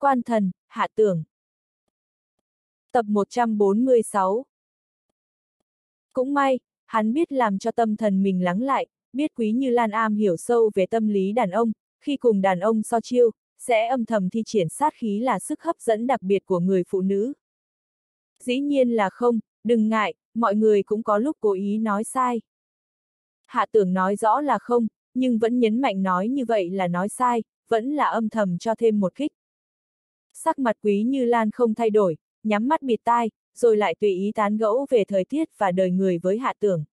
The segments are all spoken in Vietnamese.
Quan thần, hạ tưởng. Tập 146 Cũng may, hắn biết làm cho tâm thần mình lắng lại, biết quý như Lan Am hiểu sâu về tâm lý đàn ông, khi cùng đàn ông so chiêu, sẽ âm thầm thi triển sát khí là sức hấp dẫn đặc biệt của người phụ nữ. Dĩ nhiên là không, đừng ngại, mọi người cũng có lúc cố ý nói sai. Hạ tưởng nói rõ là không, nhưng vẫn nhấn mạnh nói như vậy là nói sai, vẫn là âm thầm cho thêm một kích. Sắc mặt quý như Lan không thay đổi, nhắm mắt bịt tai, rồi lại tùy ý tán gẫu về thời tiết và đời người với hạ tưởng.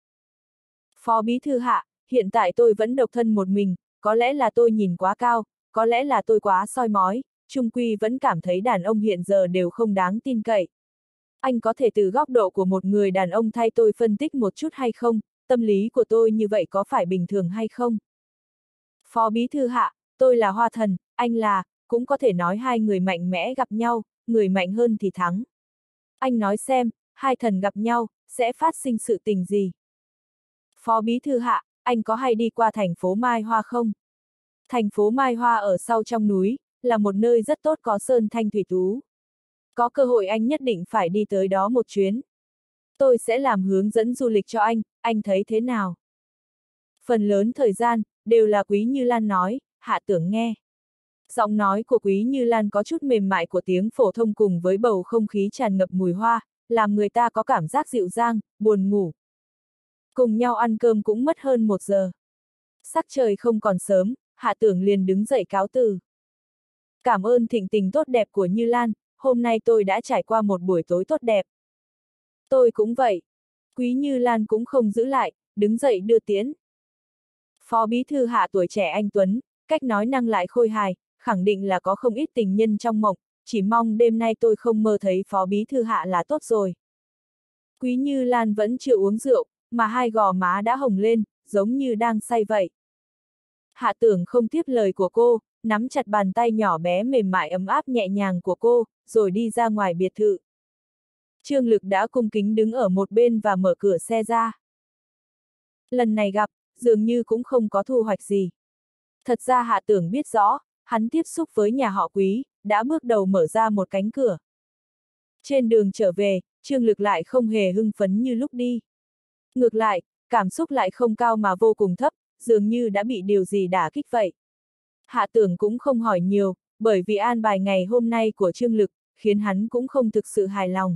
Phó bí thư hạ, hiện tại tôi vẫn độc thân một mình, có lẽ là tôi nhìn quá cao, có lẽ là tôi quá soi mói, trung quy vẫn cảm thấy đàn ông hiện giờ đều không đáng tin cậy. Anh có thể từ góc độ của một người đàn ông thay tôi phân tích một chút hay không, tâm lý của tôi như vậy có phải bình thường hay không? Phó bí thư hạ, tôi là hoa thần, anh là, cũng có thể nói hai người mạnh mẽ gặp nhau, người mạnh hơn thì thắng. Anh nói xem, hai thần gặp nhau, sẽ phát sinh sự tình gì? Phó bí thư hạ, anh có hay đi qua thành phố Mai Hoa không? Thành phố Mai Hoa ở sau trong núi, là một nơi rất tốt có sơn thanh thủy tú. Có cơ hội anh nhất định phải đi tới đó một chuyến. Tôi sẽ làm hướng dẫn du lịch cho anh, anh thấy thế nào? Phần lớn thời gian, đều là Quý Như Lan nói, hạ tưởng nghe. Giọng nói của Quý Như Lan có chút mềm mại của tiếng phổ thông cùng với bầu không khí tràn ngập mùi hoa, làm người ta có cảm giác dịu dàng, buồn ngủ. Cùng nhau ăn cơm cũng mất hơn một giờ. Sắc trời không còn sớm, hạ tưởng liền đứng dậy cáo từ. Cảm ơn thịnh tình tốt đẹp của Như Lan, hôm nay tôi đã trải qua một buổi tối tốt đẹp. Tôi cũng vậy. Quý Như Lan cũng không giữ lại, đứng dậy đưa tiến Phó bí thư hạ tuổi trẻ anh Tuấn, cách nói năng lại khôi hài, khẳng định là có không ít tình nhân trong mộng, chỉ mong đêm nay tôi không mơ thấy phó bí thư hạ là tốt rồi. Quý Như Lan vẫn chưa uống rượu, mà hai gò má đã hồng lên, giống như đang say vậy. Hạ tưởng không tiếp lời của cô, nắm chặt bàn tay nhỏ bé mềm mại ấm áp nhẹ nhàng của cô, rồi đi ra ngoài biệt thự. Trương Lực đã cung kính đứng ở một bên và mở cửa xe ra. Lần này gặp, dường như cũng không có thu hoạch gì. Thật ra hạ tưởng biết rõ, hắn tiếp xúc với nhà họ quý, đã bước đầu mở ra một cánh cửa. Trên đường trở về, Trương Lực lại không hề hưng phấn như lúc đi. Ngược lại, cảm xúc lại không cao mà vô cùng thấp, dường như đã bị điều gì đả kích vậy. Hạ tưởng cũng không hỏi nhiều, bởi vì an bài ngày hôm nay của Trương Lực, khiến hắn cũng không thực sự hài lòng.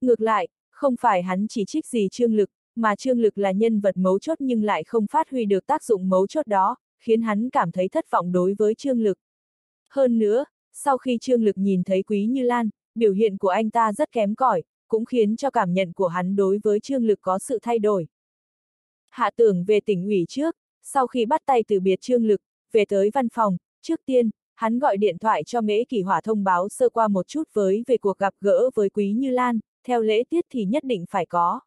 Ngược lại, không phải hắn chỉ trích gì Trương Lực, mà Trương Lực là nhân vật mấu chốt nhưng lại không phát huy được tác dụng mấu chốt đó, khiến hắn cảm thấy thất vọng đối với Trương Lực. Hơn nữa, sau khi Trương Lực nhìn thấy Quý Như Lan, biểu hiện của anh ta rất kém cỏi, cũng khiến cho cảm nhận của hắn đối với Trương Lực có sự thay đổi. Hạ tưởng về tỉnh ủy trước, sau khi bắt tay từ biệt Trương Lực, về tới văn phòng, trước tiên, hắn gọi điện thoại cho Mễ Kỳ Hỏa thông báo sơ qua một chút với về cuộc gặp gỡ với Quý Như Lan, theo lễ tiết thì nhất định phải có.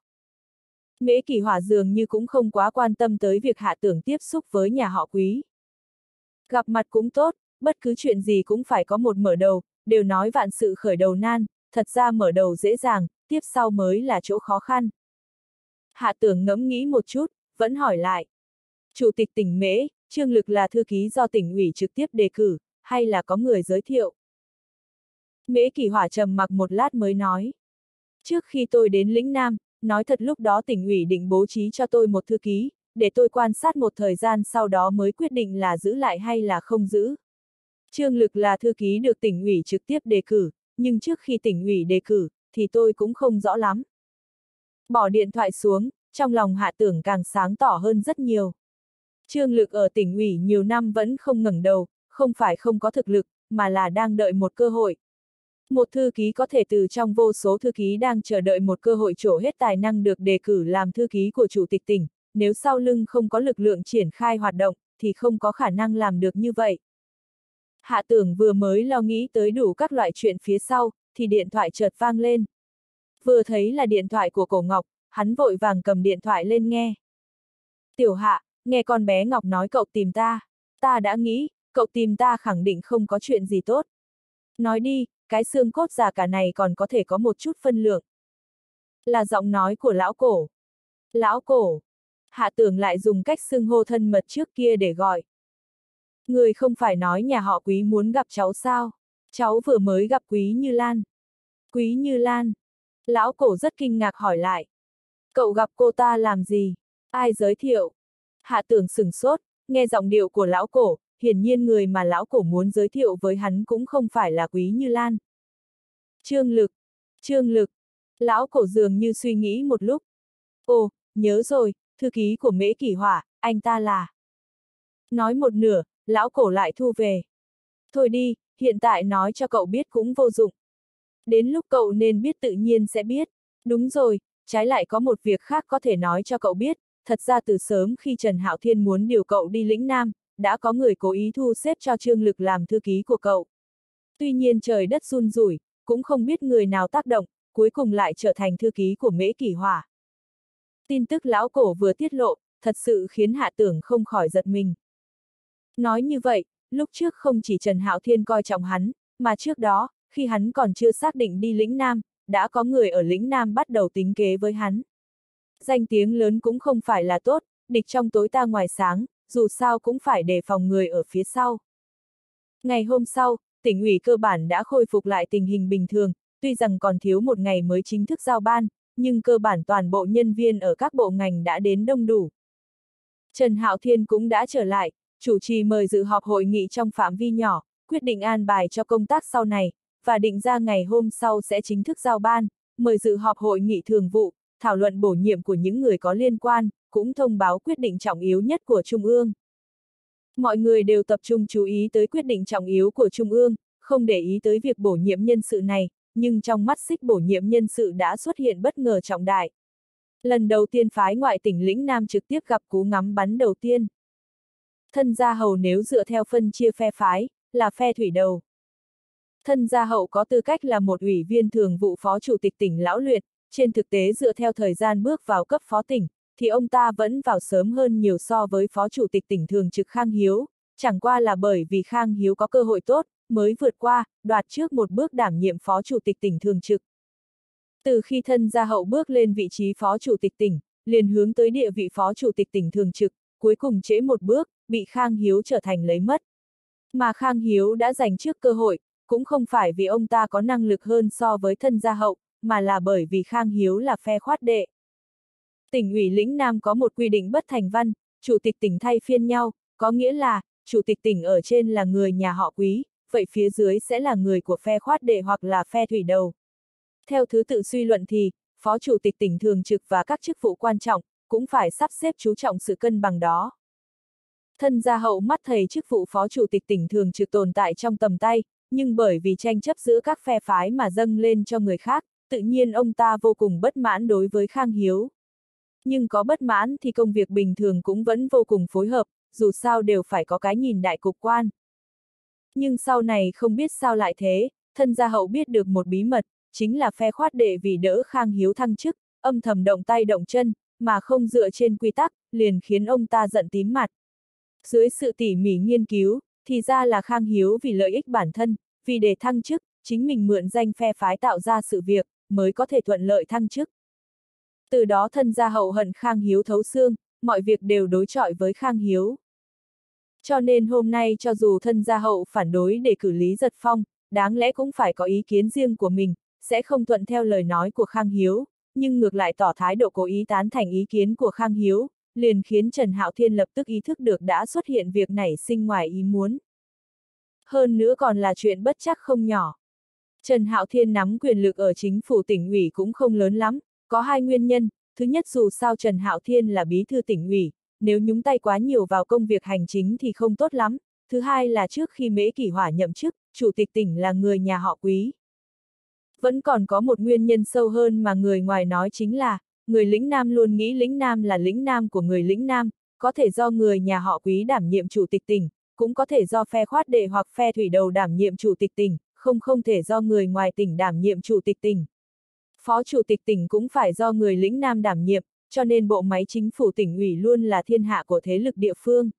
Mễ Kỳ Hỏa dường như cũng không quá quan tâm tới việc hạ tưởng tiếp xúc với nhà họ Quý. Gặp mặt cũng tốt, bất cứ chuyện gì cũng phải có một mở đầu, đều nói vạn sự khởi đầu nan, thật ra mở đầu dễ dàng, tiếp sau mới là chỗ khó khăn. Hạ tưởng ngẫm nghĩ một chút, vẫn hỏi lại. Chủ tịch tỉnh Mễ, Trương Lực là thư ký do tỉnh ủy trực tiếp đề cử, hay là có người giới thiệu? Mễ Kỳ Hỏa trầm mặc một lát mới nói. Trước khi tôi đến lĩnh Nam, nói thật lúc đó tỉnh ủy định bố trí cho tôi một thư ký, để tôi quan sát một thời gian sau đó mới quyết định là giữ lại hay là không giữ. Trương Lực là thư ký được tỉnh ủy trực tiếp đề cử, nhưng trước khi tỉnh ủy đề cử, thì tôi cũng không rõ lắm. Bỏ điện thoại xuống, trong lòng hạ tưởng càng sáng tỏ hơn rất nhiều. Trương Lực ở tỉnh ủy nhiều năm vẫn không ngẩng đầu, không phải không có thực lực, mà là đang đợi một cơ hội. Một thư ký có thể từ trong vô số thư ký đang chờ đợi một cơ hội trổ hết tài năng được đề cử làm thư ký của chủ tịch tỉnh, nếu sau lưng không có lực lượng triển khai hoạt động, thì không có khả năng làm được như vậy. Hạ tưởng vừa mới lo nghĩ tới đủ các loại chuyện phía sau, thì điện thoại chợt vang lên. Vừa thấy là điện thoại của cổ Ngọc, hắn vội vàng cầm điện thoại lên nghe. Tiểu hạ, nghe con bé Ngọc nói cậu tìm ta. Ta đã nghĩ, cậu tìm ta khẳng định không có chuyện gì tốt. Nói đi, cái xương cốt già cả này còn có thể có một chút phân lượng. Là giọng nói của lão cổ. Lão cổ. Hạ tưởng lại dùng cách xưng hô thân mật trước kia để gọi. Người không phải nói nhà họ quý muốn gặp cháu sao? Cháu vừa mới gặp Quý Như Lan. Quý Như Lan. Lão cổ rất kinh ngạc hỏi lại. Cậu gặp cô ta làm gì? Ai giới thiệu? Hạ tưởng sừng sốt, nghe giọng điệu của lão cổ, hiển nhiên người mà lão cổ muốn giới thiệu với hắn cũng không phải là Quý Như Lan. Trương Lực. Trương Lực. Lão cổ dường như suy nghĩ một lúc. Ồ, nhớ rồi, thư ký của Mễ Kỷ Hỏa, anh ta là. Nói một nửa, lão cổ lại thu về. Thôi đi, hiện tại nói cho cậu biết cũng vô dụng. Đến lúc cậu nên biết tự nhiên sẽ biết. Đúng rồi, trái lại có một việc khác có thể nói cho cậu biết, thật ra từ sớm khi Trần Hạo Thiên muốn điều cậu đi lĩnh Nam, đã có người cố ý thu xếp cho Trương Lực làm thư ký của cậu. Tuy nhiên trời đất run rủi, cũng không biết người nào tác động, cuối cùng lại trở thành thư ký của Mễ kỳ Hỏa. Tin tức lão cổ vừa tiết lộ, thật sự khiến hạ tưởng không khỏi giật mình. Nói như vậy, lúc trước không chỉ Trần Hạo Thiên coi trọng hắn, mà trước đó, khi hắn còn chưa xác định đi lĩnh Nam, đã có người ở lĩnh Nam bắt đầu tính kế với hắn. Danh tiếng lớn cũng không phải là tốt, địch trong tối ta ngoài sáng, dù sao cũng phải đề phòng người ở phía sau. Ngày hôm sau, tỉnh ủy cơ bản đã khôi phục lại tình hình bình thường, tuy rằng còn thiếu một ngày mới chính thức giao ban, nhưng cơ bản toàn bộ nhân viên ở các bộ ngành đã đến đông đủ. Trần Hạo Thiên cũng đã trở lại, chủ trì mời dự họp hội nghị trong phạm vi nhỏ, quyết định an bài cho công tác sau này, và định ra ngày hôm sau sẽ chính thức giao ban, mời dự họp hội nghị thường vụ, thảo luận bổ nhiệm của những người có liên quan, cũng thông báo quyết định trọng yếu nhất của Trung ương. Mọi người đều tập trung chú ý tới quyết định trọng yếu của Trung ương, không để ý tới việc bổ nhiệm nhân sự này, nhưng trong mắt xích bổ nhiệm nhân sự đã xuất hiện bất ngờ trọng đại. Lần đầu tiên phái ngoại tỉnh lĩnh Nam trực tiếp gặp cú ngắm bắn đầu tiên. Thân gia hầu nếu dựa theo phân chia phe phái, là phe thủy đầu. Thân gia hậu có tư cách là một ủy viên thường vụ phó chủ tịch tỉnh lão luyện, trên thực tế dựa theo thời gian bước vào cấp phó tỉnh, thì ông ta vẫn vào sớm hơn nhiều so với phó chủ tịch tỉnh thường trực Khang Hiếu, chẳng qua là bởi vì Khang Hiếu có cơ hội tốt, mới vượt qua, đoạt trước một bước đảm nhiệm phó chủ tịch tỉnh thường trực. Từ khi thân gia hậu bước lên vị trí phó chủ tịch tỉnh, liền hướng tới địa vị phó chủ tịch tỉnh thường trực, cuối cùng trễ một bước, bị Khang Hiếu trở thành lấy mất. Mà Khang Hiếu đã giành trước cơ hội, cũng không phải vì ông ta có năng lực hơn so với thân gia hậu, mà là bởi vì Khang Hiếu là phe khoát đệ. Tỉnh ủy lĩnh Nam có một quy định bất thành văn, chủ tịch tỉnh thay phiên nhau, có nghĩa là, chủ tịch tỉnh ở trên là người nhà họ quý, vậy phía dưới sẽ là người của phe khoát đệ hoặc là phe thủy đầu. Theo thứ tự suy luận thì, phó chủ tịch tỉnh thường trực và các chức vụ quan trọng, cũng phải sắp xếp chú trọng sự cân bằng đó. Thân gia hậu mắt thầy chức vụ phó chủ tịch tỉnh thường trực tồn tại trong tầm tay, nhưng bởi vì tranh chấp giữa các phe phái mà dâng lên cho người khác, tự nhiên ông ta vô cùng bất mãn đối với Khang Hiếu. Nhưng có bất mãn thì công việc bình thường cũng vẫn vô cùng phối hợp, dù sao đều phải có cái nhìn đại cục quan. Nhưng sau này không biết sao lại thế, thân gia hậu biết được một bí mật, chính là phe khoát đệ vì đỡ Khang Hiếu thăng chức, âm thầm động tay động chân, mà không dựa trên quy tắc, liền khiến ông ta giận tím mặt. Dưới sự tỉ mỉ nghiên cứu, thì ra là Khang Hiếu vì lợi ích bản thân, vì để thăng chức, chính mình mượn danh phe phái tạo ra sự việc, mới có thể thuận lợi thăng chức. Từ đó thân gia hậu hận Khang Hiếu thấu xương, mọi việc đều đối chọi với Khang Hiếu. Cho nên hôm nay cho dù thân gia hậu phản đối để cử Lý Giật Phong, đáng lẽ cũng phải có ý kiến riêng của mình, sẽ không thuận theo lời nói của Khang Hiếu, nhưng ngược lại tỏ thái độ cố ý tán thành ý kiến của Khang Hiếu, liền khiến Trần Hạo Thiên lập tức ý thức được đã xuất hiện việc này sinh ngoài ý muốn. Hơn nữa còn là chuyện bất chắc không nhỏ. Trần Hạo Thiên nắm quyền lực ở chính phủ tỉnh ủy cũng không lớn lắm, có hai nguyên nhân, thứ nhất dù sao Trần Hạo Thiên là bí thư tỉnh ủy, nếu nhúng tay quá nhiều vào công việc hành chính thì không tốt lắm, thứ hai là trước khi Mễ Kỷ Hỏa nhậm chức, chủ tịch tỉnh là người nhà họ Quý. Vẫn còn có một nguyên nhân sâu hơn mà người ngoài nói chính là, người lĩnh Nam luôn nghĩ lĩnh Nam là lĩnh Nam của người lĩnh Nam, có thể do người nhà họ Quý đảm nhiệm chủ tịch tỉnh, cũng có thể do phe khoát đệ hoặc phe thủy đầu đảm nhiệm chủ tịch tỉnh, không không thể do người ngoài tỉnh đảm nhiệm chủ tịch tỉnh. Phó chủ tịch tỉnh cũng phải do người lĩnh Nam đảm nhiệm, cho nên bộ máy chính phủ tỉnh ủy luôn là thiên hạ của thế lực địa phương.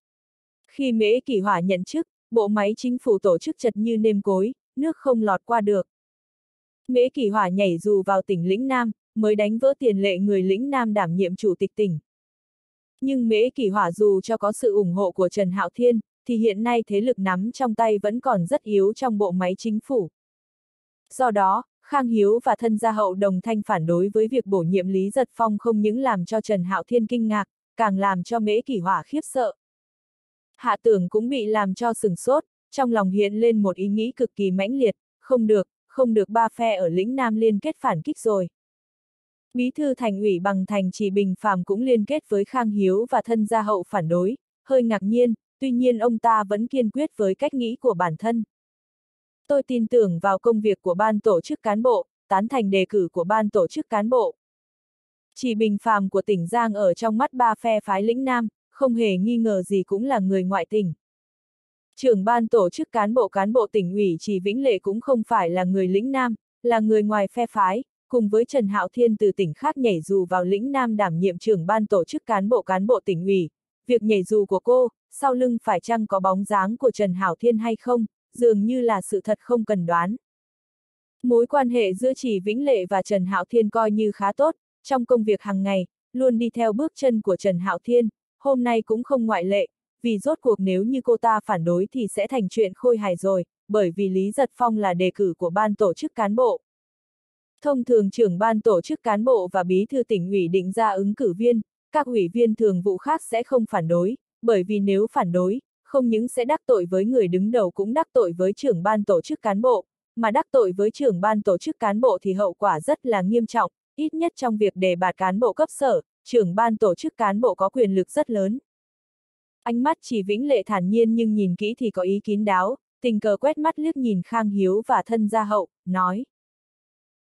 Khi Mễ Kỳ Hỏa nhận chức, bộ máy chính phủ tổ chức chật như nêm cối, nước không lọt qua được. Mễ Kỳ Hỏa nhảy dù vào tỉnh lĩnh Nam, mới đánh vỡ tiền lệ người lĩnh Nam đảm nhiệm chủ tịch tỉnh. Nhưng Mễ Kỳ Hỏa dù cho có sự ủng hộ của Trần Hạo Thiên, thì hiện nay thế lực nắm trong tay vẫn còn rất yếu trong bộ máy chính phủ. Do đó, Khang Hiếu và thân gia hậu đồng thanh phản đối với việc bổ nhiệm Lý Giật Phong không những làm cho Trần Hạo Thiên kinh ngạc, càng làm cho mễ kỷ hỏa khiếp sợ. Hạ tưởng cũng bị làm cho sừng sốt, trong lòng hiện lên một ý nghĩ cực kỳ mãnh liệt, không được, không được ba phe ở lĩnh Nam liên kết phản kích rồi. Bí thư thành ủy bằng thành chỉ bình phàm cũng liên kết với Khang Hiếu và thân gia hậu phản đối, hơi ngạc nhiên, tuy nhiên ông ta vẫn kiên quyết với cách nghĩ của bản thân. Tôi tin tưởng vào công việc của ban tổ chức cán bộ, tán thành đề cử của ban tổ chức cán bộ. Chỉ bình phàm của tỉnh Giang ở trong mắt ba phe phái lĩnh Nam, không hề nghi ngờ gì cũng là người ngoại tỉnh. Trưởng ban tổ chức cán bộ cán bộ tỉnh ủy Chỉ Vĩnh Lệ cũng không phải là người lĩnh Nam, là người ngoài phe phái, cùng với Trần Hạo Thiên từ tỉnh khác nhảy dù vào lĩnh Nam đảm nhiệm trưởng ban tổ chức cán bộ cán bộ tỉnh ủy. Việc nhảy dù của cô, sau lưng phải chăng có bóng dáng của Trần Hạo Thiên hay không, dường như là sự thật không cần đoán. Mối quan hệ giữa Chỉ Vĩnh Lệ và Trần Hạo Thiên coi như khá tốt, trong công việc hàng ngày, luôn đi theo bước chân của Trần Hạo Thiên, hôm nay cũng không ngoại lệ, vì rốt cuộc nếu như cô ta phản đối thì sẽ thành chuyện khôi hài rồi, bởi vì Lý Giật Phong là đề cử của ban tổ chức cán bộ. Thông thường trưởng ban tổ chức cán bộ và bí thư tỉnh ủy định ra ứng cử viên, các ủy viên thường vụ khác sẽ không phản đối, bởi vì nếu phản đối, không những sẽ đắc tội với người đứng đầu cũng đắc tội với trưởng ban tổ chức cán bộ, mà đắc tội với trưởng ban tổ chức cán bộ thì hậu quả rất là nghiêm trọng, ít nhất trong việc đề bạt cán bộ cấp sở, trưởng ban tổ chức cán bộ có quyền lực rất lớn. Ánh mắt chỉ vĩnh lệ thản nhiên nhưng nhìn kỹ thì có ý kín đáo, tình cờ quét mắt liếc nhìn Khang Hiếu và thân gia hậu, nói.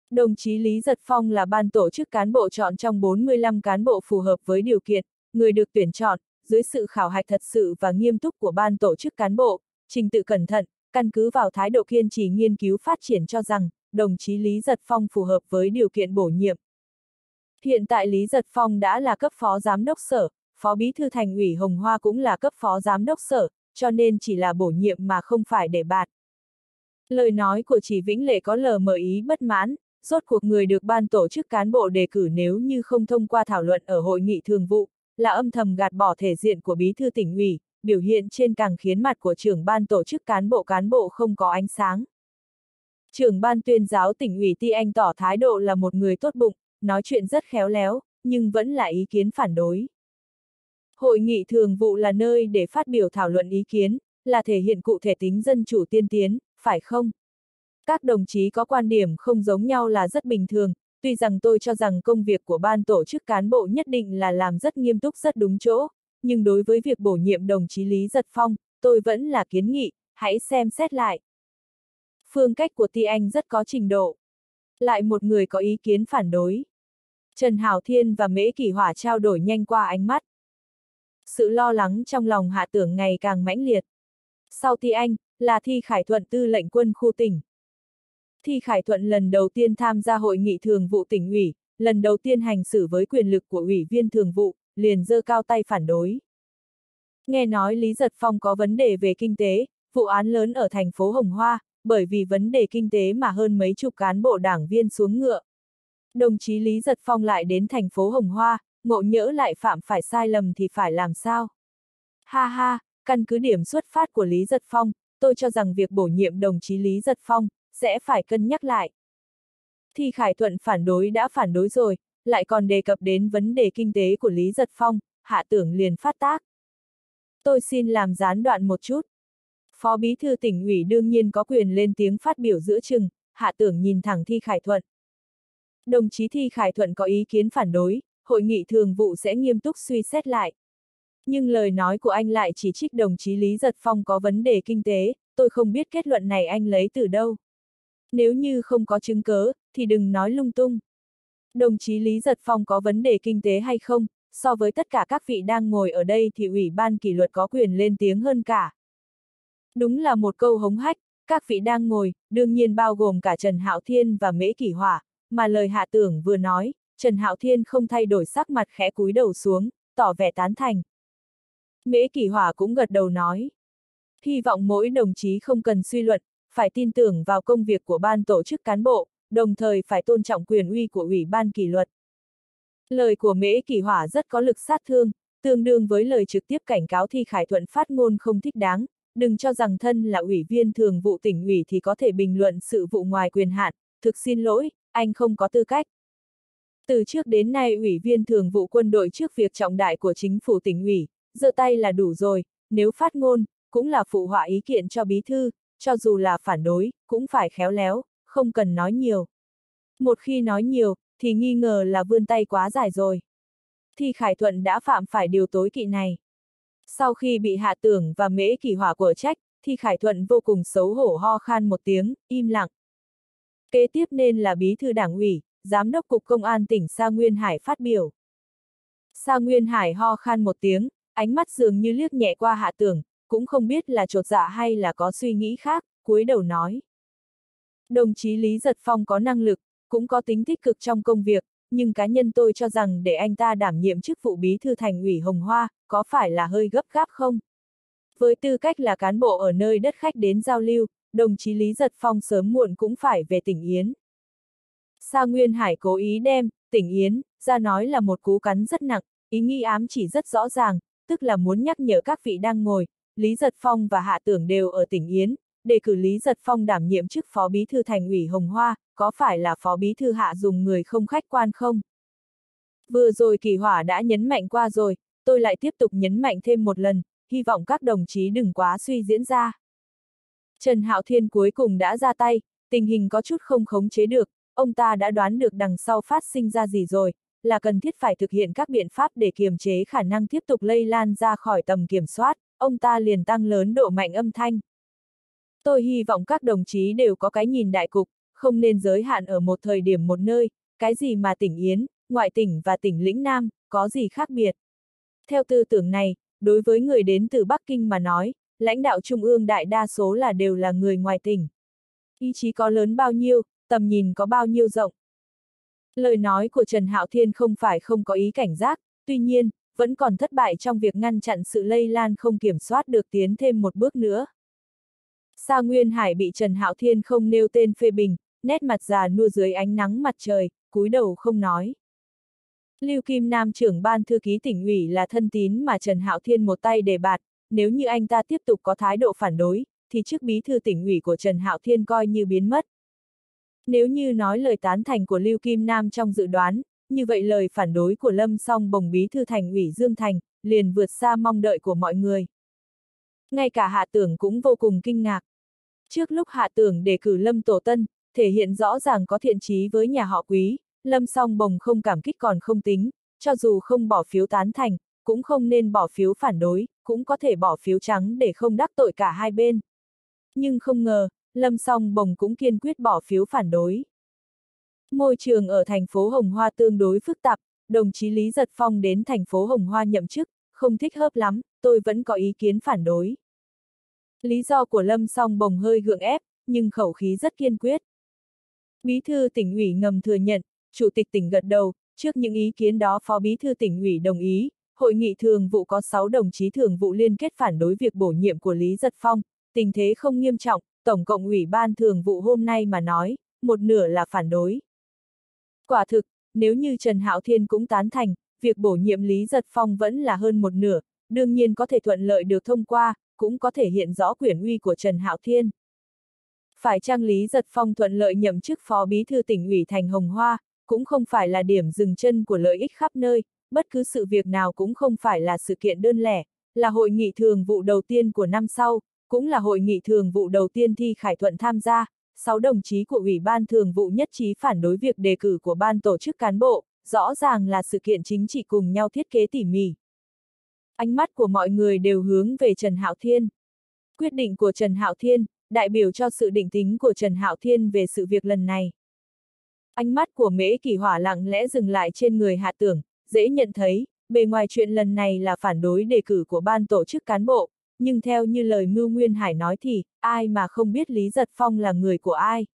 Đồng chí Lý Giật Phong là ban tổ chức cán bộ chọn trong 45 cán bộ phù hợp với điều kiện, người được tuyển chọn, dưới sự khảo hạch thật sự và nghiêm túc của ban tổ chức cán bộ, trình tự cẩn thận, căn cứ vào thái độ kiên trì nghiên cứu phát triển cho rằng, đồng chí Lý Giật Phong phù hợp với điều kiện bổ nhiệm. Hiện tại Lý Giật Phong đã là cấp phó giám đốc sở, phó bí thư thành ủy Hồng Hoa cũng là cấp phó giám đốc sở, cho nên chỉ là bổ nhiệm mà không phải để bạt. Lời nói của chỉ Vĩnh Lệ có lờ mờ ý bất mãn, rốt cuộc người được ban tổ chức cán bộ đề cử nếu như không thông qua thảo luận ở hội nghị thường vụ, là âm thầm gạt bỏ thể diện của bí thư tỉnh ủy, biểu hiện trên càng khiến mặt của trưởng ban tổ chức cán bộ cán bộ không có ánh sáng. Trưởng ban tuyên giáo tỉnh ủy Ti Anh tỏ thái độ là một người tốt bụng, nói chuyện rất khéo léo, nhưng vẫn là ý kiến phản đối. Hội nghị thường vụ là nơi để phát biểu thảo luận ý kiến, là thể hiện cụ thể tính dân chủ tiên tiến, phải không? Các đồng chí có quan điểm không giống nhau là rất bình thường, tuy rằng tôi cho rằng công việc của ban tổ chức cán bộ nhất định là làm rất nghiêm túc rất đúng chỗ, nhưng đối với việc bổ nhiệm đồng chí Lý Giật Phong, tôi vẫn là kiến nghị, hãy xem xét lại. Phương cách của Ti Anh rất có trình độ. Lại một người có ý kiến phản đối. Trần Hảo Thiên và Mễ Kỳ Hỏa trao đổi nhanh qua ánh mắt. Sự lo lắng trong lòng hạ tưởng ngày càng mãnh liệt. Sau Ti Anh, là Thi Khải Thuận tư lệnh quân khu tỉnh. Thi Khải Thuận lần đầu tiên tham gia hội nghị thường vụ tỉnh ủy, lần đầu tiên hành xử với quyền lực của ủy viên thường vụ, liền dơ cao tay phản đối. Nghe nói Lý Giật Phong có vấn đề về kinh tế, vụ án lớn ở thành phố Hồng Hoa, bởi vì vấn đề kinh tế mà hơn mấy chục cán bộ đảng viên xuống ngựa. Đồng chí Lý Giật Phong lại đến thành phố Hồng Hoa, ngộ nhỡ lại phạm phải sai lầm thì phải làm sao? Ha ha, căn cứ điểm xuất phát của Lý Giật Phong, tôi cho rằng việc bổ nhiệm đồng chí Lý Giật Phong, sẽ phải cân nhắc lại. Thì Khải Thuận phản đối đã phản đối rồi, lại còn đề cập đến vấn đề kinh tế của Lý Giật Phong, hạ tưởng liền phát tác. Tôi xin làm gián đoạn một chút. Phó Bí Thư tỉnh ủy đương nhiên có quyền lên tiếng phát biểu giữa chừng, hạ tưởng nhìn thẳng Thi Khải Thuận. Đồng chí Thi Khải Thuận có ý kiến phản đối, hội nghị thường vụ sẽ nghiêm túc suy xét lại. Nhưng lời nói của anh lại chỉ trích đồng chí Lý Giật Phong có vấn đề kinh tế, tôi không biết kết luận này anh lấy từ đâu. Nếu như không có chứng cớ, thì đừng nói lung tung. Đồng chí Lý Giật Phong có vấn đề kinh tế hay không, so với tất cả các vị đang ngồi ở đây thì ủy ban kỷ luật có quyền lên tiếng hơn cả. Đúng là một câu hống hách, các vị đang ngồi, đương nhiên bao gồm cả Trần Hạo Thiên và Mễ Kỷ Hỏa, mà lời hạ tưởng vừa nói, Trần Hạo Thiên không thay đổi sắc mặt khẽ cúi đầu xuống, tỏ vẻ tán thành. Mễ Kỷ Hỏa cũng gật đầu nói. Hy vọng mỗi đồng chí không cần suy luận, phải tin tưởng vào công việc của ban tổ chức cán bộ, đồng thời phải tôn trọng quyền uy của ủy ban kỷ luật. Lời của Mễ Kỳ Hỏa rất có lực sát thương, tương đương với lời trực tiếp cảnh cáo Thi Khải Thuận phát ngôn không thích đáng, đừng cho rằng thân là ủy viên thường vụ tỉnh ủy thì có thể bình luận sự vụ ngoài quyền hạn, thực xin lỗi, anh không có tư cách. Từ trước đến nay ủy viên thường vụ quân đội trước việc trọng đại của chính phủ tỉnh ủy, giơ tay là đủ rồi, nếu phát ngôn, cũng là phụ họa ý kiện cho bí thư, cho dù là phản đối, cũng phải khéo léo, không cần nói nhiều. Một khi nói nhiều, thì nghi ngờ là vươn tay quá dài rồi. Thì Khải Thuận đã phạm phải điều tối kỵ này. Sau khi bị hạ tưởng và mễ kỳ hỏa của trách, thì Khải Thuận vô cùng xấu hổ ho khan một tiếng, im lặng. Kế tiếp nên là bí thư đảng ủy, giám đốc cục công an tỉnh Sa Nguyên Hải phát biểu. Sa Nguyên Hải ho khan một tiếng, ánh mắt dường như liếc nhẹ qua hạ tưởng, cũng không biết là trột dạ hay là có suy nghĩ khác, cúi đầu nói. Đồng chí Lý Giật Phong có năng lực, cũng có tính tích cực trong công việc, nhưng cá nhân tôi cho rằng để anh ta đảm nhiệm chức vụ bí thư thành ủy Hồng Hoa, có phải là hơi gấp gáp không? Với tư cách là cán bộ ở nơi đất khách đến giao lưu, đồng chí Lý Giật Phong sớm muộn cũng phải về tỉnh Yến. Sa Nguyên Hải cố ý đem, tỉnh Yến, ra nói là một cú cắn rất nặng, ý nghi ám chỉ rất rõ ràng, tức là muốn nhắc nhở các vị đang ngồi, Lý Giật Phong và Hạ Tưởng đều ở tỉnh Yến, đề cử Lý Giật Phong đảm nhiệm chức Phó Bí Thư Thành ủy Hồng Hoa, có phải là Phó Bí Thư Hạ dùng người không khách quan không? Vừa rồi kỳ hỏa đã nhấn mạnh qua rồi, tôi lại tiếp tục nhấn mạnh thêm một lần, hy vọng các đồng chí đừng quá suy diễn ra. Trần Hạo Thiên cuối cùng đã ra tay, tình hình có chút không khống chế được, ông ta đã đoán được đằng sau phát sinh ra gì rồi, là cần thiết phải thực hiện các biện pháp để kiềm chế khả năng tiếp tục lây lan ra khỏi tầm kiểm soát, ông ta liền tăng lớn độ mạnh âm thanh. Tôi hy vọng các đồng chí đều có cái nhìn đại cục, không nên giới hạn ở một thời điểm một nơi, cái gì mà tỉnh Yến, ngoại tỉnh và tỉnh Lĩnh Nam, có gì khác biệt. Theo tư tưởng này, đối với người đến từ Bắc Kinh mà nói, lãnh đạo trung ương đại đa số là đều là người ngoài tỉnh. Ý chí có lớn bao nhiêu, tầm nhìn có bao nhiêu rộng. Lời nói của Trần Hạo Thiên không phải không có ý cảnh giác, tuy nhiên, vẫn còn thất bại trong việc ngăn chặn sự lây lan không kiểm soát được tiến thêm một bước nữa. Sa Nguyên Hải bị Trần Hạo Thiên không nêu tên phê bình, nét mặt già nua dưới ánh nắng mặt trời, cúi đầu không nói. Lưu Kim Nam trưởng ban thư ký tỉnh ủy là thân tín mà Trần Hạo Thiên một tay đề bạt, nếu như anh ta tiếp tục có thái độ phản đối, thì chức bí thư tỉnh ủy của Trần Hạo Thiên coi như biến mất. Nếu như nói lời tán thành của Lưu Kim Nam trong dự đoán, như vậy lời phản đối của Lâm Song Bồng bí thư thành ủy Dương Thành, liền vượt xa mong đợi của mọi người. Ngay cả hạ tưởng cũng vô cùng kinh ngạc. Trước lúc hạ tưởng đề cử Lâm Tổ Tân, thể hiện rõ ràng có thiện trí với nhà họ quý, Lâm Song Bồng không cảm kích còn không tính, cho dù không bỏ phiếu tán thành, cũng không nên bỏ phiếu phản đối, cũng có thể bỏ phiếu trắng để không đắc tội cả hai bên. Nhưng không ngờ, Lâm Song Bồng cũng kiên quyết bỏ phiếu phản đối. Môi trường ở thành phố Hồng Hoa tương đối phức tạp, đồng chí Lý Giật Phong đến thành phố Hồng Hoa nhậm chức, không thích hợp lắm, tôi vẫn có ý kiến phản đối. Lý do của Lâm Song Bồng hơi gượng ép, nhưng khẩu khí rất kiên quyết. Bí thư tỉnh ủy ngầm thừa nhận, chủ tịch tỉnh gật đầu, trước những ý kiến đó phó bí thư tỉnh ủy đồng ý, hội nghị thường vụ có 6 đồng chí thường vụ liên kết phản đối việc bổ nhiệm của Lý Giật Phong, tình thế không nghiêm trọng, tổng cộng ủy ban thường vụ hôm nay mà nói, một nửa là phản đối. Quả thực, nếu như Trần Hạo Thiên cũng tán thành, việc bổ nhiệm Lý Giật Phong vẫn là hơn một nửa, đương nhiên có thể thuận lợi được thông qua, cũng có thể hiện rõ quyền uy của Trần Hạo Thiên. Phải trang Lý Giật Phong thuận lợi nhậm chức phó bí thư tỉnh ủy thành Hồng Hoa, cũng không phải là điểm dừng chân của lợi ích khắp nơi, bất cứ sự việc nào cũng không phải là sự kiện đơn lẻ, là hội nghị thường vụ đầu tiên của năm sau, cũng là hội nghị thường vụ đầu tiên thi Khải Thuận tham gia, sáu đồng chí của Ủy ban thường vụ nhất trí phản đối việc đề cử của ban tổ chức cán bộ, rõ ràng là sự kiện chính trị cùng nhau thiết kế tỉ mỉ. Ánh mắt của mọi người đều hướng về Trần Hạo Thiên. Quyết định của Trần Hạo Thiên, đại biểu cho sự định tính của Trần Hạo Thiên về sự việc lần này. Ánh mắt của Mễ Kỳ Hỏa lặng lẽ dừng lại trên người Hạ Tưởng, dễ nhận thấy, bề ngoài chuyện lần này là phản đối đề cử của ban tổ chức cán bộ, nhưng theo như lời Mưu Nguyên Hải nói thì, ai mà không biết Lý Giật Phong là người của ai.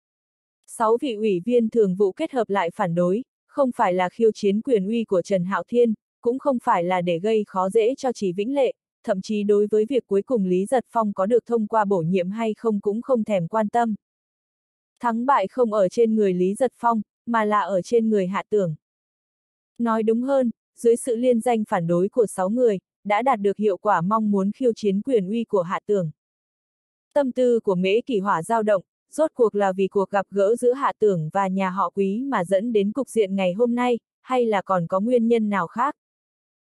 Sáu vị ủy viên thường vụ kết hợp lại phản đối, không phải là khiêu chiến quyền uy của Trần Hạo Thiên, cũng không phải là để gây khó dễ cho Chỉ Vĩnh Lệ, thậm chí đối với việc cuối cùng Lý Giật Phong có được thông qua bổ nhiệm hay không cũng không thèm quan tâm. Thắng bại không ở trên người Lý Giật Phong, mà là ở trên người Hạ Tưởng. Nói đúng hơn, dưới sự liên danh phản đối của 6 người, đã đạt được hiệu quả mong muốn khiêu chiến quyền uy của Hạ Tường. Tâm tư của Mễ Kỳ Hỏa dao động, rốt cuộc là vì cuộc gặp gỡ giữa Hạ Tưởng và nhà họ Quý mà dẫn đến cục diện ngày hôm nay, hay là còn có nguyên nhân nào khác?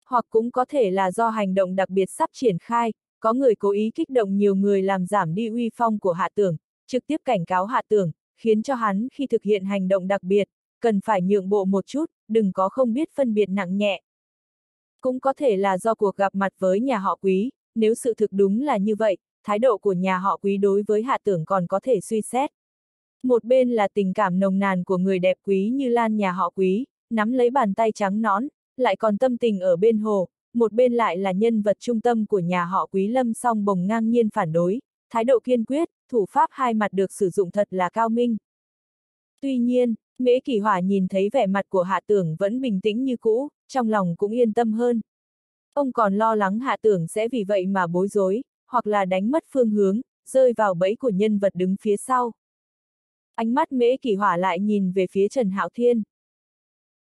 Hoặc cũng có thể là do hành động đặc biệt sắp triển khai, có người cố ý kích động nhiều người làm giảm đi uy phong của Hạ Tưởng, trực tiếp cảnh cáo Hạ Tưởng, khiến cho hắn khi thực hiện hành động đặc biệt, cần phải nhượng bộ một chút, đừng có không biết phân biệt nặng nhẹ. Cũng có thể là do cuộc gặp mặt với nhà họ quý, nếu sự thực đúng là như vậy, thái độ của nhà họ quý đối với hạ tưởng còn có thể suy xét. Một bên là tình cảm nồng nàn của người đẹp quý như Lan nhà họ quý, nắm lấy bàn tay trắng nõn, lại còn tâm tình ở bên hồ, một bên lại là nhân vật trung tâm của nhà họ quý lâm song bồng ngang nhiên phản đối, thái độ kiên quyết, thủ pháp hai mặt được sử dụng thật là cao minh. Tuy nhiên, Mễ Kỳ Hỏa nhìn thấy vẻ mặt của Hạ Tưởng vẫn bình tĩnh như cũ, trong lòng cũng yên tâm hơn. Ông còn lo lắng Hạ Tưởng sẽ vì vậy mà bối rối, hoặc là đánh mất phương hướng, rơi vào bẫy của nhân vật đứng phía sau. Ánh mắt Mễ Kỳ Hỏa lại nhìn về phía Trần Hạo Thiên.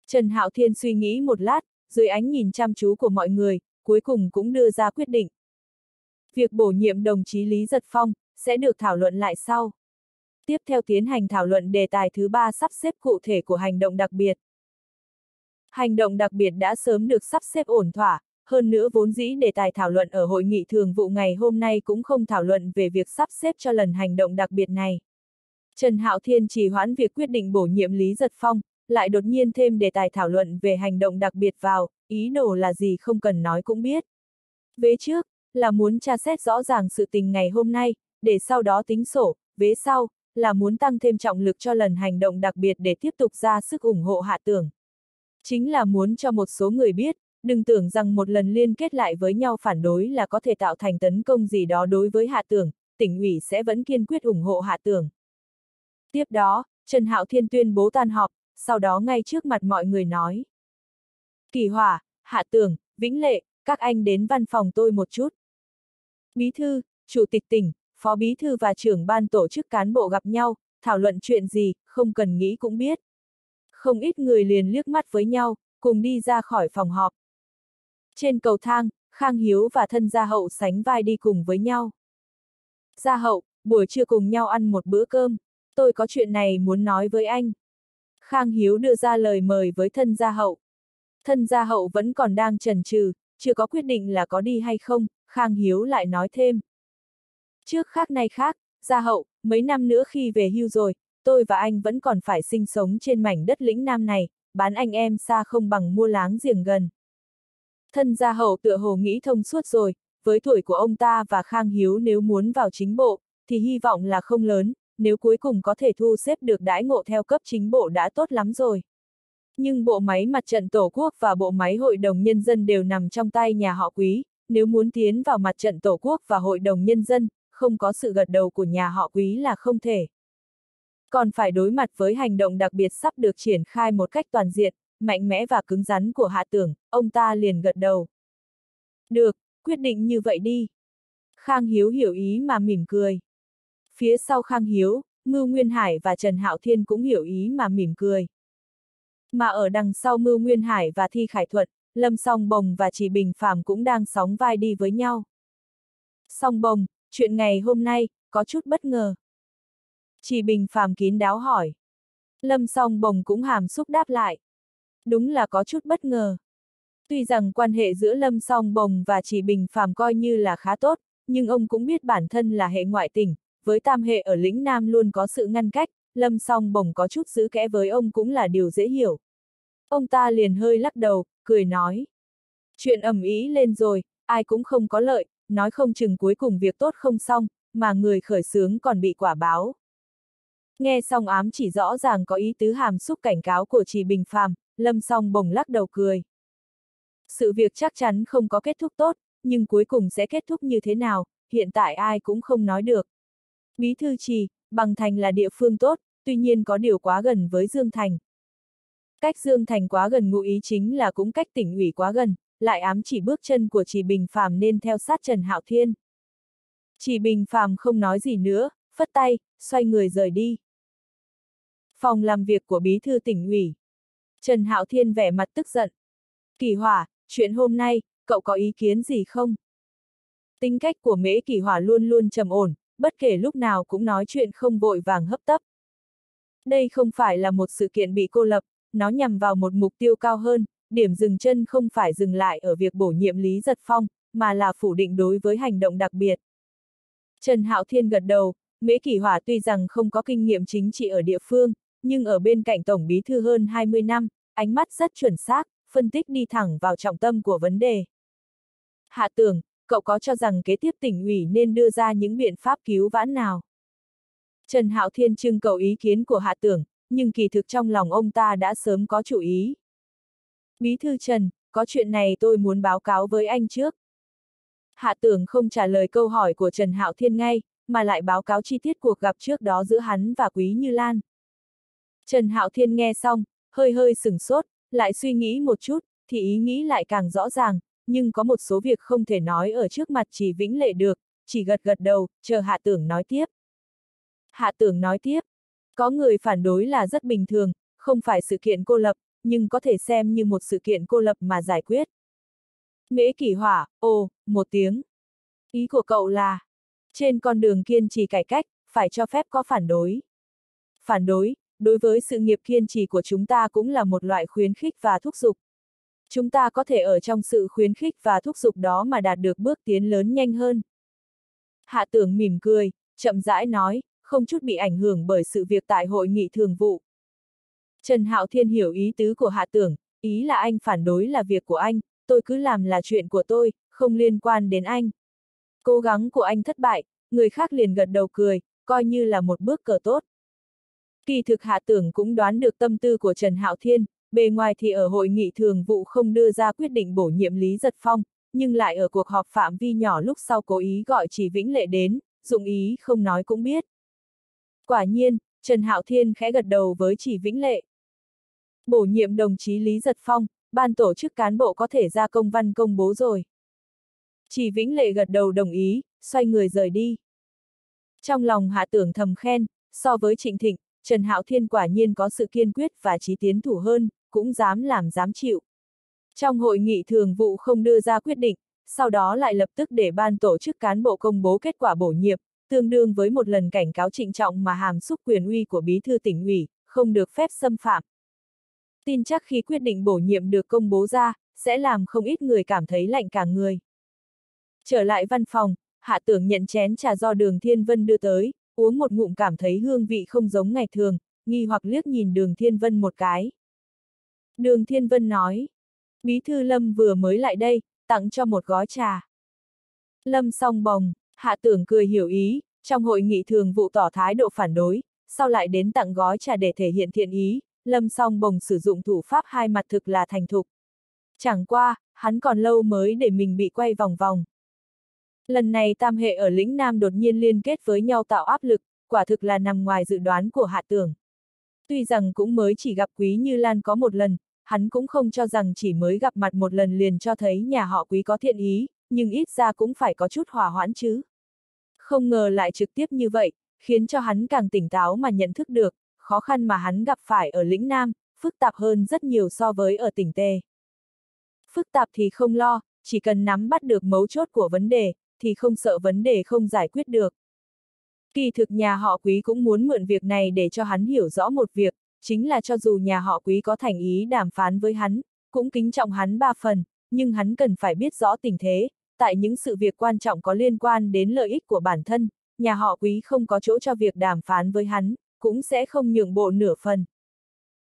Trần Hạo Thiên suy nghĩ một lát, dưới ánh nhìn chăm chú của mọi người, cuối cùng cũng đưa ra quyết định. Việc bổ nhiệm đồng chí Lý Giật Phong, sẽ được thảo luận lại sau. Tiếp theo tiến hành thảo luận đề tài thứ ba sắp xếp cụ thể của hành động đặc biệt. Hành động đặc biệt đã sớm được sắp xếp ổn thỏa, hơn nữa vốn dĩ đề tài thảo luận ở hội nghị thường vụ ngày hôm nay cũng không thảo luận về việc sắp xếp cho lần hành động đặc biệt này. Trần Hạo Thiên chỉ hoãn việc quyết định bổ nhiệm Lý Giật Phong, lại đột nhiên thêm đề tài thảo luận về hành động đặc biệt vào, ý đồ là gì không cần nói cũng biết. Vế trước, là muốn tra xét rõ ràng sự tình ngày hôm nay, để sau đó tính sổ, vế sau, là muốn tăng thêm trọng lực cho lần hành động đặc biệt để tiếp tục ra sức ủng hộ hạ tưởng. Chính là muốn cho một số người biết, đừng tưởng rằng một lần liên kết lại với nhau phản đối là có thể tạo thành tấn công gì đó đối với hạ tưởng, tỉnh ủy sẽ vẫn kiên quyết ủng hộ hạ tưởng. Tiếp đó, Trần Hạo Thiên tuyên bố tan họp, sau đó ngay trước mặt mọi người nói. Kỳ hỏa, hạ tưởng, vĩnh lệ, các anh đến văn phòng tôi một chút. Bí thư, chủ tịch tỉnh, phó bí thư và trưởng ban tổ chức cán bộ gặp nhau, thảo luận chuyện gì, không cần nghĩ cũng biết. Không ít người liền liếc mắt với nhau, cùng đi ra khỏi phòng họp. Trên cầu thang, Khang Hiếu và thân gia hậu sánh vai đi cùng với nhau. Gia hậu, buổi trưa cùng nhau ăn một bữa cơm, tôi có chuyện này muốn nói với anh. Khang Hiếu đưa ra lời mời với thân gia hậu. Thân gia hậu vẫn còn đang chần chừ, chưa có quyết định là có đi hay không, Khang Hiếu lại nói thêm. Trước khác nay khác, gia hậu, mấy năm nữa khi về hưu rồi, tôi và anh vẫn còn phải sinh sống trên mảnh đất lĩnh nam này, bán anh em xa không bằng mua láng giềng gần. Thân gia hậu tựa hồ nghĩ thông suốt rồi, với tuổi của ông ta và Khang Hiếu nếu muốn vào chính bộ, thì hy vọng là không lớn, nếu cuối cùng có thể thu xếp được đãi ngộ theo cấp chính bộ đã tốt lắm rồi. Nhưng bộ máy mặt trận Tổ quốc và bộ máy Hội đồng Nhân dân đều nằm trong tay nhà họ quý, nếu muốn tiến vào mặt trận Tổ quốc và Hội đồng Nhân dân, không có sự gật đầu của nhà họ quý là không thể. Còn phải đối mặt với hành động đặc biệt sắp được triển khai một cách toàn diện, mạnh mẽ và cứng rắn của hạ tưởng, ông ta liền gật đầu. Được, quyết định như vậy đi. Khang Hiếu hiểu ý mà mỉm cười. Phía sau Khang Hiếu, Ngưu Nguyên Hải và Trần Hạo Thiên cũng hiểu ý mà mỉm cười. Mà ở đằng sau Ngưu Nguyên Hải và Thi Khải Thuật, Lâm Song Bồng và Chỉ Bình Phàm cũng đang sóng vai đi với nhau. Song Bồng, chuyện ngày hôm nay, có chút bất ngờ. Chỉ Bình Phàm kín đáo hỏi. Lâm Song Bồng cũng hàm xúc đáp lại. Đúng là có chút bất ngờ. Tuy rằng quan hệ giữa Lâm Song Bồng và Chỉ Bình Phàm coi như là khá tốt, nhưng ông cũng biết bản thân là hệ ngoại tỉnh, với tam hệ ở lĩnh Nam luôn có sự ngăn cách, Lâm Song Bồng có chút giữ kẽ với ông cũng là điều dễ hiểu. Ông ta liền hơi lắc đầu, cười nói. Chuyện ẩm ý lên rồi, ai cũng không có lợi, nói không chừng cuối cùng việc tốt không xong, mà người khởi sướng còn bị quả báo. Nghe xong ám chỉ rõ ràng có ý tứ hàm xúc cảnh cáo của Trì Bình Phàm, Lâm Song bồng lắc đầu cười. Sự việc chắc chắn không có kết thúc tốt, nhưng cuối cùng sẽ kết thúc như thế nào, hiện tại ai cũng không nói được. Bí thư Trì, Bằng Thành là địa phương tốt, tuy nhiên có điều quá gần với Dương Thành. Cách Dương Thành quá gần ngụ ý chính là cũng cách tỉnh ủy quá gần, lại ám chỉ bước chân của chỉ Bình Phàm nên theo sát Trần Hạo Thiên. Chỉ Bình Phàm không nói gì nữa, phất tay, xoay người rời đi. Phòng làm việc của bí thư tỉnh ủy. Trần Hạo Thiên vẻ mặt tức giận. Kỳ hỏa, chuyện hôm nay, cậu có ý kiến gì không? Tính cách của mễ kỳ hỏa luôn luôn trầm ổn, bất kể lúc nào cũng nói chuyện không vội vàng hấp tấp. Đây không phải là một sự kiện bị cô lập, nó nhằm vào một mục tiêu cao hơn, điểm dừng chân không phải dừng lại ở việc bổ nhiệm Lý Giật Phong, mà là phủ định đối với hành động đặc biệt. Trần Hạo Thiên gật đầu, Mễ Kỳ Hỏa tuy rằng không có kinh nghiệm chính trị ở địa phương, nhưng ở bên cạnh Tổng Bí Thư hơn 20 năm, ánh mắt rất chuẩn xác, phân tích đi thẳng vào trọng tâm của vấn đề. Hạ tưởng, cậu có cho rằng kế tiếp tỉnh ủy nên đưa ra những biện pháp cứu vãn nào? Trần Hạo Thiên trưng cầu ý kiến của Hạ tưởng, nhưng kỳ thực trong lòng ông ta đã sớm có chủ ý. Bí thư Trần, có chuyện này tôi muốn báo cáo với anh trước. Hạ tưởng không trả lời câu hỏi của Trần Hạo Thiên ngay, mà lại báo cáo chi tiết cuộc gặp trước đó giữa hắn và Quý Như Lan. Trần Hạo Thiên nghe xong, hơi hơi sừng sốt, lại suy nghĩ một chút, thì ý nghĩ lại càng rõ ràng, nhưng có một số việc không thể nói ở trước mặt chỉ vĩnh lệ được, chỉ gật gật đầu, chờ hạ tưởng nói tiếp. Hạ tưởng nói tiếp, có người phản đối là rất bình thường, không phải sự kiện cô lập, nhưng có thể xem như một sự kiện cô lập mà giải quyết. Mễ kỷ hỏa, ồ, một tiếng. Ý của cậu là, trên con đường kiên trì cải cách, phải cho phép có phản đối. Phản đối, đối với sự nghiệp kiên trì của chúng ta cũng là một loại khuyến khích và thúc giục. Chúng ta có thể ở trong sự khuyến khích và thúc giục đó mà đạt được bước tiến lớn nhanh hơn. Hạ tưởng mỉm cười, chậm rãi nói, không chút bị ảnh hưởng bởi sự việc tại hội nghị thường vụ. Trần Hạo Thiên hiểu ý tứ của Hạ tưởng, ý là anh phản đối là việc của anh, tôi cứ làm là chuyện của tôi, không liên quan đến anh. Cố gắng của anh thất bại, người khác liền gật đầu cười, coi như là một bước cờ tốt. Kỳ thực hạ tưởng cũng đoán được tâm tư của Trần Hạo Thiên, bề ngoài thì ở hội nghị thường vụ không đưa ra quyết định bổ nhiệm Lý Giật Phong, nhưng lại ở cuộc họp phạm vi nhỏ lúc sau cố ý gọi chỉ Vĩnh Lệ đến, dụng ý không nói cũng biết. Quả nhiên, Trần Hạo Thiên khẽ gật đầu với chỉ Vĩnh Lệ. Bổ nhiệm đồng chí Lý Giật Phong, ban tổ chức cán bộ có thể ra công văn công bố rồi. Chỉ Vĩnh Lệ gật đầu đồng ý, xoay người rời đi. Trong lòng hạ tưởng thầm khen, so với Trịnh Thịnh, Trần Hạo Thiên quả nhiên có sự kiên quyết và trí tiến thủ hơn, cũng dám làm dám chịu. Trong hội nghị thường vụ không đưa ra quyết định, sau đó lại lập tức để ban tổ chức cán bộ công bố kết quả bổ nhiệm, tương đương với một lần cảnh cáo trịnh trọng mà hàm xúc quyền uy của bí thư tỉnh ủy, không được phép xâm phạm. Tin chắc khi quyết định bổ nhiệm được công bố ra, sẽ làm không ít người cảm thấy lạnh cả người. Trở lại văn phòng, hạ tưởng nhận chén trà do đường Thiên Vân đưa tới, uống một ngụm cảm thấy hương vị không giống ngày thường, nghi hoặc liếc nhìn đường Thiên Vân một cái. Đường Thiên Vân nói, Bí thư Lâm vừa mới lại đây, tặng cho một gói trà. Lâm song bồng, hạ tưởng cười hiểu ý, trong hội nghị thường vụ tỏ thái độ phản đối, sau lại đến tặng gói trà để thể hiện thiện ý, Lâm song bồng sử dụng thủ pháp hai mặt thực là thành thục. Chẳng qua, hắn còn lâu mới để mình bị quay vòng vòng. Lần này tam hệ ở lĩnh Nam đột nhiên liên kết với nhau tạo áp lực, quả thực là nằm ngoài dự đoán của hạ tưởng. Tuy rằng cũng mới chỉ gặp Quý Như Lan có một lần, hắn cũng không cho rằng chỉ mới gặp mặt một lần liền cho thấy nhà họ Quý có thiện ý, nhưng ít ra cũng phải có chút hòa hoãn chứ. Không ngờ lại trực tiếp như vậy, khiến cho hắn càng tỉnh táo mà nhận thức được, khó khăn mà hắn gặp phải ở lĩnh Nam, phức tạp hơn rất nhiều so với ở tỉnh Tề. Phức tạp thì không lo, chỉ cần nắm bắt được mấu chốt của vấn đề, thì không sợ vấn đề không giải quyết được. Kỳ thực nhà họ quý cũng muốn mượn việc này để cho hắn hiểu rõ một việc, chính là cho dù nhà họ quý có thành ý đàm phán với hắn, cũng kính trọng hắn ba phần, nhưng hắn cần phải biết rõ tình thế, tại những sự việc quan trọng có liên quan đến lợi ích của bản thân, nhà họ quý không có chỗ cho việc đàm phán với hắn, cũng sẽ không nhượng bộ nửa phần.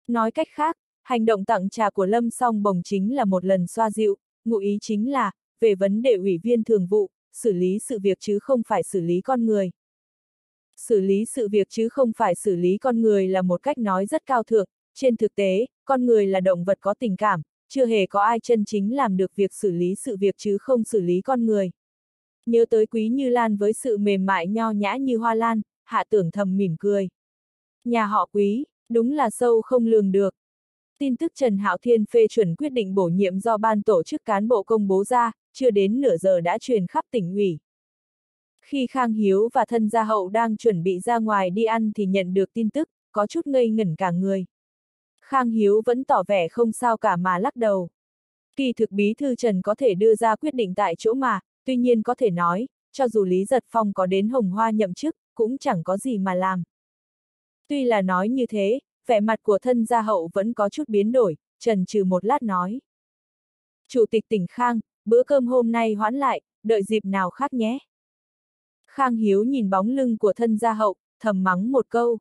Nói cách khác, hành động tặng trà của Lâm song bồng chính là một lần xoa dịu, ngụ ý chính là, về vấn đề ủy viên thường vụ, xử lý sự việc chứ không phải xử lý con người. Xử lý sự việc chứ không phải xử lý con người là một cách nói rất cao thượng, trên thực tế, con người là động vật có tình cảm, chưa hề có ai chân chính làm được việc xử lý sự việc chứ không xử lý con người. Nhớ tới Quý Như Lan với sự mềm mại nho nhã như hoa lan, hạ tưởng thầm mỉm cười. Nhà họ Quý, đúng là sâu không lường được. Tin tức Trần Hạo Thiên phê chuẩn quyết định bổ nhiệm do ban tổ chức cán bộ công bố ra, chưa đến nửa giờ đã truyền khắp tỉnh ủy. Khi Khang Hiếu và thân gia hậu đang chuẩn bị ra ngoài đi ăn thì nhận được tin tức, có chút ngây ngẩn cả người. Khang Hiếu vẫn tỏ vẻ không sao cả mà lắc đầu. Kỳ thực bí thư Trần có thể đưa ra quyết định tại chỗ mà, tuy nhiên có thể nói, cho dù Lý Giật Phong có đến hồng hoa nhậm chức, cũng chẳng có gì mà làm. Tuy là nói như thế, vẻ mặt của thân gia hậu vẫn có chút biến đổi, Trần trừ một lát nói. Chủ tịch tỉnh Khang, bữa cơm hôm nay hoãn lại, đợi dịp nào khác nhé. Khang Hiếu nhìn bóng lưng của thân gia hậu, thầm mắng một câu.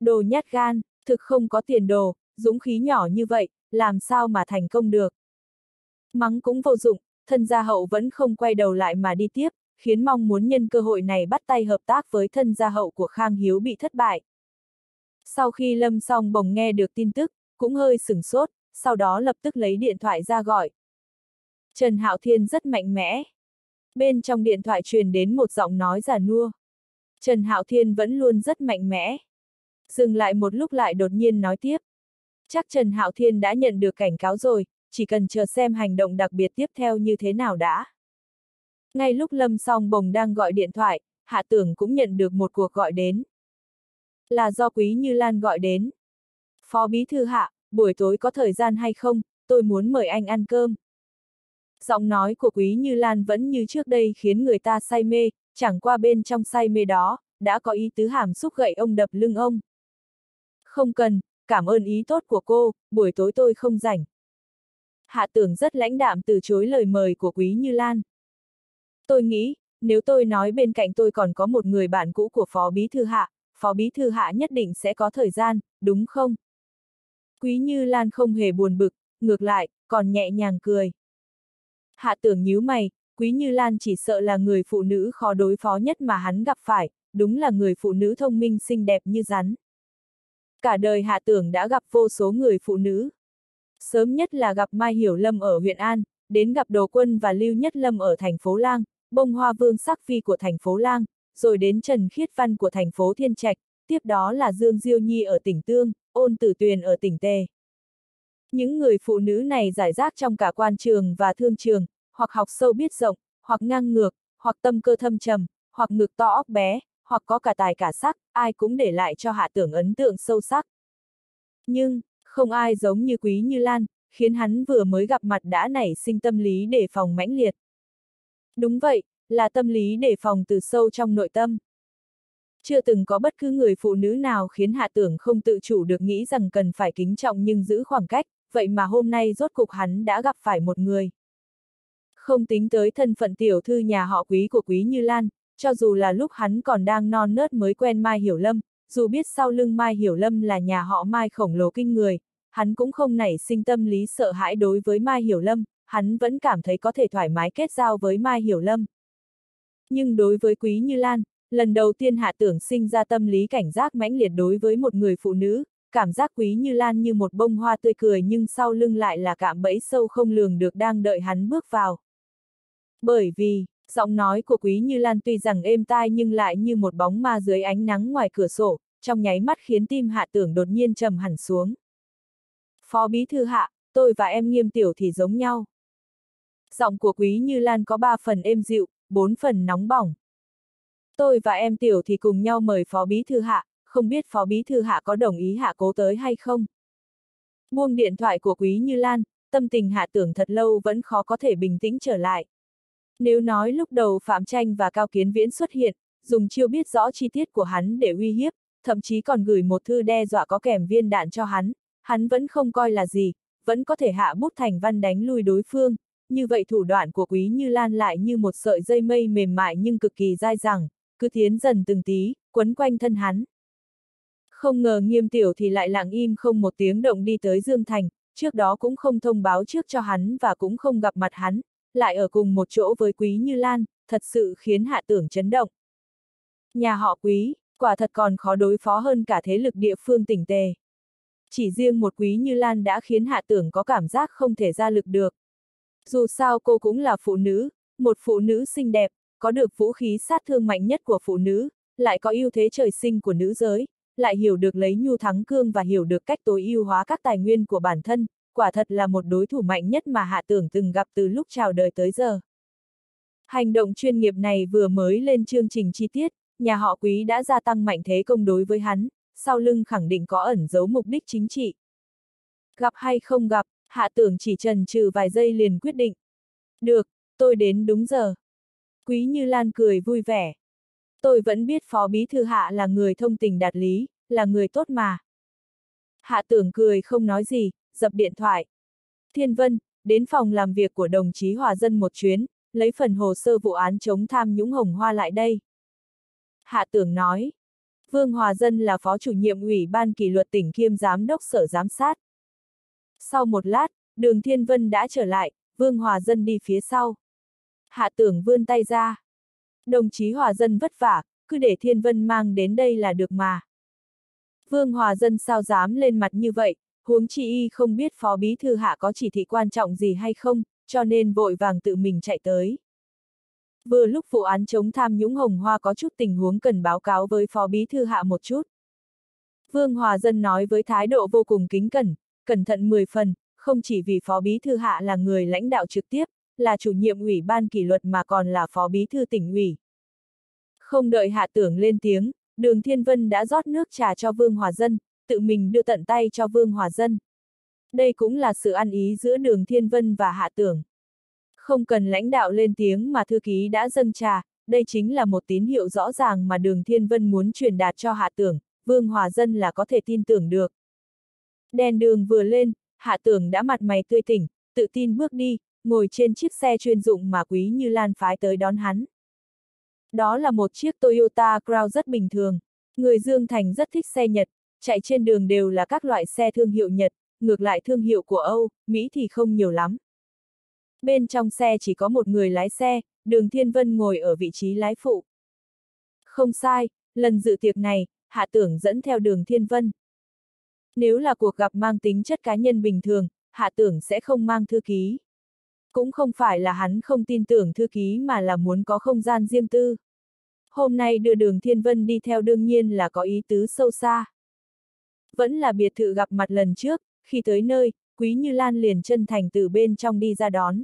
Đồ nhát gan, thực không có tiền đồ, dũng khí nhỏ như vậy, làm sao mà thành công được. Mắng cũng vô dụng, thân gia hậu vẫn không quay đầu lại mà đi tiếp, khiến mong muốn nhân cơ hội này bắt tay hợp tác với thân gia hậu của Khang Hiếu bị thất bại. Sau khi Lâm song bồng nghe được tin tức, cũng hơi sửng sốt, sau đó lập tức lấy điện thoại ra gọi. Trần Hạo Thiên rất mạnh mẽ. Bên trong điện thoại truyền đến một giọng nói giả nua. Trần Hạo Thiên vẫn luôn rất mạnh mẽ. Dừng lại một lúc lại đột nhiên nói tiếp. Chắc Trần Hạo Thiên đã nhận được cảnh cáo rồi, chỉ cần chờ xem hành động đặc biệt tiếp theo như thế nào đã. Ngay lúc Lâm Song Bồng đang gọi điện thoại, Hạ Tưởng cũng nhận được một cuộc gọi đến. Là do Quý Như Lan gọi đến. Phó Bí Thư Hạ, buổi tối có thời gian hay không, tôi muốn mời anh ăn cơm. Giọng nói của Quý Như Lan vẫn như trước đây khiến người ta say mê, chẳng qua bên trong say mê đó, đã có ý tứ hàm xúc gậy ông đập lưng ông. Không cần, cảm ơn ý tốt của cô, buổi tối tôi không rảnh. Hạ tưởng rất lãnh đạm từ chối lời mời của Quý Như Lan. Tôi nghĩ, nếu tôi nói bên cạnh tôi còn có một người bạn cũ của Phó Bí Thư Hạ, Phó Bí Thư Hạ nhất định sẽ có thời gian, đúng không? Quý Như Lan không hề buồn bực, ngược lại, còn nhẹ nhàng cười. Hạ tưởng nhíu mày, Quý Như Lan chỉ sợ là người phụ nữ khó đối phó nhất mà hắn gặp phải, đúng là người phụ nữ thông minh xinh đẹp như rắn. Cả đời hạ tưởng đã gặp vô số người phụ nữ. Sớm nhất là gặp Mai Hiểu Lâm ở huyện An, đến gặp Đồ Quân và Lưu Nhất Lâm ở thành phố Lang, Bông Hoa Vương Sắc Phi của thành phố Lang, rồi đến Trần Khiết Văn của thành phố Thiên Trạch, tiếp đó là Dương Diêu Nhi ở tỉnh Tương, Ôn Tử Tuyền ở tỉnh Tề. Những người phụ nữ này giải rác trong cả quan trường và thương trường, hoặc học sâu biết rộng, hoặc ngang ngược, hoặc tâm cơ thâm trầm, hoặc ngực to óc bé, hoặc có cả tài cả sắc, ai cũng để lại cho hạ tưởng ấn tượng sâu sắc. Nhưng, không ai giống như Quý Như Lan, khiến hắn vừa mới gặp mặt đã nảy sinh tâm lý đề phòng mãnh liệt. Đúng vậy, là tâm lý đề phòng từ sâu trong nội tâm. Chưa từng có bất cứ người phụ nữ nào khiến hạ tưởng không tự chủ được nghĩ rằng cần phải kính trọng nhưng giữ khoảng cách, vậy mà hôm nay rốt cục hắn đã gặp phải một người. Không tính tới thân phận tiểu thư nhà họ quý của quý Như Lan, cho dù là lúc hắn còn đang non nớt mới quen Mai Hiểu Lâm, dù biết sau lưng Mai Hiểu Lâm là nhà họ Mai khổng lồ kinh người, hắn cũng không nảy sinh tâm lý sợ hãi đối với Mai Hiểu Lâm, hắn vẫn cảm thấy có thể thoải mái kết giao với Mai Hiểu Lâm. Nhưng đối với Quý Như Lan, lần đầu tiên hạ tưởng sinh ra tâm lý cảnh giác mãnh liệt đối với một người phụ nữ, cảm giác Quý Như Lan như một bông hoa tươi cười nhưng sau lưng lại là cạm bẫy sâu không lường được đang đợi hắn bước vào. Bởi vì, giọng nói của Quý Như Lan tuy rằng êm tai nhưng lại như một bóng ma dưới ánh nắng ngoài cửa sổ, trong nháy mắt khiến tim hạ tưởng đột nhiên trầm hẳn xuống. Phó Bí Thư Hạ, tôi và em nghiêm tiểu thì giống nhau. Giọng của Quý Như Lan có ba phần êm dịu, bốn phần nóng bỏng. Tôi và em tiểu thì cùng nhau mời Phó Bí Thư Hạ, không biết Phó Bí Thư Hạ có đồng ý Hạ cố tới hay không? Buông điện thoại của Quý Như Lan, tâm tình Hạ tưởng thật lâu vẫn khó có thể bình tĩnh trở lại. Nếu nói lúc đầu Phạm Tranh và Cao Kiến Viễn xuất hiện, dùng chiêu biết rõ chi tiết của hắn để uy hiếp, thậm chí còn gửi một thư đe dọa có kèm viên đạn cho hắn, hắn vẫn không coi là gì, vẫn có thể hạ bút thành văn đánh lui đối phương, như vậy thủ đoạn của Quý Như Lan lại như một sợi dây mây mềm mại nhưng cực kỳ dai dẳng, cứ tiến dần từng tí, quấn quanh thân hắn. Không ngờ nghiêm tiểu thì lại lặng im không một tiếng động đi tới Dương Thành, trước đó cũng không thông báo trước cho hắn và cũng không gặp mặt hắn, lại ở cùng một chỗ với Quý Như Lan, thật sự khiến hạ tưởng chấn động. Nhà họ Quý, quả thật còn khó đối phó hơn cả thế lực địa phương tỉnh tề. Chỉ riêng một Quý Như Lan đã khiến hạ tưởng có cảm giác không thể ra lực được. Dù sao cô cũng là phụ nữ, một phụ nữ xinh đẹp, có được vũ khí sát thương mạnh nhất của phụ nữ, lại có ưu thế trời sinh của nữ giới, lại hiểu được lấy nhu thắng cương và hiểu được cách tối ưu hóa các tài nguyên của bản thân, quả thật là một đối thủ mạnh nhất mà Hạ Tưởng từng gặp từ lúc chào đời tới giờ. Hành động chuyên nghiệp này vừa mới lên chương trình chi tiết, nhà họ quý đã gia tăng mạnh thế công đối với hắn, sau lưng khẳng định có ẩn giấu mục đích chính trị. Gặp hay không gặp, Hạ tưởng chỉ trần trừ vài giây liền quyết định. Được, tôi đến đúng giờ. Quý Như Lan cười vui vẻ. Tôi vẫn biết Phó Bí Thư Hạ là người thông tình đạt lý, là người tốt mà. Hạ tưởng cười không nói gì, dập điện thoại. Thiên Vân, đến phòng làm việc của đồng chí Hòa Dân một chuyến, lấy phần hồ sơ vụ án chống tham nhũng hồng hoa lại đây. Hạ tưởng nói. Vương Hòa Dân là phó chủ nhiệm ủy ban kỷ luật tỉnh kiêm giám đốc sở giám sát. Sau một lát, đường Thiên Vân đã trở lại, Vương Hòa Dân đi phía sau. Hạ tưởng vươn tay ra. Đồng chí Hòa Dân vất vả, cứ để Thiên Vân mang đến đây là được mà. Vương Hòa Dân sao dám lên mặt như vậy, huống chi y không biết phó bí thư hạ có chỉ thị quan trọng gì hay không, cho nên vội vàng tự mình chạy tới. Vừa lúc vụ án chống tham nhũng hồng hoa có chút tình huống cần báo cáo với phó bí thư hạ một chút. Vương Hòa Dân nói với thái độ vô cùng kính cẩn, cẩn thận 10 phần, không chỉ vì phó bí thư hạ là người lãnh đạo trực tiếp, là chủ nhiệm ủy ban kỷ luật mà còn là phó bí thư tỉnh ủy. Không đợi hạ tưởng lên tiếng, đường Thiên Vân đã rót nước trà cho Vương Hòa Dân, tự mình đưa tận tay cho Vương Hòa Dân. Đây cũng là sự ăn ý giữa đường Thiên Vân và hạ tưởng. Không cần lãnh đạo lên tiếng mà thư ký đã dâng trà, đây chính là một tín hiệu rõ ràng mà đường Thiên Vân muốn truyền đạt cho hạ tưởng, Vương Hòa Dân là có thể tin tưởng được. Đèn đường vừa lên, hạ tưởng đã mặt mày tươi tỉnh, tự tin bước đi, ngồi trên chiếc xe chuyên dụng mà Quý Như Lan phái tới đón hắn. Đó là một chiếc Toyota Crown rất bình thường. Người Dương Thành rất thích xe Nhật, chạy trên đường đều là các loại xe thương hiệu Nhật, ngược lại thương hiệu của Âu, Mỹ thì không nhiều lắm. Bên trong xe chỉ có một người lái xe, đường Thiên Vân ngồi ở vị trí lái phụ. Không sai, lần dự tiệc này, hạ tưởng dẫn theo đường Thiên Vân. Nếu là cuộc gặp mang tính chất cá nhân bình thường, hạ tưởng sẽ không mang thư ký. Cũng không phải là hắn không tin tưởng thư ký mà là muốn có không gian riêng tư. Hôm nay đưa đường Thiên Vân đi theo đương nhiên là có ý tứ sâu xa. Vẫn là biệt thự gặp mặt lần trước, khi tới nơi, Quý Như Lan liền chân thành từ bên trong đi ra đón.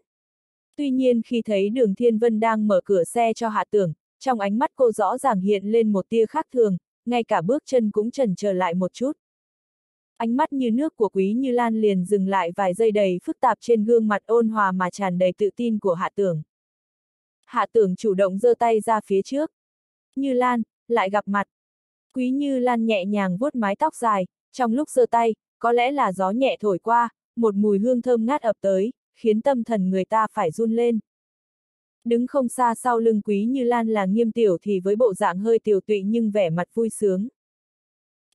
Tuy nhiên khi thấy đường Thiên Vân đang mở cửa xe cho hạ tưởng, trong ánh mắt cô rõ ràng hiện lên một tia khác thường, ngay cả bước chân cũng chần trở lại một chút. Ánh mắt như nước của Quý Như Lan liền dừng lại vài giây đầy phức tạp trên gương mặt ôn hòa mà tràn đầy tự tin của hạ tưởng. Hạ tưởng chủ động giơ tay ra phía trước. Như Lan, lại gặp mặt. Quý Như Lan nhẹ nhàng vuốt mái tóc dài, trong lúc giơ tay, có lẽ là gió nhẹ thổi qua, một mùi hương thơm ngát ập tới, khiến tâm thần người ta phải run lên. Đứng không xa sau lưng Quý Như Lan là nghiêm tiểu thì với bộ dạng hơi tiểu tụy nhưng vẻ mặt vui sướng.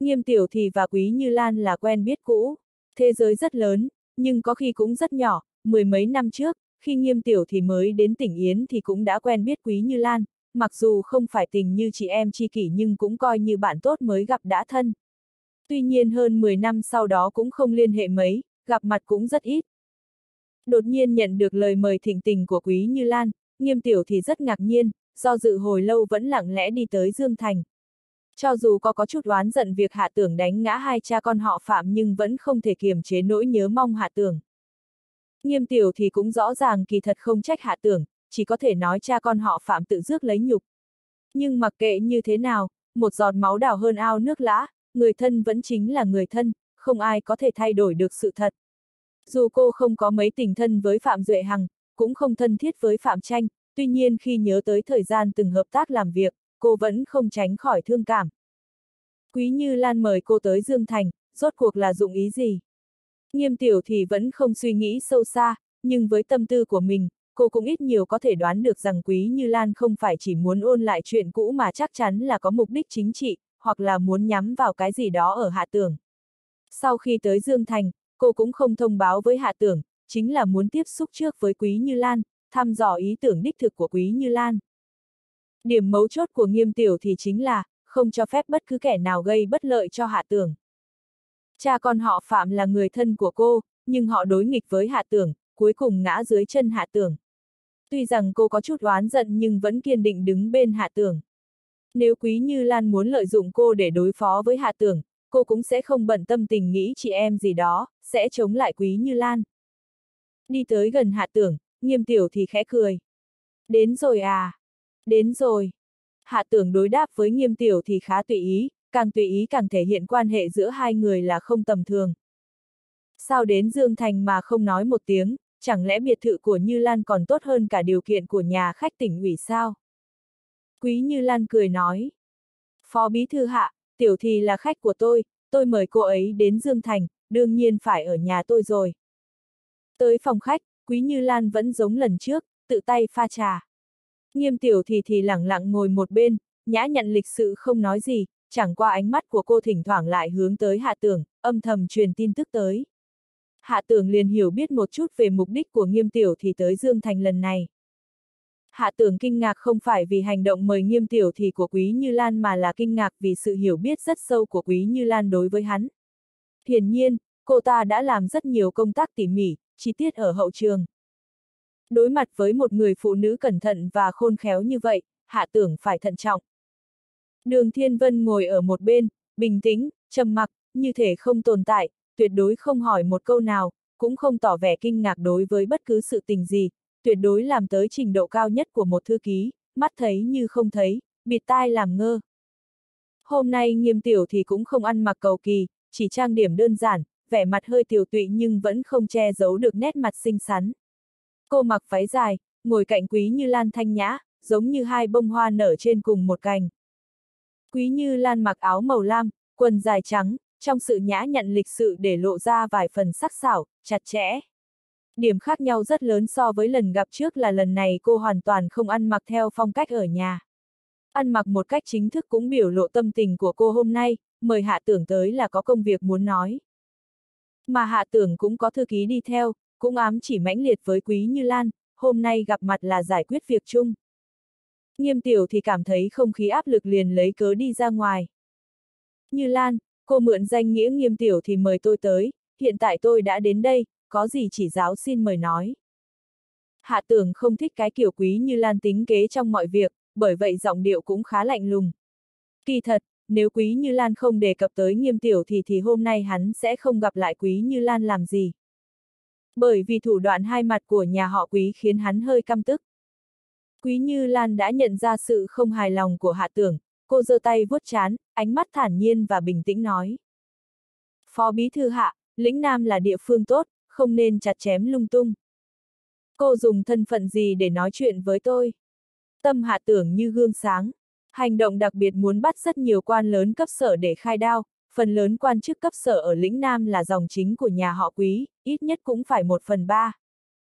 Nghiêm tiểu thì và Quý Như Lan là quen biết cũ. Thế giới rất lớn, nhưng có khi cũng rất nhỏ, mười mấy năm trước, khi nghiêm tiểu thì mới đến tỉnh Yến thì cũng đã quen biết Quý Như Lan, mặc dù không phải tình như chị em chi kỷ nhưng cũng coi như bạn tốt mới gặp đã thân. Tuy nhiên hơn 10 năm sau đó cũng không liên hệ mấy, gặp mặt cũng rất ít. Đột nhiên nhận được lời mời thỉnh tình của Quý Như Lan, nghiêm tiểu thì rất ngạc nhiên, do dự hồi lâu vẫn lặng lẽ đi tới Dương Thành. Cho dù có có chút oán giận việc hạ tưởng đánh ngã hai cha con họ phạm nhưng vẫn không thể kiềm chế nỗi nhớ mong hạ tưởng. Nghiêm tiểu thì cũng rõ ràng kỳ thật không trách hạ tưởng, chỉ có thể nói cha con họ phạm tự rước lấy nhục. Nhưng mặc kệ như thế nào, một giọt máu đào hơn ao nước lã, người thân vẫn chính là người thân, không ai có thể thay đổi được sự thật. Dù cô không có mấy tình thân với Phạm Duệ Hằng, cũng không thân thiết với Phạm Tranh, tuy nhiên khi nhớ tới thời gian từng hợp tác làm việc, cô vẫn không tránh khỏi thương cảm. Quý Như Lan mời cô tới Dương Thành, rốt cuộc là dụng ý gì? Nghiêm tiểu thì vẫn không suy nghĩ sâu xa, nhưng với tâm tư của mình, cô cũng ít nhiều có thể đoán được rằng Quý Như Lan không phải chỉ muốn ôn lại chuyện cũ mà chắc chắn là có mục đích chính trị, hoặc là muốn nhắm vào cái gì đó ở hạ tưởng. Sau khi tới Dương Thành, cô cũng không thông báo với hạ tưởng, chính là muốn tiếp xúc trước với Quý Như Lan, thăm dò ý tưởng đích thực của Quý Như Lan. Điểm mấu chốt của nghiêm tiểu thì chính là, không cho phép bất cứ kẻ nào gây bất lợi cho hạ tưởng. Cha con họ Phạm là người thân của cô, nhưng họ đối nghịch với hạ tưởng, cuối cùng ngã dưới chân hạ tưởng. Tuy rằng cô có chút oán giận nhưng vẫn kiên định đứng bên hạ tưởng. Nếu Quý Như Lan muốn lợi dụng cô để đối phó với hạ tưởng, cô cũng sẽ không bận tâm tình nghĩ chị em gì đó, sẽ chống lại Quý Như Lan. Đi tới gần hạ tưởng, nghiêm tiểu thì khẽ cười. Đến rồi à? Đến rồi. Hạ tưởng đối đáp với nghiêm tiểu thì khá tùy ý, càng tùy ý càng thể hiện quan hệ giữa hai người là không tầm thường. Sao đến Dương Thành mà không nói một tiếng, chẳng lẽ biệt thự của Như Lan còn tốt hơn cả điều kiện của nhà khách tỉnh ủy sao? Quý Như Lan cười nói. Phó Bí Thư Hạ, tiểu thì là khách của tôi, tôi mời cô ấy đến Dương Thành, đương nhiên phải ở nhà tôi rồi. Tới phòng khách, Quý Như Lan vẫn giống lần trước, tự tay pha trà. Nghiêm tiểu thì thì lẳng lặng ngồi một bên, nhã nhận lịch sự không nói gì, chẳng qua ánh mắt của cô thỉnh thoảng lại hướng tới hạ tưởng, âm thầm truyền tin tức tới. Hạ tưởng liền hiểu biết một chút về mục đích của nghiêm tiểu thì tới Dương Thành lần này. Hạ tưởng kinh ngạc không phải vì hành động mời nghiêm tiểu thì của Quý Như Lan mà là kinh ngạc vì sự hiểu biết rất sâu của Quý Như Lan đối với hắn. Hiển nhiên, cô ta đã làm rất nhiều công tác tỉ mỉ, chi tiết ở hậu trường. Đối mặt với một người phụ nữ cẩn thận và khôn khéo như vậy, hạ tưởng phải thận trọng. Đường Thiên Vân ngồi ở một bên, bình tĩnh, trầm mặc, như thể không tồn tại, tuyệt đối không hỏi một câu nào, cũng không tỏ vẻ kinh ngạc đối với bất cứ sự tình gì, tuyệt đối làm tới trình độ cao nhất của một thư ký, mắt thấy như không thấy, bịt tai làm ngơ. Hôm nay nghiêm tiểu thì cũng không ăn mặc cầu kỳ, chỉ trang điểm đơn giản, vẻ mặt hơi tiểu tụy nhưng vẫn không che giấu được nét mặt xinh xắn. Cô mặc váy dài, ngồi cạnh quý như lan thanh nhã, giống như hai bông hoa nở trên cùng một cành. Quý như lan mặc áo màu lam, quần dài trắng, trong sự nhã nhận lịch sự để lộ ra vài phần sắc sảo, chặt chẽ. Điểm khác nhau rất lớn so với lần gặp trước là lần này cô hoàn toàn không ăn mặc theo phong cách ở nhà. Ăn mặc một cách chính thức cũng biểu lộ tâm tình của cô hôm nay, mời hạ tưởng tới là có công việc muốn nói. Mà hạ tưởng cũng có thư ký đi theo, cũng ám chỉ mãnh liệt với Quý Như Lan, hôm nay gặp mặt là giải quyết việc chung. Nghiêm tiểu thì cảm thấy không khí áp lực liền lấy cớ đi ra ngoài. Như Lan, cô mượn danh nghĩa nghiêm tiểu thì mời tôi tới, hiện tại tôi đã đến đây, có gì chỉ giáo xin mời nói. Hạ tưởng không thích cái kiểu quý như Lan tính kế trong mọi việc, bởi vậy giọng điệu cũng khá lạnh lùng. Kỳ thật, nếu quý như Lan không đề cập tới nghiêm tiểu thì thì hôm nay hắn sẽ không gặp lại quý như Lan làm gì. Bởi vì thủ đoạn hai mặt của nhà họ quý khiến hắn hơi căm tức. Quý Như Lan đã nhận ra sự không hài lòng của hạ tưởng, cô giơ tay vuốt chán, ánh mắt thản nhiên và bình tĩnh nói. Phó Bí Thư Hạ, lĩnh Nam là địa phương tốt, không nên chặt chém lung tung. Cô dùng thân phận gì để nói chuyện với tôi? Tâm hạ tưởng như gương sáng. Hành động đặc biệt muốn bắt rất nhiều quan lớn cấp sở để khai đao, phần lớn quan chức cấp sở ở lĩnh Nam là dòng chính của nhà họ quý, ít nhất cũng phải một phần ba.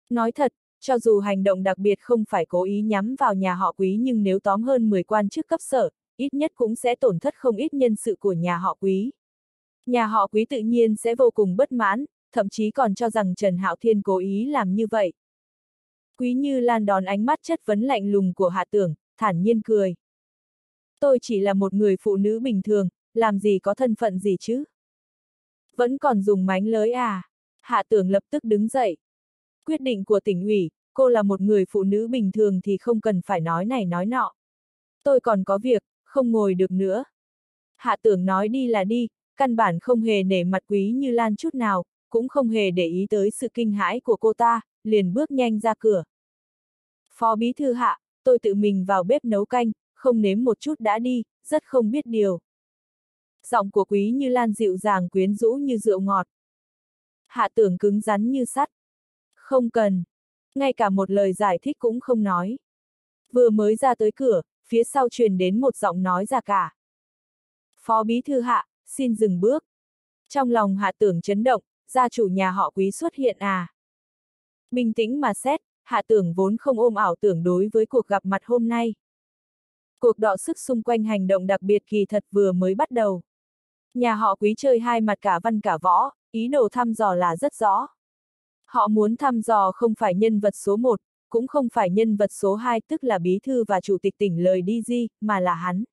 Nói thật, cho dù hành động đặc biệt không phải cố ý nhắm vào nhà họ quý nhưng nếu tóm hơn 10 quan chức cấp sở, ít nhất cũng sẽ tổn thất không ít nhân sự của nhà họ quý. Nhà họ quý tự nhiên sẽ vô cùng bất mãn, thậm chí còn cho rằng Trần Hạo Thiên cố ý làm như vậy. Quý Như Lan đón ánh mắt chất vấn lạnh lùng của Hạ Tưởng, thản nhiên cười. Tôi chỉ là một người phụ nữ bình thường, làm gì có thân phận gì chứ? Vẫn còn dùng mánh lới à? Hạ Tưởng lập tức đứng dậy. Quyết định của tỉnh ủy, cô là một người phụ nữ bình thường thì không cần phải nói này nói nọ. Tôi còn có việc, không ngồi được nữa. Hạ Tưởng nói đi là đi, căn bản không hề nể mặt quý như Lan chút nào, cũng không hề để ý tới sự kinh hãi của cô ta, liền bước nhanh ra cửa. Phó bí thư hạ, tôi tự mình vào bếp nấu canh, không nếm một chút đã đi, rất không biết điều. Giọng của quý như lan dịu dàng quyến rũ như rượu ngọt. Hạ tưởng cứng rắn như sắt. Không cần. Ngay cả một lời giải thích cũng không nói. Vừa mới ra tới cửa, phía sau truyền đến một giọng nói ra cả. Phó bí thư hạ, xin dừng bước. Trong lòng hạ tưởng chấn động, gia chủ nhà họ quý xuất hiện à. Bình tĩnh mà xét, hạ tưởng vốn không ôm ảo tưởng đối với cuộc gặp mặt hôm nay. Cuộc đọ sức xung quanh hành động đặc biệt kỳ thật vừa mới bắt đầu. Nhà họ quý chơi hai mặt cả văn cả võ, ý đồ thăm dò là rất rõ. Họ muốn thăm dò không phải nhân vật số 1, cũng không phải nhân vật số 2 tức là bí thư và chủ tịch tỉnh lời đi di, mà là hắn.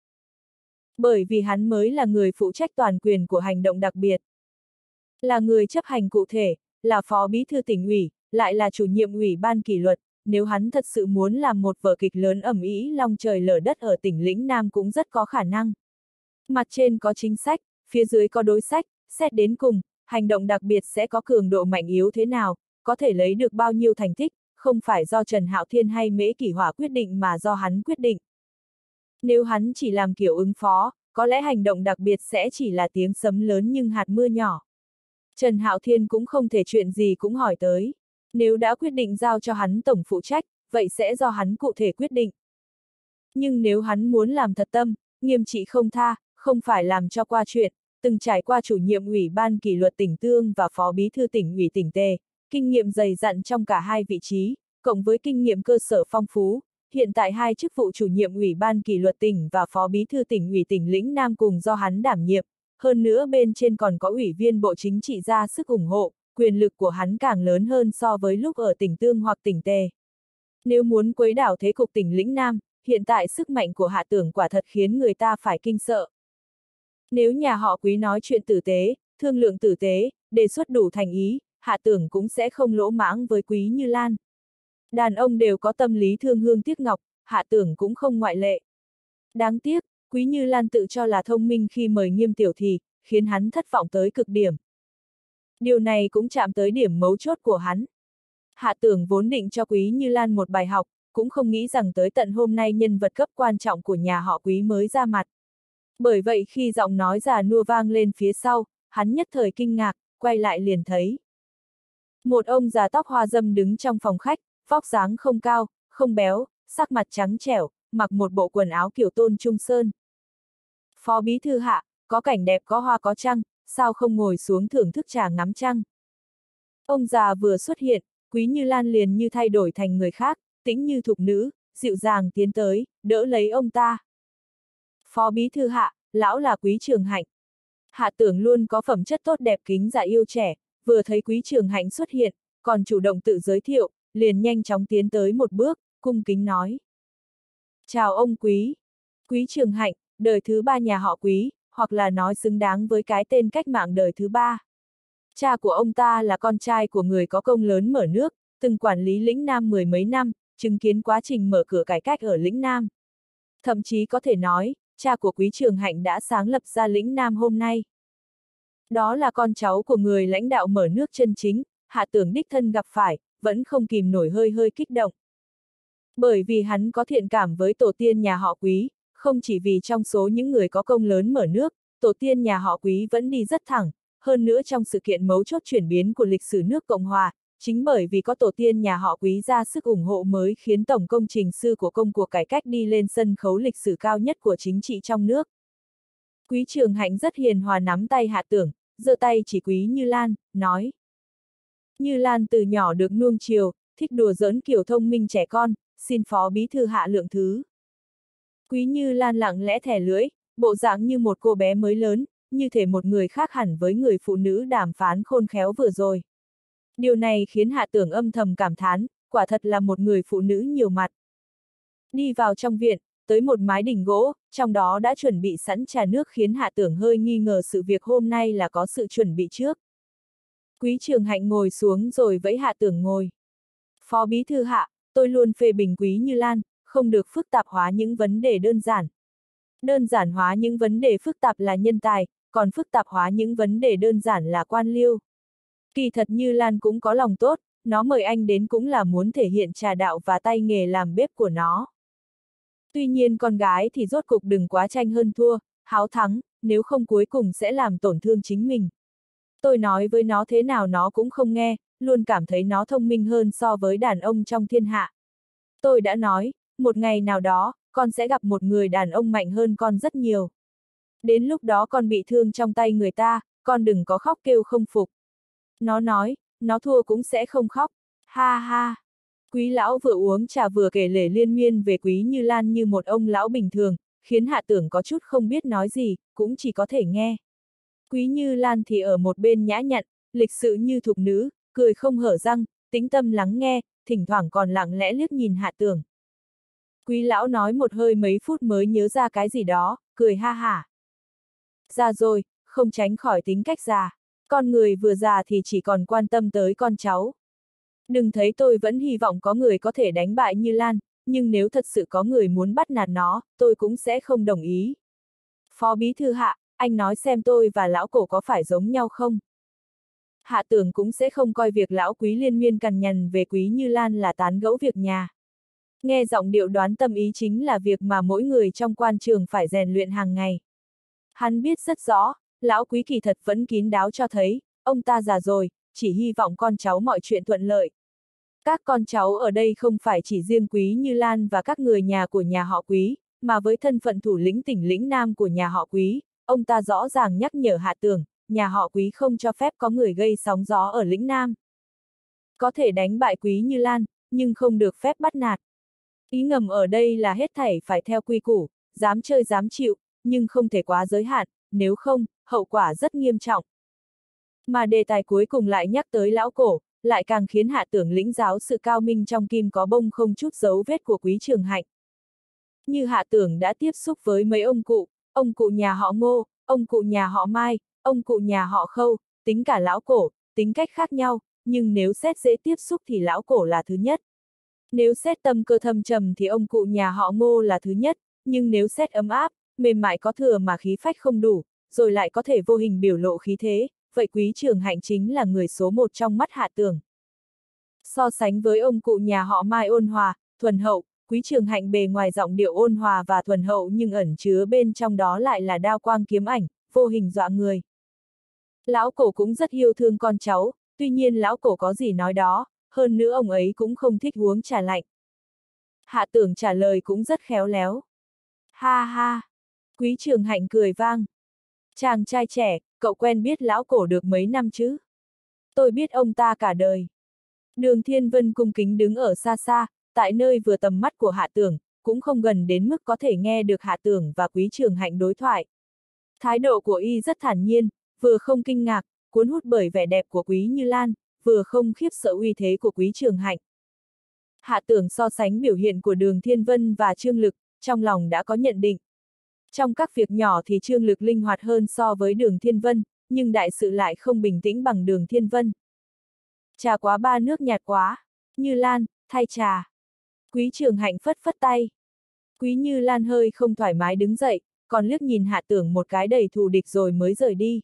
Bởi vì hắn mới là người phụ trách toàn quyền của hành động đặc biệt. Là người chấp hành cụ thể, là phó bí thư tỉnh ủy, lại là chủ nhiệm ủy ban kỷ luật, nếu hắn thật sự muốn làm một vở kịch lớn ẩm ý long trời lở đất ở tỉnh lĩnh Nam cũng rất có khả năng. Mặt trên có chính sách, phía dưới có đối sách, xét đến cùng, hành động đặc biệt sẽ có cường độ mạnh yếu thế nào, có thể lấy được bao nhiêu thành tích, không phải do Trần Hạo Thiên hay Mễ Kỷ Hỏa quyết định mà do hắn quyết định. Nếu hắn chỉ làm kiểu ứng phó, có lẽ hành động đặc biệt sẽ chỉ là tiếng sấm lớn nhưng hạt mưa nhỏ. Trần Hạo Thiên cũng không thể chuyện gì cũng hỏi tới. Nếu đã quyết định giao cho hắn tổng phụ trách, vậy sẽ do hắn cụ thể quyết định. Nhưng nếu hắn muốn làm thật tâm, nghiêm trị không tha, không phải làm cho qua chuyện, từng trải qua chủ nhiệm ủy ban kỷ luật tỉnh Tương và phó bí thư tỉnh ủy tỉnh Tề, kinh nghiệm dày dặn trong cả hai vị trí, cộng với kinh nghiệm cơ sở phong phú, hiện tại hai chức vụ chủ nhiệm ủy ban kỷ luật tỉnh và phó bí thư tỉnh ủy tỉnh lĩnh Nam cùng do hắn đảm nhiệm, hơn nữa bên trên còn có ủy viên bộ chính trị ra sức ủng hộ, quyền lực của hắn càng lớn hơn so với lúc ở tỉnh Tương hoặc tỉnh Tề. Nếu muốn quấy đảo thế cục tỉnh lĩnh Nam, hiện tại sức mạnh của hạ tưởng quả thật khiến người ta phải kinh sợ. Nếu nhà họ quý nói chuyện tử tế, thương lượng tử tế, đề xuất đủ thành ý, hạ tưởng cũng sẽ không lỗ mãng với quý như Lan. Đàn ông đều có tâm lý thương hương tiếc ngọc, hạ tưởng cũng không ngoại lệ. Đáng tiếc, quý như Lan tự cho là thông minh khi mời nghiêm tiểu thì, khiến hắn thất vọng tới cực điểm. Điều này cũng chạm tới điểm mấu chốt của hắn. Hạ tưởng vốn định cho quý như Lan một bài học, cũng không nghĩ rằng tới tận hôm nay nhân vật cấp quan trọng của nhà họ quý mới ra mặt. Bởi vậy khi giọng nói già nua vang lên phía sau, hắn nhất thời kinh ngạc, quay lại liền thấy. Một ông già tóc hoa dâm đứng trong phòng khách, vóc dáng không cao, không béo, sắc mặt trắng trẻo, mặc một bộ quần áo kiểu tôn trung sơn. Phó bí thư hạ, có cảnh đẹp có hoa có trăng, sao không ngồi xuống thưởng thức trà ngắm trăng. Ông già vừa xuất hiện, quý như lan liền như thay đổi thành người khác, tĩnh như thục nữ, dịu dàng tiến tới, đỡ lấy ông ta. Phó bí thư hạ, lão là quý trường hạnh. Hạ tưởng luôn có phẩm chất tốt đẹp kính dạ yêu trẻ, vừa thấy quý trường hạnh xuất hiện, còn chủ động tự giới thiệu, liền nhanh chóng tiến tới một bước, cung kính nói. Chào ông quý. Quý trường hạnh, đời thứ ba nhà họ quý, hoặc là nói xứng đáng với cái tên cách mạng đời thứ ba. Cha của ông ta là con trai của người có công lớn mở nước, từng quản lý lĩnh Nam mười mấy năm, chứng kiến quá trình mở cửa cải cách ở lĩnh Nam. Thậm chí có thể nói, cha của Quý Trường Hạnh đã sáng lập ra lĩnh Nam hôm nay. Đó là con cháu của người lãnh đạo mở nước chân chính, hạ tưởng đích thân gặp phải, vẫn không kìm nổi hơi hơi kích động. Bởi vì hắn có thiện cảm với tổ tiên nhà họ Quý, không chỉ vì trong số những người có công lớn mở nước, tổ tiên nhà họ Quý vẫn đi rất thẳng, hơn nữa trong sự kiện mấu chốt chuyển biến của lịch sử nước Cộng Hòa, chính bởi vì có tổ tiên nhà họ quý ra sức ủng hộ mới khiến tổng công trình sư của công cuộc cải cách đi lên sân khấu lịch sử cao nhất của chính trị trong nước. Quý trường hạnh rất hiền hòa nắm tay hạ tưởng, giơ tay chỉ quý Như Lan, nói. Như Lan từ nhỏ được nuông chiều, thích đùa giỡn kiểu thông minh trẻ con, xin phó bí thư hạ lượng thứ. Quý Như Lan lặng lẽ thẻ lưỡi, bộ dạng như một cô bé mới lớn, như thể một người khác hẳn với người phụ nữ đàm phán khôn khéo vừa rồi. Điều này khiến hạ tưởng âm thầm cảm thán, quả thật là một người phụ nữ nhiều mặt. Đi vào trong viện, tới một mái đỉnh gỗ, trong đó đã chuẩn bị sẵn trà nước khiến hạ tưởng hơi nghi ngờ sự việc hôm nay là có sự chuẩn bị trước. Quý trường hạnh ngồi xuống rồi vẫy hạ tưởng ngồi. Phó bí thư hạ, tôi luôn phê bình quý như Lan, không được phức tạp hóa những vấn đề đơn giản. Đơn giản hóa những vấn đề phức tạp là nhân tài, còn phức tạp hóa những vấn đề đơn giản là quan liêu. Kỳ thật như Lan cũng có lòng tốt, nó mời anh đến cũng là muốn thể hiện trà đạo và tay nghề làm bếp của nó. Tuy nhiên con gái thì rốt cục đừng quá tranh hơn thua, háo thắng, nếu không cuối cùng sẽ làm tổn thương chính mình. Tôi nói với nó thế nào nó cũng không nghe, luôn cảm thấy nó thông minh hơn so với đàn ông trong thiên hạ. Tôi đã nói, một ngày nào đó, con sẽ gặp một người đàn ông mạnh hơn con rất nhiều. Đến lúc đó con bị thương trong tay người ta, con đừng có khóc kêu không phục. Nó nói, nó thua cũng sẽ không khóc. Ha ha. Quý lão vừa uống trà vừa kể lể liên miên về quý như lan như một ông lão bình thường, khiến hạ tưởng có chút không biết nói gì, cũng chỉ có thể nghe. Quý như lan thì ở một bên nhã nhặn, lịch sự như thục nữ, cười không hở răng, tính tâm lắng nghe, thỉnh thoảng còn lặng lẽ liếc nhìn hạ tưởng. Quý lão nói một hơi mấy phút mới nhớ ra cái gì đó, cười ha hả. Ra rồi, không tránh khỏi tính cách già con người vừa già thì chỉ còn quan tâm tới con cháu. Đừng thấy tôi vẫn hy vọng có người có thể đánh bại như Lan, nhưng nếu thật sự có người muốn bắt nạt nó, tôi cũng sẽ không đồng ý. Phó Bí Thư Hạ, anh nói xem tôi và lão cổ có phải giống nhau không? Hạ tưởng cũng sẽ không coi việc lão quý liên miên cằn nhằn về quý như Lan là tán gẫu việc nhà. Nghe giọng điệu đoán tâm ý chính là việc mà mỗi người trong quan trường phải rèn luyện hàng ngày. Hắn biết rất rõ, lão quý kỳ thật vẫn kín đáo cho thấy, ông ta già rồi, chỉ hy vọng con cháu mọi chuyện thuận lợi. Các con cháu ở đây không phải chỉ riêng Quý Như Lan và các người nhà của nhà họ Quý, mà với thân phận thủ lĩnh tỉnh lĩnh Nam của nhà họ Quý, ông ta rõ ràng nhắc nhở Hạ Tường, nhà họ Quý không cho phép có người gây sóng gió ở lĩnh Nam. Có thể đánh bại Quý Như Lan, nhưng không được phép bắt nạt. Ý ngầm ở đây là hết thảy phải theo quy củ, dám chơi dám chịu, nhưng không thể quá giới hạn, nếu không, hậu quả rất nghiêm trọng. Mà đề tài cuối cùng lại nhắc tới lão cổ, lại càng khiến hạ tưởng lĩnh giáo sự cao minh trong kim có bông không chút dấu vết của quý trường hạnh. Như hạ tưởng đã tiếp xúc với mấy ông cụ, ông cụ nhà họ ngô, ông cụ nhà họ mai, ông cụ nhà họ khâu, tính cả lão cổ, tính cách khác nhau, nhưng nếu xét dễ tiếp xúc thì lão cổ là thứ nhất. Nếu xét tâm cơ thâm trầm thì ông cụ nhà họ ngô là thứ nhất, nhưng nếu xét ấm áp, mềm mại có thừa mà khí phách không đủ, rồi lại có thể vô hình biểu lộ khí thế, vậy quý trường hạnh chính là người số một trong mắt hạ tường. So sánh với ông cụ nhà họ Mai ôn hòa, thuần hậu, quý trường hạnh bề ngoài giọng điệu ôn hòa và thuần hậu nhưng ẩn chứa bên trong đó lại là đao quang kiếm ảnh, vô hình dọa người. Lão cổ cũng rất yêu thương con cháu, tuy nhiên lão cổ có gì nói đó, hơn nữa ông ấy cũng không thích uống trà lạnh. Hạ tưởng trả lời cũng rất khéo léo. Ha ha! Quý trường hạnh cười vang. Chàng trai trẻ, cậu quen biết lão cổ được mấy năm chứ? Tôi biết ông ta cả đời. Đường Thiên Vân cung kính đứng ở xa xa, tại nơi vừa tầm mắt của hạ tưởng, cũng không gần đến mức có thể nghe được hạ tưởng và quý trường hạnh đối thoại. Thái độ của y rất thản nhiên, vừa không kinh ngạc, cuốn hút bởi vẻ đẹp của quý như lan, vừa không khiếp sợ uy thế của quý trường hạnh. Hạ tưởng so sánh biểu hiện của đường Thiên Vân và Trương Lực, trong lòng đã có nhận định. Trong các việc nhỏ thì Trương Lực linh hoạt hơn so với đường Thiên Vân, nhưng đại sự lại không bình tĩnh bằng đường Thiên Vân. Trà quá ba nước nhạt quá, như Lan, thay trà. Quý trường hạnh phất phất tay. Quý như Lan hơi không thoải mái đứng dậy, còn liếc nhìn hạ tưởng một cái đầy thù địch rồi mới rời đi.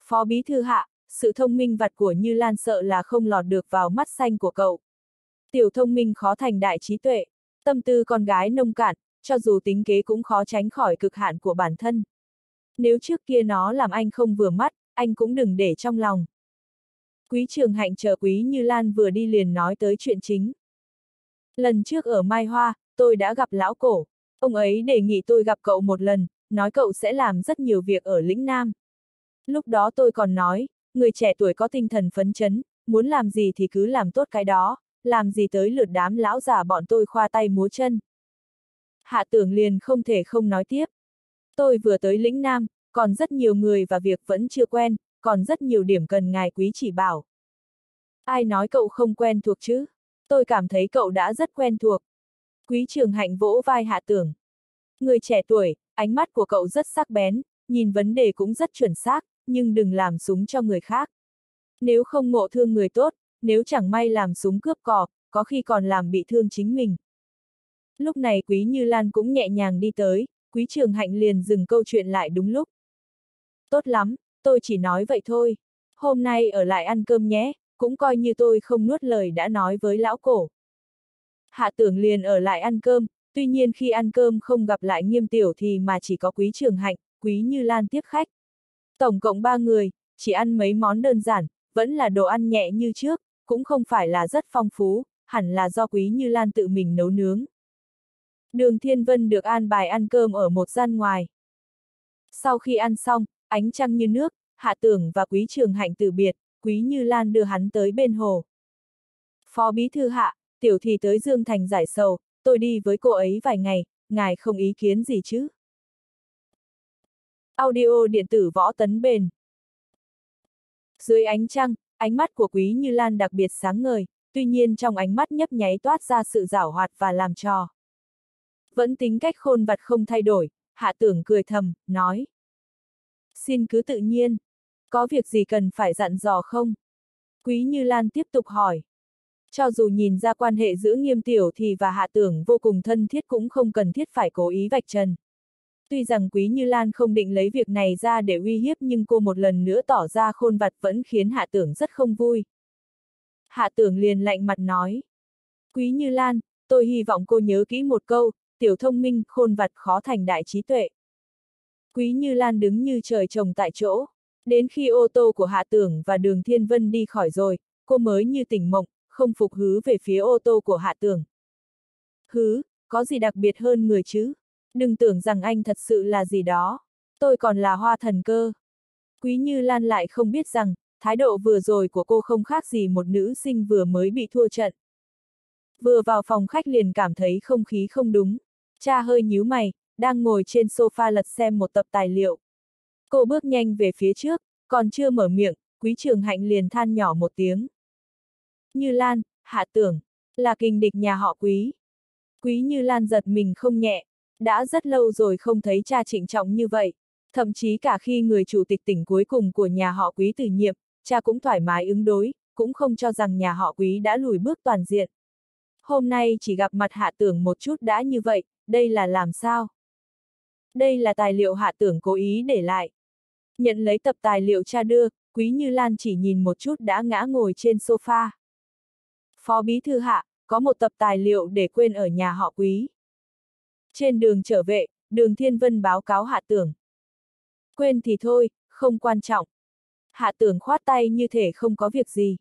Phó bí thư hạ, sự thông minh vặt của Như Lan sợ là không lọt được vào mắt xanh của cậu. Tiểu thông minh khó thành đại trí tuệ, tâm tư con gái nông cạn, cho dù tính kế cũng khó tránh khỏi cực hạn của bản thân. Nếu trước kia nó làm anh không vừa mắt, anh cũng đừng để trong lòng. Quý trường hạnh chờ quý như Lan vừa đi liền nói tới chuyện chính. Lần trước ở Mai Hoa, tôi đã gặp lão cổ. Ông ấy đề nghị tôi gặp cậu một lần, nói cậu sẽ làm rất nhiều việc ở lĩnh Nam. Lúc đó tôi còn nói, người trẻ tuổi có tinh thần phấn chấn, muốn làm gì thì cứ làm tốt cái đó, làm gì tới lượt đám lão già bọn tôi khoa tay múa chân. Hạ tưởng liền không thể không nói tiếp. Tôi vừa tới lĩnh Nam, còn rất nhiều người và việc vẫn chưa quen, còn rất nhiều điểm cần ngài quý chỉ bảo. Ai nói cậu không quen thuộc chứ? Tôi cảm thấy cậu đã rất quen thuộc. Quý trường hạnh vỗ vai hạ tưởng. Người trẻ tuổi, ánh mắt của cậu rất sắc bén, nhìn vấn đề cũng rất chuẩn xác, nhưng đừng làm súng cho người khác. Nếu không ngộ thương người tốt, nếu chẳng may làm súng cướp cò, có khi còn làm bị thương chính mình. Lúc này Quý Như Lan cũng nhẹ nhàng đi tới, Quý Trường Hạnh liền dừng câu chuyện lại đúng lúc. Tốt lắm, tôi chỉ nói vậy thôi. Hôm nay ở lại ăn cơm nhé, cũng coi như tôi không nuốt lời đã nói với lão cổ. Hạ tưởng liền ở lại ăn cơm, tuy nhiên khi ăn cơm không gặp lại nghiêm tiểu thì mà chỉ có Quý Trường Hạnh, Quý Như Lan tiếp khách. Tổng cộng ba người, chỉ ăn mấy món đơn giản, vẫn là đồ ăn nhẹ như trước, cũng không phải là rất phong phú, hẳn là do Quý Như Lan tự mình nấu nướng. Đường Thiên Vân được an bài ăn cơm ở một gian ngoài. Sau khi ăn xong, ánh trăng như nước, Hạ Tưởng và Quý Trường Hạnh từ biệt, Quý Như Lan đưa hắn tới bên hồ. Phó Bí Thư Hạ, tiểu thì tới Dương Thành giải sầu, tôi đi với cô ấy vài ngày, ngài không ý kiến gì chứ? Audio điện tử võ tấn bền. Dưới ánh trăng, ánh mắt của Quý Như Lan đặc biệt sáng ngời, tuy nhiên trong ánh mắt nhấp nháy toát ra sự giảo hoạt và làm trò. Vẫn tính cách khôn vặt không thay đổi, hạ tưởng cười thầm, nói. Xin cứ tự nhiên. Có việc gì cần phải dặn dò không? Quý Như Lan tiếp tục hỏi. Cho dù nhìn ra quan hệ giữa nghiêm tiểu thì và hạ tưởng vô cùng thân thiết cũng không cần thiết phải cố ý vạch trần. Tuy rằng Quý Như Lan không định lấy việc này ra để uy hiếp nhưng cô một lần nữa tỏ ra khôn vặt vẫn khiến hạ tưởng rất không vui. Hạ tưởng liền lạnh mặt nói. Quý Như Lan, tôi hy vọng cô nhớ kỹ một câu, tiểu thông minh, khôn vặt khó thành đại trí tuệ. Quý Như Lan đứng như trời trồng tại chỗ. Đến khi ô tô của Hạ Tưởng và Đường Thiên Vân đi khỏi rồi, cô mới như tỉnh mộng, không phục hứ về phía ô tô của Hạ Tưởng. Hứ, có gì đặc biệt hơn người chứ? Đừng tưởng rằng anh thật sự là gì đó. Tôi còn là hoa thần cơ. Quý Như Lan lại không biết rằng, thái độ vừa rồi của cô không khác gì một nữ sinh vừa mới bị thua trận. Vừa vào phòng khách liền cảm thấy không khí không đúng. Cha hơi nhíu mày, đang ngồi trên sofa lật xem một tập tài liệu. Cô bước nhanh về phía trước, còn chưa mở miệng, quý trường hạnh liền than nhỏ một tiếng. Như Lan, hạ tưởng, là kinh địch nhà họ quý. Quý Như Lan giật mình không nhẹ, đã rất lâu rồi không thấy cha trịnh trọng như vậy. Thậm chí cả khi người chủ tịch tỉnh cuối cùng của nhà họ quý từ nhiệm, cha cũng thoải mái ứng đối, cũng không cho rằng nhà họ quý đã lùi bước toàn diện. Hôm nay chỉ gặp mặt hạ tưởng một chút đã như vậy, đây là làm sao? Đây là tài liệu hạ tưởng cố ý để lại. Nhận lấy tập tài liệu cha đưa, Quý Như Lan chỉ nhìn một chút đã ngã ngồi trên sofa. Phó Bí Thư Hạ, có một tập tài liệu để quên ở nhà họ Quý. Trên đường trở về, đường Thiên Vân báo cáo Hạ Tưởng. Quên thì thôi, không quan trọng. Hạ Tưởng khoát tay như thể không có việc gì.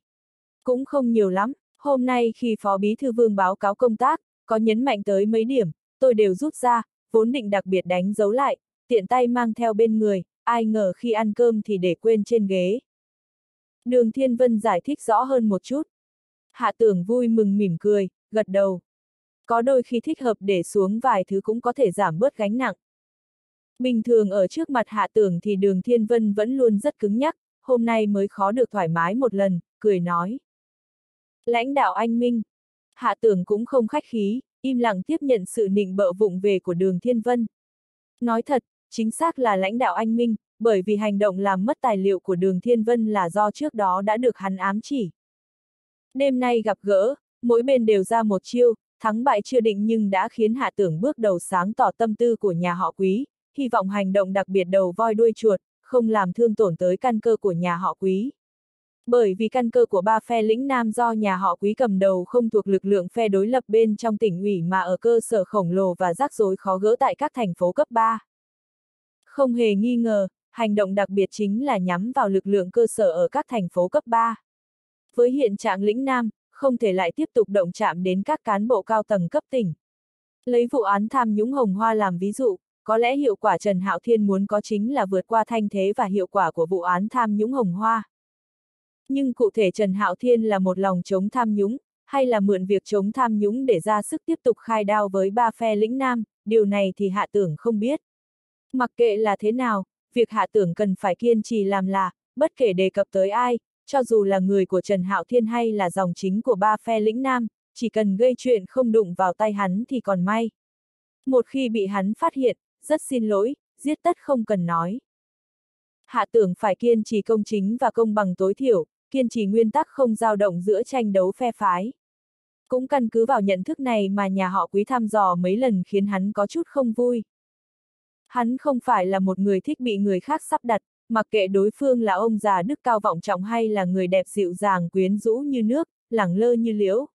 Cũng không nhiều lắm, hôm nay khi Phó Bí Thư Vương báo cáo công tác, có nhấn mạnh tới mấy điểm, tôi đều rút ra, vốn định đặc biệt đánh dấu lại, tiện tay mang theo bên người, ai ngờ khi ăn cơm thì để quên trên ghế. Đường Thiên Vân giải thích rõ hơn một chút. Hạ tưởng vui mừng mỉm cười, gật đầu. Có đôi khi thích hợp để xuống vài thứ cũng có thể giảm bớt gánh nặng. Bình thường ở trước mặt hạ tưởng thì đường Thiên Vân vẫn luôn rất cứng nhắc, hôm nay mới khó được thoải mái một lần, cười nói. Lãnh đạo anh Minh. Hạ tưởng cũng không khách khí, im lặng tiếp nhận sự nịnh bợ vụng về của đường Thiên Vân. Nói thật, chính xác là lãnh đạo anh Minh, bởi vì hành động làm mất tài liệu của đường Thiên Vân là do trước đó đã được hắn ám chỉ. Đêm nay gặp gỡ, mỗi bên đều ra một chiêu, thắng bại chưa định nhưng đã khiến hạ tưởng bước đầu sáng tỏ tâm tư của nhà họ quý, hy vọng hành động đặc biệt đầu voi đuôi chuột, không làm thương tổn tới căn cơ của nhà họ quý. Bởi vì căn cơ của ba phe lĩnh Nam do nhà họ quý cầm đầu không thuộc lực lượng phe đối lập bên trong tỉnh ủy mà ở cơ sở khổng lồ và rắc rối khó gỡ tại các thành phố cấp 3. Không hề nghi ngờ, hành động đặc biệt chính là nhắm vào lực lượng cơ sở ở các thành phố cấp 3. Với hiện trạng lĩnh Nam, không thể lại tiếp tục động chạm đến các cán bộ cao tầng cấp tỉnh. Lấy vụ án tham nhũng hồng hoa làm ví dụ, có lẽ hiệu quả Trần Hạo Thiên muốn có chính là vượt qua thanh thế và hiệu quả của vụ án tham nhũng hồng hoa. Nhưng cụ thể Trần Hạo Thiên là một lòng chống tham nhũng, hay là mượn việc chống tham nhũng để ra sức tiếp tục khai đao với ba phe lĩnh Nam, điều này thì hạ tưởng không biết. Mặc kệ là thế nào, việc hạ tưởng cần phải kiên trì làm là, bất kể đề cập tới ai, cho dù là người của Trần Hạo Thiên hay là dòng chính của ba phe lĩnh Nam, chỉ cần gây chuyện không đụng vào tay hắn thì còn may. Một khi bị hắn phát hiện, rất xin lỗi, giết tất không cần nói. Hạ tưởng phải kiên trì công chính và công bằng tối thiểu, kiên trì nguyên tắc không dao động giữa tranh đấu phe phái. Cũng căn cứ vào nhận thức này mà nhà họ quý thăm dò mấy lần khiến hắn có chút không vui. Hắn không phải là một người thích bị người khác sắp đặt, mặc kệ đối phương là ông già đức cao vọng trọng hay là người đẹp dịu dàng quyến rũ như nước, lẳng lơ như liễu.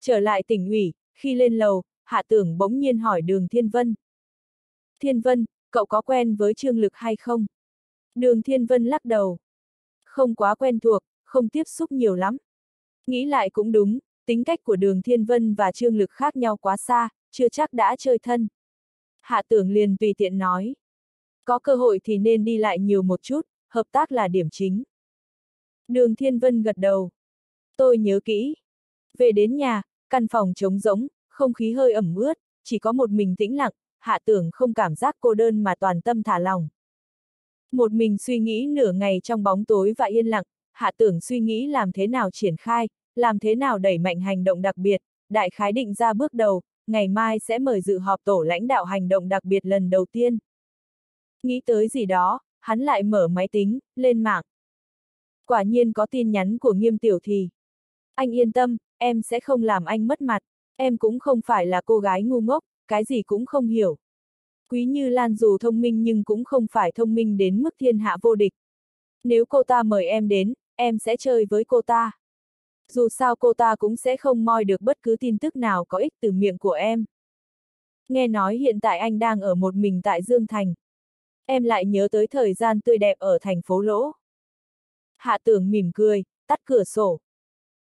Trở lại tỉnh ủy, khi lên lầu, Hạ Tưởng bỗng nhiên hỏi đường Thiên Vân. Thiên Vân, cậu có quen với Trương Lực hay không? Đường Thiên Vân lắc đầu. Không quá quen thuộc, không tiếp xúc nhiều lắm. Nghĩ lại cũng đúng, tính cách của đường Thiên Vân và Trương Lực khác nhau quá xa, chưa chắc đã chơi thân. Hạ tưởng liền tùy tiện nói. Có cơ hội thì nên đi lại nhiều một chút, hợp tác là điểm chính. Đường Thiên Vân gật đầu. Tôi nhớ kỹ. Về đến nhà, căn phòng trống rỗng, không khí hơi ẩm ướt, chỉ có một mình tĩnh lặng, hạ tưởng không cảm giác cô đơn mà toàn tâm thả lòng. Một mình suy nghĩ nửa ngày trong bóng tối và yên lặng, hạ tưởng suy nghĩ làm thế nào triển khai, làm thế nào đẩy mạnh hành động đặc biệt, đại khái định ra bước đầu, ngày mai sẽ mời dự họp tổ lãnh đạo hành động đặc biệt lần đầu tiên. Nghĩ tới gì đó, hắn lại mở máy tính, lên mạng. Quả nhiên có tin nhắn của nghiêm tiểu thì. Anh yên tâm, em sẽ không làm anh mất mặt, em cũng không phải là cô gái ngu ngốc, cái gì cũng không hiểu. Quý Như Lan dù thông minh nhưng cũng không phải thông minh đến mức thiên hạ vô địch. Nếu cô ta mời em đến, em sẽ chơi với cô ta dù sao cô ta cũng sẽ không moi được bất cứ tin tức nào có ích từ miệng của em. Nghe nói hiện tại anh đang ở một mình tại Dương Thành. Em lại nhớ tới thời gian tươi đẹp ở thành phố Lỗ. Hạ tưởng mỉm cười, tắt cửa sổ.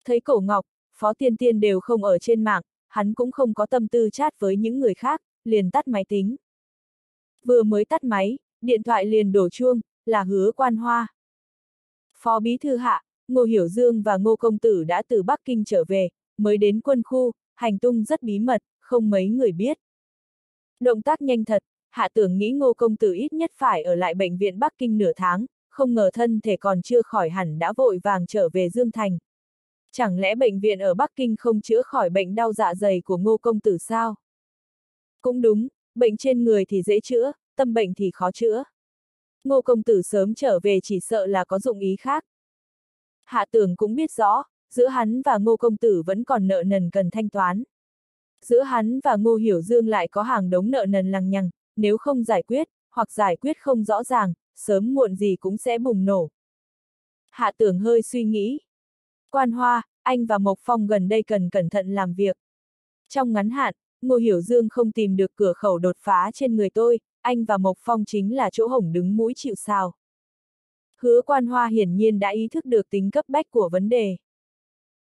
Thấy cổ ngọc, phó tiên tiên đều không ở trên mạng, hắn cũng không có tâm tư chat với những người khác, liền tắt máy tính. Vừa mới tắt máy, điện thoại liền đổ chuông, là hứa quan hoa. Phó bí thư hạ, Ngô Hiểu Dương và Ngô Công Tử đã từ Bắc Kinh trở về, mới đến quân khu, hành tung rất bí mật, không mấy người biết. Động tác nhanh thật, hạ tưởng nghĩ Ngô Công Tử ít nhất phải ở lại bệnh viện Bắc Kinh nửa tháng, không ngờ thân thể còn chưa khỏi hẳn đã vội vàng trở về Dương Thành. Chẳng lẽ bệnh viện ở Bắc Kinh không chữa khỏi bệnh đau dạ dày của Ngô Công Tử sao? Cũng đúng, bệnh trên người thì dễ chữa, tâm bệnh thì khó chữa. Ngô Công Tử sớm trở về chỉ sợ là có dụng ý khác. Hạ tưởng cũng biết rõ, giữa hắn và Ngô Công Tử vẫn còn nợ nần cần thanh toán. Giữa hắn và Ngô Hiểu Dương lại có hàng đống nợ nần lằng nhằng, nếu không giải quyết, hoặc giải quyết không rõ ràng, sớm muộn gì cũng sẽ bùng nổ. Hạ tưởng hơi suy nghĩ. Quan Hoa, anh và Mộc Phong gần đây cần cẩn thận làm việc. Trong ngắn hạn, Ngô Hiểu Dương không tìm được cửa khẩu đột phá trên người tôi, anh và Mộc Phong chính là chỗ hổng đứng mũi chịu sao. Hứa Quan Hoa hiển nhiên đã ý thức được tính cấp bách của vấn đề.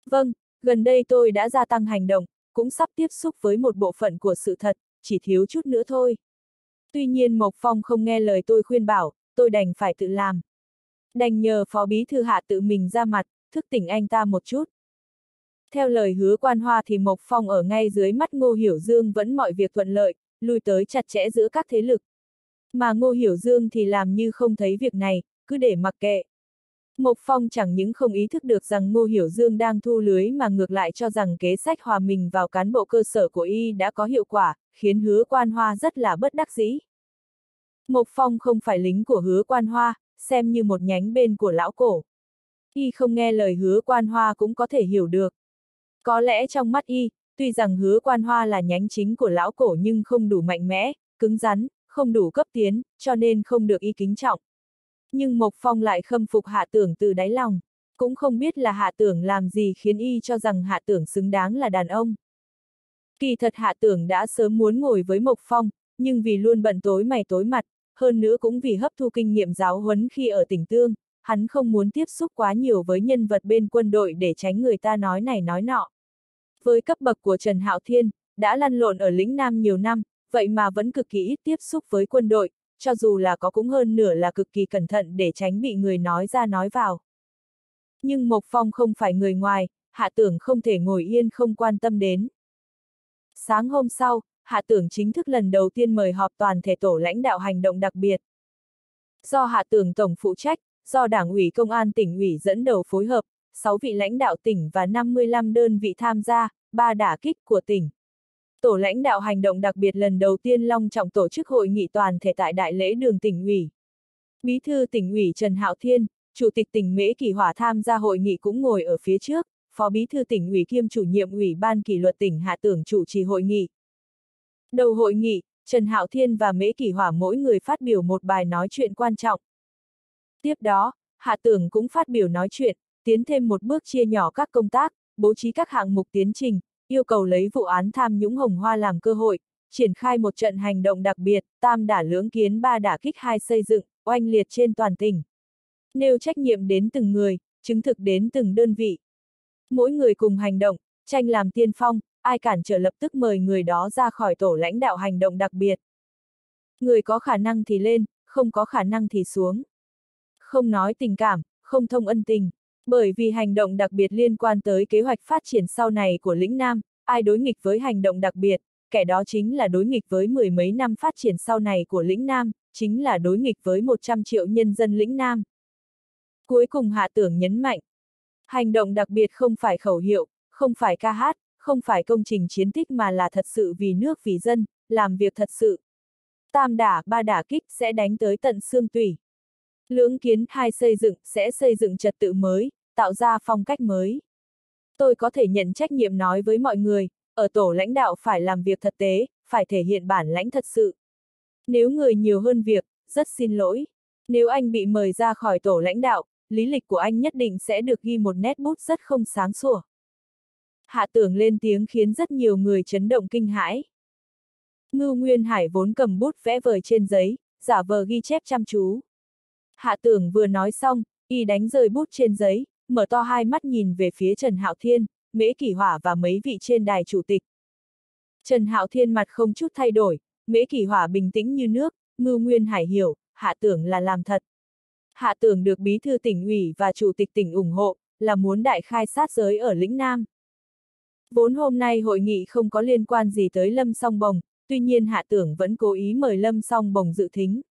Vâng, gần đây tôi đã gia tăng hành động, cũng sắp tiếp xúc với một bộ phận của sự thật, chỉ thiếu chút nữa thôi. Tuy nhiên Mộc Phong không nghe lời tôi khuyên bảo, tôi đành phải tự làm. Đành nhờ Phó Bí Thư Hạ tự mình ra mặt, thức tỉnh anh ta một chút. Theo lời hứa quan hoa thì Mộc Phong ở ngay dưới mắt Ngô Hiểu Dương vẫn mọi việc thuận lợi, lui tới chặt chẽ giữa các thế lực. Mà Ngô Hiểu Dương thì làm như không thấy việc này, cứ để mặc kệ. Mộc Phong chẳng những không ý thức được rằng Ngô Hiểu Dương đang thu lưới mà ngược lại cho rằng kế sách hòa mình vào cán bộ cơ sở của y đã có hiệu quả, khiến hứa quan hoa rất là bất đắc dĩ. Mộc Phong không phải lính của hứa quan hoa, xem như một nhánh bên của lão cổ. Y không nghe lời hứa quan hoa cũng có thể hiểu được. Có lẽ trong mắt Y, tuy rằng hứa quan hoa là nhánh chính của lão cổ nhưng không đủ mạnh mẽ, cứng rắn, không đủ cấp tiến, cho nên không được Y kính trọng. Nhưng Mộc Phong lại khâm phục hạ tưởng từ đáy lòng. Cũng không biết là hạ tưởng làm gì khiến Y cho rằng hạ tưởng xứng đáng là đàn ông. Kỳ thật hạ tưởng đã sớm muốn ngồi với Mộc Phong, nhưng vì luôn bận tối mày tối mặt, hơn nữa cũng vì hấp thu kinh nghiệm giáo huấn khi ở tỉnh Tương, hắn không muốn tiếp xúc quá nhiều với nhân vật bên quân đội để tránh người ta nói này nói nọ. Với cấp bậc của Trần Hạo Thiên, đã lăn lộn ở lĩnh Nam nhiều năm, vậy mà vẫn cực kỳ ít tiếp xúc với quân đội, cho dù là có cũng hơn nửa là cực kỳ cẩn thận để tránh bị người nói ra nói vào. Nhưng Mộc Phong không phải người ngoài, hạ tưởng không thể ngồi yên không quan tâm đến. Sáng hôm sau, hạ tưởng chính thức lần đầu tiên mời họp toàn thể tổ lãnh đạo hành động đặc biệt. Do hạ tưởng tổng phụ trách, do Đảng ủy Công an tỉnh ủy dẫn đầu phối hợp, 6 vị lãnh đạo tỉnh và 55 đơn vị tham gia, ba đả kích của tỉnh. Tổ lãnh đạo hành động đặc biệt lần đầu tiên long trọng tổ chức hội nghị toàn thể tại đại lễ đường tỉnh ủy. Bí thư tỉnh ủy Trần Hạo Thiên, Chủ tịch tỉnh Mễ Kỳ Hỏa tham gia hội nghị cũng ngồi ở phía trước, Phó Bí thư tỉnh ủy kiêm chủ nhiệm ủy ban kỷ luật tỉnh Hạ Tưởng chủ trì hội nghị. Đầu hội nghị, Trần Hạo Thiên và Mễ Kỳ Hỏa mỗi người phát biểu một bài nói chuyện quan trọng. Tiếp đó, Hạ Tưởng cũng phát biểu nói chuyện, tiến thêm một bước chia nhỏ các công tác, bố trí các hạng mục tiến trình, yêu cầu lấy vụ án tham nhũng hồng hoa làm cơ hội, triển khai một trận hành động đặc biệt, tam đả lưỡng kiến ba đả kích hai xây dựng, oanh liệt trên toàn tỉnh. Nêu trách nhiệm đến từng người, chứng thực đến từng đơn vị. Mỗi người cùng hành động, tranh làm tiên phong, ai cản trở lập tức mời người đó ra khỏi tổ lãnh đạo hành động đặc biệt. Người có khả năng thì lên, không có khả năng thì xuống. Không nói tình cảm, không thông ân tình. Bởi vì hành động đặc biệt liên quan tới kế hoạch phát triển sau này của lĩnh Nam, ai đối nghịch với hành động đặc biệt, kẻ đó chính là đối nghịch với mười mấy năm phát triển sau này của lĩnh Nam, chính là đối nghịch với 100 triệu nhân dân lĩnh Nam. Cuối cùng Hạ Tưởng nhấn mạnh, hành động đặc biệt không phải khẩu hiệu, không phải ca hát, không phải công trình chiến tích mà là thật sự vì nước vì dân, làm việc thật sự. Tam đả, ba đả kích sẽ đánh tới tận xương tủy. Lưỡng kiến hai xây dựng sẽ xây dựng trật tự mới, tạo ra phong cách mới. Tôi có thể nhận trách nhiệm nói với mọi người, ở tổ lãnh đạo phải làm việc thật tế, phải thể hiện bản lãnh thật sự. Nếu người nhiều hơn việc, rất xin lỗi. Nếu anh bị mời ra khỏi tổ lãnh đạo, lý lịch của anh nhất định sẽ được ghi một nét bút rất không sáng sủa. Hạ tưởng lên tiếng khiến rất nhiều người chấn động kinh hãi. Ngưu Nguyên Hải vốn cầm bút vẽ vời trên giấy, giả vờ ghi chép chăm chú. Hạ tưởng vừa nói xong, y đánh rơi bút trên giấy, mở to hai mắt nhìn về phía Trần Hạo Thiên, Mễ Kỷ Hỏa và mấy vị trên đài chủ tịch. Trần Hạo Thiên mặt không chút thay đổi, Mễ Kỷ Hỏa bình tĩnh như nước, ngưu nguyên hải hiểu, hạ tưởng là làm thật. Hạ tưởng được bí thư tỉnh ủy và chủ tịch tỉnh ủng hộ, là muốn đại khai sát giới ở lĩnh Nam. Vốn hôm nay hội nghị không có liên quan gì tới Lâm Song Bồng, tuy nhiên hạ tưởng vẫn cố ý mời Lâm Song Bồng dự thính.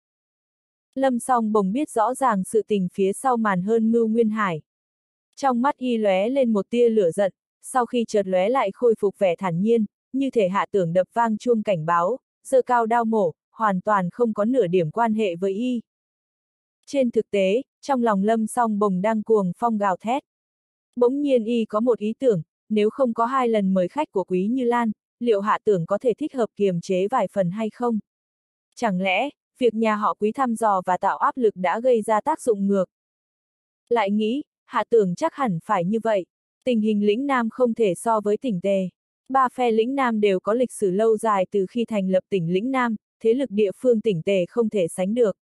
Lâm Song Bồng biết rõ ràng sự tình phía sau màn hơn Mưu Nguyên Hải. Trong mắt y lóe lên một tia lửa giận, sau khi chợt lóe lại khôi phục vẻ thản nhiên, như thể hạ tưởng đập vang chuông cảnh báo, giơ cao đao mổ, hoàn toàn không có nửa điểm quan hệ với y. Trên thực tế, trong lòng lâm song bồng đang cuồng phong gào thét. Bỗng nhiên y có một ý tưởng, nếu không có hai lần mời khách của Quý Như Lan, liệu hạ tưởng có thể thích hợp kiềm chế vài phần hay không? Chẳng lẽ, việc nhà họ Quý thăm dò và tạo áp lực đã gây ra tác dụng ngược? Lại nghĩ, hạ tưởng chắc hẳn phải như vậy. Tình hình lĩnh Nam không thể so với tỉnh Tề. Ba phe lĩnh Nam đều có lịch sử lâu dài từ khi thành lập tỉnh lĩnh Nam, thế lực địa phương tỉnh Tề không thể sánh được.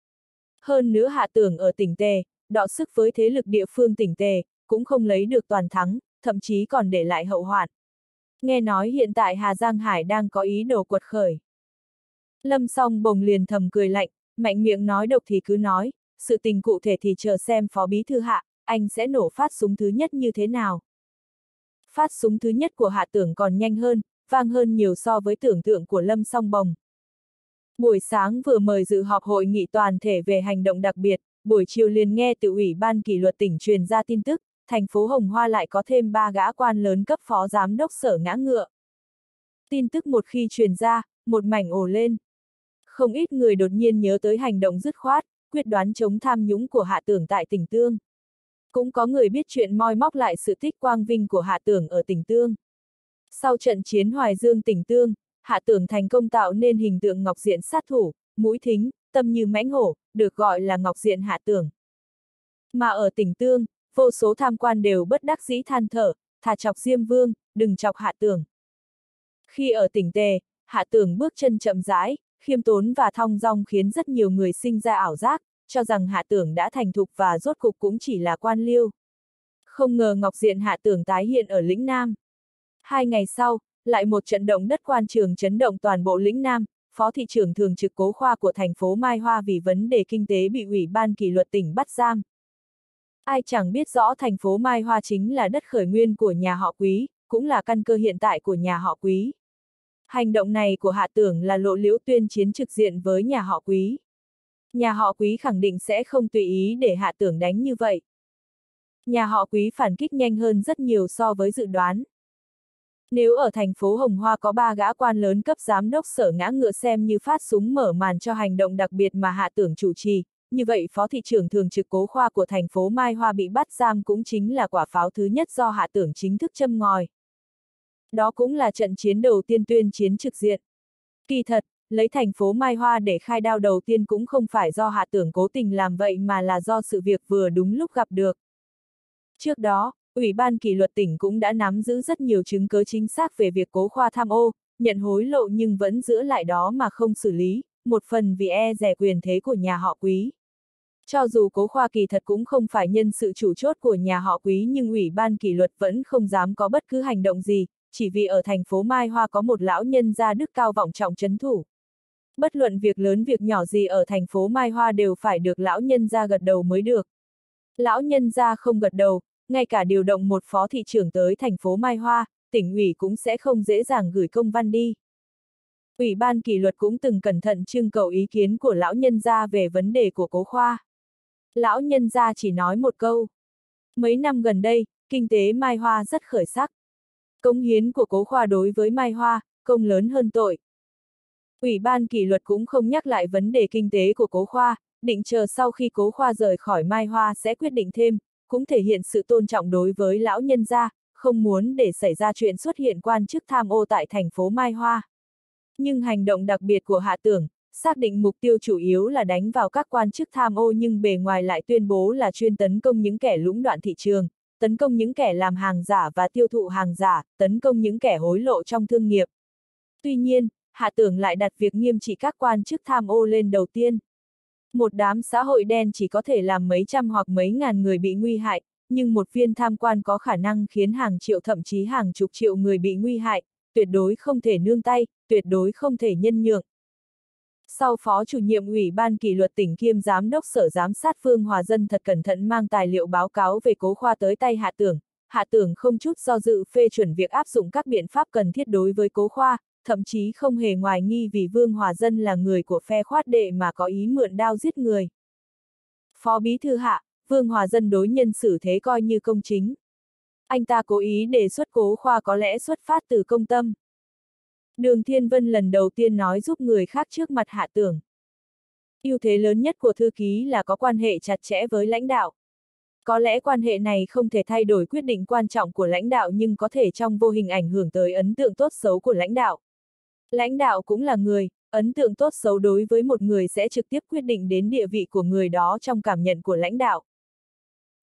Hơn nữa hạ tưởng ở tỉnh Tề, đọ sức với thế lực địa phương tỉnh Tề, cũng không lấy được toàn thắng, thậm chí còn để lại hậu hoạn. Nghe nói hiện tại Hà Giang Hải đang có ý đồ quật khởi. Lâm song bồng liền thầm cười lạnh, mạnh miệng nói độc thì cứ nói, sự tình cụ thể thì chờ xem phó bí thư hạ, anh sẽ nổ phát súng thứ nhất như thế nào. Phát súng thứ nhất của hạ tưởng còn nhanh hơn, vang hơn nhiều so với tưởng tượng của Lâm song bồng. Buổi sáng vừa mời dự họp hội nghị toàn thể về hành động đặc biệt, buổi chiều liền nghe từ Ủy ban kỷ luật tỉnh truyền ra tin tức, thành phố Hồng Hoa lại có thêm ba gã quan lớn cấp phó giám đốc sở ngã ngựa. Tin tức một khi truyền ra, một mảnh ồ lên. Không ít người đột nhiên nhớ tới hành động dứt khoát, quyết đoán chống tham nhũng của hạ tưởng tại tỉnh Tương. Cũng có người biết chuyện moi móc lại sự tích quang vinh của hạ tưởng ở tỉnh Tương. Sau trận chiến Hoài Dương tỉnh Tương, hạ tưởng thành công tạo nên hình tượng ngọc diện sát thủ, mũi thính, tâm như mãnh hổ, được gọi là ngọc diện hạ tưởng. Mà ở tỉnh Tương, vô số tham quan đều bất đắc dĩ than thở, thà chọc Diêm Vương, đừng chọc hạ tưởng. Khi ở tỉnh Tề, hạ tưởng bước chân chậm rãi, khiêm tốn và thong dong khiến rất nhiều người sinh ra ảo giác, cho rằng hạ tưởng đã thành thục và rốt cục cũng chỉ là quan liêu. Không ngờ Ngọc Diện hạ tưởng tái hiện ở lĩnh Nam. Hai ngày sau, lại một trận động đất quan trường chấn động toàn bộ lĩnh Nam, phó thị trưởng thường trực cố khoa của thành phố Mai Hoa vì vấn đề kinh tế bị ủy ban kỷ luật tỉnh bắt giam. Ai chẳng biết rõ thành phố Mai Hoa chính là đất khởi nguyên của nhà họ quý, cũng là căn cơ hiện tại của nhà họ quý. Hành động này của hạ tưởng là lộ liễu tuyên chiến trực diện với nhà họ quý. Nhà họ quý khẳng định sẽ không tùy ý để hạ tưởng đánh như vậy. Nhà họ quý phản kích nhanh hơn rất nhiều so với dự đoán. Nếu ở thành phố Hồng Hoa có ba gã quan lớn cấp giám đốc sở ngã ngựa xem như phát súng mở màn cho hành động đặc biệt mà hạ tưởng chủ trì, như vậy phó thị trưởng thường trực cố khoa của thành phố Mai Hoa bị bắt giam cũng chính là quả pháo thứ nhất do hạ tưởng chính thức châm ngòi. Đó cũng là trận chiến đầu tiên tuyên chiến trực diện. Kỳ thật, lấy thành phố Mai Hoa để khai đao đầu tiên cũng không phải do hạ tưởng cố tình làm vậy mà là do sự việc vừa đúng lúc gặp được. Trước đó, Ủy ban kỷ luật tỉnh cũng đã nắm giữ rất nhiều chứng cứ chính xác về việc cố khoa tham ô, nhận hối lộ nhưng vẫn giữ lại đó mà không xử lý, một phần vì e rẻ quyền thế của nhà họ quý. Cho dù cố khoa kỳ thật cũng không phải nhân sự chủ chốt của nhà họ quý nhưng ủy ban kỷ luật vẫn không dám có bất cứ hành động gì, chỉ vì ở thành phố Mai Hoa có một lão nhân gia đức cao vọng trọng chấn thủ. Bất luận việc lớn việc nhỏ gì ở thành phố Mai Hoa đều phải được lão nhân gia gật đầu mới được. Lão nhân gia không gật đầu, ngay cả điều động một phó thị trưởng tới thành phố Mai Hoa, tỉnh ủy cũng sẽ không dễ dàng gửi công văn đi. Ủy ban kỷ luật cũng từng cẩn thận trưng cầu ý kiến của lão nhân gia về vấn đề của cố khoa. Lão nhân gia chỉ nói một câu. Mấy năm gần đây, kinh tế Mai Hoa rất khởi sắc. Công hiến của cố khoa đối với Mai Hoa, công lớn hơn tội. Ủy ban kỷ luật cũng không nhắc lại vấn đề kinh tế của cố khoa, định chờ sau khi cố khoa rời khỏi Mai Hoa sẽ quyết định thêm, cũng thể hiện sự tôn trọng đối với lão nhân gia, không muốn để xảy ra chuyện xuất hiện quan chức tham ô tại thành phố Mai Hoa. Nhưng hành động đặc biệt của Hạ Tưởng, xác định mục tiêu chủ yếu là đánh vào các quan chức tham ô nhưng bề ngoài lại tuyên bố là chuyên tấn công những kẻ lũng đoạn thị trường, tấn công những kẻ làm hàng giả và tiêu thụ hàng giả, tấn công những kẻ hối lộ trong thương nghiệp. Tuy nhiên, Hạ Tưởng lại đặt việc nghiêm trị các quan chức tham ô lên đầu tiên. Một đám xã hội đen chỉ có thể làm mấy trăm hoặc mấy ngàn người bị nguy hại, nhưng một viên tham quan có khả năng khiến hàng triệu thậm chí hàng chục triệu người bị nguy hại, tuyệt đối không thể nương tay, tuyệt đối không thể nhân nhượng. Sau phó chủ nhiệm ủy ban kỷ luật tỉnh kiêm giám đốc sở giám sát Phương Hòa Dân thật cẩn thận mang tài liệu báo cáo về cố khoa tới tay hạ tưởng, hạ tưởng không chút do dự phê chuẩn việc áp dụng các biện pháp cần thiết đối với cố khoa, thậm chí không hề ngoài nghi vì Vương Hòa Dân là người của phe khoát đệ mà có ý mượn đao giết người. Phó Bí Thư Hạ, Vương Hòa Dân đối nhân xử thế coi như công chính. Anh ta cố ý đề xuất cố khoa có lẽ xuất phát từ công tâm. Đường Thiên Vân lần đầu tiên nói giúp người khác trước mặt hạ tưởng. ưu thế lớn nhất của thư ký là có quan hệ chặt chẽ với lãnh đạo. Có lẽ quan hệ này không thể thay đổi quyết định quan trọng của lãnh đạo nhưng có thể trong vô hình ảnh hưởng tới ấn tượng tốt xấu của lãnh đạo. Lãnh đạo cũng là người, ấn tượng tốt xấu đối với một người sẽ trực tiếp quyết định đến địa vị của người đó trong cảm nhận của lãnh đạo.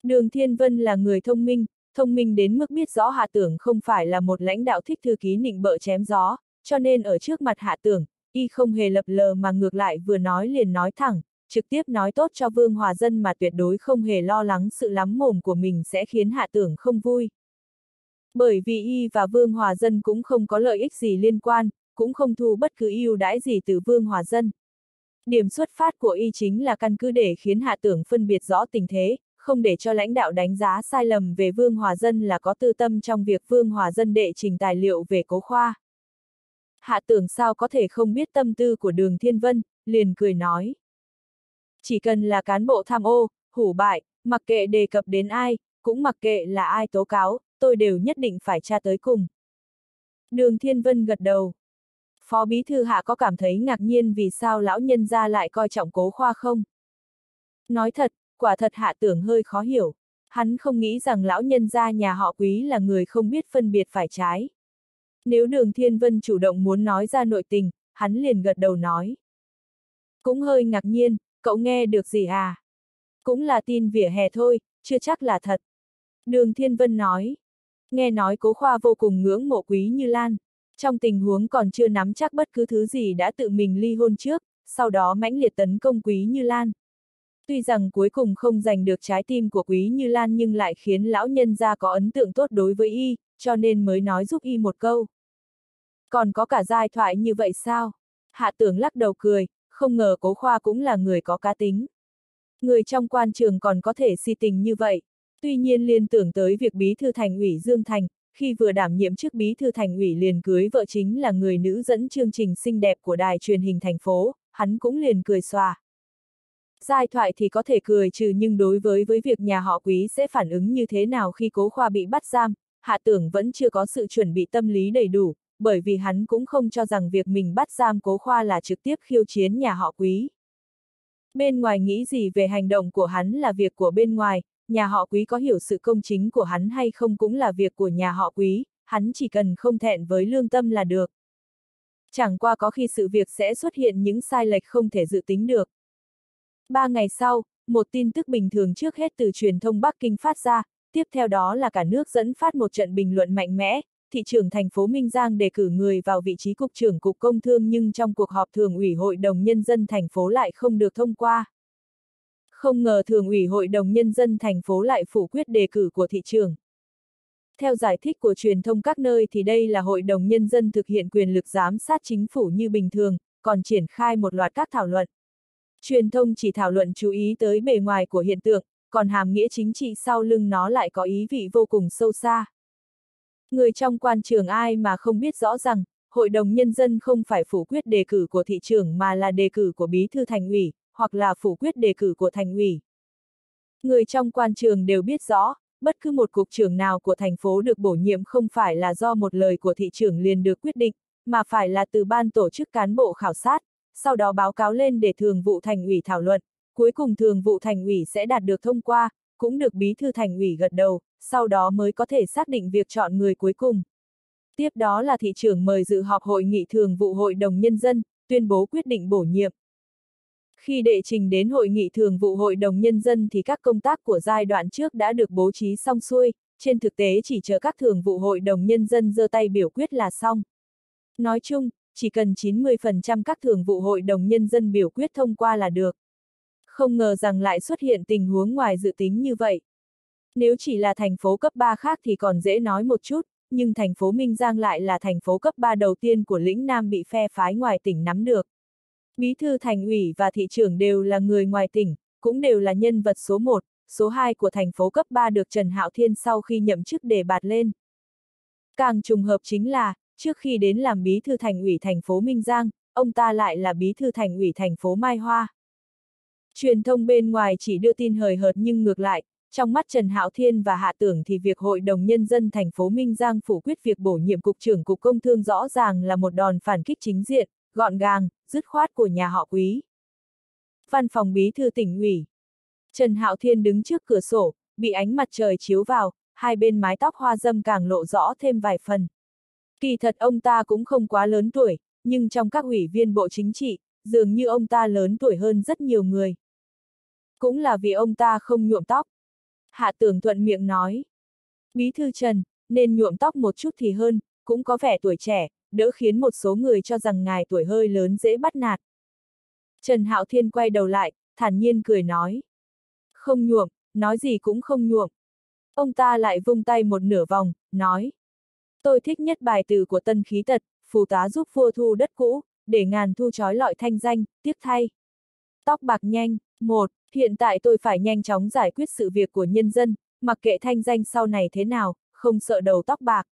Đường Thiên Vân là người thông minh, thông minh đến mức biết rõ hạ tưởng không phải là một lãnh đạo thích thư ký nịnh bợ chém gió, cho nên ở trước mặt hạ tưởng, y không hề lập lờ mà ngược lại vừa nói liền nói thẳng, trực tiếp nói tốt cho Vương Hòa Dân mà tuyệt đối không hề lo lắng sự lắm mồm của mình sẽ khiến hạ tưởng không vui. Bởi vì y và Vương Hòa Dân cũng không có lợi ích gì liên quan, cũng không thu bất cứ ưu đãi gì từ Vương Hòa Dân. Điểm xuất phát của y chính là căn cứ để khiến hạ tưởng phân biệt rõ tình thế, không để cho lãnh đạo đánh giá sai lầm về Vương Hòa Dân là có tư tâm trong việc Vương Hòa Dân đệ trình tài liệu về cố khoa. Hạ tưởng sao có thể không biết tâm tư của đường Thiên Vân, liền cười nói. Chỉ cần là cán bộ tham ô, hủ bại, mặc kệ đề cập đến ai, cũng mặc kệ là ai tố cáo, tôi đều nhất định phải tra tới cùng. Đường Thiên Vân gật đầu. Phó Bí Thư Hạ có cảm thấy ngạc nhiên vì sao lão nhân gia lại coi trọng cố khoa không? Nói thật, quả thật Hạ tưởng hơi khó hiểu. Hắn không nghĩ rằng lão nhân gia nhà họ quý là người không biết phân biệt phải trái. Nếu đường Thiên Vân chủ động muốn nói ra nội tình, hắn liền gật đầu nói. Cũng hơi ngạc nhiên, cậu nghe được gì à? Cũng là tin vỉa hè thôi, chưa chắc là thật. Đường Thiên Vân nói. Nghe nói cố khoa vô cùng ngưỡng mộ quý như Lan. Trong tình huống còn chưa nắm chắc bất cứ thứ gì đã tự mình ly hôn trước, sau đó mãnh liệt tấn công quý như Lan. Tuy rằng cuối cùng không giành được trái tim của quý như Lan nhưng lại khiến lão nhân gia có ấn tượng tốt đối với y, cho nên mới nói giúp y một câu. Còn có cả giai thoại như vậy sao? Hạ tưởng lắc đầu cười, không ngờ cố khoa cũng là người có cá tính. Người trong quan trường còn có thể si tình như vậy. Tuy nhiên liên tưởng tới việc bí thư thành ủy Dương Thành, khi vừa đảm nhiệm chức bí thư thành ủy liền cưới vợ chính là người nữ dẫn chương trình xinh đẹp của đài truyền hình thành phố, hắn cũng liền cười xòa. Giai thoại thì có thể cười trừ nhưng đối với với việc nhà họ quý sẽ phản ứng như thế nào khi cố khoa bị bắt giam, hạ tưởng vẫn chưa có sự chuẩn bị tâm lý đầy đủ, bởi vì hắn cũng không cho rằng việc mình bắt giam cố khoa là trực tiếp khiêu chiến nhà họ quý. Bên ngoài nghĩ gì về hành động của hắn là việc của bên ngoài, nhà họ quý có hiểu sự công chính của hắn hay không cũng là việc của nhà họ quý, hắn chỉ cần không thẹn với lương tâm là được. Chẳng qua có khi sự việc sẽ xuất hiện những sai lệch không thể dự tính được. Ba ngày sau, một tin tức bình thường trước hết từ truyền thông Bắc Kinh phát ra, tiếp theo đó là cả nước dẫn phát một trận bình luận mạnh mẽ, thị trưởng thành phố Minh Giang đề cử người vào vị trí cục trưởng cục công thương nhưng trong cuộc họp thường ủy hội đồng nhân dân thành phố lại không được thông qua. Không ngờ thường ủy hội đồng nhân dân thành phố lại phủ quyết đề cử của thị trưởng. Theo giải thích của truyền thông các nơi thì đây là hội đồng nhân dân thực hiện quyền lực giám sát chính phủ như bình thường, còn triển khai một loạt các thảo luận. Truyền thông chỉ thảo luận chú ý tới bề ngoài của hiện tượng, còn hàm nghĩa chính trị sau lưng nó lại có ý vị vô cùng sâu xa. Người trong quan trường ai mà không biết rõ rằng, Hội đồng Nhân dân không phải phủ quyết đề cử của thị trưởng mà là đề cử của bí thư thành ủy, hoặc là phủ quyết đề cử của thành ủy. Người trong quan trường đều biết rõ, bất cứ một cục trưởng nào của thành phố được bổ nhiệm không phải là do một lời của thị trưởng liền được quyết định, mà phải là từ ban tổ chức cán bộ khảo sát, sau đó báo cáo lên để thường vụ thành ủy thảo luận, cuối cùng thường vụ thành ủy sẽ đạt được thông qua, cũng được bí thư thành ủy gật đầu, sau đó mới có thể xác định việc chọn người cuối cùng. Tiếp đó là thị trưởng mời dự họp hội nghị thường vụ hội đồng nhân dân, tuyên bố quyết định bổ nhiệm. Khi đệ trình đến hội nghị thường vụ hội đồng nhân dân thì các công tác của giai đoạn trước đã được bố trí xong xuôi, trên thực tế chỉ chờ các thường vụ hội đồng nhân dân giơ tay biểu quyết là xong. Nói chung, chỉ cần 90% các thường vụ hội đồng nhân dân biểu quyết thông qua là được. Không ngờ rằng lại xuất hiện tình huống ngoài dự tính như vậy. Nếu chỉ là thành phố cấp 3 khác thì còn dễ nói một chút, nhưng thành phố Minh Giang lại là thành phố cấp 3 đầu tiên của lĩnh Nam bị phe phái ngoài tỉnh nắm được. Bí thư thành ủy và thị trưởng đều là người ngoài tỉnh, cũng đều là nhân vật số 1, số 2 của thành phố cấp 3 được Trần Hạo Thiên sau khi nhậm chức để bạt lên. Càng trùng hợp chính là, trước khi đến làm bí thư thành ủy thành phố Minh Giang, ông ta lại là bí thư thành ủy thành phố Mai Hoa. Truyền thông bên ngoài chỉ đưa tin hời hợt nhưng ngược lại, trong mắt Trần Hạo Thiên và Hạ Tưởng thì việc Hội đồng Nhân dân thành phố Minh Giang phủ quyết việc bổ nhiệm Cục trưởng Cục Công Thương rõ ràng là một đòn phản kích chính diện, gọn gàng, dứt khoát của nhà họ quý. Văn phòng bí thư tỉnh ủy. Trần Hạo Thiên đứng trước cửa sổ, bị ánh mặt trời chiếu vào, hai bên mái tóc hoa dâm càng lộ rõ thêm vài phần. Kỳ thật ông ta cũng không quá lớn tuổi, nhưng trong các ủy viên bộ chính trị, dường như ông ta lớn tuổi hơn rất nhiều người. Cũng là vì ông ta không nhuộm tóc. Hạ tưởng thuận miệng nói. Bí thư Trần, nên nhuộm tóc một chút thì hơn, cũng có vẻ tuổi trẻ, đỡ khiến một số người cho rằng ngài tuổi hơi lớn dễ bắt nạt. Trần Hạo Thiên quay đầu lại, thản nhiên cười nói. Không nhuộm, nói gì cũng không nhuộm. Ông ta lại vung tay một nửa vòng, nói. Tôi thích nhất bài từ của tân khí tật, phù tá giúp vua thu đất cũ, để ngàn thu trói lọi thanh danh, tiếc thay. Tóc bạc nhanh, một, hiện tại tôi phải nhanh chóng giải quyết sự việc của nhân dân, mặc kệ thanh danh sau này thế nào, không sợ đầu tóc bạc.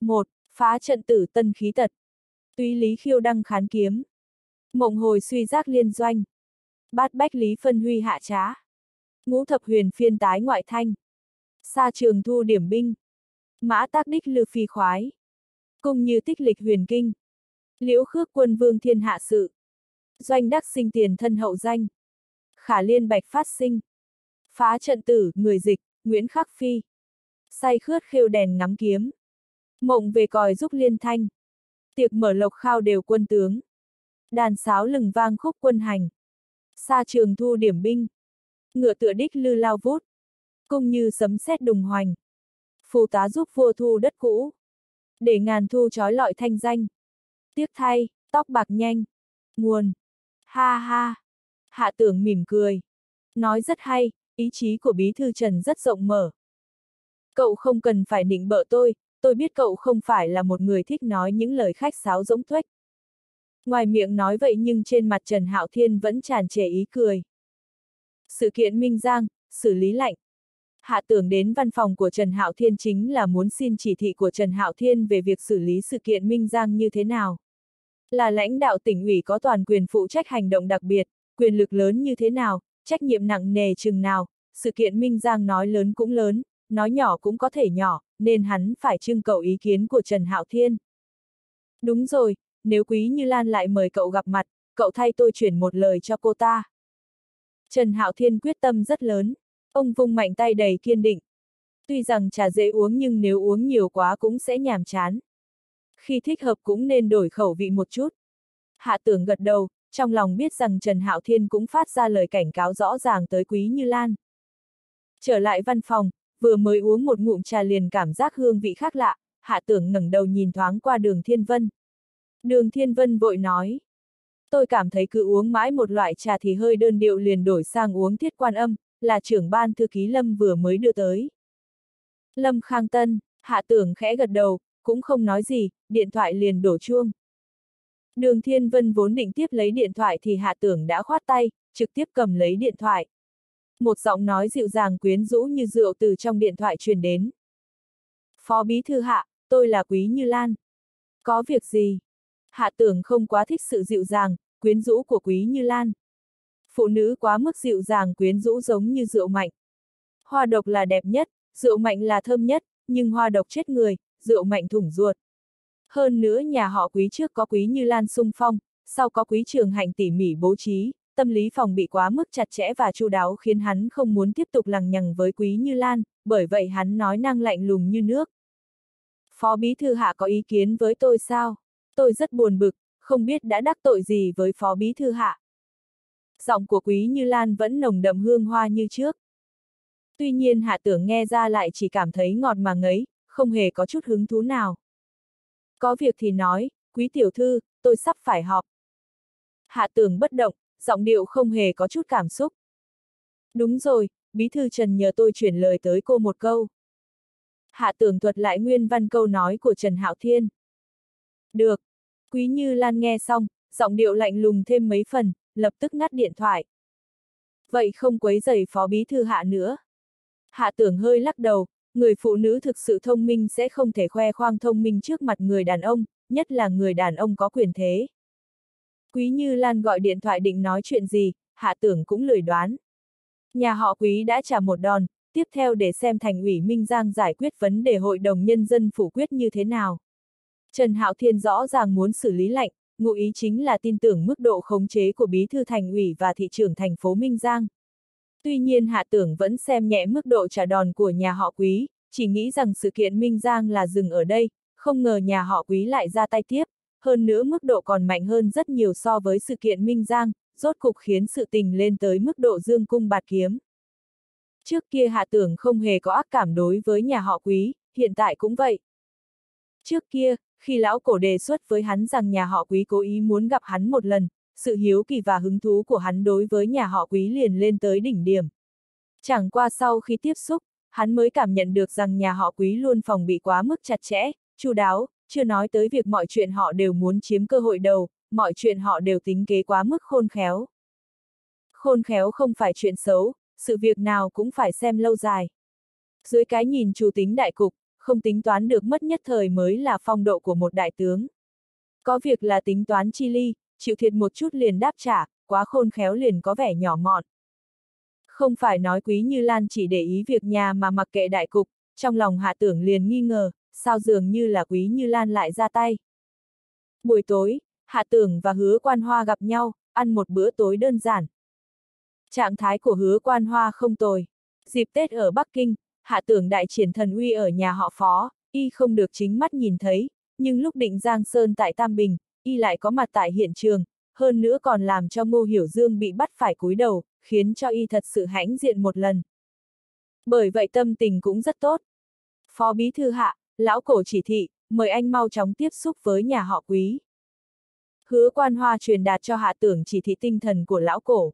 Một, phá trận tử tân khí tật. Túy lý khiêu đăng khán kiếm. Mộng hồi suy giác liên doanh. Bát bách lý phân huy hạ trá. Ngũ thập huyền phiên tái ngoại thanh. Sa trường thu điểm binh. Mã tác đích lư phi khoái. cùng như tích lịch huyền kinh. Liễu khước quân vương thiên hạ sự. Doanh đắc sinh tiền thân hậu danh. Khả liên bạch phát sinh. Phá trận tử, người dịch, Nguyễn Khắc Phi. Say khướt khêu đèn ngắm kiếm. Mộng về còi giúp liên thanh. Tiệc mở lộc khao đều quân tướng. Đàn sáo lừng vang khúc quân hành. Sa trường thu điểm binh. Ngựa tựa đích lư lao vút. Cung như sấm sét đùng hoành. Phù tá giúp vua thu đất cũ. Để ngàn thu trói lọi thanh danh. Tiếc thay, tóc bạc nhanh. Nguồn. Ha ha. Hạ tưởng mỉm cười. Nói rất hay, ý chí của bí thư Trần rất rộng mở. Cậu không cần phải nịnh bợ tôi, tôi biết cậu không phải là một người thích nói những lời khách sáo rỗng tuếch. Ngoài miệng nói vậy nhưng trên mặt Trần Hạo Thiên vẫn tràn trề ý cười. Sự kiện Minh Giang, xử lý lạnh. Hạ tưởng đến văn phòng của Trần Hạo Thiên chính là muốn xin chỉ thị của Trần Hạo Thiên về việc xử lý sự kiện Minh Giang như thế nào. Là lãnh đạo tỉnh ủy có toàn quyền phụ trách hành động đặc biệt, quyền lực lớn như thế nào, trách nhiệm nặng nề chừng nào, sự kiện Minh Giang nói lớn cũng lớn, nói nhỏ cũng có thể nhỏ, nên hắn phải trưng cầu ý kiến của Trần Hạo Thiên. Đúng rồi, nếu Quý Như Lan lại mời cậu gặp mặt, cậu thay tôi chuyển một lời cho cô ta. Trần Hạo Thiên quyết tâm rất lớn, ông vung mạnh tay đầy kiên định. Tuy rằng trà dễ uống nhưng nếu uống nhiều quá cũng sẽ nhàm chán. Khi thích hợp cũng nên đổi khẩu vị một chút. Hạ tưởng gật đầu, trong lòng biết rằng Trần Hạo Thiên cũng phát ra lời cảnh cáo rõ ràng tới Quý Như Lan. Trở lại văn phòng, vừa mới uống một ngụm trà liền cảm giác hương vị khác lạ, hạ tưởng ngẩng đầu nhìn thoáng qua đường Thiên Vân. Đường Thiên Vân vội nói. Tôi cảm thấy cứ uống mãi một loại trà thì hơi đơn điệu liền đổi sang uống thiết quan âm, là trưởng ban thư ký Lâm vừa mới đưa tới. Lâm Khang Tân, hạ tưởng khẽ gật đầu, cũng không nói gì, điện thoại liền đổ chuông. Đường Thiên Vân vốn định tiếp lấy điện thoại thì hạ tưởng đã khoát tay, trực tiếp cầm lấy điện thoại. Một giọng nói dịu dàng quyến rũ như rượu từ trong điện thoại truyền đến. Phó Bí Thư Hạ, tôi là Quý Như Lan. Có việc gì? Hạ tưởng không quá thích sự dịu dàng, quyến rũ của Quý Như Lan. Phụ nữ quá mức dịu dàng quyến rũ giống như rượu mạnh. Hoa độc là đẹp nhất, rượu mạnh là thơm nhất, nhưng hoa độc chết người, rượu mạnh thủng ruột. Hơn nữa nhà họ quý trước có quý như Lan sung phong, sau có quý trường hạnh tỉ mỉ bố trí, tâm lý phòng bị quá mức chặt chẽ và chu đáo khiến hắn không muốn tiếp tục lằng nhằng với quý như Lan, bởi vậy hắn nói năng lạnh lùng như nước. Phó Bí Thư Hạ có ý kiến với tôi sao? Tôi rất buồn bực, không biết đã đắc tội gì với Phó Bí Thư Hạ. Giọng của Quý Như Lan vẫn nồng đậm hương hoa như trước. Tuy nhiên Hạ tưởng nghe ra lại chỉ cảm thấy ngọt mà ngấy, không hề có chút hứng thú nào. Có việc thì nói, quý tiểu thư, tôi sắp phải họp. Hạ Tường bất động, giọng điệu không hề có chút cảm xúc. Đúng rồi, bí thư Trần nhờ tôi chuyển lời tới cô một câu. Hạ Tường thuật lại nguyên văn câu nói của Trần Hạo Thiên. Được. Quý Như Lan nghe xong, giọng điệu lạnh lùng thêm mấy phần, lập tức ngắt điện thoại. Vậy không quấy rầy phó bí thư hạ nữa. Hạ tưởng hơi lắc đầu, người phụ nữ thực sự thông minh sẽ không thể khoe khoang thông minh trước mặt người đàn ông, nhất là người đàn ông có quyền thế. Quý Như Lan gọi điện thoại định nói chuyện gì, hạ tưởng cũng lười đoán. Nhà họ Quý đã trả một đòn, tiếp theo để xem thành ủy Minh Giang giải quyết vấn đề hội đồng nhân dân phủ quyết như thế nào. Trần Hạo Thiên rõ ràng muốn xử lý lạnh, ngụ ý chính là tin tưởng mức độ khống chế của bí thư thành ủy và thị trưởng thành phố Minh Giang. Tuy nhiên hạ tưởng vẫn xem nhẹ mức độ trả đòn của nhà họ quý, chỉ nghĩ rằng sự kiện Minh Giang là dừng ở đây, không ngờ nhà họ quý lại ra tay tiếp, hơn nữa mức độ còn mạnh hơn rất nhiều so với sự kiện Minh Giang, rốt cục khiến sự tình lên tới mức độ dương cung bạt kiếm. Trước kia hạ tưởng không hề có ác cảm đối với nhà họ quý, hiện tại cũng vậy. Trước kia, khi lão cổ đề xuất với hắn rằng nhà họ quý cố ý muốn gặp hắn một lần, sự hiếu kỳ và hứng thú của hắn đối với nhà họ quý liền lên tới đỉnh điểm. Chẳng qua sau khi tiếp xúc, hắn mới cảm nhận được rằng nhà họ quý luôn phòng bị quá mức chặt chẽ, chu đáo, chưa nói tới việc mọi chuyện họ đều muốn chiếm cơ hội đầu, mọi chuyện họ đều tính kế quá mức khôn khéo. Khôn khéo không phải chuyện xấu, sự việc nào cũng phải xem lâu dài. Dưới cái nhìn chủ tính đại cục, không tính toán được mất nhất thời mới là phong độ của một đại tướng. Có việc là tính toán chi ly, chịu thiệt một chút liền đáp trả, quá khôn khéo liền có vẻ nhỏ mọn. Không phải nói quý như Lan chỉ để ý việc nhà mà mặc kệ đại cục, trong lòng hạ tưởng liền nghi ngờ, sao dường như là quý như Lan lại ra tay. Buổi tối, hạ tưởng và hứa quan hoa gặp nhau, ăn một bữa tối đơn giản. Trạng thái của hứa quan hoa không tồi. Dịp Tết ở Bắc Kinh, hạ tưởng đại triển thần uy ở nhà họ phó, y không được chính mắt nhìn thấy, nhưng lúc định Giang Sơn tại Tam Bình, y lại có mặt tại hiện trường, hơn nữa còn làm cho Ngô Hiểu Dương bị bắt phải cúi đầu, khiến cho y thật sự hãnh diện một lần. Bởi vậy tâm tình cũng rất tốt. Phó Bí Thư Hạ, lão cổ chỉ thị, mời anh mau chóng tiếp xúc với nhà họ quý. Hứa quan hoa truyền đạt cho hạ tưởng chỉ thị tinh thần của lão cổ.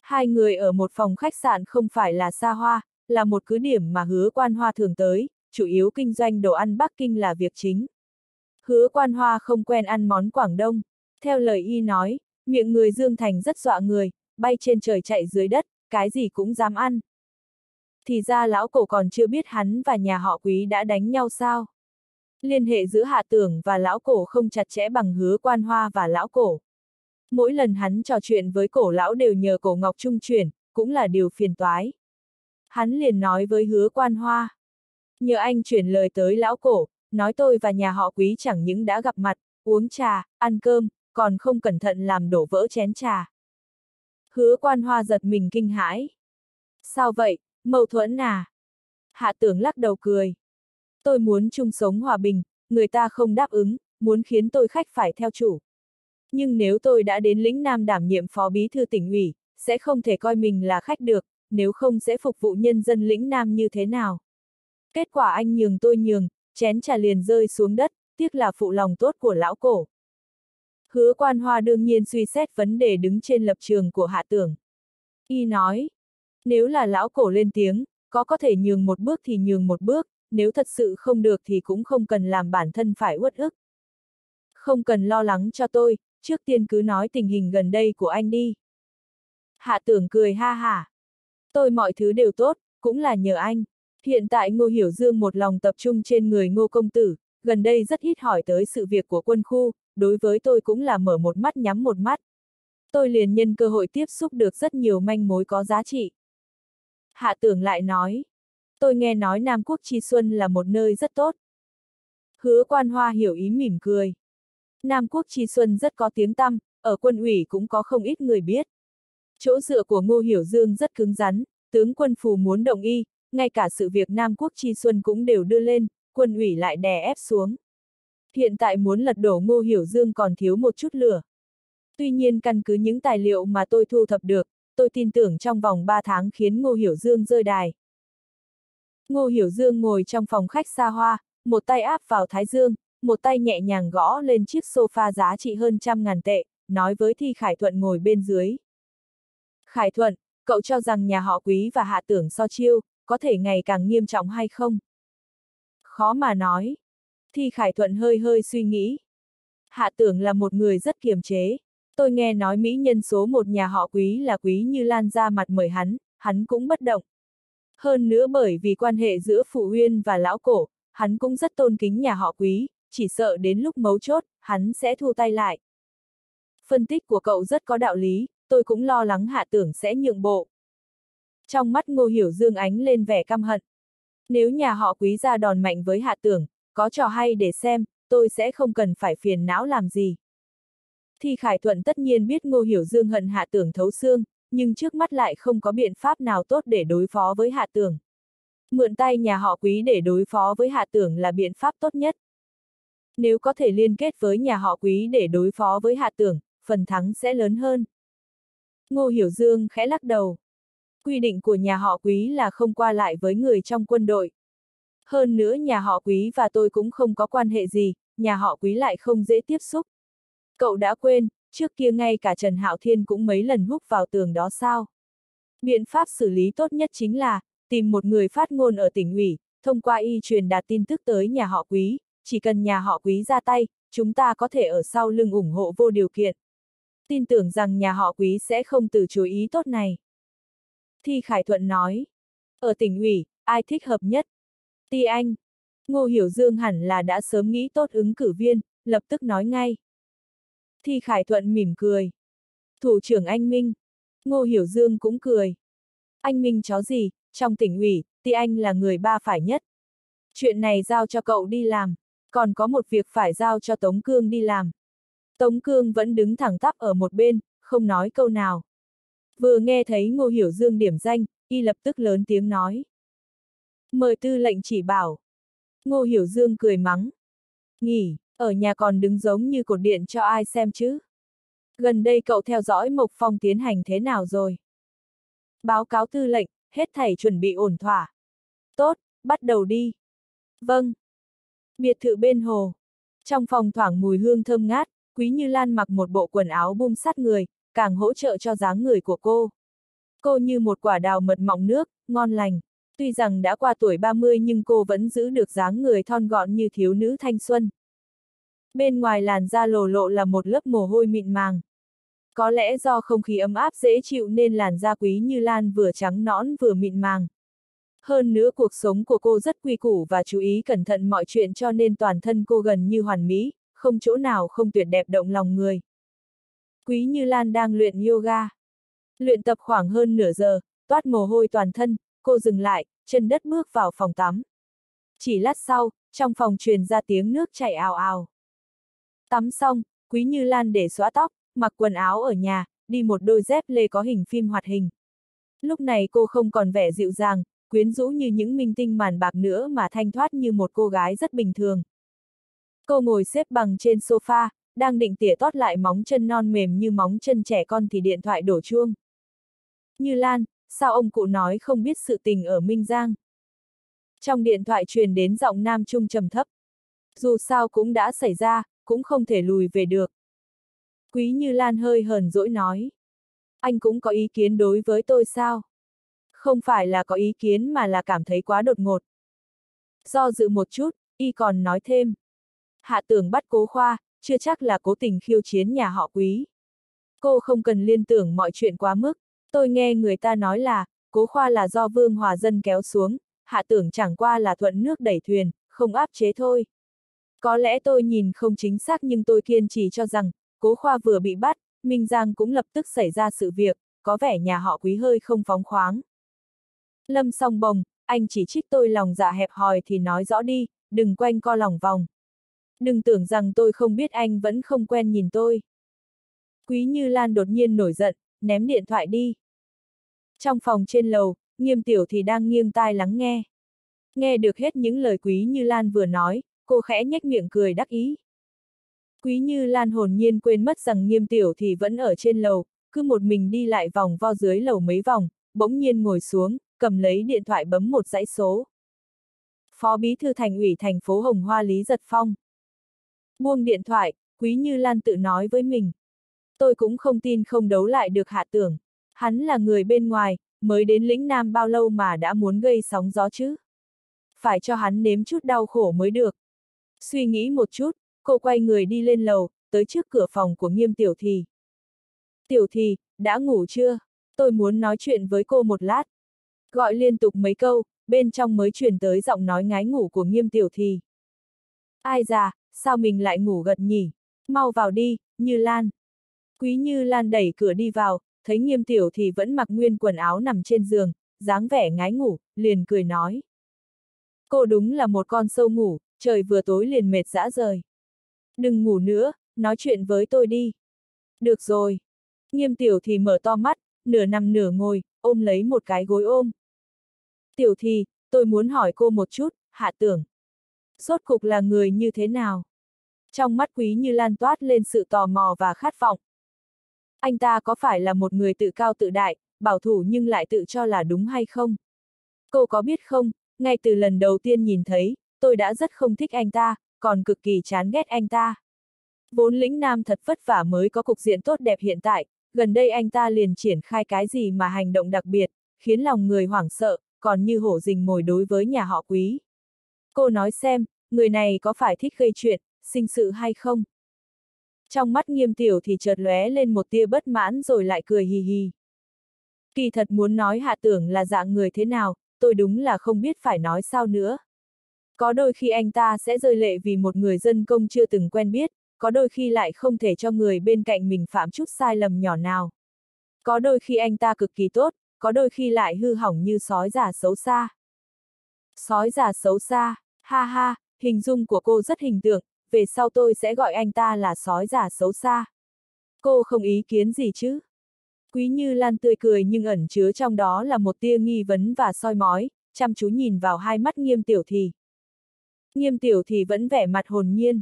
Hai người ở một phòng khách sạn không phải là xa hoa, là một cứ điểm mà hứa quan hoa thường tới, chủ yếu kinh doanh đồ ăn Bắc Kinh là việc chính. Hứa quan hoa không quen ăn món Quảng Đông. Theo lời y nói, miệng người Dương Thành rất dọa người, bay trên trời chạy dưới đất, cái gì cũng dám ăn. Thì ra lão cổ còn chưa biết hắn và nhà họ quý đã đánh nhau sao. Liên hệ giữa hạ tưởng và lão cổ không chặt chẽ bằng hứa quan hoa và lão cổ. Mỗi lần hắn trò chuyện với cổ lão đều nhờ cổ ngọc trung chuyển, cũng là điều phiền toái. Hắn liền nói với hứa quan hoa. Nhờ anh chuyển lời tới lão cổ, nói tôi và nhà họ quý chẳng những đã gặp mặt, uống trà, ăn cơm, còn không cẩn thận làm đổ vỡ chén trà. Hứa quan hoa giật mình kinh hãi. Sao vậy, mâu thuẫn à? Hạ tưởng lắc đầu cười. Tôi muốn chung sống hòa bình, người ta không đáp ứng, muốn khiến tôi khách phải theo chủ. Nhưng nếu tôi đã đến lĩnh Nam đảm nhiệm phó bí thư tỉnh ủy, sẽ không thể coi mình là khách được, nếu không sẽ phục vụ nhân dân lĩnh Nam như thế nào. Kết quả anh nhường tôi nhường, chén trà liền rơi xuống đất, tiếc là phụ lòng tốt của lão cổ. Hứa quan hoa đương nhiên suy xét vấn đề đứng trên lập trường của hạ tưởng. Y nói, nếu là lão cổ lên tiếng, có có thể nhường một bước thì nhường một bước, nếu thật sự không được thì cũng không cần làm bản thân phải uất ức. Không cần lo lắng cho tôi, trước tiên cứ nói tình hình gần đây của anh đi. Hạ tưởng cười ha hả. Tôi mọi thứ đều tốt, cũng là nhờ anh. Hiện tại Ngô Hiểu Dương một lòng tập trung trên người Ngô Công Tử, gần đây rất ít hỏi tới sự việc của quân khu, đối với tôi cũng là mở một mắt nhắm một mắt. Tôi liền nhân cơ hội tiếp xúc được rất nhiều manh mối có giá trị. Hạ tưởng lại nói, tôi nghe nói Nam Quốc Chi Xuân là một nơi rất tốt. Hứa quan hoa hiểu ý mỉm cười. Nam Quốc Chi Xuân rất có tiếng tăm, ở quân ủy cũng có không ít người biết. Chỗ dựa của Ngô Hiểu Dương rất cứng rắn, tướng quân phù muốn động y, ngay cả sự việc Nam Quốc Chi Xuân cũng đều đưa lên, quân ủy lại đè ép xuống. Hiện tại muốn lật đổ Ngô Hiểu Dương còn thiếu một chút lửa. Tuy nhiên căn cứ những tài liệu mà tôi thu thập được, tôi tin tưởng trong vòng 3 tháng khiến Ngô Hiểu Dương rơi đài. Ngô Hiểu Dương ngồi trong phòng khách xa hoa, một tay áp vào thái dương, một tay nhẹ nhàng gõ lên chiếc sofa giá trị hơn trăm ngàn tệ, nói với Thi Khải Thuận ngồi bên dưới. Khải Thuận, cậu cho rằng nhà họ quý và hạ tưởng so chiêu, có thể ngày càng nghiêm trọng hay không? Khó mà nói. Thi Khải Thuận hơi hơi suy nghĩ. Hạ tưởng là một người rất kiềm chế. Tôi nghe nói mỹ nhân số một nhà họ quý là quý như Lan ra mặt mời hắn, hắn cũng bất động. Hơn nữa bởi vì quan hệ giữa Phụ Huyên và Lão Cổ, hắn cũng rất tôn kính nhà họ quý, chỉ sợ đến lúc mấu chốt, hắn sẽ thu tay lại. Phân tích của cậu rất có đạo lý, tôi cũng lo lắng hạ tưởng sẽ nhượng bộ. Trong mắt Ngô Hiểu Dương ánh lên vẻ căm hận. Nếu nhà họ quý ra đòn mạnh với hạ tưởng, có trò hay để xem, tôi sẽ không cần phải phiền não làm gì. Thì Khải Thuận tất nhiên biết Ngô Hiểu Dương hận hạ tưởng thấu xương, nhưng trước mắt lại không có biện pháp nào tốt để đối phó với hạ tưởng. Mượn tay nhà họ quý để đối phó với hạ tưởng là biện pháp tốt nhất. Nếu có thể liên kết với nhà họ quý để đối phó với hạ tưởng, phần thắng sẽ lớn hơn. Ngô Hiểu Dương khẽ lắc đầu. Quy định của nhà họ quý là không qua lại với người trong quân đội. Hơn nữa nhà họ quý và tôi cũng không có quan hệ gì, nhà họ quý lại không dễ tiếp xúc. Cậu đã quên, trước kia ngay cả Trần Hạo Thiên cũng mấy lần hút vào tường đó sao? Biện pháp xử lý tốt nhất chính là, tìm một người phát ngôn ở tỉnh ủy, thông qua y truyền đạt tin tức tới nhà họ quý, chỉ cần nhà họ quý ra tay, chúng ta có thể ở sau lưng ủng hộ vô điều kiện. Tin tưởng rằng nhà họ quý sẽ không từ chối ý tốt này. Thi Khải Thuận nói, ở tỉnh ủy, ai thích hợp nhất? Ti Anh. Ngô Hiểu Dương hẳn là đã sớm nghĩ tốt ứng cử viên, lập tức nói ngay. Thi Khải Thuận mỉm cười. Thủ trưởng anh Minh. Ngô Hiểu Dương cũng cười. Anh Minh chó gì, trong tỉnh ủy, Ti Anh là người ba phải nhất. Chuyện này giao cho cậu đi làm, còn có một việc phải giao cho Tống Cương đi làm. Tống Cương vẫn đứng thẳng tắp ở một bên, không nói câu nào. Vừa nghe thấy Ngô Hiểu Dương điểm danh, y lập tức lớn tiếng nói. Mời tư lệnh chỉ bảo. Ngô Hiểu Dương cười mắng. Nghỉ, ở nhà còn đứng giống như cột điện cho ai xem chứ. Gần đây cậu theo dõi Mộc Phong tiến hành thế nào rồi? Báo cáo tư lệnh, hết thảy chuẩn bị ổn thỏa. Tốt, bắt đầu đi. Vâng. Biệt thự bên hồ. Trong phòng thoảng mùi hương thơm ngát, Quý Như Lan mặc một bộ quần áo bung sát người, càng hỗ trợ cho dáng người của cô. Cô như một quả đào mật mọng nước, ngon lành. Tuy rằng đã qua tuổi 30 nhưng cô vẫn giữ được dáng người thon gọn như thiếu nữ thanh xuân. Bên ngoài làn da lồ lộ là một lớp mồ hôi mịn màng. Có lẽ do không khí ấm áp dễ chịu nên làn da quý như lan vừa trắng nõn vừa mịn màng. Hơn nữa cuộc sống của cô rất quy củ và chú ý cẩn thận mọi chuyện cho nên toàn thân cô gần như hoàn mỹ, không chỗ nào không tuyệt đẹp động lòng người. Quý Như Lan đang luyện yoga. Luyện tập khoảng hơn nửa giờ, toát mồ hôi toàn thân, cô dừng lại, chân đất bước vào phòng tắm. Chỉ lát sau, trong phòng truyền ra tiếng nước chảy ào ào. Tắm xong, Quý Như Lan để xóa tóc, mặc quần áo ở nhà, đi một đôi dép lê có hình phim hoạt hình. Lúc này cô không còn vẻ dịu dàng, quyến rũ như những minh tinh màn bạc nữa mà thanh thoát như một cô gái rất bình thường. Cô ngồi xếp bằng trên sofa, đang định tỉa tót lại móng chân non mềm như móng chân trẻ con thì điện thoại đổ chuông. Như Lan, sao ông cụ nói không biết sự tình ở Minh Giang? Trong điện thoại truyền đến giọng nam trung trầm thấp. Dù sao cũng đã xảy ra, cũng không thể lùi về được. Quý Như Lan hơi hờn dỗi nói. Anh cũng có ý kiến đối với tôi sao? Không phải là có ý kiến mà là cảm thấy quá đột ngột. Do dự một chút, y còn nói thêm. Hạ tưởng bắt cố khoa, chưa chắc là cố tình khiêu chiến nhà họ quý. Cô không cần liên tưởng mọi chuyện quá mức, tôi nghe người ta nói là, cố khoa là do vương hòa dân kéo xuống, hạ tưởng chẳng qua là thuận nước đẩy thuyền, không áp chế thôi. Có lẽ tôi nhìn không chính xác nhưng tôi kiên trì cho rằng, cố khoa vừa bị bắt, Minh Giang cũng lập tức xảy ra sự việc, có vẻ nhà họ quý hơi không phóng khoáng. Lâm song bồng, anh chỉ trích tôi lòng dạ hẹp hòi thì nói rõ đi, đừng quanh co lòng vòng. Đừng tưởng rằng tôi không biết anh vẫn không quen nhìn tôi. Quý Như Lan đột nhiên nổi giận, ném điện thoại đi. Trong phòng trên lầu, nghiêm tiểu thì đang nghiêng tai lắng nghe. Nghe được hết những lời Quý Như Lan vừa nói, cô khẽ nhếch miệng cười đắc ý. Quý Như Lan hồn nhiên quên mất rằng nghiêm tiểu thì vẫn ở trên lầu, cứ một mình đi lại vòng vo dưới lầu mấy vòng, bỗng nhiên ngồi xuống, cầm lấy điện thoại bấm một dãy số. Phó Bí Thư Thành ủy thành phố Hồng Hoa Lý Giật Phong. Buông điện thoại, Quý Như Lan tự nói với mình. Tôi cũng không tin không đấu lại được hạ tưởng. Hắn là người bên ngoài, mới đến lĩnh Nam bao lâu mà đã muốn gây sóng gió chứ? Phải cho hắn nếm chút đau khổ mới được. Suy nghĩ một chút, cô quay người đi lên lầu, tới trước cửa phòng của nghiêm tiểu thì. Tiểu thì, đã ngủ chưa? Tôi muốn nói chuyện với cô một lát. Gọi liên tục mấy câu, bên trong mới truyền tới giọng nói ngái ngủ của nghiêm tiểu thì. Ai già, sao mình lại ngủ gật nhỉ? Mau vào đi, Như Lan. Quý Như Lan đẩy cửa đi vào, thấy nghiêm tiểu thì vẫn mặc nguyên quần áo nằm trên giường, dáng vẻ ngái ngủ, liền cười nói. Cô đúng là một con sâu ngủ, trời vừa tối liền mệt dã rời. Đừng ngủ nữa, nói chuyện với tôi đi. Được rồi. Nghiêm tiểu thì mở to mắt, nửa nằm nửa ngồi, ôm lấy một cái gối ôm. Tiểu thì, tôi muốn hỏi cô một chút, hạ tưởng. Sốt cục là người như thế nào? Trong mắt quý như lan toát lên sự tò mò và khát vọng. Anh ta có phải là một người tự cao tự đại, bảo thủ nhưng lại tự cho là đúng hay không? Cô có biết không, ngay từ lần đầu tiên nhìn thấy, tôi đã rất không thích anh ta, còn cực kỳ chán ghét anh ta. Vốn lĩnh nam thật vất vả mới có cục diện tốt đẹp hiện tại, gần đây anh ta liền triển khai cái gì mà hành động đặc biệt, khiến lòng người hoảng sợ, còn như hổ rình mồi đối với nhà họ quý. Cô nói xem, người này có phải thích gây chuyện, sinh sự hay không? Trong mắt nghiêm tiểu thì chợt lóe lên một tia bất mãn rồi lại cười hì hì. Kỳ thật muốn nói hạ tưởng là dạng người thế nào, tôi đúng là không biết phải nói sao nữa. Có đôi khi anh ta sẽ rơi lệ vì một người dân công chưa từng quen biết, có đôi khi lại không thể cho người bên cạnh mình phạm chút sai lầm nhỏ nào. Có đôi khi anh ta cực kỳ tốt, có đôi khi lại hư hỏng như sói già xấu xa. Sói già xấu xa, ha ha, hình dung của cô rất hình tượng, về sau tôi sẽ gọi anh ta là sói già xấu xa. Cô không ý kiến gì chứ? Quý Như Lan tươi cười nhưng ẩn chứa trong đó là một tia nghi vấn và soi mói, chăm chú nhìn vào hai mắt nghiêm tiểu thì. Nghiêm tiểu thì vẫn vẻ mặt hồn nhiên.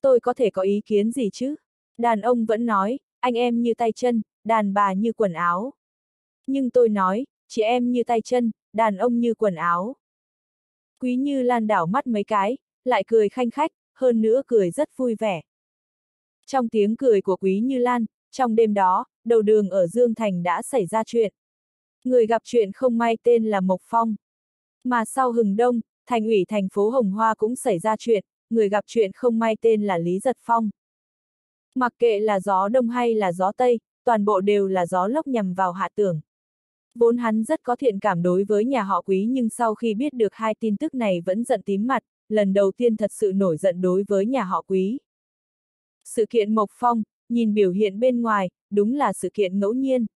Tôi có thể có ý kiến gì chứ? Đàn ông vẫn nói, anh em như tay chân, đàn bà như quần áo. Nhưng tôi nói, chị em như tay chân, đàn ông như quần áo. Quý Như Lan đảo mắt mấy cái, lại cười khanh khách, hơn nữa cười rất vui vẻ. Trong tiếng cười của Quý Như Lan, trong đêm đó, đầu đường ở Dương Thành đã xảy ra chuyện. Người gặp chuyện không may tên là Mộc Phong. Mà sau hừng đông, thành ủy thành phố Hồng Hoa cũng xảy ra chuyện, người gặp chuyện không may tên là Lý Giật Phong. Mặc kệ là gió đông hay là gió tây, toàn bộ đều là gió lốc nhằm vào hạ tưởng. Vốn hắn rất có thiện cảm đối với nhà họ quý nhưng sau khi biết được hai tin tức này vẫn giận tím mặt, lần đầu tiên thật sự nổi giận đối với nhà họ quý. Sự kiện Mộc Phong, nhìn biểu hiện bên ngoài, đúng là sự kiện ngẫu nhiên.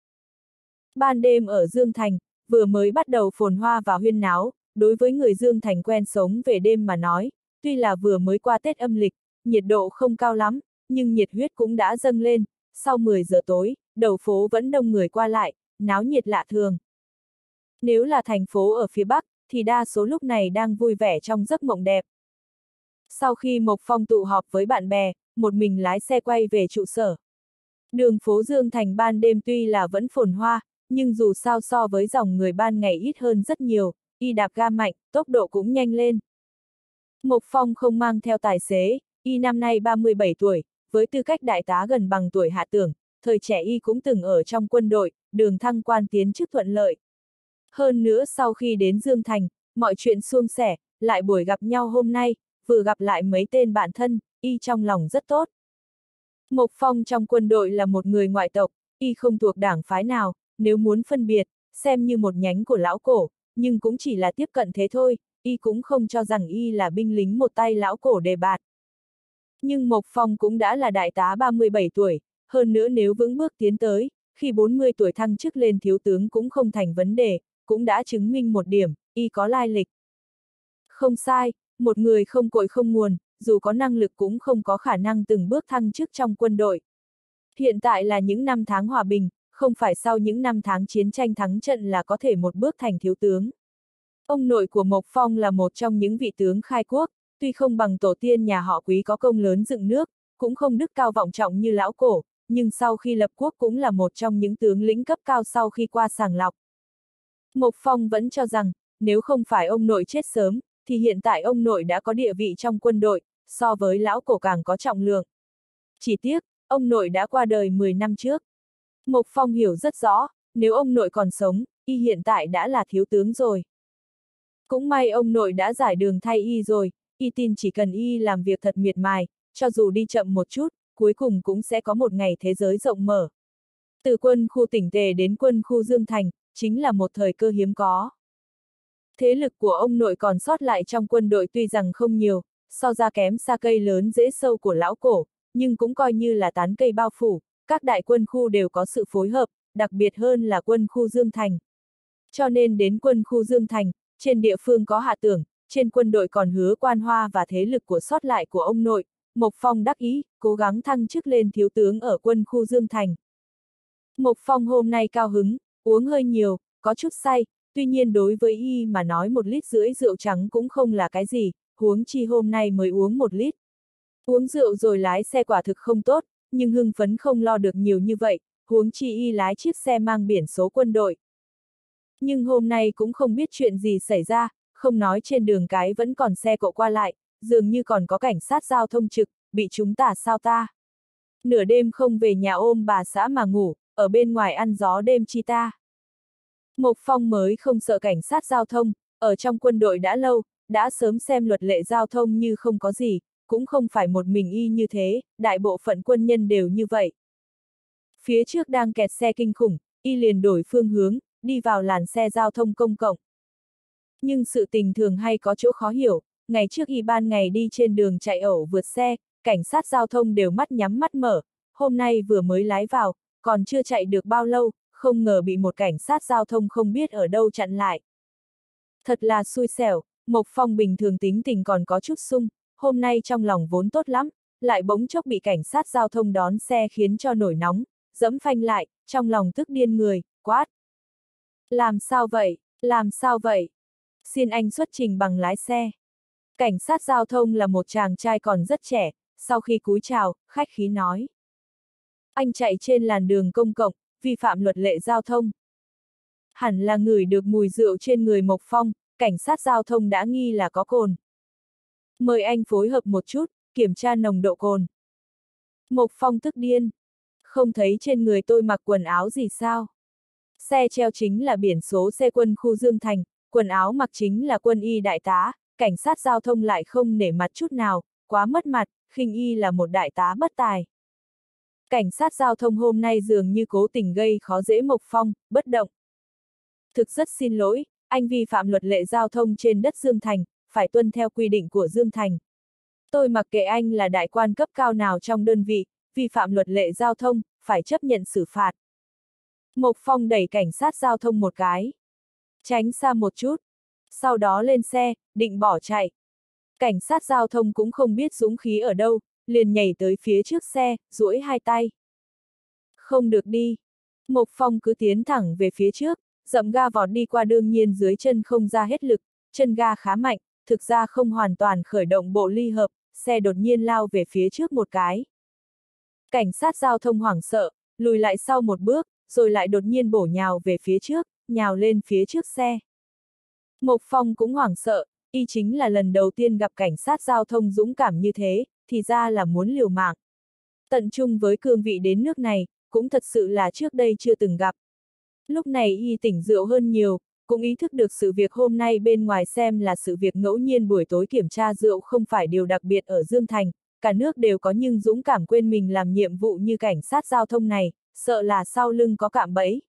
Ban đêm ở Dương Thành, vừa mới bắt đầu phồn hoa và huyên náo, đối với người Dương Thành quen sống về đêm mà nói, tuy là vừa mới qua Tết âm lịch, nhiệt độ không cao lắm, nhưng nhiệt huyết cũng đã dâng lên, sau 10 giờ tối, đầu phố vẫn đông người qua lại, náo nhiệt lạ thường. Nếu là thành phố ở phía Bắc, thì đa số lúc này đang vui vẻ trong giấc mộng đẹp. Sau khi Mộc Phong tụ họp với bạn bè, một mình lái xe quay về trụ sở. Đường phố Dương Thành ban đêm tuy là vẫn phồn hoa, nhưng dù sao so với dòng người ban ngày ít hơn rất nhiều, y đạp ga mạnh, tốc độ cũng nhanh lên. Mộc Phong không mang theo tài xế, y năm nay 37 tuổi, với tư cách đại tá gần bằng tuổi hạ tưởng, thời trẻ y cũng từng ở trong quân đội, đường thăng quan tiến chức thuận lợi. Hơn nữa sau khi đến Dương Thành, mọi chuyện suôn sẻ, lại buổi gặp nhau hôm nay, vừa gặp lại mấy tên bạn thân, y trong lòng rất tốt. Mộc Phong trong quân đội là một người ngoại tộc, y không thuộc đảng phái nào, nếu muốn phân biệt, xem như một nhánh của lão cổ, nhưng cũng chỉ là tiếp cận thế thôi, y cũng không cho rằng y là binh lính một tay lão cổ đề bạt. Nhưng Mộc Phong cũng đã là đại tá 37 tuổi, hơn nữa nếu vững bước tiến tới, khi 40 tuổi thăng chức lên thiếu tướng cũng không thành vấn đề, cũng đã chứng minh một điểm, y có lai lịch. Không sai, một người không cội không nguồn, dù có năng lực cũng không có khả năng từng bước thăng chức trong quân đội. Hiện tại là những năm tháng hòa bình, không phải sau những năm tháng chiến tranh thắng trận là có thể một bước thành thiếu tướng. Ông nội của Mộc Phong là một trong những vị tướng khai quốc, tuy không bằng tổ tiên nhà họ quý có công lớn dựng nước, cũng không đức cao vọng trọng như lão cổ, nhưng sau khi lập quốc cũng là một trong những tướng lĩnh cấp cao sau khi qua sàng lọc. Mộc Phong vẫn cho rằng, nếu không phải ông nội chết sớm, thì hiện tại ông nội đã có địa vị trong quân đội, so với lão cổ càng có trọng lượng. Chỉ tiếc, ông nội đã qua đời 10 năm trước. Mộc Phong hiểu rất rõ, nếu ông nội còn sống, y hiện tại đã là thiếu tướng rồi. Cũng may ông nội đã giải đường thay y rồi, y tin chỉ cần y làm việc thật miệt mài, cho dù đi chậm một chút, cuối cùng cũng sẽ có một ngày thế giới rộng mở. Từ quân khu tỉnh Tề đến quân khu Dương Thành, chính là một thời cơ hiếm có. Thế lực của ông nội còn sót lại trong quân đội tuy rằng không nhiều, so ra kém xa cây lớn dễ sâu của lão cổ, nhưng cũng coi như là tán cây bao phủ, các đại quân khu đều có sự phối hợp, đặc biệt hơn là quân khu Dương Thành. Cho nên đến quân khu Dương Thành, trên địa phương có hạ tưởng, trên quân đội còn hứa quan hoa và thế lực của sót lại của ông nội, Mộc Phong đắc ý, cố gắng thăng chức lên thiếu tướng ở quân khu Dương Thành. Mộc Phong hôm nay cao hứng, uống hơi nhiều, có chút say, tuy nhiên đối với y mà nói một lít rưỡi rượu trắng cũng không là cái gì, huống chi hôm nay mới uống một lít. Uống rượu rồi lái xe quả thực không tốt, nhưng hưng phấn không lo được nhiều như vậy, huống chi y lái chiếc xe mang biển số quân đội. Nhưng hôm nay cũng không biết chuyện gì xảy ra, không nói trên đường cái vẫn còn xe cộ qua lại, dường như còn có cảnh sát giao thông trực, bị chúng ta sao ta. Nửa đêm không về nhà ôm bà xã mà ngủ, ở bên ngoài ăn gió đêm chi ta. Mộc Phong mới không sợ cảnh sát giao thông, ở trong quân đội đã lâu, đã sớm xem luật lệ giao thông như không có gì, cũng không phải một mình y như thế, đại bộ phận quân nhân đều như vậy. Phía trước đang kẹt xe kinh khủng, y liền đổi phương hướng, đi vào làn xe giao thông công cộng. Nhưng sự tình thường hay có chỗ khó hiểu, ngày trước y ban ngày đi trên đường chạy ẩu vượt xe, cảnh sát giao thông đều mắt nhắm mắt mở, hôm nay vừa mới lái vào, còn chưa chạy được bao lâu, không ngờ bị một cảnh sát giao thông không biết ở đâu chặn lại. Thật là xui xẻo, Mộc Phong bình thường tính tình còn có chút sung, hôm nay trong lòng vốn tốt lắm, lại bỗng chốc bị cảnh sát giao thông đón xe khiến cho nổi nóng, dẫm phanh lại, trong lòng tức điên người, quát. Làm sao vậy, làm sao vậy? Xin anh xuất trình bằng lái xe. Cảnh sát giao thông là một chàng trai còn rất trẻ, sau khi cúi chào, khách khí nói. Anh chạy trên làn đường công cộng, vi phạm luật lệ giao thông. Hẳn là người được mùi rượu trên người Mộc Phong, cảnh sát giao thông đã nghi là có cồn. Mời anh phối hợp một chút, kiểm tra nồng độ cồn. Mộc Phong tức điên. Không thấy trên người tôi mặc quần áo gì sao? Xe treo chính là biển số xe quân khu Dương Thành, quần áo mặc chính là quân y đại tá, cảnh sát giao thông lại không nể mặt chút nào, quá mất mặt, khinh y là một đại tá bất tài. Cảnh sát giao thông hôm nay dường như cố tình gây khó dễ Mộc Phong, bất động. Thực rất xin lỗi, anh vi phạm luật lệ giao thông trên đất Dương Thành, phải tuân theo quy định của Dương Thành. Tôi mặc kệ anh là đại quan cấp cao nào trong đơn vị, vi phạm luật lệ giao thông, phải chấp nhận xử phạt. Mộc Phong đẩy cảnh sát giao thông một cái. Tránh xa một chút. Sau đó lên xe, định bỏ chạy. Cảnh sát giao thông cũng không biết dũng khí ở đâu, liền nhảy tới phía trước xe, duỗi hai tay. Không được đi. Mộc Phong cứ tiến thẳng về phía trước, dậm ga vọt đi qua đương nhiên dưới chân không ra hết lực, chân ga khá mạnh, thực ra không hoàn toàn khởi động bộ ly hợp, xe đột nhiên lao về phía trước một cái. Cảnh sát giao thông hoảng sợ, lùi lại sau một bước, rồi lại đột nhiên bổ nhào về phía trước, nhào lên phía trước xe. Mộc Phong cũng hoảng sợ, y chính là lần đầu tiên gặp cảnh sát giao thông dũng cảm như thế, thì ra là muốn liều mạng. Tận chung với cương vị đến nước này, cũng thật sự là trước đây chưa từng gặp. Lúc này y tỉnh rượu hơn nhiều, cũng ý thức được sự việc hôm nay bên ngoài xem là sự việc ngẫu nhiên buổi tối kiểm tra rượu không phải điều đặc biệt ở Dương Thành, cả nước đều có nhưng dũng cảm quên mình làm nhiệm vụ như cảnh sát giao thông này, sợ là sau lưng có cạm bẫy.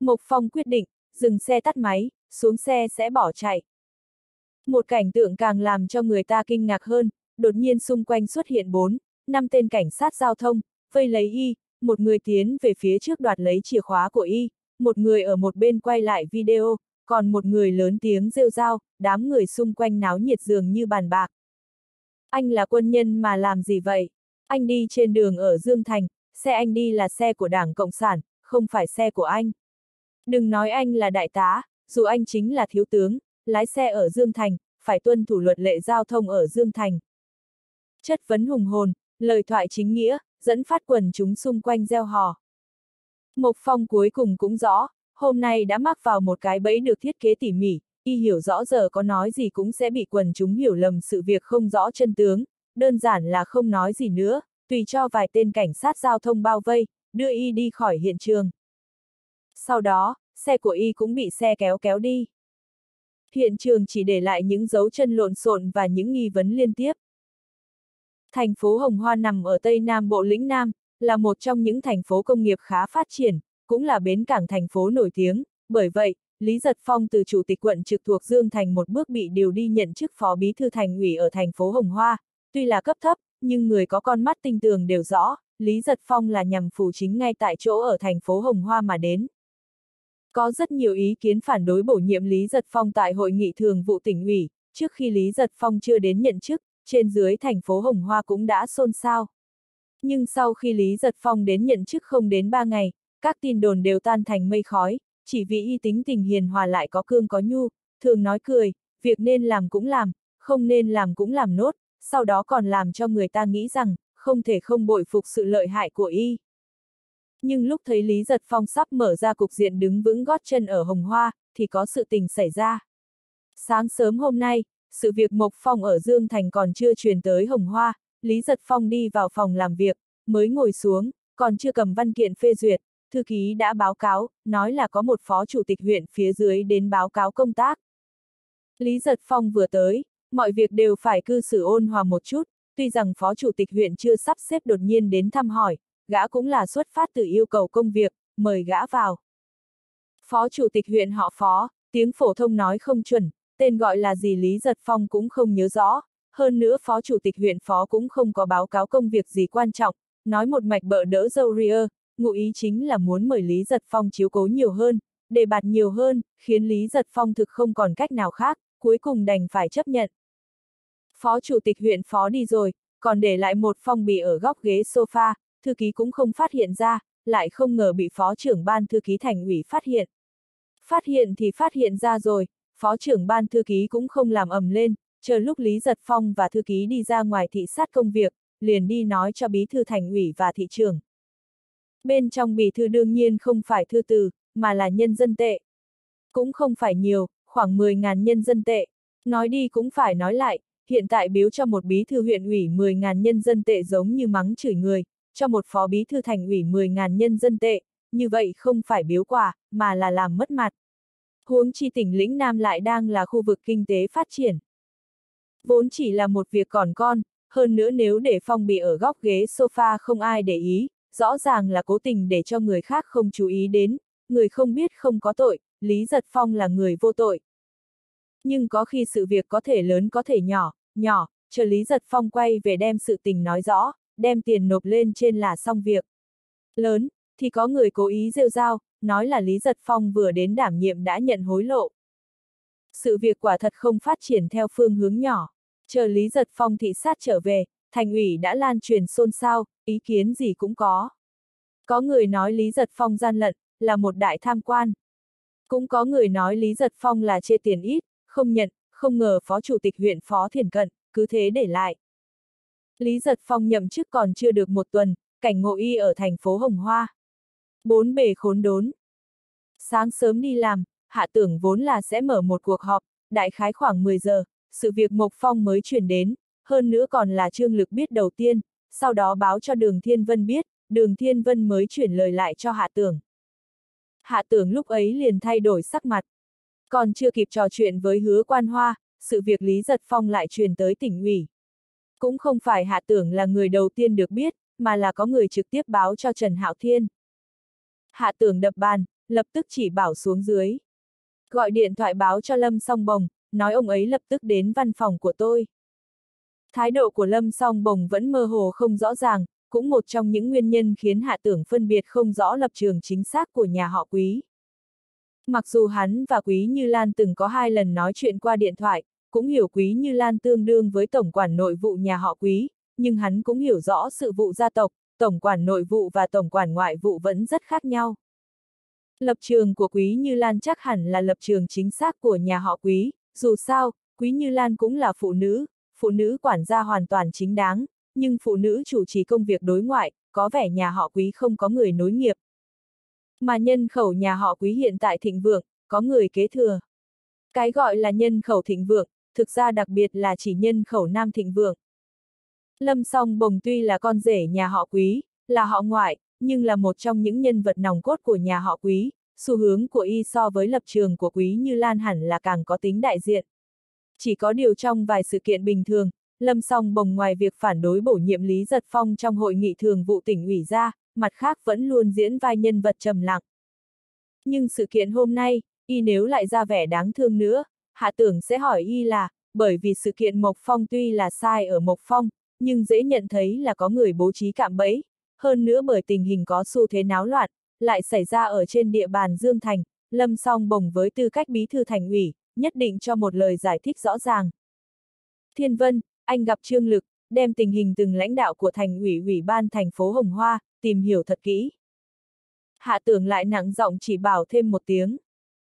Mộc Phong quyết định, dừng xe tắt máy, xuống xe sẽ bỏ chạy. Một cảnh tượng càng làm cho người ta kinh ngạc hơn, đột nhiên xung quanh xuất hiện bốn, năm tên cảnh sát giao thông, vây lấy y, một người tiến về phía trước đoạt lấy chìa khóa của y, một người ở một bên quay lại video, còn một người lớn tiếng rêu rao, đám người xung quanh náo nhiệt dường như bàn bạc. Anh là quân nhân mà làm gì vậy? Anh đi trên đường ở Dương Thành, xe anh đi là xe của Đảng Cộng sản, không phải xe của anh. Đừng nói anh là đại tá, dù anh chính là thiếu tướng, lái xe ở Dương Thành, phải tuân thủ luật lệ giao thông ở Dương Thành. Chất vấn hùng hồn, lời thoại chính nghĩa, dẫn phát quần chúng xung quanh gieo hò. Mộc Phong cuối cùng cũng rõ, hôm nay đã mắc vào một cái bẫy được thiết kế tỉ mỉ, y hiểu rõ giờ có nói gì cũng sẽ bị quần chúng hiểu lầm sự việc không rõ chân tướng, đơn giản là không nói gì nữa, tùy cho vài tên cảnh sát giao thông bao vây, đưa y đi khỏi hiện trường. Sau đó, xe của y cũng bị xe kéo kéo đi. Hiện trường chỉ để lại những dấu chân lộn xộn và những nghi vấn liên tiếp. Thành phố Hồng Hoa nằm ở Tây Nam Bộ lĩnh Nam, là một trong những thành phố công nghiệp khá phát triển, cũng là bến cảng thành phố nổi tiếng, bởi vậy, Lý Giật Phong từ chủ tịch quận trực thuộc Dương Thành một bước bị điều đi nhận chức phó bí thư thành ủy ở thành phố Hồng Hoa, tuy là cấp thấp, nhưng người có con mắt tinh tường đều rõ, Lý Giật Phong là nhằm phủ chính ngay tại chỗ ở thành phố Hồng Hoa mà đến. Có rất nhiều ý kiến phản đối bổ nhiệm Lý Giật Phong tại hội nghị thường vụ tỉnh ủy, trước khi Lý Giật Phong chưa đến nhận chức, trên dưới thành phố Hồng Hoa cũng đã xôn xao. Nhưng sau khi Lý Giật Phong đến nhận chức không đến ba ngày, các tin đồn đều tan thành mây khói, chỉ vì y tính tình hiền hòa lại có cương có nhu, thường nói cười, việc nên làm cũng làm, không nên làm cũng làm nốt, sau đó còn làm cho người ta nghĩ rằng, không thể không bội phục sự lợi hại của y. Nhưng lúc thấy Lý Giật Phong sắp mở ra cục diện đứng vững gót chân ở Hồng Hoa, thì có sự tình xảy ra. Sáng sớm hôm nay, sự việc Mộc Phong ở Dương Thành còn chưa truyền tới Hồng Hoa, Lý Giật Phong đi vào phòng làm việc, mới ngồi xuống, còn chưa cầm văn kiện phê duyệt, thư ký đã báo cáo, nói là có một phó chủ tịch huyện phía dưới đến báo cáo công tác. Lý Giật Phong vừa tới, mọi việc đều phải cư xử ôn hòa một chút, tuy rằng phó chủ tịch huyện chưa sắp xếp đột nhiên đến thăm hỏi, gã cũng là xuất phát từ yêu cầu công việc, mời gã vào. Phó chủ tịch huyện họ phó, tiếng phổ thông nói không chuẩn, tên gọi là gì Lý Giật Phong cũng không nhớ rõ, hơn nữa phó chủ tịch huyện phó cũng không có báo cáo công việc gì quan trọng, nói một mạch bợ đỡ dâu ria, ngụ ý chính là muốn mời Lý Giật Phong chiếu cố nhiều hơn, đề bạt nhiều hơn, khiến Lý Giật Phong thực không còn cách nào khác, cuối cùng đành phải chấp nhận. Phó chủ tịch huyện phó đi rồi, còn để lại một phong bì ở góc ghế sofa, thư ký cũng không phát hiện ra, lại không ngờ bị phó trưởng ban thư ký thành ủy phát hiện. Phát hiện thì phát hiện ra rồi, phó trưởng ban thư ký cũng không làm ầm lên, chờ lúc Lý Giật Phong và thư ký đi ra ngoài thị sát công việc, liền đi nói cho bí thư thành ủy và thị trưởng. Bên trong bì thư đương nhiên không phải thư từ, mà là nhân dân tệ. Cũng không phải nhiều, khoảng 10.000 nhân dân tệ. Nói đi cũng phải nói lại, hiện tại biếu cho một bí thư huyện ủy 10.000 nhân dân tệ giống như mắng chửi người, cho một phó bí thư thành ủy 10.000 nhân dân tệ, như vậy không phải biếu quà, mà là làm mất mặt. Huống chi tỉnh lĩnh Nam lại đang là khu vực kinh tế phát triển. Vốn chỉ là một việc còn con, hơn nữa nếu để phong bị ở góc ghế sofa không ai để ý, rõ ràng là cố tình để cho người khác không chú ý đến, người không biết không có tội, Lý Giật Phong là người vô tội. Nhưng có khi sự việc có thể lớn có thể nhỏ, nhỏ, chờ Lý Giật Phong quay về đem sự tình nói rõ, đem tiền nộp lên trên là xong việc. Lớn, thì có người cố ý rêu rao, nói là Lý Giật Phong vừa đến đảm nhiệm đã nhận hối lộ. Sự việc quả thật không phát triển theo phương hướng nhỏ. Chờ Lý Giật Phong thị sát trở về, thành ủy đã lan truyền xôn xao, ý kiến gì cũng có. Có người nói Lý Giật Phong gian lận, là một đại tham quan. Cũng có người nói Lý Giật Phong là chê tiền ít, không nhận, không ngờ Phó Chủ tịch huyện Phó Thiền Cận, cứ thế để lại. Lý Giật Phong nhậm chức còn chưa được một tuần, cảnh ngộ y ở thành phố Hồng Hoa. Bốn bề khốn đốn. Sáng sớm đi làm, hạ tưởng vốn là sẽ mở một cuộc họp, đại khái khoảng 10 giờ, sự việc Mộc Phong mới truyền đến, hơn nữa còn là Trương Lực biết đầu tiên, sau đó báo cho Đường Thiên Vân biết, Đường Thiên Vân mới chuyển lời lại cho Hạ Tưởng. Hạ Tưởng lúc ấy liền thay đổi sắc mặt. Còn chưa kịp trò chuyện với hứa quan hoa, sự việc Lý Giật Phong lại truyền tới tỉnh ủy. Cũng không phải Hạ Tưởng là người đầu tiên được biết, mà là có người trực tiếp báo cho Trần Hạo Thiên. Hạ Tưởng đập bàn, lập tức chỉ bảo xuống dưới. Gọi điện thoại báo cho Lâm Song Bồng, nói ông ấy lập tức đến văn phòng của tôi. Thái độ của Lâm Song Bồng vẫn mơ hồ không rõ ràng, cũng một trong những nguyên nhân khiến Hạ Tưởng phân biệt không rõ lập trường chính xác của nhà họ Quý. Mặc dù hắn và Quý Như Lan từng có hai lần nói chuyện qua điện thoại, cũng hiểu Quý Như Lan tương đương với tổng quản nội vụ nhà họ Quý, nhưng hắn cũng hiểu rõ sự vụ gia tộc, tổng quản nội vụ và tổng quản ngoại vụ vẫn rất khác nhau. Lập trường của Quý Như Lan chắc hẳn là lập trường chính xác của nhà họ Quý, dù sao, Quý Như Lan cũng là phụ nữ, phụ nữ quản gia hoàn toàn chính đáng, nhưng phụ nữ chủ trì công việc đối ngoại, có vẻ nhà họ quý không có người nối nghiệp. Mà nhân khẩu nhà họ quý hiện tại thịnh vượng, có người kế thừa. Cái gọi là nhân khẩu thịnh vượng, thực ra đặc biệt là chỉ nhân khẩu nam thịnh vượng. Lâm song bồng tuy là con rể nhà họ quý, là họ ngoại, nhưng là một trong những nhân vật nòng cốt của nhà họ quý, xu hướng của y so với lập trường của quý như Lan hẳn là càng có tính đại diện. Chỉ có điều trong vài sự kiện bình thường, Lâm song bồng ngoài việc phản đối bổ nhiệm Lý Giật Phong trong hội nghị thường vụ tỉnh ủy ra, mặt khác vẫn luôn diễn vai nhân vật trầm lặng. Nhưng sự kiện hôm nay, y nếu lại ra vẻ đáng thương nữa, hạ tưởng sẽ hỏi y là, bởi vì sự kiện Mộc Phong tuy là sai ở Mộc Phong, nhưng dễ nhận thấy là có người bố trí cạm bẫy, hơn nữa bởi tình hình có xu thế náo loạn, lại xảy ra ở trên địa bàn Dương Thành, Lâm song bồng với tư cách bí thư thành ủy, nhất định cho một lời giải thích rõ ràng. Thiên Vân, anh gặp Trương Lực, đem tình hình từng lãnh đạo của thành ủy ủy ban thành phố Hồng Hoa, tìm hiểu thật kỹ. Hạ tưởng lại nặng giọng chỉ bảo thêm một tiếng.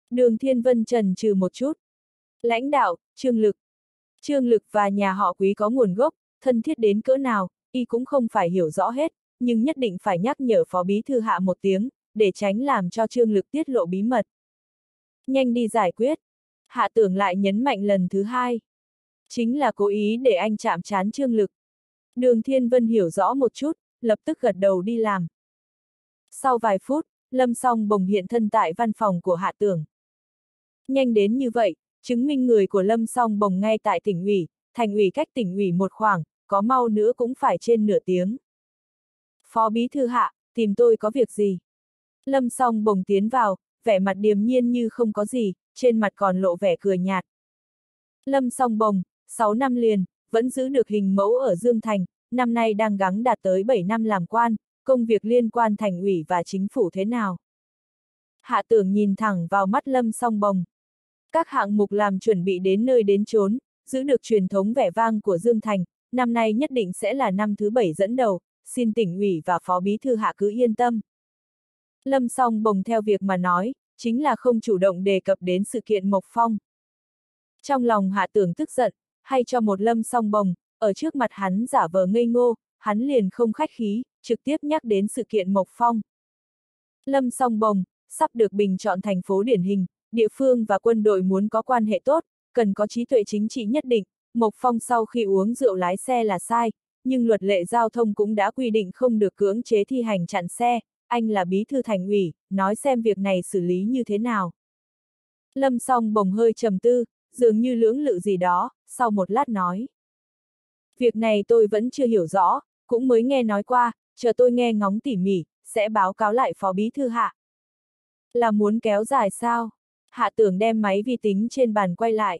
Đường Thiên Vân trần trừ một chút. Lãnh đạo, Trương Lực. Trương Lực và nhà họ quý có nguồn gốc, thân thiết đến cỡ nào, y cũng không phải hiểu rõ hết, nhưng nhất định phải nhắc nhở phó bí thư hạ một tiếng, để tránh làm cho Trương Lực tiết lộ bí mật. Nhanh đi giải quyết. Hạ tưởng lại nhấn mạnh lần thứ hai. Chính là cố ý để anh chạm chán Trương Lực. Đường Thiên Vân hiểu rõ một chút, lập tức gật đầu đi làm. Sau vài phút, Lâm Song bồng hiện thân tại văn phòng của Hạ Tưởng. Nhanh đến như vậy, chứng minh người của Lâm Song bồng ngay tại tỉnh ủy, thành ủy cách tỉnh ủy một khoảng, có mau nữa cũng phải trên nửa tiếng. Phó Bí Thư Hạ, tìm tôi có việc gì? Lâm Song bồng tiến vào, vẻ mặt điềm nhiên như không có gì, trên mặt còn lộ vẻ cười nhạt. Lâm Song bồng, 6 năm liền, vẫn giữ được hình mẫu ở Dương Thành, năm nay đang gắng đạt tới 7 năm làm quan, công việc liên quan thành ủy và chính phủ thế nào? Hạ tưởng nhìn thẳng vào mắt Lâm song bồng. Các hạng mục làm chuẩn bị đến nơi đến chốn, giữ được truyền thống vẻ vang của Dương Thành, năm nay nhất định sẽ là năm thứ bảy dẫn đầu, xin tỉnh ủy và phó bí thư hạ cứ yên tâm. Lâm song bồng theo việc mà nói, chính là không chủ động đề cập đến sự kiện Mộc Phong. Trong lòng hạ tưởng tức giận, hay cho một lâm song bồng, ở trước mặt hắn giả vờ ngây ngô, hắn liền không khách khí, trực tiếp nhắc đến sự kiện Mộc Phong. Lâm song bồng, sắp được bình chọn thành phố điển hình, địa phương và quân đội muốn có quan hệ tốt, cần có trí tuệ chính trị nhất định, Mộc Phong sau khi uống rượu lái xe là sai, nhưng luật lệ giao thông cũng đã quy định không được cưỡng chế thi hành chặn xe, anh là bí thư thành ủy, nói xem việc này xử lý như thế nào. Lâm song bồng hơi trầm tư, dường như lưỡng lự gì đó, sau một lát nói. Việc này tôi vẫn chưa hiểu rõ, cũng mới nghe nói qua, chờ tôi nghe ngóng tỉ mỉ, sẽ báo cáo lại phó bí thư hạ. Là muốn kéo dài sao? Hạ tưởng đem máy vi tính trên bàn quay lại.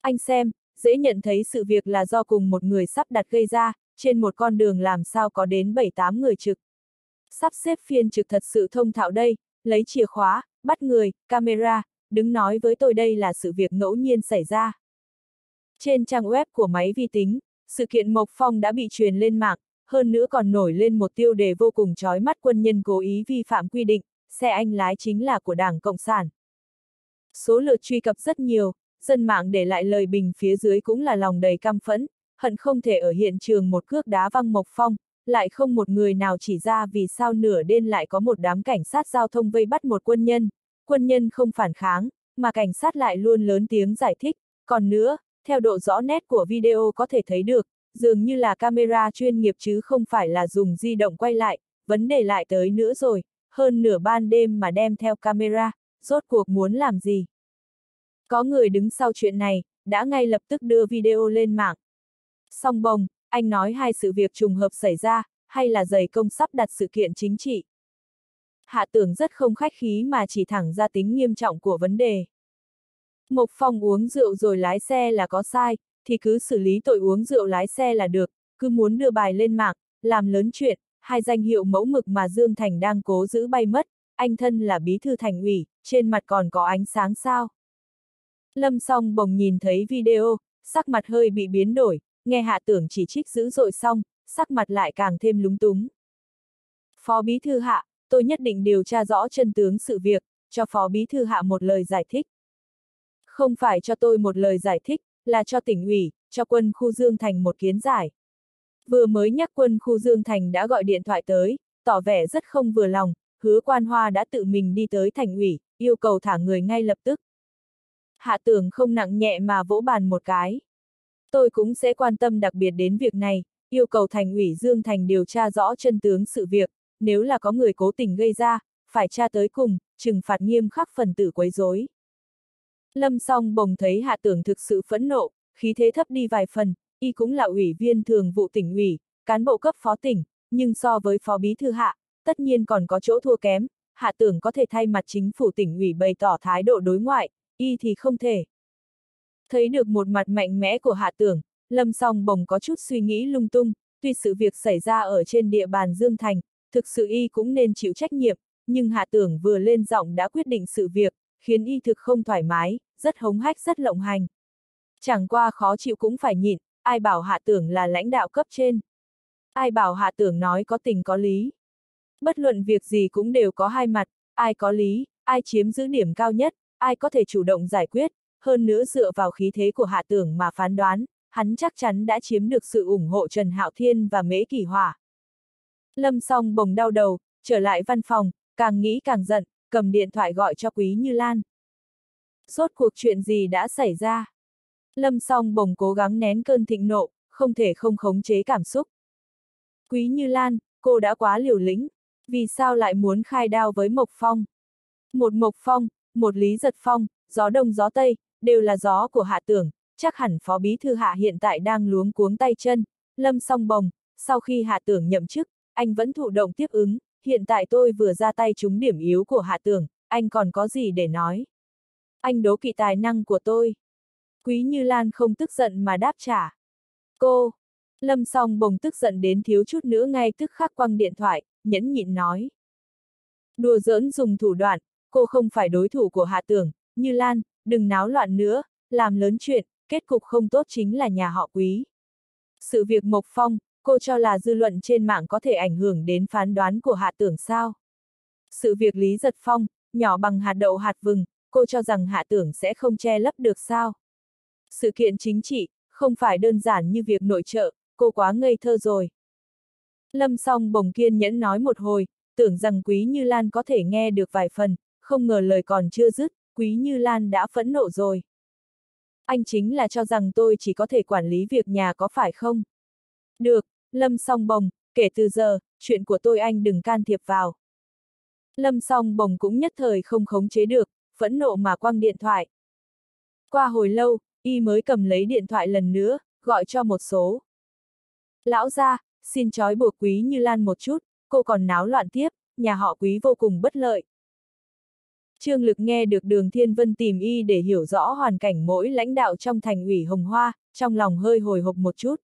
Anh xem, dễ nhận thấy sự việc là do cùng một người sắp đặt gây ra, trên một con đường làm sao có đến 7-8 người trực. Sắp xếp phiên trực thật sự thông thạo đây, lấy chìa khóa, bắt người, camera, đứng nói với tôi đây là sự việc ngẫu nhiên xảy ra. Trên trang web của máy vi tính, sự kiện Mộc Phong đã bị truyền lên mạng, hơn nữa còn nổi lên một tiêu đề vô cùng chói mắt quân nhân cố ý vi phạm quy định, xe anh lái chính là của Đảng Cộng sản. Số lượt truy cập rất nhiều, dân mạng để lại lời bình phía dưới cũng là lòng đầy căm phẫn, hận không thể ở hiện trường một cước đá văng Mộc Phong, lại không một người nào chỉ ra vì sao nửa đêm lại có một đám cảnh sát giao thông vây bắt một quân nhân, quân nhân không phản kháng, mà cảnh sát lại luôn lớn tiếng giải thích, còn nữa, theo độ rõ nét của video có thể thấy được, dường như là camera chuyên nghiệp chứ không phải là dùng di động quay lại, vấn đề lại tới nữa rồi, hơn nửa ban đêm mà đem theo camera, rốt cuộc muốn làm gì? Có người đứng sau chuyện này, đã ngay lập tức đưa video lên mạng. Song bồng, anh nói hai sự việc trùng hợp xảy ra, hay là giày công sắp đặt sự kiện chính trị. Hạ tưởng rất không khách khí mà chỉ thẳng ra tính nghiêm trọng của vấn đề. Mộc Phong uống rượu rồi lái xe là có sai, thì cứ xử lý tội uống rượu lái xe là được, cứ muốn đưa bài lên mạng, làm lớn chuyện, hai danh hiệu mẫu mực mà Dương Thành đang cố giữ bay mất, anh thân là bí thư thành ủy, trên mặt còn có ánh sáng sao. Lâm song bồng nhìn thấy video, sắc mặt hơi bị biến đổi, nghe hạ tưởng chỉ trích dữ dội xong, sắc mặt lại càng thêm lúng túng. Phó bí thư hạ, tôi nhất định điều tra rõ chân tướng sự việc, cho phó bí thư hạ một lời giải thích. Không phải cho tôi một lời giải thích, là cho tỉnh ủy, cho quân khu Dương Thành một kiến giải. Vừa mới nhắc quân khu Dương Thành đã gọi điện thoại tới, tỏ vẻ rất không vừa lòng, hứa quan hoa đã tự mình đi tới thành ủy, yêu cầu thả người ngay lập tức. Hạ tưởng không nặng nhẹ mà vỗ bàn một cái. Tôi cũng sẽ quan tâm đặc biệt đến việc này, yêu cầu thành ủy Dương Thành điều tra rõ chân tướng sự việc, nếu là có người cố tình gây ra, phải tra tới cùng, trừng phạt nghiêm khắc phần tử quấy rối. Lâm song bồng thấy hạ tưởng thực sự phẫn nộ, khí thế thấp đi vài phần, y cũng là ủy viên thường vụ tỉnh ủy, cán bộ cấp phó tỉnh, nhưng so với phó bí thư hạ, tất nhiên còn có chỗ thua kém, hạ tưởng có thể thay mặt chính phủ tỉnh ủy bày tỏ thái độ đối ngoại, y thì không thể. Thấy được một mặt mạnh mẽ của hạ tưởng, lâm song bồng có chút suy nghĩ lung tung, tuy sự việc xảy ra ở trên địa bàn Dương Thành, thực sự y cũng nên chịu trách nhiệm, nhưng hạ tưởng vừa lên giọng đã quyết định sự việc, khiến y thực không thoải mái, rất hống hách rất lộng hành. Chẳng qua khó chịu cũng phải nhịn, ai bảo hạ tưởng là lãnh đạo cấp trên. Ai bảo hạ tưởng nói có tình có lý. Bất luận việc gì cũng đều có hai mặt, ai có lý, ai chiếm giữ điểm cao nhất, ai có thể chủ động giải quyết, hơn nữa dựa vào khí thế của hạ tưởng mà phán đoán, hắn chắc chắn đã chiếm được sự ủng hộ Trần Hạo Thiên và Mễ Kỳ hòa Lâm song bồng đau đầu, trở lại văn phòng, càng nghĩ càng giận, cầm điện thoại gọi cho Quý Như Lan. Rốt cuộc chuyện gì đã xảy ra? Lâm song bồng cố gắng nén cơn thịnh nộ, không thể không khống chế cảm xúc. Quý Như Lan, cô đã quá liều lĩnh, vì sao lại muốn khai đao với Mộc Phong? Một Mộc Phong, một Lý Giật Phong, gió đông gió tây, đều là gió của hạ tưởng, chắc hẳn phó bí thư hạ hiện tại đang luống cuống tay chân, lâm song bồng, sau khi hạ tưởng nhậm chức, anh vẫn thụ động tiếp ứng, hiện tại tôi vừa ra tay trúng điểm yếu của hạ tưởng, anh còn có gì để nói? Anh đố kỵ tài năng của tôi. Quý Như Lan không tức giận mà đáp trả. Cô! Lâm song bồng tức giận đến thiếu chút nữa ngay tức khắc quăng điện thoại, nhẫn nhịn nói. Đùa giỡn dùng thủ đoạn, cô không phải đối thủ của hạ tưởng, Như Lan, đừng náo loạn nữa, làm lớn chuyện, kết cục không tốt chính là nhà họ quý. Sự việc Mộc Phong, cô cho là dư luận trên mạng có thể ảnh hưởng đến phán đoán của hạ tưởng sao. Sự việc Lý Giật Phong, nhỏ bằng hạt đậu hạt vừng, cô cho rằng hạ tưởng sẽ không che lấp được sao. Sự kiện chính trị, không phải đơn giản như việc nội trợ, cô quá ngây thơ rồi. Lâm song bồng kiên nhẫn nói một hồi, tưởng rằng Quý Như Lan có thể nghe được vài phần, không ngờ lời còn chưa dứt, Quý Như Lan đã phẫn nộ rồi. Anh chính là cho rằng tôi chỉ có thể quản lý việc nhà có phải không? Được, Lâm song bồng, kể từ giờ, chuyện của tôi anh đừng can thiệp vào. Lâm song bồng cũng nhất thời không khống chế được, phẫn nộ mà quăng điện thoại. Qua hồi lâu, y mới cầm lấy điện thoại lần nữa, gọi cho một số. Lão ra, xin trói buộc quý như Lan một chút, cô còn náo loạn tiếp, nhà họ quý vô cùng bất lợi. Trương Lực nghe được đường Thiên Vân tìm y để hiểu rõ hoàn cảnh mỗi lãnh đạo trong thành ủy Hồng Hoa, trong lòng hơi hồi hộp một chút.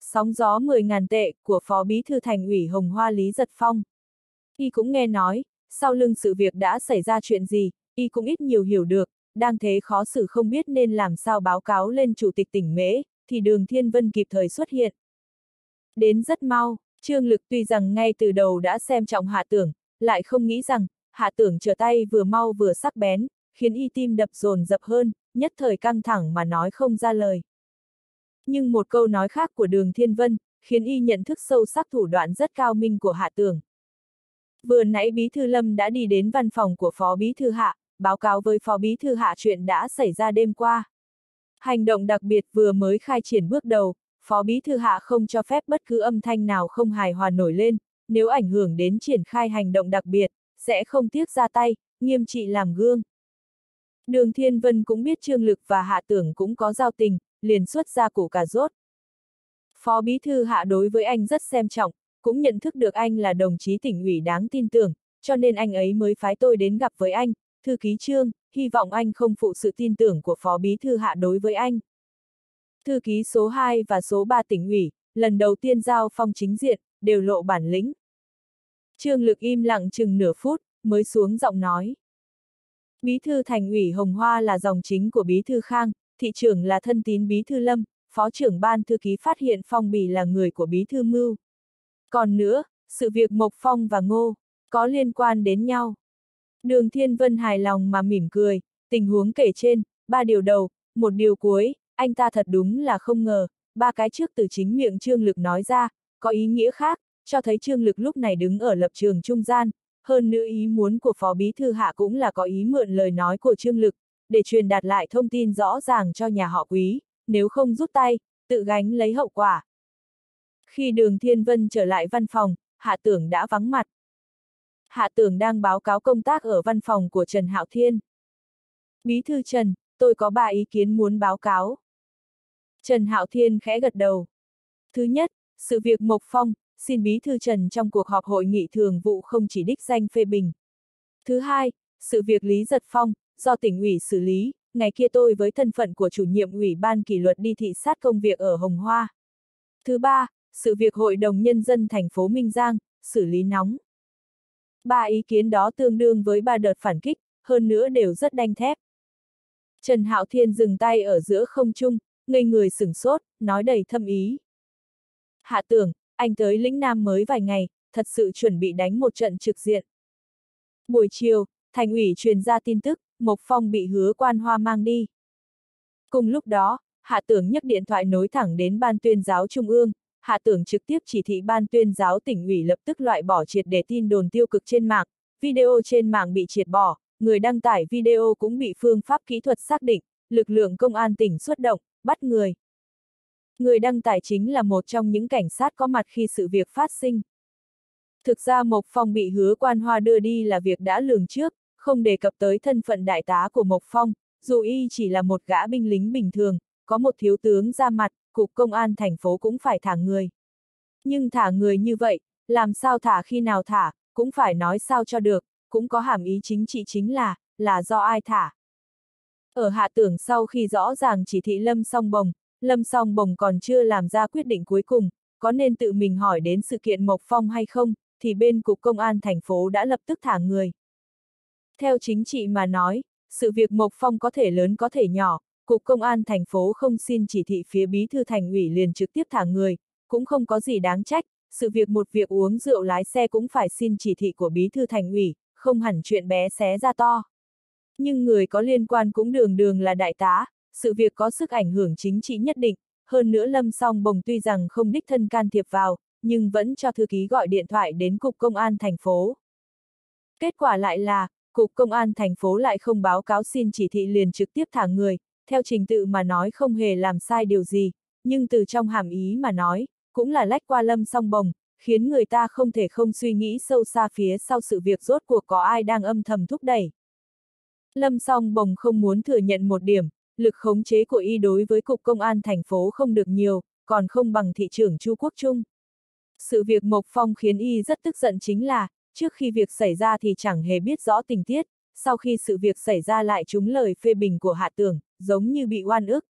Sóng gió 10.000 tệ của Phó Bí Thư Thành ủy Hồng Hoa Lý Giật Phong. Y cũng nghe nói, sau lưng sự việc đã xảy ra chuyện gì, y cũng ít nhiều hiểu được, đang thế khó xử không biết nên làm sao báo cáo lên Chủ tịch tỉnh Mễ, thì đường Thiên Vân kịp thời xuất hiện. Đến rất mau, Trương Lực tuy rằng ngay từ đầu đã xem trọng hạ tưởng, lại không nghĩ rằng, hạ tưởng trở tay vừa mau vừa sắc bén, khiến y tim đập dồn dập hơn, nhất thời căng thẳng mà nói không ra lời. Nhưng một câu nói khác của đường Thiên Vân, khiến y nhận thức sâu sắc thủ đoạn rất cao minh của hạ tưởng. Vừa nãy Bí Thư Lâm đã đi đến văn phòng của Phó Bí Thư Hạ, báo cáo với Phó Bí Thư Hạ chuyện đã xảy ra đêm qua. Hành động đặc biệt vừa mới khai triển bước đầu, Phó Bí Thư Hạ không cho phép bất cứ âm thanh nào không hài hòa nổi lên, nếu ảnh hưởng đến triển khai hành động đặc biệt, sẽ không tiếc ra tay, nghiêm trị làm gương. Đường Thiên Vân cũng biết Trương Lực và Hạ Tưởng cũng có giao tình, liền xuất ra củ cà rốt. Phó Bí Thư Hạ đối với anh rất xem trọng, cũng nhận thức được anh là đồng chí tỉnh ủy đáng tin tưởng, cho nên anh ấy mới phái tôi đến gặp với anh, thư ký trương, hy vọng anh không phụ sự tin tưởng của Phó Bí Thư Hạ đối với anh. Thư ký số 2 và số 3 tỉnh ủy, lần đầu tiên giao phong chính diện, đều lộ bản lĩnh. Trương Lực im lặng chừng nửa phút, mới xuống giọng nói. Bí thư thành ủy Hồng Hoa là dòng chính của Bí thư Khang, thị trưởng là thân tín Bí thư Lâm, phó trưởng ban thư ký phát hiện Phong Bì là người của Bí thư Mưu. Còn nữa, sự việc Mộc Phong và Ngô, có liên quan đến nhau. Đường Thiên Vân hài lòng mà mỉm cười, tình huống kể trên, ba điều đầu, một điều cuối, anh ta thật đúng là không ngờ, ba cái trước từ chính miệng Trương Lực nói ra, có ý nghĩa khác, cho thấy Trương Lực lúc này đứng ở lập trường trung gian, hơn nữa ý muốn của Phó Bí Thư Hạ cũng là có ý mượn lời nói của Trương Lực, để truyền đạt lại thông tin rõ ràng cho nhà họ quý, nếu không rút tay, tự gánh lấy hậu quả. Khi đường Thiên Vân trở lại văn phòng, Hạ Tưởng đã vắng mặt. Hạ Tưởng đang báo cáo công tác ở văn phòng của Trần Hạo Thiên. Bí thư Trần, tôi có ba ý kiến muốn báo cáo. Trần Hạo Thiên khẽ gật đầu. Thứ nhất, sự việc Mộc Phong, xin bí thư Trần trong cuộc họp hội nghị thường vụ không chỉ đích danh phê bình. Thứ hai, sự việc Lý Giật Phong, do tỉnh ủy xử lý, ngày kia tôi với thân phận của chủ nhiệm ủy ban kỷ luật đi thị sát công việc ở Hồng Hoa. Thứ ba, sự việc Hội đồng Nhân dân thành phố Minh Giang, xử lý nóng. Ba ý kiến đó tương đương với ba đợt phản kích, hơn nữa đều rất đanh thép. Trần Hạo Thiên dừng tay ở giữa không trung, ngây người sửng sốt, nói đầy thâm ý. Hạ tưởng, anh tới lĩnh Nam mới vài ngày, thật sự chuẩn bị đánh một trận trực diện. Buổi chiều, thành ủy truyền ra tin tức, Mộc Phong bị hứa quan hoa mang đi. Cùng lúc đó, Hạ tưởng nhấc điện thoại nối thẳng đến ban tuyên giáo trung ương, Hạ tưởng trực tiếp chỉ thị ban tuyên giáo tỉnh ủy lập tức loại bỏ triệt để tin đồn tiêu cực trên mạng, video trên mạng bị triệt bỏ, người đăng tải video cũng bị phương pháp kỹ thuật xác định, lực lượng công an tỉnh xuất động, bắt người. Người đăng tải chính là một trong những cảnh sát có mặt khi sự việc phát sinh. Thực ra Mộc Phong bị hứa quan hoa đưa đi là việc đã lường trước, không đề cập tới thân phận đại tá của Mộc Phong, dù y chỉ là một gã binh lính bình thường, có một thiếu tướng ra mặt, cục công an thành phố cũng phải thả người. Nhưng thả người như vậy, làm sao thả khi nào thả, cũng phải nói sao cho được, cũng có hàm ý chính trị chính là, là do ai thả. Ở hạ tưởng sau khi rõ ràng chỉ thị Lâm Song Bồng, Lâm Song Bồng còn chưa làm ra quyết định cuối cùng, có nên tự mình hỏi đến sự kiện Mộc Phong hay không, thì bên Cục Công an thành phố đã lập tức thả người. Theo chính trị mà nói, sự việc Mộc Phong có thể lớn có thể nhỏ, Cục Công an thành phố không xin chỉ thị phía bí thư thành ủy liền trực tiếp thả người, cũng không có gì đáng trách, sự việc một việc uống rượu lái xe cũng phải xin chỉ thị của bí thư thành ủy, không hẳn chuyện bé xé ra to. Nhưng người có liên quan cũng đường đường là đại tá, sự việc có sức ảnh hưởng chính trị nhất định, hơn nữa Lâm Song Bồng tuy rằng không đích thân can thiệp vào, nhưng vẫn cho thư ký gọi điện thoại đến Cục Công an thành phố. Kết quả lại là, Cục Công an thành phố lại không báo cáo xin chỉ thị liền trực tiếp thả người, theo trình tự mà nói không hề làm sai điều gì, nhưng từ trong hàm ý mà nói, cũng là lách qua Lâm Song Bồng, khiến người ta không thể không suy nghĩ sâu xa phía sau sự việc rốt cuộc có ai đang âm thầm thúc đẩy. Lâm Song Bồng không muốn thừa nhận một điểm, lực khống chế của y đối với Cục Công an thành phố không được nhiều, còn không bằng thị trưởng Chu Quốc Trung. Sự việc Mộc Phong khiến y rất tức giận chính là, trước khi việc xảy ra thì chẳng hề biết rõ tình tiết, sau khi sự việc xảy ra lại trúng lời phê bình của Hạ Tưởng, giống như bị oan ức.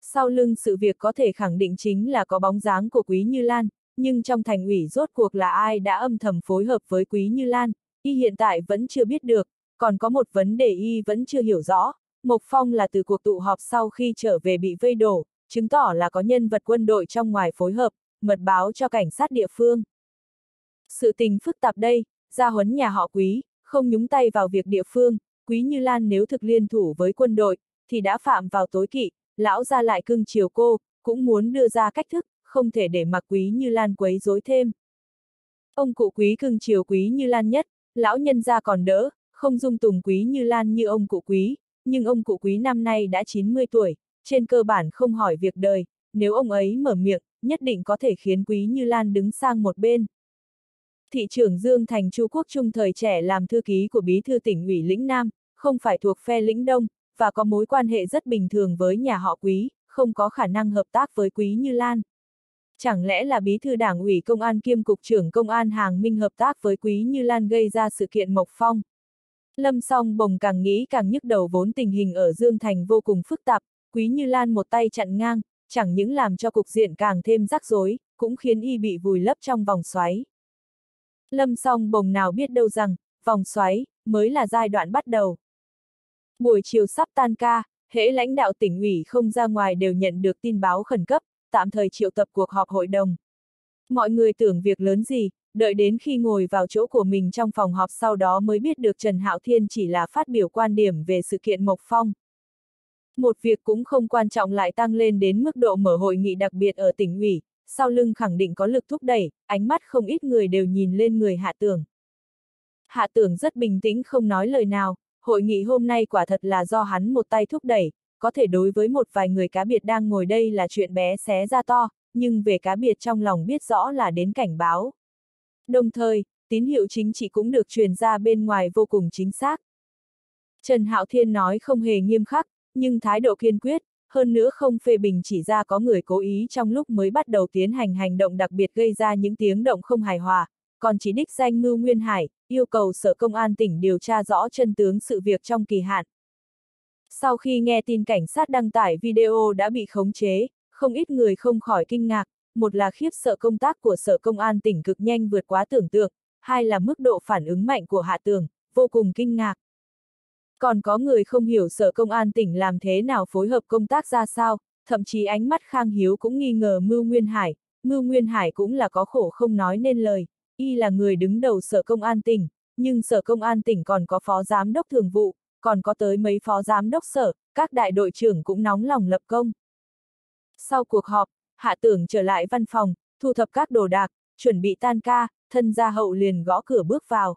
Sau lưng sự việc có thể khẳng định chính là có bóng dáng của Quý Như Lan, nhưng trong thành ủy rốt cuộc là ai đã âm thầm phối hợp với Quý Như Lan, y hiện tại vẫn chưa biết được, còn có một vấn đề y vẫn chưa hiểu rõ, Mộc Phong là từ cuộc tụ họp sau khi trở về bị vây đổ, chứng tỏ là có nhân vật quân đội trong ngoài phối hợp, mật báo cho cảnh sát địa phương. Sự tình phức tạp đây, gia huấn nhà họ quý, không nhúng tay vào việc địa phương, quý như Lan nếu thực liên thủ với quân đội, thì đã phạm vào tối kỵ, lão ra lại cưng chiều cô, cũng muốn đưa ra cách thức, không thể để mặc quý như Lan quấy rối thêm. Ông cụ quý cưng chiều quý như Lan nhất, lão nhân ra còn đỡ, không dung tùng quý như Lan như ông cụ quý, nhưng ông cụ quý năm nay đã 90 tuổi, trên cơ bản không hỏi việc đời, nếu ông ấy mở miệng, nhất định có thể khiến quý như Lan đứng sang một bên. Thị trưởng Dương Thành Chu Quốc Trung thời trẻ làm thư ký của bí thư tỉnh ủy lĩnh Nam, không phải thuộc phe lĩnh Đông, và có mối quan hệ rất bình thường với nhà họ quý, không có khả năng hợp tác với quý như Lan. Chẳng lẽ là bí thư đảng ủy công an kiêm cục trưởng công an hàng minh hợp tác với quý như Lan gây ra sự kiện Mộc Phong? Lâm song bồng càng nghĩ càng nhức đầu vốn tình hình ở Dương Thành vô cùng phức tạp, quý như Lan một tay chặn ngang, chẳng những làm cho cục diện càng thêm rắc rối, cũng khiến y bị vùi lấp trong vòng xoáy. Lâm song bồng nào biết đâu rằng, vòng xoáy, mới là giai đoạn bắt đầu. Buổi chiều sắp tan ca, hễ lãnh đạo tỉnh ủy không ra ngoài đều nhận được tin báo khẩn cấp, tạm thời triệu tập cuộc họp hội đồng. Mọi người tưởng việc lớn gì, đợi đến khi ngồi vào chỗ của mình trong phòng họp sau đó mới biết được Trần Hạo Thiên chỉ là phát biểu quan điểm về sự kiện Mộc Phong. Một việc cũng không quan trọng lại tăng lên đến mức độ mở hội nghị đặc biệt ở tỉnh ủy, sau lưng khẳng định có lực thúc đẩy, ánh mắt không ít người đều nhìn lên người hạ tưởng. Hạ tưởng rất bình tĩnh không nói lời nào, hội nghị hôm nay quả thật là do hắn một tay thúc đẩy, có thể đối với một vài người cá biệt đang ngồi đây là chuyện bé xé ra to, nhưng về cá biệt trong lòng biết rõ là đến cảnh báo. Đồng thời, tín hiệu chính trị cũng được truyền ra bên ngoài vô cùng chính xác. Trần Hạo Thiên nói không hề nghiêm khắc, nhưng thái độ kiên quyết, hơn nữa không phê bình chỉ ra có người cố ý trong lúc mới bắt đầu tiến hành hành động đặc biệt gây ra những tiếng động không hài hòa, còn chỉ đích danh Ngưu Nguyên Hải, yêu cầu Sở Công an tỉnh điều tra rõ chân tướng sự việc trong kỳ hạn. Sau khi nghe tin cảnh sát đăng tải video đã bị khống chế, không ít người không khỏi kinh ngạc, một là khiếp sợ công tác của Sở Công an tỉnh cực nhanh vượt quá tưởng tượng, hai là mức độ phản ứng mạnh của Hạ Tường, vô cùng kinh ngạc. Còn có người không hiểu Sở Công an tỉnh làm thế nào phối hợp công tác ra sao, thậm chí ánh mắt Khang Hiếu cũng nghi ngờ Mưu Nguyên Hải, Mưu Nguyên Hải cũng là có khổ không nói nên lời, y là người đứng đầu Sở Công an tỉnh, nhưng Sở Công an tỉnh còn có phó giám đốc thường vụ, còn có tới mấy phó giám đốc sở, các đại đội trưởng cũng nóng lòng lập công. Sau cuộc họp, Hạ Tưởng trở lại văn phòng, thu thập các đồ đạc, chuẩn bị tan ca, thân gia hậu liền gõ cửa bước vào.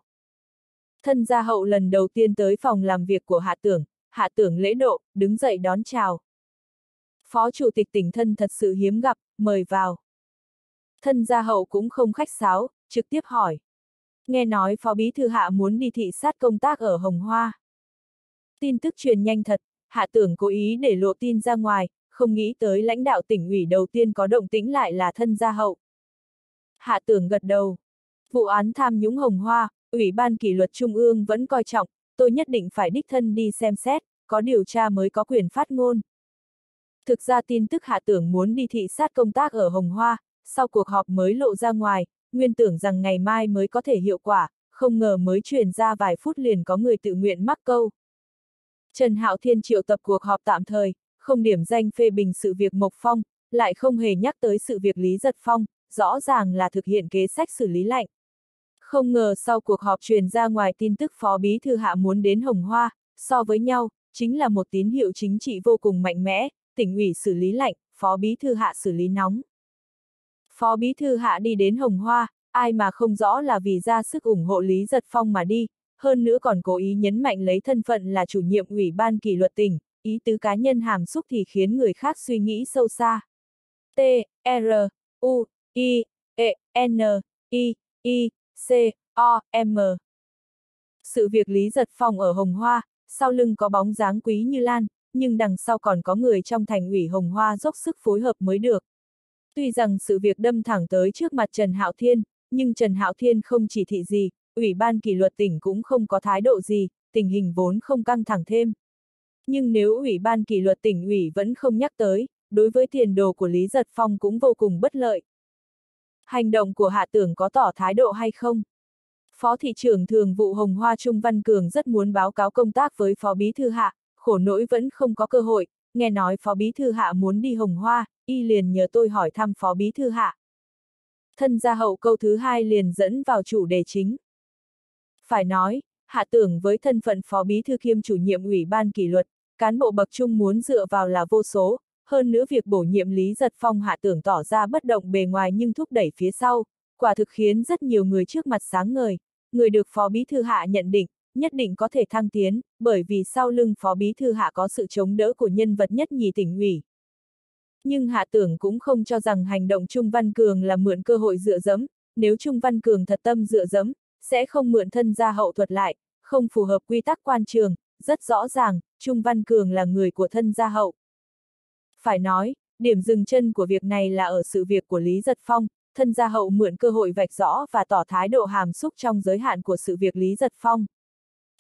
Thân gia hậu lần đầu tiên tới phòng làm việc của Hạ Tưởng, Hạ Tưởng lễ độ, đứng dậy đón chào. Phó chủ tịch tỉnh thân thật sự hiếm gặp, mời vào. Thân gia hậu cũng không khách sáo, trực tiếp hỏi. Nghe nói phó bí thư hạ muốn đi thị sát công tác ở Hồng Hoa. Tin tức truyền nhanh thật, hạ tưởng cố ý để lộ tin ra ngoài, không nghĩ tới lãnh đạo tỉnh ủy đầu tiên có động tĩnh lại là thân gia hậu. Hạ tưởng gật đầu. Vụ án tham nhũng hồng hoa, Ủy ban kỷ luật Trung ương vẫn coi trọng, tôi nhất định phải đích thân đi xem xét, có điều tra mới có quyền phát ngôn. Thực ra tin tức hạ tưởng muốn đi thị sát công tác ở Hồng Hoa, sau cuộc họp mới lộ ra ngoài, nguyên tưởng rằng ngày mai mới có thể hiệu quả, không ngờ mới truyền ra vài phút liền có người tự nguyện mắc câu. Trần Hạo Thiên triệu tập cuộc họp tạm thời, không điểm danh phê bình sự việc Mộc Phong, lại không hề nhắc tới sự việc Lý Giật Phong, rõ ràng là thực hiện kế sách xử lý lạnh. Không ngờ sau cuộc họp truyền ra ngoài tin tức Phó Bí Thư Hạ muốn đến Hồng Hoa, so với nhau, chính là một tín hiệu chính trị vô cùng mạnh mẽ, tỉnh ủy xử lý lạnh, Phó Bí Thư Hạ xử lý nóng. Phó Bí Thư Hạ đi đến Hồng Hoa, ai mà không rõ là vì ra sức ủng hộ Lý Giật Phong mà đi, hơn nữa còn cố ý nhấn mạnh lấy thân phận là chủ nhiệm ủy ban kỷ luật tỉnh, ý tứ cá nhân hàm xúc thì khiến người khác suy nghĩ sâu xa. T, R, U, I, E, N, I, I, C, O, M. Sự việc Lý Giật Phong ở Hồng Hoa, sau lưng có bóng dáng quý như Lan, nhưng đằng sau còn có người trong thành ủy Hồng Hoa dốc sức phối hợp mới được. Tuy rằng sự việc đâm thẳng tới trước mặt Trần Hạo Thiên, nhưng Trần Hạo Thiên không chỉ thị gì, Ủy ban kỷ luật tỉnh cũng không có thái độ gì, tình hình vốn không căng thẳng thêm. Nhưng nếu Ủy ban kỷ luật tỉnh ủy vẫn không nhắc tới, đối với tiền đồ của Lý Giật Phong cũng vô cùng bất lợi. Hành động của Hạ Tưởng có tỏ thái độ hay không? Phó thị trưởng thường vụ Hồng Hoa Trung Văn Cường rất muốn báo cáo công tác với Phó Bí Thư Hạ, khổ nỗi vẫn không có cơ hội, nghe nói Phó Bí Thư Hạ muốn đi Hồng Hoa, y liền nhờ tôi hỏi thăm Phó Bí Thư Hạ. Thân gia hậu câu thứ hai liền dẫn vào chủ đề chính. Phải nói, hạ tưởng với thân phận phó bí thư kiêm chủ nhiệm ủy ban kỷ luật, cán bộ bậc trung muốn dựa vào là vô số, hơn nữa việc bổ nhiệm Lý Giật Phong hạ tưởng tỏ ra bất động bề ngoài nhưng thúc đẩy phía sau, quả thực khiến rất nhiều người trước mặt sáng ngời, người được phó bí thư hạ nhận định, nhất định có thể thăng tiến, bởi vì sau lưng phó bí thư hạ có sự chống đỡ của nhân vật nhất nhì tỉnh ủy. Nhưng hạ tưởng cũng không cho rằng hành động Trung Văn Cường là mượn cơ hội dựa dẫm, nếu Trung Văn Cường thật tâm dựa dẫm, sẽ không mượn thân gia hậu thuật lại, không phù hợp quy tắc quan trường, rất rõ ràng, Trung Văn Cường là người của thân gia hậu. Phải nói, điểm dừng chân của việc này là ở sự việc của Lý Giật Phong, thân gia hậu mượn cơ hội vạch rõ và tỏ thái độ hàm xúc trong giới hạn của sự việc Lý Giật Phong.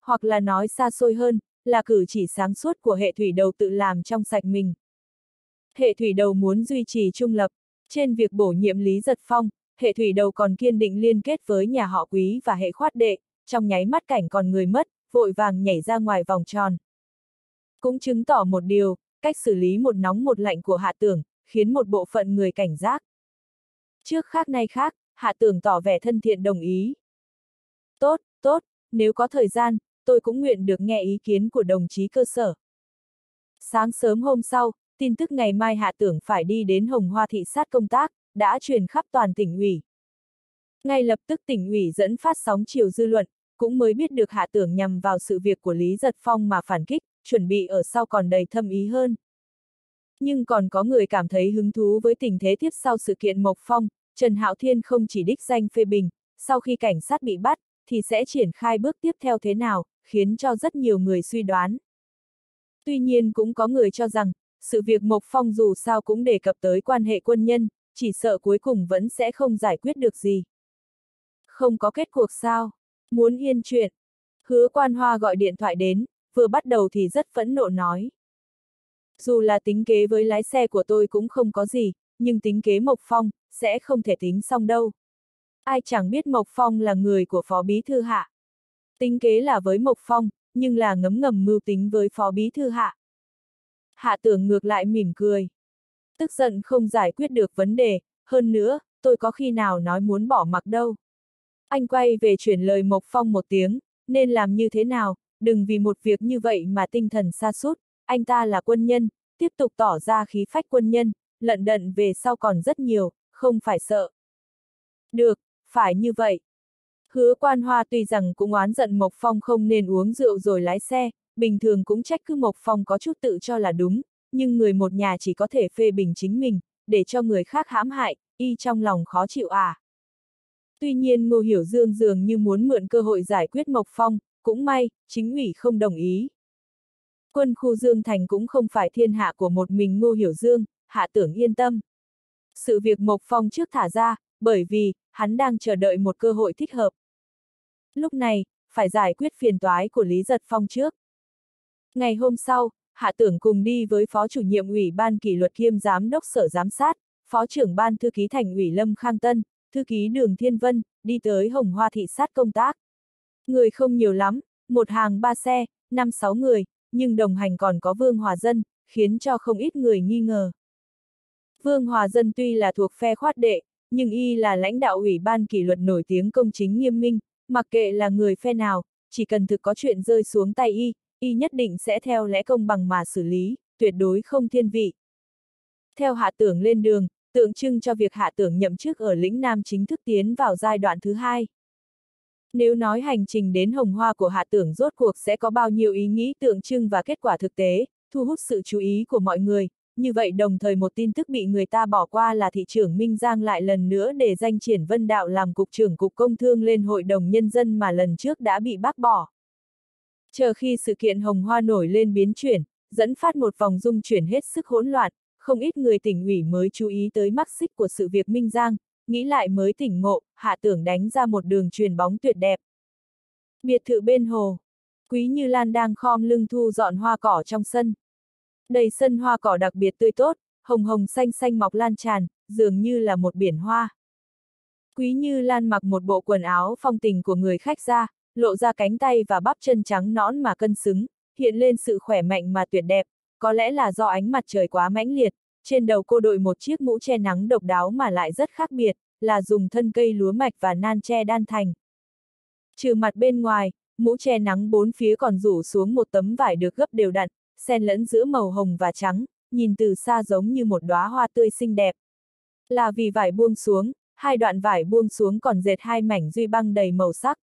Hoặc là nói xa xôi hơn, là cử chỉ sáng suốt của hệ thủy đầu tự làm trong sạch mình. Hệ thủy đầu muốn duy trì trung lập, trên việc bổ nhiệm Lý Giật Phong, hệ thủy đầu còn kiên định liên kết với nhà họ quý và hệ khoát đệ, trong nháy mắt cảnh còn người mất, vội vàng nhảy ra ngoài vòng tròn. Cũng chứng tỏ một điều, cách xử lý một nóng một lạnh của hạ tưởng, khiến một bộ phận người cảnh giác. Trước khác nay khác, hạ tưởng tỏ vẻ thân thiện đồng ý. Tốt, tốt, nếu có thời gian, tôi cũng nguyện được nghe ý kiến của đồng chí cơ sở. Sáng sớm hôm sau, tin tức ngày mai hạ tưởng phải đi đến Hồng Hoa thị sát công tác, đã truyền khắp toàn tỉnh ủy. Ngay lập tức tỉnh ủy dẫn phát sóng chiều dư luận, cũng mới biết được hạ tưởng nhằm vào sự việc của Lý Giật Phong mà phản kích, chuẩn bị ở sau còn đầy thâm ý hơn. Nhưng còn có người cảm thấy hứng thú với tình thế tiếp sau sự kiện Mộc Phong, Trần Hạo Thiên không chỉ đích danh phê bình, sau khi cảnh sát bị bắt, thì sẽ triển khai bước tiếp theo thế nào, khiến cho rất nhiều người suy đoán. Tuy nhiên cũng có người cho rằng, sự việc Mộc Phong dù sao cũng đề cập tới quan hệ quân nhân, chỉ sợ cuối cùng vẫn sẽ không giải quyết được gì. Không có kết cuộc sao? Muốn yên chuyện. Hứa quan hoa gọi điện thoại đến, vừa bắt đầu thì rất phẫn nộ nói. Dù là tính kế với lái xe của tôi cũng không có gì, nhưng tính kế Mộc Phong, sẽ không thể tính xong đâu. Ai chẳng biết Mộc Phong là người của Phó Bí Thư Hạ. Tính kế là với Mộc Phong, nhưng là ngấm ngầm mưu tính với Phó Bí Thư Hạ. Hạ tưởng ngược lại mỉm cười. Tức giận không giải quyết được vấn đề, hơn nữa, tôi có khi nào nói muốn bỏ mặc đâu. Anh quay về chuyển lời Mộc Phong một tiếng, nên làm như thế nào, đừng vì một việc như vậy mà tinh thần xa sút anh ta là quân nhân, tiếp tục tỏ ra khí phách quân nhân, lận đận về sau còn rất nhiều, không phải sợ. Được, phải như vậy. Hứa quan hoa tuy rằng cũng oán giận Mộc Phong không nên uống rượu rồi lái xe, bình thường cũng trách cứ Mộc Phong có chút tự cho là đúng, nhưng người một nhà chỉ có thể phê bình chính mình, để cho người khác hãm hại, y trong lòng khó chịu à. Tuy nhiên Ngô Hiểu Dương dường như muốn mượn cơ hội giải quyết Mộc Phong, cũng may, chính ủy không đồng ý. Quân khu Dương Thành cũng không phải thiên hạ của một mình Ngô Hiểu Dương, hạ tưởng yên tâm. Sự việc Mộc Phong trước thả ra, bởi vì, hắn đang chờ đợi một cơ hội thích hợp. Lúc này, phải giải quyết phiền toái của Lý Giật Phong trước. Ngày hôm sau, Hạ Tưởng cùng đi với Phó chủ nhiệm ủy ban kỷ luật kiêm giám đốc sở giám sát, Phó trưởng ban thư ký thành ủy Lâm Khang Tân, thư ký Đường Thiên Vân, đi tới Hồng Hoa thị sát công tác. Người không nhiều lắm, một hàng ba xe, năm sáu người, nhưng đồng hành còn có Vương Hòa Dân, khiến cho không ít người nghi ngờ. Vương Hòa Dân tuy là thuộc phe khoát đệ, nhưng y là lãnh đạo ủy ban kỷ luật nổi tiếng công chính nghiêm minh, mặc kệ là người phe nào, chỉ cần thực có chuyện rơi xuống tay y, y nhất định sẽ theo lẽ công bằng mà xử lý, tuyệt đối không thiên vị. Theo hạ tưởng lên đường, tượng trưng cho việc hạ tưởng nhậm chức ở lĩnh Nam chính thức tiến vào giai đoạn thứ hai. Nếu nói hành trình đến hồng hoa của hạ tưởng rốt cuộc sẽ có bao nhiêu ý nghĩ tượng trưng và kết quả thực tế, thu hút sự chú ý của mọi người, như vậy đồng thời một tin tức bị người ta bỏ qua là thị trưởng Minh Giang lại lần nữa để danh triển vân đạo làm cục trưởng cục công thương lên hội đồng nhân dân mà lần trước đã bị bác bỏ. Chờ khi sự kiện hồng hoa nổi lên biến chuyển, dẫn phát một vòng dung chuyển hết sức hỗn loạn, không ít người tỉnh ủy mới chú ý tới mắc xích của sự việc Minh Giang, nghĩ lại mới tỉnh ngộ, hạ tưởng đánh ra một đường truyền bóng tuyệt đẹp. Biệt thự bên hồ, Quý Như Lan đang khom lưng thu dọn hoa cỏ trong sân. Đầy sân hoa cỏ đặc biệt tươi tốt, hồng hồng xanh xanh mọc lan tràn, dường như là một biển hoa. Quý Như Lan mặc một bộ quần áo phong tình của người khách ra, lộ ra cánh tay và bắp chân trắng nõn mà cân xứng, hiện lên sự khỏe mạnh mà tuyệt đẹp, có lẽ là do ánh mặt trời quá mãnh liệt, trên đầu cô đội một chiếc mũ che nắng độc đáo mà lại rất khác biệt, là dùng thân cây lúa mạch và nan che đan thành. Trừ mặt bên ngoài, mũ che nắng bốn phía còn rủ xuống một tấm vải được gấp đều đặn, xen lẫn giữa màu hồng và trắng, nhìn từ xa giống như một đóa hoa tươi xinh đẹp. Là vì vải buông xuống, hai đoạn vải buông xuống còn dệt hai mảnh duy băng đầy màu sắc.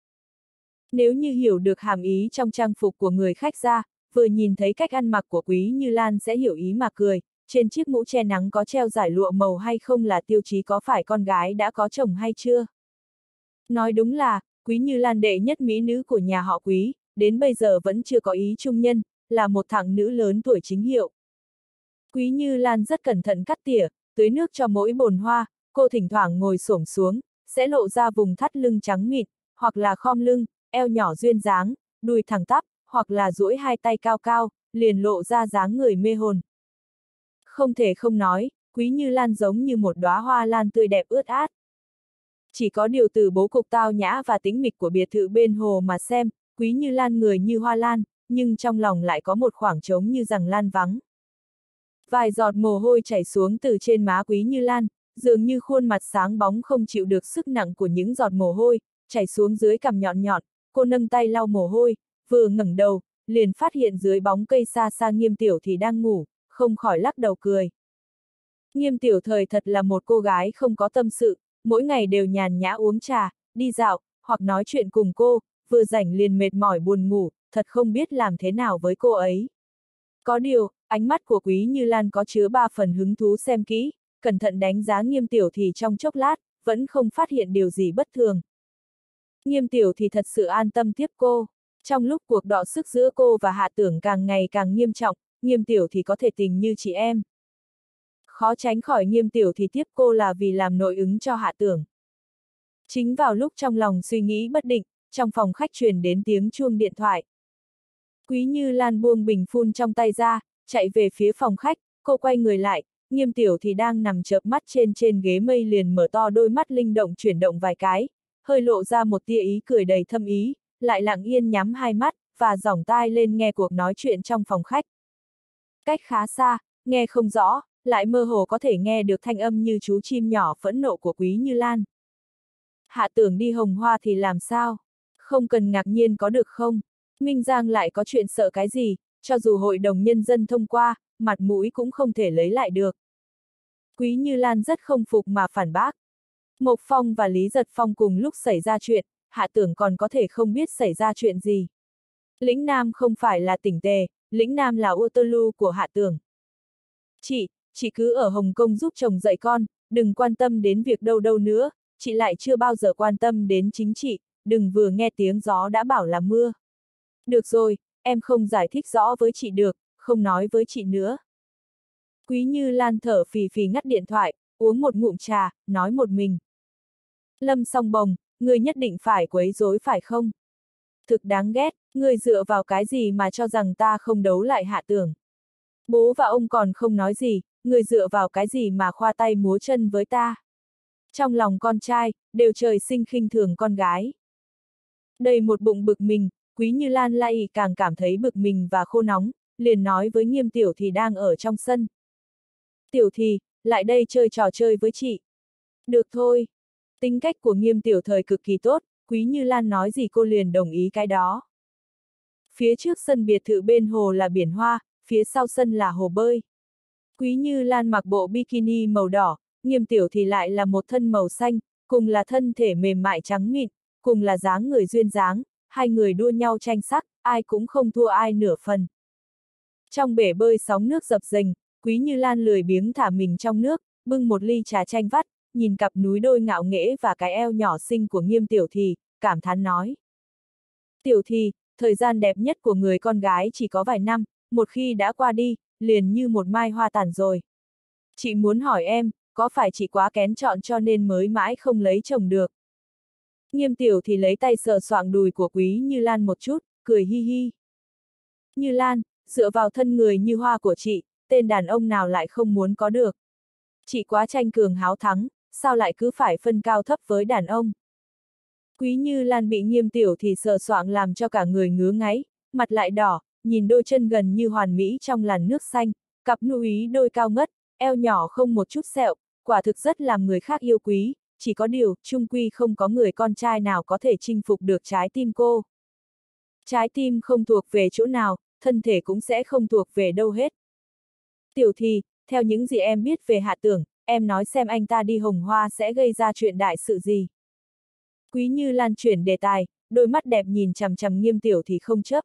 Nếu như hiểu được hàm ý trong trang phục của người khách ra, vừa nhìn thấy cách ăn mặc của Quý Như Lan sẽ hiểu ý mà cười, trên chiếc mũ che nắng có treo giải lụa màu hay không là tiêu chí có phải con gái đã có chồng hay chưa. Nói đúng là, Quý Như Lan đệ nhất mỹ nữ của nhà họ Quý, đến bây giờ vẫn chưa có ý trung nhân, là một thằng nữ lớn tuổi chính hiệu. Quý Như Lan rất cẩn thận cắt tỉa, tưới nước cho mỗi bồn hoa, cô thỉnh thoảng ngồi xổm xuống, sẽ lộ ra vùng thắt lưng trắng mịn, hoặc là khom lưng, eo nhỏ duyên dáng, đùi thẳng tắp, hoặc là duỗi hai tay cao cao, liền lộ ra dáng người mê hồn. Không thể không nói, Quý Như Lan giống như một đóa hoa lan tươi đẹp ướt át. Chỉ có điều từ bố cục tao nhã và tính mịch của biệt thự bên hồ mà xem, Quý Như Lan người như hoa lan, nhưng trong lòng lại có một khoảng trống như rằng lan vắng. Vài giọt mồ hôi chảy xuống từ trên má Quý Như Lan, dường như khuôn mặt sáng bóng không chịu được sức nặng của những giọt mồ hôi, chảy xuống dưới cằm nhọn nhọn, cô nâng tay lau mồ hôi, vừa ngẩng đầu, liền phát hiện dưới bóng cây xa xa nghiêm tiểu thì đang ngủ, không khỏi lắc đầu cười. Nghiêm tiểu thời thật là một cô gái không có tâm sự, mỗi ngày đều nhàn nhã uống trà, đi dạo, hoặc nói chuyện cùng cô, vừa rảnh liền mệt mỏi buồn ngủ, thật không biết làm thế nào với cô ấy. Có điều, ánh mắt của Quý Như Lan có chứa ba phần hứng thú xem kỹ, cẩn thận đánh giá nghiêm tiểu thì trong chốc lát, vẫn không phát hiện điều gì bất thường. Nghiêm tiểu thì thật sự an tâm tiếp cô. Trong lúc cuộc đọ sức giữa cô và hạ tưởng càng ngày càng nghiêm trọng, nghiêm tiểu thì có thể tình như chị em. Khó tránh khỏi nghiêm tiểu thì tiếp cô là vì làm nội ứng cho hạ tưởng. Chính vào lúc trong lòng suy nghĩ bất định, trong phòng khách truyền đến tiếng chuông điện thoại. Quý Như Lan buông bình phun trong tay ra, chạy về phía phòng khách, cô quay người lại, nghiêm tiểu thì đang nằm chợp mắt trên trên ghế mây liền mở to đôi mắt linh động chuyển động vài cái, hơi lộ ra một tia ý cười đầy thâm ý, lại lặng yên nhắm hai mắt, và giỏng tai lên nghe cuộc nói chuyện trong phòng khách. Cách khá xa, nghe không rõ, lại mơ hồ có thể nghe được thanh âm như chú chim nhỏ phẫn nộ của Quý Như Lan. Hạ tưởng đi hồng hoa thì làm sao? Không cần ngạc nhiên có được không? Minh Giang lại có chuyện sợ cái gì, cho dù hội đồng nhân dân thông qua, mặt mũi cũng không thể lấy lại được. Quý Như Lan rất không phục mà phản bác. Mộc Phong và Lý Giật Phong cùng lúc xảy ra chuyện, hạ tưởng còn có thể không biết xảy ra chuyện gì. Lĩnh Nam không phải là tỉnh tề, lĩnh Nam là Waterloo của hạ tưởng. Chị, chị cứ ở Hồng Kông giúp chồng dạy con, đừng quan tâm đến việc đâu đâu nữa, chị lại chưa bao giờ quan tâm đến chính trị, đừng vừa nghe tiếng gió đã bảo là mưa. Được rồi, em không giải thích rõ với chị được, không nói với chị nữa. Quý Như Lan thở phì phì ngắt điện thoại, uống một ngụm trà, nói một mình. Lâm song bồng, người nhất định phải quấy rối phải không? Thực đáng ghét, người dựa vào cái gì mà cho rằng ta không đấu lại hạ tưởng. Bố và ông còn không nói gì, người dựa vào cái gì mà khoa tay múa chân với ta. Trong lòng con trai, đều trời sinh khinh thường con gái. Đầy một bụng bực mình, quý như Lan Lai càng cảm thấy bực mình và khô nóng, liền nói với nghiêm tiểu thì đang ở trong sân. Tiểu thì, lại đây chơi trò chơi với chị. Được thôi. Tính cách của nghiêm tiểu thời cực kỳ tốt, quý như Lan nói gì cô liền đồng ý cái đó. Phía trước sân biệt thự bên hồ là biển hoa, phía sau sân là hồ bơi. Quý như Lan mặc bộ bikini màu đỏ, nghiêm tiểu thì lại là một thân màu xanh, cùng là thân thể mềm mại trắng mịn, cùng là dáng người duyên dáng, hai người đua nhau tranh sắc, ai cũng không thua ai nửa phần. Trong bể bơi sóng nước dập dềnh, Quý Như Lan lười biếng thả mình trong nước, bưng một ly trà chanh vắt, nhìn cặp núi đôi ngạo nghễ và cái eo nhỏ xinh của nghiêm tiểu thì, cảm thán nói. Tiểu thì, thời gian đẹp nhất của người con gái chỉ có vài năm, một khi đã qua đi, liền như một mai hoa tàn rồi. Chị muốn hỏi em, có phải chị quá kén chọn cho nên mới mãi không lấy chồng được? Nghiêm tiểu thì lấy tay sờ soạng đùi của quý Như Lan một chút, cười hi hi. Như Lan, dựa vào thân người như hoa của chị, tên đàn ông nào lại không muốn có được. Chị quá tranh cường háo thắng, sao lại cứ phải phân cao thấp với đàn ông. Quý Như Lan bị nghiêm tiểu thì sờ soạng làm cho cả người ngứa ngáy, mặt lại đỏ, nhìn đôi chân gần như hoàn mỹ trong làn nước xanh, cặp núi đôi cao ngất, eo nhỏ không một chút sẹo, quả thực rất làm người khác yêu quý, chỉ có điều, trung quy không có người con trai nào có thể chinh phục được trái tim cô. Trái tim không thuộc về chỗ nào, thân thể cũng sẽ không thuộc về đâu hết. Tiểu thì, theo những gì em biết về hạ tưởng, em nói xem anh ta đi hồng hoa sẽ gây ra chuyện đại sự gì. Quý như lan chuyển đề tài, đôi mắt đẹp nhìn chằm chằm nghiêm tiểu thì không chấp.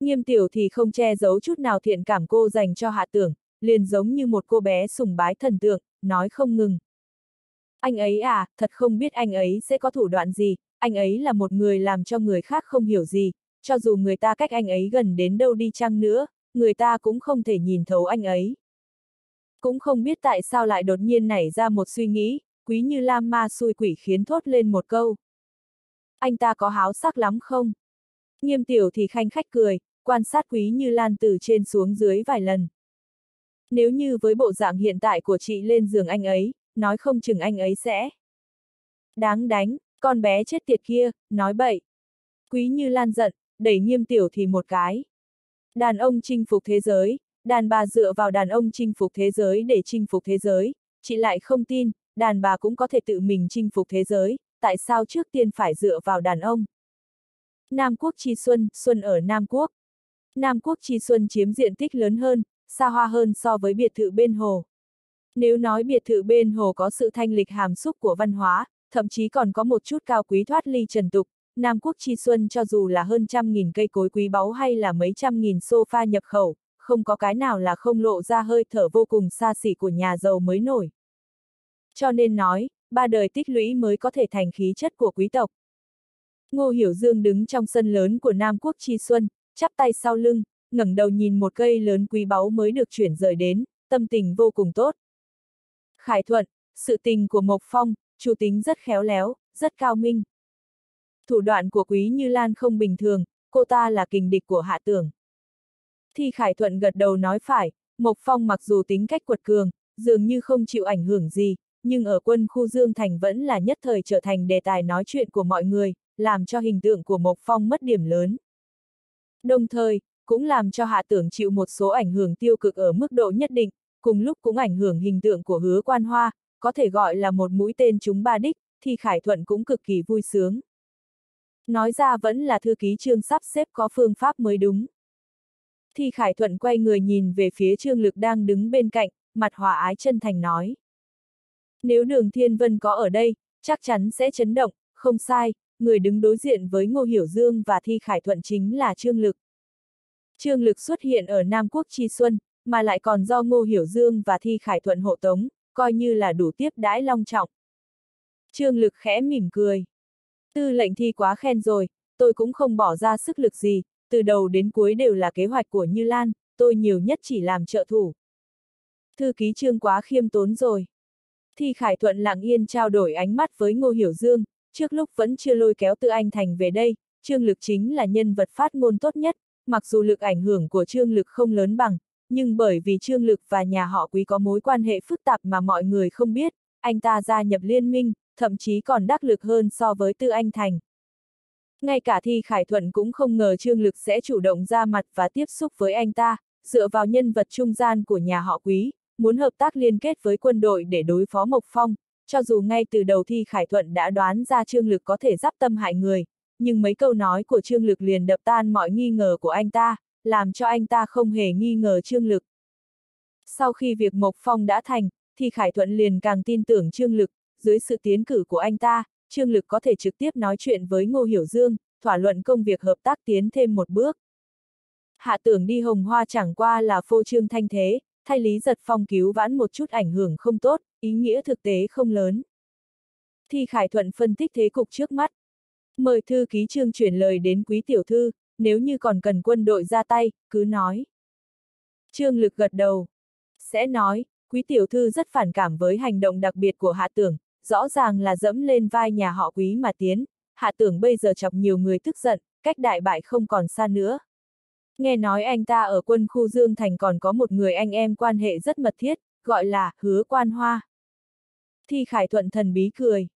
Nghiêm tiểu thì không che giấu chút nào thiện cảm cô dành cho hạ tưởng, liền giống như một cô bé sùng bái thần tượng, nói không ngừng. Anh ấy à, thật không biết anh ấy sẽ có thủ đoạn gì, anh ấy là một người làm cho người khác không hiểu gì, cho dù người ta cách anh ấy gần đến đâu đi chăng nữa, người ta cũng không thể nhìn thấu anh ấy. Cũng không biết tại sao lại đột nhiên nảy ra một suy nghĩ, quý như lam ma xui quỷ khiến thốt lên một câu. Anh ta có háo sắc lắm không? Nghiêm tiểu thì khanh khách cười, quan sát quý như lan từ trên xuống dưới vài lần. Nếu như với bộ dạng hiện tại của chị lên giường anh ấy, nói không chừng anh ấy sẽ. Đáng đánh, con bé chết tiệt kia, nói bậy. Quý như lan giận, đẩy nghiêm tiểu thì một cái. Đàn ông chinh phục thế giới, đàn bà dựa vào đàn ông chinh phục thế giới để chinh phục thế giới, chị lại không tin, đàn bà cũng có thể tự mình chinh phục thế giới, tại sao trước tiên phải dựa vào đàn ông? Nam Quốc Chi Xuân, Xuân ở Nam Quốc. Nam Quốc Chi Xuân chiếm diện tích lớn hơn, xa hoa hơn so với biệt thự bên hồ. Nếu nói biệt thự bên hồ có sự thanh lịch hàm xúc của văn hóa, thậm chí còn có một chút cao quý thoát ly trần tục, Nam Quốc Chi Xuân cho dù là hơn trăm nghìn cây cối quý báu hay là mấy trăm nghìn sofa nhập khẩu, không có cái nào là không lộ ra hơi thở vô cùng xa xỉ của nhà giàu mới nổi. Cho nên nói, ba đời tích lũy mới có thể thành khí chất của quý tộc. Ngô Hiểu Dương đứng trong sân lớn của Nam Quốc Chi Xuân, chắp tay sau lưng, ngẩng đầu nhìn một cây lớn quý báu mới được chuyển rời đến, tâm tình vô cùng tốt. Khải Thuận, sự tình của Mộc Phong, chủ tính rất khéo léo, rất cao minh. Thủ đoạn của Quý Như Lan không bình thường, cô ta là kình địch của hạ tưởng. Thi Khải Thuận gật đầu nói phải, Mộc Phong mặc dù tính cách quật cường, dường như không chịu ảnh hưởng gì, nhưng ở quân khu Dương Thành vẫn là nhất thời trở thành đề tài nói chuyện của mọi người, làm cho hình tượng của Mộc Phong mất điểm lớn. Đồng thời, cũng làm cho hạ tưởng chịu một số ảnh hưởng tiêu cực ở mức độ nhất định, cùng lúc cũng ảnh hưởng hình tượng của hứa quan hoa, có thể gọi là một mũi tên trúng ba đích, thì Khải Thuận cũng cực kỳ vui sướng. Nói ra vẫn là thư ký trương sắp xếp có phương pháp mới đúng. Thi Khải Thuận quay người nhìn về phía trương lực đang đứng bên cạnh, mặt hòa ái chân thành nói. Nếu đường Thiên Vân có ở đây, chắc chắn sẽ chấn động, không sai, người đứng đối diện với Ngô Hiểu Dương và Thi Khải Thuận chính là Trương Lực. Trương Lực xuất hiện ở Nam Quốc Chi Xuân, mà lại còn do Ngô Hiểu Dương và Thi Khải Thuận hộ tống, coi như là đủ tiếp đãi long trọng. Trương Lực khẽ mỉm cười. Tư lệnh thi quá khen rồi, tôi cũng không bỏ ra sức lực gì, từ đầu đến cuối đều là kế hoạch của Như Lan, tôi nhiều nhất chỉ làm trợ thủ. Thư ký Trương quá khiêm tốn rồi. Thi Khải Thuận lặng yên trao đổi ánh mắt với Ngô Hiểu Dương, trước lúc vẫn chưa lôi kéo Tư Anh Thành về đây, Trương Lực chính là nhân vật phát ngôn tốt nhất, mặc dù lực ảnh hưởng của Trương Lực không lớn bằng, nhưng bởi vì Trương Lực và nhà họ Quý có mối quan hệ phức tạp mà mọi người không biết, anh ta gia nhập liên minh, thậm chí còn đắc lực hơn so với Tư Anh Thành. Ngay cả Thi Khải Thuận cũng không ngờ Trương Lực sẽ chủ động ra mặt và tiếp xúc với anh ta, dựa vào nhân vật trung gian của nhà họ Quý, muốn hợp tác liên kết với quân đội để đối phó Mộc Phong, cho dù ngay từ đầu Thi Khải Thuận đã đoán ra Trương Lực có thể giáp tâm hại người, nhưng mấy câu nói của Trương Lực liền đập tan mọi nghi ngờ của anh ta, làm cho anh ta không hề nghi ngờ Trương Lực. Sau khi việc Mộc Phong đã thành, thì Khải Thuận liền càng tin tưởng Trương Lực, dưới sự tiến cử của anh ta, Trương Lực có thể trực tiếp nói chuyện với Ngô Hiểu Dương, thỏa luận công việc hợp tác tiến thêm một bước. Hạ tưởng đi hồng hoa chẳng qua là phô trương thanh thế, thay Lý Giật Phong cứu vãn một chút ảnh hưởng không tốt, ý nghĩa thực tế không lớn. Thi Khải Thuận phân tích thế cục trước mắt. Mời thư ký trương chuyển lời đến quý tiểu thư, nếu như còn cần quân đội ra tay, cứ nói. Trương Lực gật đầu. Sẽ nói, quý tiểu thư rất phản cảm với hành động đặc biệt của hạ tưởng, rõ ràng là dẫm lên vai nhà họ quý mà tiến, hạ tưởng bây giờ chọc nhiều người tức giận, cách đại bại không còn xa nữa. Nghe nói anh ta ở quân khu Dương Thành còn có một người anh em quan hệ rất mật thiết, gọi là hứa quan hoa. Thi Khải Thuận thần bí cười.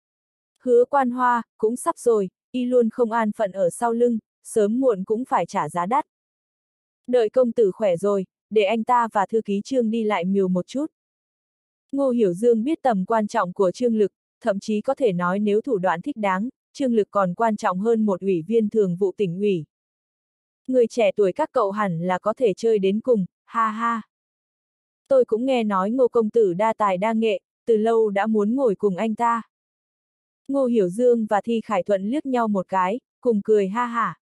Hứa quan hoa, cũng sắp rồi, y luôn không an phận ở sau lưng, sớm muộn cũng phải trả giá đắt. Đợi công tử khỏe rồi, để anh ta và thư ký trương đi lại miều một chút. Ngô Hiểu Dương biết tầm quan trọng của trương lực, thậm chí có thể nói nếu thủ đoạn thích đáng, trương lực còn quan trọng hơn một ủy viên thường vụ tỉnh ủy. Người trẻ tuổi các cậu hẳn là có thể chơi đến cùng, ha ha. Tôi cũng nghe nói ngô công tử đa tài đa nghệ, từ lâu đã muốn ngồi cùng anh ta. Ngô Hiểu Dương và Thi Khải Thuận liếc nhau một cái, cùng cười ha ha.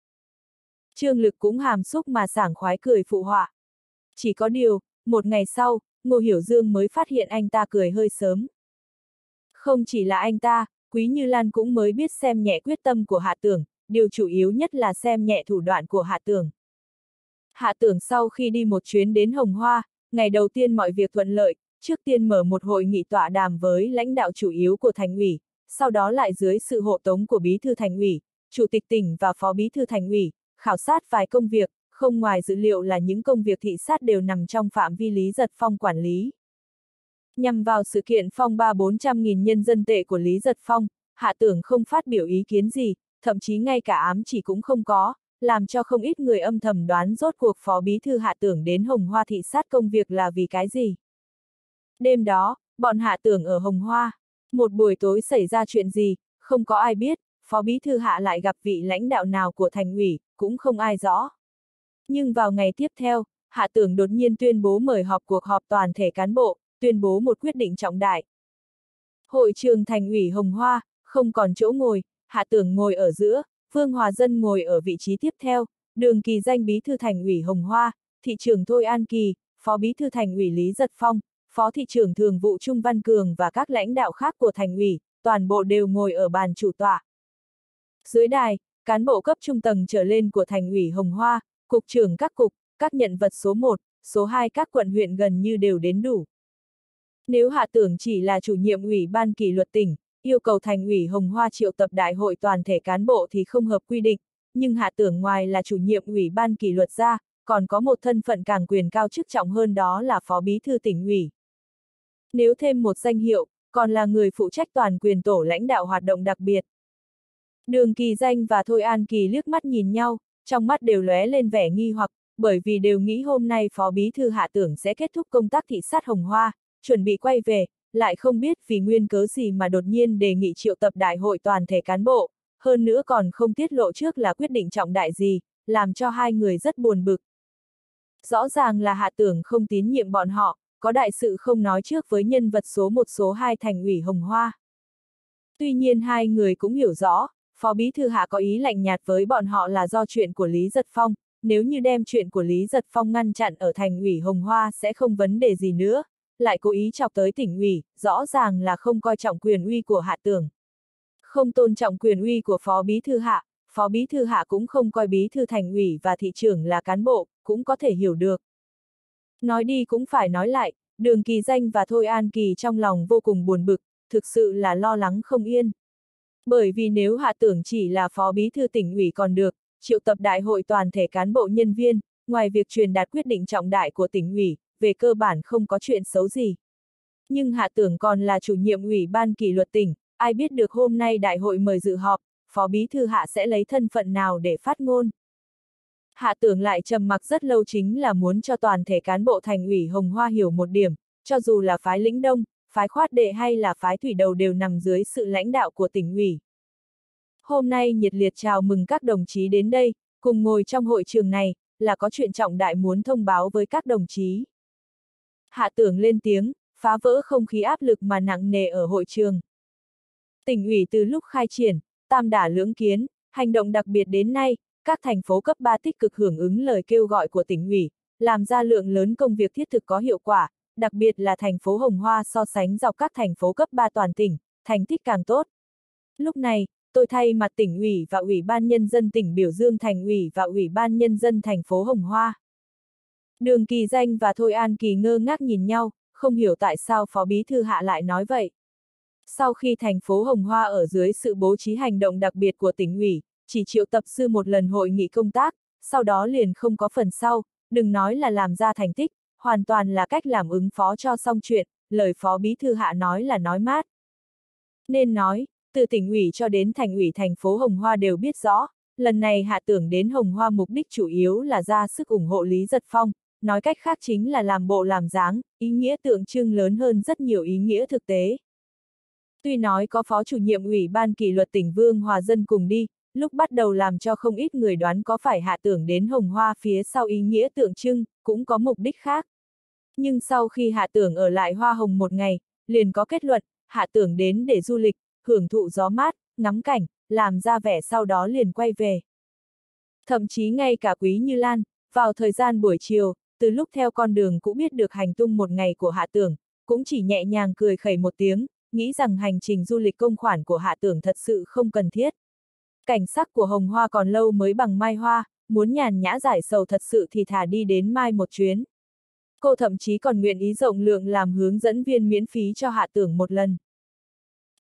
Trương Lực cũng hàm xúc mà sảng khoái cười phụ họa. Chỉ có điều, một ngày sau, Ngô Hiểu Dương mới phát hiện anh ta cười hơi sớm. Không chỉ là anh ta, Quý Như Lan cũng mới biết xem nhẹ quyết tâm của Hạ Tưởng, điều chủ yếu nhất là xem nhẹ thủ đoạn của Hạ Tưởng. Hạ Tưởng sau khi đi một chuyến đến Hồng Hoa, ngày đầu tiên mọi việc thuận lợi, trước tiên mở một hội nghị tọa đàm với lãnh đạo chủ yếu của thành ủy, sau đó lại dưới sự hộ tống của bí thư thành ủy, chủ tịch tỉnh và phó bí thư thành ủy, khảo sát vài công việc, không ngoài dữ liệu là những công việc thị sát đều nằm trong phạm vi Lý Giật Phong quản lý. Nhằm vào sự kiện phong ba bốn trăm nghìn nhân dân tệ của Lý Giật Phong, Hạ Tưởng không phát biểu ý kiến gì, thậm chí ngay cả ám chỉ cũng không có, làm cho không ít người âm thầm đoán rốt cuộc phó bí thư Hạ Tưởng đến Hồng Hoa thị sát công việc là vì cái gì. Đêm đó, bọn Hạ Tưởng ở Hồng Hoa, một buổi tối xảy ra chuyện gì, không có ai biết, phó bí thư Hạ lại gặp vị lãnh đạo nào của thành ủy, cũng không ai rõ. Nhưng vào ngày tiếp theo, Hạ Tưởng đột nhiên tuyên bố mời họp cuộc họp toàn thể cán bộ, tuyên bố một quyết định trọng đại. Hội trường thành ủy Hồng Hoa, không còn chỗ ngồi, Hạ Tưởng ngồi ở giữa, Phương Hòa Dân ngồi ở vị trí tiếp theo, đường kỳ danh bí thư thành ủy Hồng Hoa, thị trưởng Thôi An Kỳ, phó bí thư thành ủy Lý Giật Phong, phó thị trưởng thường vụ Trung Văn Cường và các lãnh đạo khác của thành ủy, toàn bộ đều ngồi ở bàn chủ tọa. Dưới đài, cán bộ cấp trung tầng trở lên của thành ủy Hồng Hoa, cục trưởng các cục, các nhận vật số 1, số 2 các quận huyện gần như đều đến đủ. Nếu hạ tưởng chỉ là chủ nhiệm ủy ban kỷ luật tỉnh, yêu cầu thành ủy Hồng Hoa triệu tập đại hội toàn thể cán bộ thì không hợp quy định, nhưng hạ tưởng ngoài là chủ nhiệm ủy ban kỷ luật ra, còn có một thân phận càng quyền cao chức trọng hơn đó là phó bí thư tỉnh ủy. Nếu thêm một danh hiệu, còn là người phụ trách toàn quyền tổ lãnh đạo hoạt động đặc biệt. Đường Kỳ Danh và Thôi An Kỳ liếc mắt nhìn nhau, trong mắt đều lóe lên vẻ nghi hoặc, bởi vì đều nghĩ hôm nay Phó Bí Thư Hạ Tưởng sẽ kết thúc công tác thị sát Hồng Hoa, chuẩn bị quay về, lại không biết vì nguyên cớ gì mà đột nhiên đề nghị triệu tập đại hội toàn thể cán bộ, hơn nữa còn không tiết lộ trước là quyết định trọng đại gì, làm cho hai người rất buồn bực. Rõ ràng là Hạ Tưởng không tín nhiệm bọn họ, có đại sự không nói trước với nhân vật số một số hai thành ủy Hồng Hoa. Tuy nhiên hai người cũng hiểu rõ, Phó Bí Thư Hạ có ý lạnh nhạt với bọn họ là do chuyện của Lý Giật Phong, nếu như đem chuyện của Lý Giật Phong ngăn chặn ở thành ủy Hồng Hoa sẽ không vấn đề gì nữa, lại cố ý chọc tới tỉnh ủy, rõ ràng là không coi trọng quyền uy của Hạ Tường. Không tôn trọng quyền uy của Phó Bí Thư Hạ, Phó Bí Thư Hạ cũng không coi Bí Thư Thành ủy và thị trưởng là cán bộ, cũng có thể hiểu được. Nói đi cũng phải nói lại, đường kỳ danh và Thôi An Kỳ trong lòng vô cùng buồn bực, thực sự là lo lắng không yên. Bởi vì nếu hạ tưởng chỉ là phó bí thư tỉnh ủy còn được, triệu tập đại hội toàn thể cán bộ nhân viên, ngoài việc truyền đạt quyết định trọng đại của tỉnh ủy, về cơ bản không có chuyện xấu gì. Nhưng hạ tưởng còn là chủ nhiệm ủy ban kỷ luật tỉnh, ai biết được hôm nay đại hội mời dự họp, phó bí thư hạ sẽ lấy thân phận nào để phát ngôn. Hạ tưởng lại trầm mặc rất lâu chính là muốn cho toàn thể cán bộ thành ủy Hồng Hoa hiểu một điểm, cho dù là phái lĩnh đông, phái khoát đệ hay là phái thủy đầu đều nằm dưới sự lãnh đạo của tỉnh ủy. Hôm nay nhiệt liệt chào mừng các đồng chí đến đây, cùng ngồi trong hội trường này, là có chuyện trọng đại muốn thông báo với các đồng chí. Hạ tưởng lên tiếng, phá vỡ không khí áp lực mà nặng nề ở hội trường. Tỉnh ủy từ lúc khai triển, tam đả lưỡng kiến, hành động đặc biệt đến nay, các thành phố cấp 3 tích cực hưởng ứng lời kêu gọi của tỉnh ủy, làm ra lượng lớn công việc thiết thực có hiệu quả, đặc biệt là thành phố Hồng Hoa so sánh dọc các thành phố cấp 3 toàn tỉnh, thành tích càng tốt. Lúc này, tôi thay mặt tỉnh ủy và ủy ban nhân dân tỉnh biểu dương thành ủy và ủy ban nhân dân thành phố Hồng Hoa. Đường Kỳ Danh và Thôi An Kỳ ngơ ngác nhìn nhau, không hiểu tại sao Phó Bí Thư Hạ lại nói vậy. Sau khi thành phố Hồng Hoa ở dưới sự bố trí hành động đặc biệt của tỉnh ủy, chỉ triệu tập sư một lần hội nghị công tác, sau đó liền không có phần sau, đừng nói là làm ra thành tích, hoàn toàn là cách làm ứng phó cho xong chuyện, lời phó bí thư hạ nói là nói mát. Nên nói, từ tỉnh ủy cho đến thành ủy thành phố Hồng Hoa đều biết rõ, lần này hạ tưởng đến Hồng Hoa mục đích chủ yếu là ra sức ủng hộ Lý Giật Phong, nói cách khác chính là làm bộ làm dáng, ý nghĩa tượng trưng lớn hơn rất nhiều ý nghĩa thực tế. Tuy nói có phó chủ nhiệm ủy ban kỷ luật tỉnh Vương Hòa Dân cùng đi, lúc bắt đầu làm cho không ít người đoán có phải hạ tưởng đến hồng hoa phía sau ý nghĩa tượng trưng, cũng có mục đích khác. Nhưng sau khi hạ tưởng ở lại hoa hồng một ngày, liền có kết luận, hạ tưởng đến để du lịch, hưởng thụ gió mát, ngắm cảnh, làm ra vẻ sau đó liền quay về. Thậm chí ngay cả quý như Lan, vào thời gian buổi chiều, từ lúc theo con đường cũng biết được hành tung một ngày của hạ tưởng, cũng chỉ nhẹ nhàng cười khẩy một tiếng, nghĩ rằng hành trình du lịch công khoản của hạ tưởng thật sự không cần thiết. Cảnh sắc của hồng hoa còn lâu mới bằng mai hoa, muốn nhàn nhã giải sầu thật sự thì thả đi đến mai một chuyến. Cô thậm chí còn nguyện ý rộng lượng làm hướng dẫn viên miễn phí cho hạ tưởng một lần.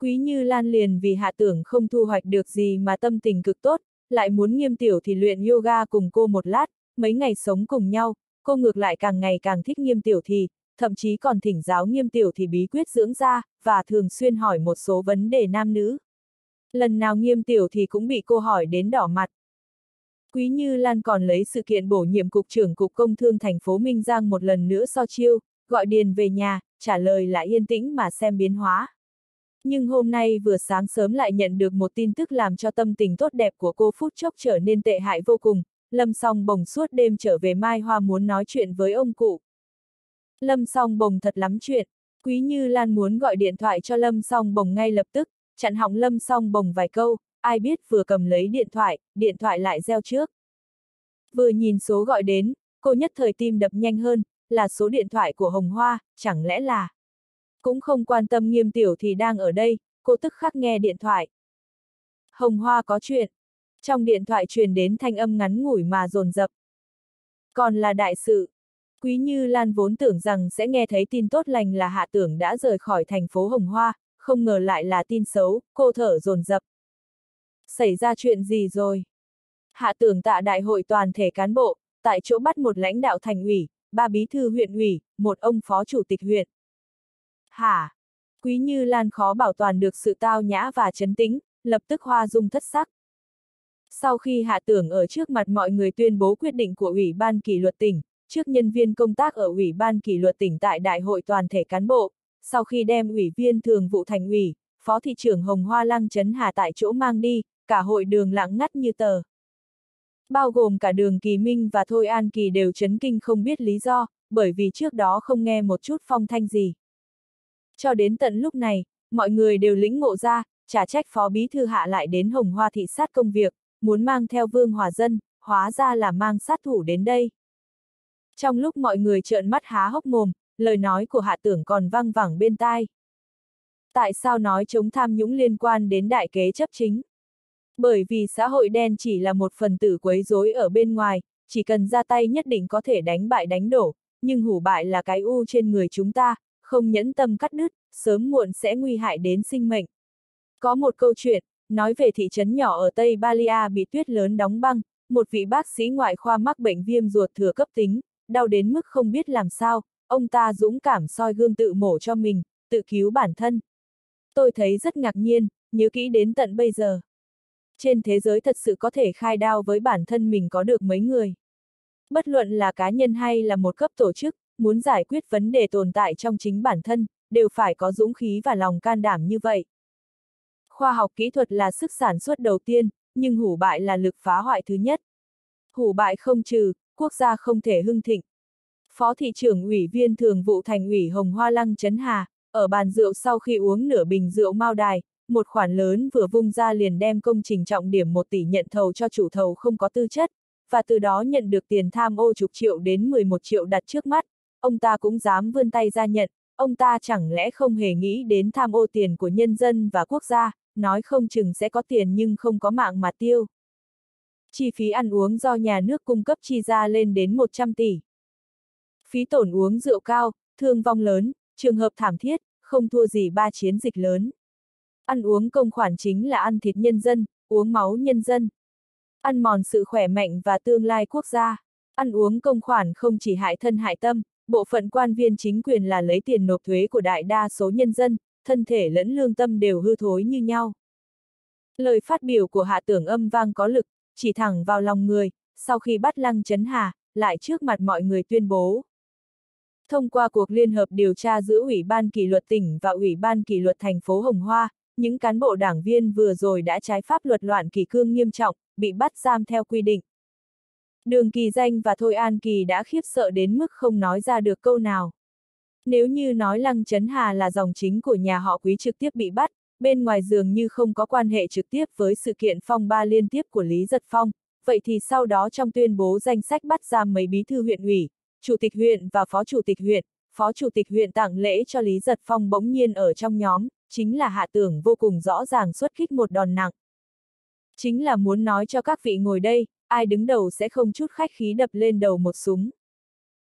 Quý như lan liền vì hạ tưởng không thu hoạch được gì mà tâm tình cực tốt, lại muốn nghiêm tiểu thì luyện yoga cùng cô một lát, mấy ngày sống cùng nhau, cô ngược lại càng ngày càng thích nghiêm tiểu thì, thậm chí còn thỉnh giáo nghiêm tiểu thì bí quyết dưỡng da, và thường xuyên hỏi một số vấn đề nam nữ. Lần nào nghiêm tiểu thì cũng bị cô hỏi đến đỏ mặt. Quý Như Lan còn lấy sự kiện bổ nhiệm cục trưởng cục công thương thành phố Minh Giang một lần nữa so chiêu, gọi Điền về nhà, trả lời là yên tĩnh mà xem biến hóa. Nhưng hôm nay vừa sáng sớm lại nhận được một tin tức làm cho tâm tình tốt đẹp của cô phút chốc trở nên tệ hại vô cùng, Lâm song bồng suốt đêm trở về Mai Hoa muốn nói chuyện với ông cụ. Lâm song bồng thật lắm chuyện, Quý Như Lan muốn gọi điện thoại cho Lâm song bồng ngay lập tức, chặn hỏng lâm song bồng vài câu, ai biết vừa cầm lấy điện thoại, điện thoại lại reo trước. Vừa nhìn số gọi đến, cô nhất thời tim đập nhanh hơn, là số điện thoại của Hồng Hoa, chẳng lẽ là... Cũng không quan tâm nghiêm tiểu thì đang ở đây, cô tức khắc nghe điện thoại. Hồng Hoa có chuyện. Trong điện thoại truyền đến thanh âm ngắn ngủi mà rồn rập Còn là đại sự. Quý Như Lan vốn tưởng rằng sẽ nghe thấy tin tốt lành là hạ tưởng đã rời khỏi thành phố Hồng Hoa, không ngờ lại là tin xấu, cô thở dồn dập. Xảy ra chuyện gì rồi? Hạ tưởng tạ đại hội toàn thể cán bộ, tại chỗ bắt một lãnh đạo thành ủy, ba bí thư huyện ủy, một ông phó chủ tịch huyện. Hả? Quý Như Lan khó bảo toàn được sự tao nhã và chấn tĩnh, lập tức hoa dung thất sắc. Sau khi hạ tưởng ở trước mặt mọi người tuyên bố quyết định của Ủy ban kỷ luật tỉnh, trước nhân viên công tác ở Ủy ban kỷ luật tỉnh tại Đại hội toàn thể cán bộ, sau khi đem Ủy viên thường vụ thành ủy, Phó thị trưởng Hồng Hoa Lăng Trấn Hà tại chỗ mang đi, cả hội đường lặng ngắt như tờ. Bao gồm cả đường Kỳ Minh và Thôi An Kỳ đều chấn kinh không biết lý do, bởi vì trước đó không nghe một chút phong thanh gì. Cho đến tận lúc này, mọi người đều lĩnh ngộ ra, trả trách phó bí thư hạ lại đến Hồng Hoa thị sát công việc, muốn mang theo Vương Hòa Dân, hóa ra là mang sát thủ đến đây. Trong lúc mọi người trợn mắt há hốc mồm, lời nói của hạ tưởng còn văng vẳng bên tai. Tại sao nói chống tham nhũng liên quan đến đại kế chấp chính? Bởi vì xã hội đen chỉ là một phần tử quấy rối ở bên ngoài, chỉ cần ra tay nhất định có thể đánh bại đánh đổ, nhưng hủ bại là cái u trên người chúng ta, không nhẫn tâm cắt đứt, sớm muộn sẽ nguy hại đến sinh mệnh. Có một câu chuyện, nói về thị trấn nhỏ ở Tây Balia bị tuyết lớn đóng băng, một vị bác sĩ ngoại khoa mắc bệnh viêm ruột thừa cấp tính, đau đến mức không biết làm sao, ông ta dũng cảm soi gương tự mổ cho mình, tự cứu bản thân. Tôi thấy rất ngạc nhiên, nhớ kỹ đến tận bây giờ. Trên thế giới thật sự có thể khai đao với bản thân mình có được mấy người. Bất luận là cá nhân hay là một cấp tổ chức, muốn giải quyết vấn đề tồn tại trong chính bản thân, đều phải có dũng khí và lòng can đảm như vậy. Khoa học kỹ thuật là sức sản xuất đầu tiên, nhưng hủ bại là lực phá hoại thứ nhất. Hủ bại không trừ, quốc gia không thể hưng thịnh. Phó thị trưởng ủy viên thường vụ thành ủy Hồng Hoa Lăng Trấn Hà, ở bàn rượu sau khi uống nửa bình rượu mao đài, một khoản lớn vừa vung ra liền đem công trình trọng điểm 1 tỷ nhận thầu cho chủ thầu không có tư chất, và từ đó nhận được tiền tham ô chục triệu đến 11 triệu đặt trước mắt, ông ta cũng dám vươn tay ra nhận, ông ta chẳng lẽ không hề nghĩ đến tham ô tiền của nhân dân và quốc gia, nói không chừng sẽ có tiền nhưng không có mạng mà tiêu. Chi phí ăn uống do nhà nước cung cấp chi ra lên đến 100 tỷ. Phí tổn uống rượu cao, thương vong lớn, trường hợp thảm thiết, không thua gì ba chiến dịch lớn. Ăn uống công khoản chính là ăn thịt nhân dân, uống máu nhân dân. Ăn mòn sự khỏe mạnh và tương lai quốc gia. Ăn uống công khoản không chỉ hại thân hại tâm, bộ phận quan viên chính quyền là lấy tiền nộp thuế của đại đa số nhân dân, thân thể lẫn lương tâm đều hư thối như nhau. Lời phát biểu của hạ tưởng âm vang có lực, chỉ thẳng vào lòng người, sau khi bắt Lăng Chấn Hà, lại trước mặt mọi người tuyên bố. Thông qua cuộc liên hợp điều tra giữa Ủy ban kỷ luật tỉnh và Ủy ban kỷ luật thành phố Hồng Hoa, những cán bộ đảng viên vừa rồi đã trái pháp luật loạn kỷ cương nghiêm trọng, bị bắt giam theo quy định. Đường Kỳ Danh và Thôi An Kỳ đã khiếp sợ đến mức không nói ra được câu nào. Nếu như nói Lăng Trấn Hà là dòng chính của nhà họ quý trực tiếp bị bắt, bên ngoài dường như không có quan hệ trực tiếp với sự kiện phong ba liên tiếp của Lý Giật Phong, vậy thì sau đó trong tuyên bố danh sách bắt giam mấy bí thư huyện ủy, chủ tịch huyện và phó chủ tịch huyện, phó chủ tịch huyện tặng lễ cho Lý Giật Phong bỗng nhiên ở trong nhóm, chính là hạ tưởng vô cùng rõ ràng xuất kích một đòn nặng. Chính là muốn nói cho các vị ngồi đây, ai đứng đầu sẽ không chút khách khí đập lên đầu một súng.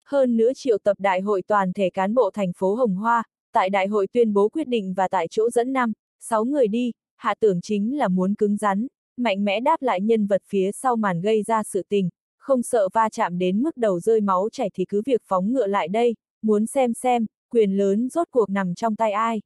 Hơn nữa triệu tập đại hội toàn thể cán bộ thành phố Hồng Hoa, tại đại hội tuyên bố quyết định và tại chỗ dẫn năm, sáu người đi, hạ tưởng chính là muốn cứng rắn, mạnh mẽ đáp lại nhân vật phía sau màn gây ra sự tình, không sợ va chạm đến mức đầu rơi máu chảy thì cứ việc phóng ngựa lại đây, muốn xem xem, quyền lớn rốt cuộc nằm trong tay ai.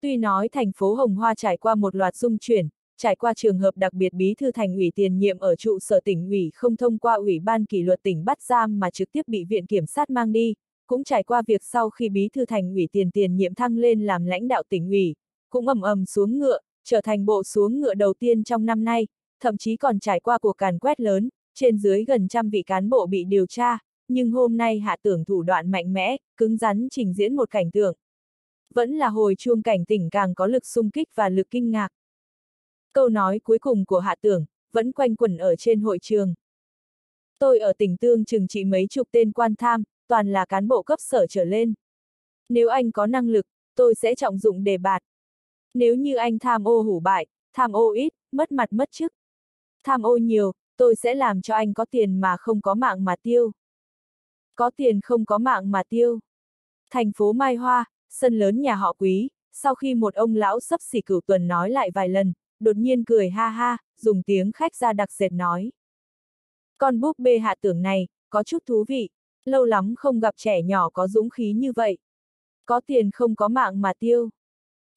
Tuy nói thành phố Hồng Hoa trải qua một loạt dung chuyển, trải qua trường hợp đặc biệt bí thư thành ủy tiền nhiệm ở trụ sở tỉnh ủy không thông qua ủy ban kỷ luật tỉnh bắt giam mà trực tiếp bị viện kiểm sát mang đi, cũng trải qua việc sau khi bí thư thành ủy tiền tiền nhiệm thăng lên làm lãnh đạo tỉnh ủy, cũng ầm ầm xuống ngựa, trở thành bộ xuống ngựa đầu tiên trong năm nay, thậm chí còn trải qua cuộc càn quét lớn, trên dưới gần trăm vị cán bộ bị điều tra, nhưng hôm nay hạ tưởng thủ đoạn mạnh mẽ, cứng rắn trình diễn một cảnh tượng. Vẫn là hồi chuông cảnh tỉnh càng có lực xung kích và lực kinh ngạc. Câu nói cuối cùng của hạ tưởng, vẫn quanh quẩn ở trên hội trường. Tôi ở tỉnh Tương chừng trị mấy chục tên quan tham, toàn là cán bộ cấp sở trở lên. Nếu anh có năng lực, tôi sẽ trọng dụng đề bạt. Nếu như anh tham ô hủ bại, tham ô ít, mất mặt mất chức. Tham ô nhiều, tôi sẽ làm cho anh có tiền mà không có mạng mà tiêu. Có tiền không có mạng mà tiêu. Thành phố Mai Hoa, sân lớn nhà họ quý, sau khi một ông lão sắp xỉ cửu tuần nói lại vài lần, đột nhiên cười ha ha, dùng tiếng khách ra đặc sệt nói. Con búp bê hạ tưởng này, có chút thú vị, lâu lắm không gặp trẻ nhỏ có dũng khí như vậy. Có tiền không có mạng mà tiêu.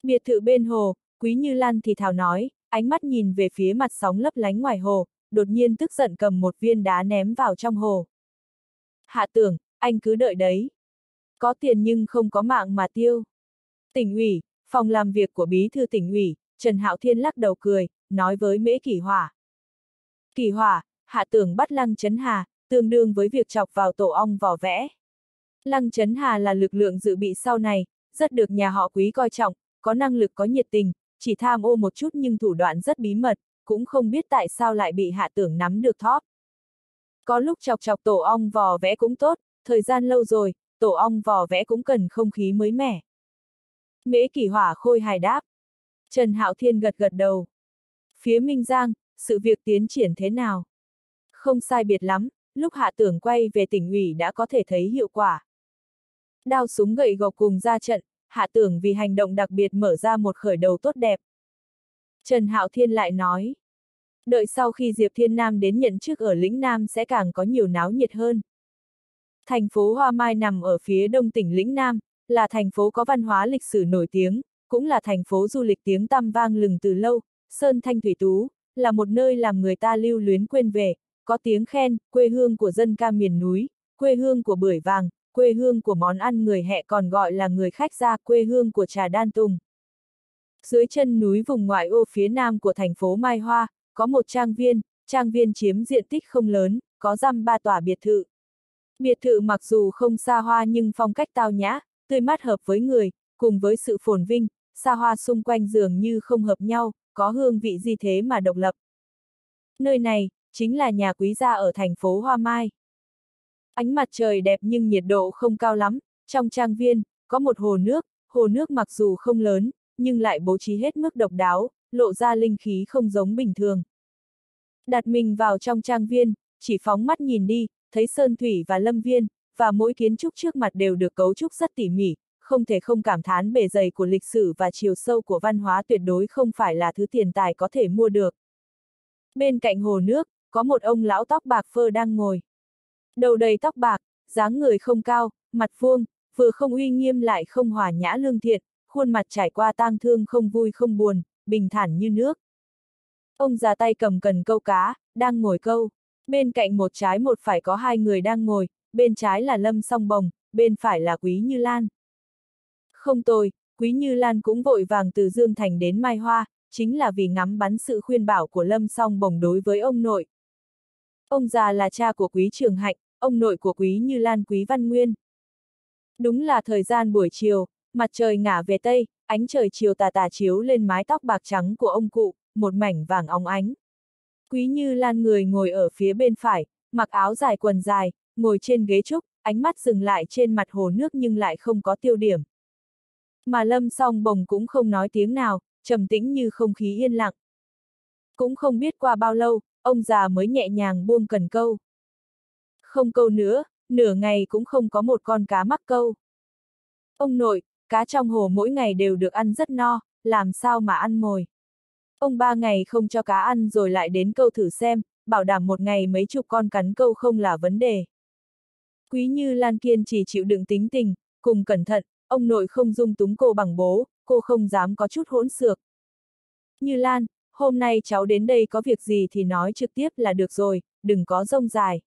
Biệt thự bên hồ, Quý Như Lan thì thào nói, ánh mắt nhìn về phía mặt sóng lấp lánh ngoài hồ, đột nhiên tức giận cầm một viên đá ném vào trong hồ. Hạ tưởng, anh cứ đợi đấy. Có tiền nhưng không có mạng mà tiêu. Tỉnh ủy, phòng làm việc của bí thư tỉnh ủy, Trần Hạo Thiên lắc đầu cười, nói với Mễ Kỳ Hỏa. Kỳ Hỏa, hạ tưởng bắt Lăng Chấn Hà, tương đương với việc chọc vào tổ ong vỏ vẽ. Lăng Chấn Hà là lực lượng dự bị sau này, rất được nhà họ quý coi trọng, có năng lực có nhiệt tình, chỉ tham ô một chút nhưng thủ đoạn rất bí mật, cũng không biết tại sao lại bị hạ tưởng nắm được thóp. Có lúc chọc chọc tổ ong vò vẽ cũng tốt, thời gian lâu rồi, tổ ong vò vẽ cũng cần không khí mới mẻ. Mễ kỷ hỏa khôi hài đáp. Trần Hạo Thiên gật gật đầu. Phía Minh Giang, sự việc tiến triển thế nào? Không sai biệt lắm, lúc hạ tưởng quay về tỉnh ủy đã có thể thấy hiệu quả. Đao súng gậy gộc cùng ra trận, hạ tưởng vì hành động đặc biệt mở ra một khởi đầu tốt đẹp. Trần Hạo Thiên lại nói. Đợi sau khi Diệp Thiên Nam đến nhận chức ở lĩnh Nam sẽ càng có nhiều náo nhiệt hơn. Thành phố Hoa Mai nằm ở phía đông tỉnh lĩnh Nam, là thành phố có văn hóa lịch sử nổi tiếng, cũng là thành phố du lịch tiếng tăm vang lừng từ lâu, Sơn Thanh Thủy Tú, là một nơi làm người ta lưu luyến quên về, có tiếng khen, quê hương của dân ca miền núi, quê hương của bưởi vàng, quê hương của món ăn người hẹ còn gọi là người khách gia quê hương của trà đan tùng. Dưới chân núi vùng ngoại ô phía nam của thành phố Mai Hoa, có một trang viên, trang viên chiếm diện tích không lớn, có răm ba tòa biệt thự. Biệt thự mặc dù không xa hoa nhưng phong cách tao nhã, tươi mát hợp với người, cùng với sự phồn vinh, xa hoa xung quanh dường như không hợp nhau, có hương vị gì thế mà độc lập. Nơi này, chính là nhà quý gia ở thành phố Hoa Mai. Ánh mặt trời đẹp nhưng nhiệt độ không cao lắm, trong trang viên, có một hồ nước, hồ nước mặc dù không lớn, nhưng lại bố trí hết mức độc đáo, lộ ra linh khí không giống bình thường. Đặt mình vào trong trang viên, chỉ phóng mắt nhìn đi, thấy sơn thủy và lâm viên, và mỗi kiến trúc trước mặt đều được cấu trúc rất tỉ mỉ, không thể không cảm thán bề dày của lịch sử và chiều sâu của văn hóa tuyệt đối không phải là thứ tiền tài có thể mua được. Bên cạnh hồ nước, có một ông lão tóc bạc phơ đang ngồi. Đầu đầy tóc bạc, dáng người không cao, mặt vuông, vừa không uy nghiêm lại không hòa nhã lương thiện, khuôn mặt trải qua tang thương không vui không buồn, bình thản như nước. Ông già tay cầm cần câu cá, đang ngồi câu. Bên cạnh một trái một phải có hai người đang ngồi, bên trái là Lâm Song Bồng, bên phải là Quý Như Lan. Không tồi, Quý Như Lan cũng vội vàng từ Dương Thành đến Mai Hoa, chính là vì ngắm bắn sự khuyên bảo của Lâm Song Bồng đối với ông nội. Ông già là cha của Quý Trường Hạnh, ông nội của Quý Như Lan Quý Văn Nguyên. Đúng là thời gian buổi chiều, mặt trời ngả về Tây, ánh trời chiều tà tà chiếu lên mái tóc bạc trắng của ông cụ, một mảnh vàng óng ánh. Quý Như Lan người ngồi ở phía bên phải, mặc áo dài quần dài, ngồi trên ghế trúc, ánh mắt dừng lại trên mặt hồ nước nhưng lại không có tiêu điểm. Mà lâm song bồng cũng không nói tiếng nào, trầm tĩnh như không khí yên lặng. Cũng không biết qua bao lâu, ông già mới nhẹ nhàng buông cần câu. Không câu nữa, nửa ngày cũng không có một con cá mắc câu. Ông nội, cá trong hồ mỗi ngày đều được ăn rất no, làm sao mà ăn mồi. Ông ba ngày không cho cá ăn rồi lại đến câu thử xem, bảo đảm một ngày mấy chục con cắn câu không là vấn đề. Quý như Lan Kiên chỉ chịu đựng tính tình, cùng cẩn thận, ông nội không dung túng cô bằng bố, cô không dám có chút hỗn xược. Như Lan, hôm nay cháu đến đây có việc gì thì nói trực tiếp là được rồi, đừng có rông dài.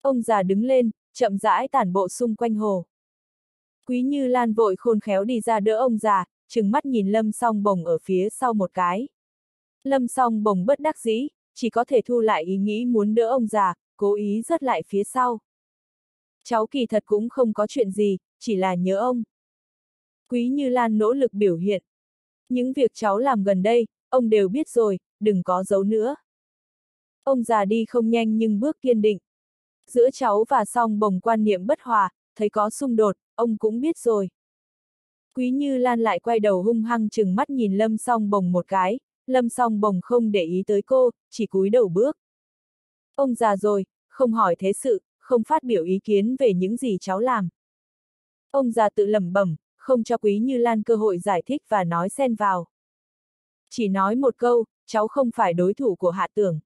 Ông già đứng lên, chậm rãi tản bộ xung quanh hồ. Quý Như Lan vội khôn khéo đi ra đỡ ông già, trừng mắt nhìn Lâm Song Bồng ở phía sau một cái. Lâm Song Bồng bất đắc dĩ, chỉ có thể thu lại ý nghĩ muốn đỡ ông già, cố ý rớt lại phía sau. Cháu kỳ thật cũng không có chuyện gì, chỉ là nhớ ông. Quý Như Lan nỗ lực biểu hiện. Những việc cháu làm gần đây, ông đều biết rồi, đừng có giấu nữa. Ông già đi không nhanh nhưng bước kiên định, Giữa cháu và song bồng quan niệm bất hòa, thấy có xung đột, ông cũng biết rồi. Quý Như Lan lại quay đầu hung hăng chừng mắt nhìn Lâm song bồng một cái, Lâm song bồng không để ý tới cô, chỉ cúi đầu bước. Ông già rồi, không hỏi thế sự, không phát biểu ý kiến về những gì cháu làm. Ông già tự lẩm bẩm, không cho Quý Như Lan cơ hội giải thích và nói xen vào. Chỉ nói một câu, cháu không phải đối thủ của hạ tưởng.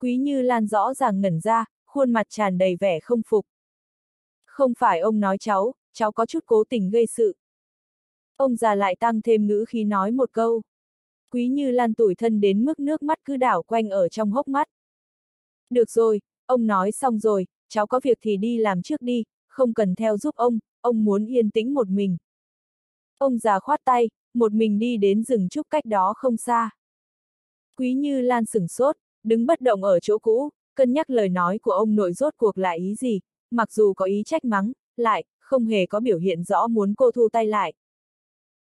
Quý Như Lan rõ ràng ngẩn ra, khuôn mặt tràn đầy vẻ không phục. Không phải ông nói cháu, cháu có chút cố tình gây sự. Ông già lại tăng thêm ngữ khi nói một câu. Quý Như Lan tủi thân đến mức nước mắt cứ đảo quanh ở trong hốc mắt. Được rồi, ông nói xong rồi, cháu có việc thì đi làm trước đi, không cần theo giúp ông, ông muốn yên tĩnh một mình. Ông già khoát tay, một mình đi đến rừng trúc cách đó không xa. Quý Như Lan sửng sốt, đứng bất động ở chỗ cũ, cân nhắc lời nói của ông nội rốt cuộc là ý gì, mặc dù có ý trách mắng, lại, không hề có biểu hiện rõ muốn cô thu tay lại.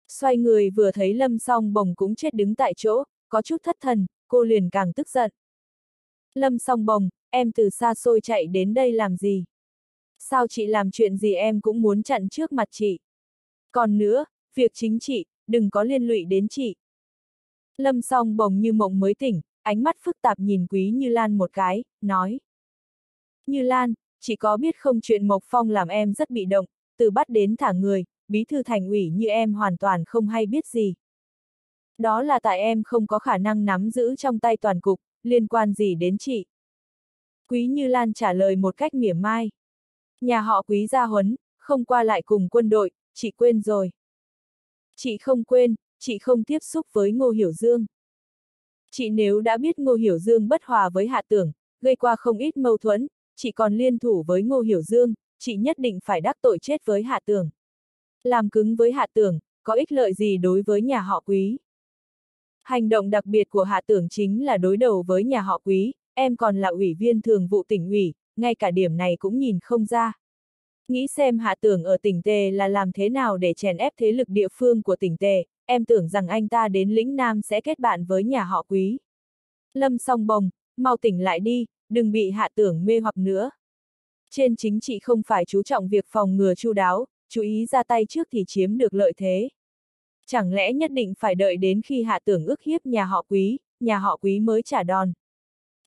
Xoay người vừa thấy Lâm song bồng cũng chết đứng tại chỗ, có chút thất thần, cô liền càng tức giận. Lâm song bồng, em từ xa xôi chạy đến đây làm gì? Sao chị làm chuyện gì em cũng muốn chặn trước mặt chị? Còn nữa, việc chính trị, đừng có liên lụy đến chị. Lâm song bồng như mộng mới tỉnh, ánh mắt phức tạp nhìn Quý Như Lan một cái, nói. Như Lan, chỉ có biết không chuyện Mộc Phong làm em rất bị động, từ bắt đến thả người, bí thư thành ủy như em hoàn toàn không hay biết gì. Đó là tại em không có khả năng nắm giữ trong tay toàn cục, liên quan gì đến chị. Quý Như Lan trả lời một cách mỉa mai. Nhà họ quý gia huấn, không qua lại cùng quân đội, chị quên rồi. Chị không quên, chị không tiếp xúc với Ngô Hiểu Dương. Chị nếu đã biết Ngô Hiểu Dương bất hòa với Hạ Tưởng, gây qua không ít mâu thuẫn, chị còn liên thủ với Ngô Hiểu Dương, chị nhất định phải đắc tội chết với Hạ Tường, Làm cứng với Hạ Tường có ích lợi gì đối với nhà họ quý? Hành động đặc biệt của Hạ Tường chính là đối đầu với nhà họ quý, em còn là ủy viên thường vụ tỉnh ủy, ngay cả điểm này cũng nhìn không ra. Nghĩ xem Hạ Tường ở tỉnh Tề là làm thế nào để chèn ép thế lực địa phương của tỉnh Tề, em tưởng rằng anh ta đến lĩnh Nam sẽ kết bạn với nhà họ quý. Lâm song bồng, mau tỉnh lại đi, đừng bị Hạ Tưởng mê hoặc nữa. Trên chính trị không phải chú trọng việc phòng ngừa chu đáo, chú ý ra tay trước thì chiếm được lợi thế. Chẳng lẽ nhất định phải đợi đến khi hạ tưởng ức hiếp nhà họ quý, nhà họ quý mới trả đòn.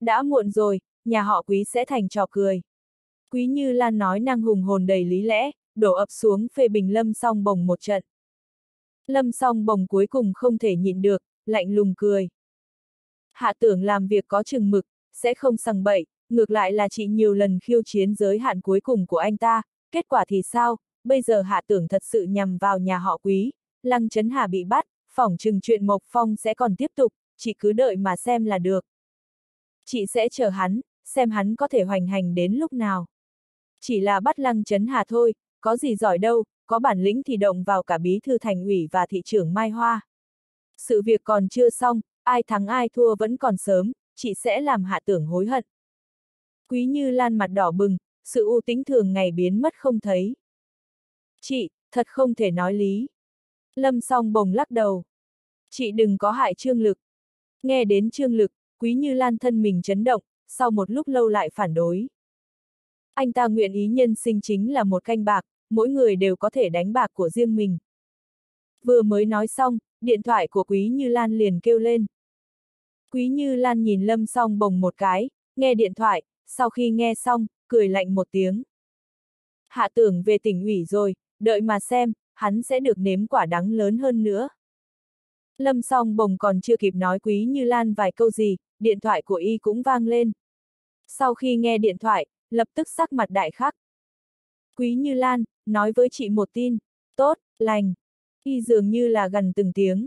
Đã muộn rồi, nhà họ quý sẽ thành trò cười. Quý Như Lan nói năng hùng hồn đầy lý lẽ, đổ ập xuống phê bình Lâm song bồng một trận. Lâm song bồng cuối cùng không thể nhịn được, lạnh lùng cười. Hạ tưởng làm việc có chừng mực, sẽ không sằng bậy, ngược lại là chị nhiều lần khiêu chiến giới hạn cuối cùng của anh ta, kết quả thì sao, bây giờ hạ tưởng thật sự nhằm vào nhà họ quý, Lăng Trấn Hà bị bắt, phỏng chừng chuyện Mộc Phong sẽ còn tiếp tục, chị cứ đợi mà xem là được. Chị sẽ chờ hắn, xem hắn có thể hoành hành đến lúc nào. Chỉ là bắt Lăng Trấn Hà thôi, có gì giỏi đâu, có bản lĩnh thì động vào cả bí thư thành ủy và thị trưởng Mai Hoa. Sự việc còn chưa xong, ai thắng ai thua vẫn còn sớm, chị sẽ làm hạ tưởng hối hận. Quý Như Lan mặt đỏ bừng, sự u tính thường ngày biến mất không thấy. Chị, thật không thể nói lý. Lâm song bồng lắc đầu. Chị đừng có hại trương lực. Nghe đến trương lực, quý như lan thân mình chấn động, sau một lúc lâu lại phản đối. Anh ta nguyện ý nhân sinh chính là một canh bạc, mỗi người đều có thể đánh bạc của riêng mình. Vừa mới nói xong, điện thoại của Quý Như Lan liền kêu lên. Quý Như Lan nhìn Lâm song bồng một cái, nghe điện thoại, sau khi nghe xong, cười lạnh một tiếng. Hạ tưởng về tỉnh ủy rồi, đợi mà xem, hắn sẽ được nếm quả đắng lớn hơn nữa. Lâm song bồng còn chưa kịp nói quý như Lan vài câu gì, điện thoại của y cũng vang lên. Sau khi nghe điện thoại, lập tức sắc mặt đại khắc. Quý như Lan, nói với chị một tin, tốt, lành. Y dường như là gần từng tiếng.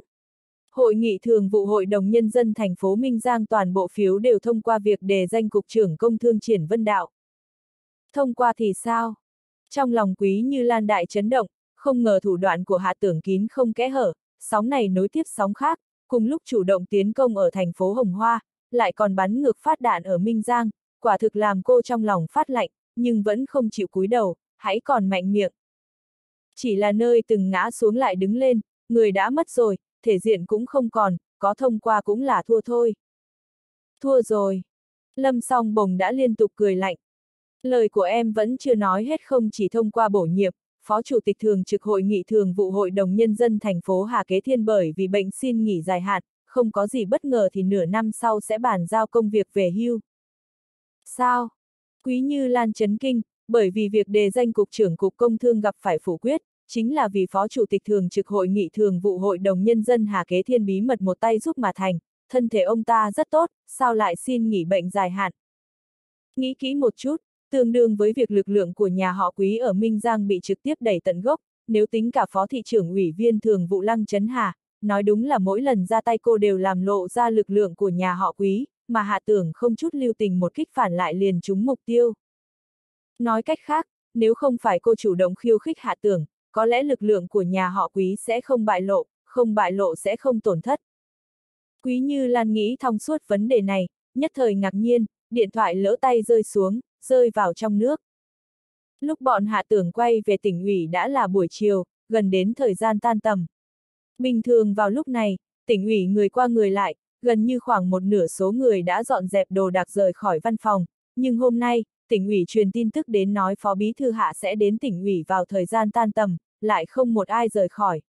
Hội nghị thường vụ Hội đồng Nhân dân thành phố Minh Giang toàn bộ phiếu đều thông qua việc đề danh Cục trưởng Công Thương Triển Vân Đạo. Thông qua thì sao? Trong lòng quý như Lan Đại chấn động, không ngờ thủ đoạn của hạ tưởng kín không kẽ hở, sóng này nối tiếp sóng khác, cùng lúc chủ động tiến công ở thành phố Hồng Hoa, lại còn bắn ngược phát đạn ở Minh Giang, quả thực làm cô trong lòng phát lạnh, nhưng vẫn không chịu cúi đầu, hãy còn mạnh miệng. Chỉ là nơi từng ngã xuống lại đứng lên, người đã mất rồi, thể diện cũng không còn, có thông qua cũng là thua thôi. Thua rồi. Lâm song bồng đã liên tục cười lạnh. Lời của em vẫn chưa nói hết không chỉ thông qua bổ nhiệm, Phó Chủ tịch Thường trực Hội nghị Thường vụ Hội đồng Nhân dân thành phố Hà Kế Thiên bởi vì bệnh xin nghỉ dài hạn, không có gì bất ngờ thì nửa năm sau sẽ bàn giao công việc về hưu. Sao? Quý Như Lan chấn kinh, bởi vì việc đề danh Cục trưởng Cục Công Thương gặp phải phủ quyết, chính là vì Phó Chủ tịch Thường trực Hội nghị Thường vụ Hội đồng Nhân dân Hà Kế Thiên bí mật một tay giúp mà thành, thân thể ông ta rất tốt, sao lại xin nghỉ bệnh dài hạn. Nghĩ kỹ một chút, tương đương với việc lực lượng của nhà họ Quý ở Minh Giang bị trực tiếp đẩy tận gốc, nếu tính cả Phó Thị trưởng ủy viên Thường vụ Lăng Trấn Hà, nói đúng là mỗi lần ra tay cô đều làm lộ ra lực lượng của nhà họ Quý, mà hạ tưởng không chút lưu tình một kích phản lại liền trúng mục tiêu. Nói cách khác, nếu không phải cô chủ động khiêu khích hạ tưởng, có lẽ lực lượng của nhà họ quý sẽ không bại lộ, không bại lộ sẽ không tổn thất. Quý Như Lan nghĩ thông suốt vấn đề này, nhất thời ngạc nhiên, điện thoại lỡ tay rơi xuống, rơi vào trong nước. Lúc bọn hạ tưởng quay về tỉnh ủy đã là buổi chiều, gần đến thời gian tan tầm. Bình thường vào lúc này, tỉnh ủy người qua người lại, gần như khoảng một nửa số người đã dọn dẹp đồ đạc rời khỏi văn phòng, nhưng hôm nay, tỉnh ủy truyền tin tức đến nói phó bí thư hạ sẽ đến tỉnh ủy vào thời gian tan tầm, lại không một ai rời khỏi.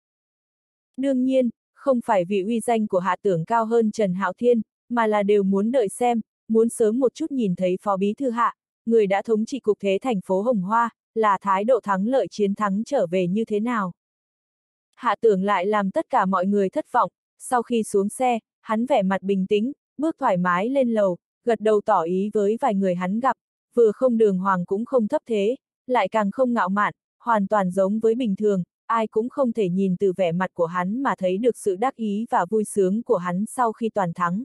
Đương nhiên, không phải vì uy danh của hạ tưởng cao hơn Trần Hạo Thiên, mà là đều muốn đợi xem, muốn sớm một chút nhìn thấy phó bí thư hạ, người đã thống trị cục thế thành phố Hồng Hoa, là thái độ thắng lợi chiến thắng trở về như thế nào. Hạ tưởng lại làm tất cả mọi người thất vọng, sau khi xuống xe, hắn vẻ mặt bình tĩnh, bước thoải mái lên lầu, gật đầu tỏ ý với vài người hắn gặp, vừa không đường hoàng cũng không thấp thế, lại càng không ngạo mạn, hoàn toàn giống với bình thường, ai cũng không thể nhìn từ vẻ mặt của hắn mà thấy được sự đắc ý và vui sướng của hắn sau khi toàn thắng.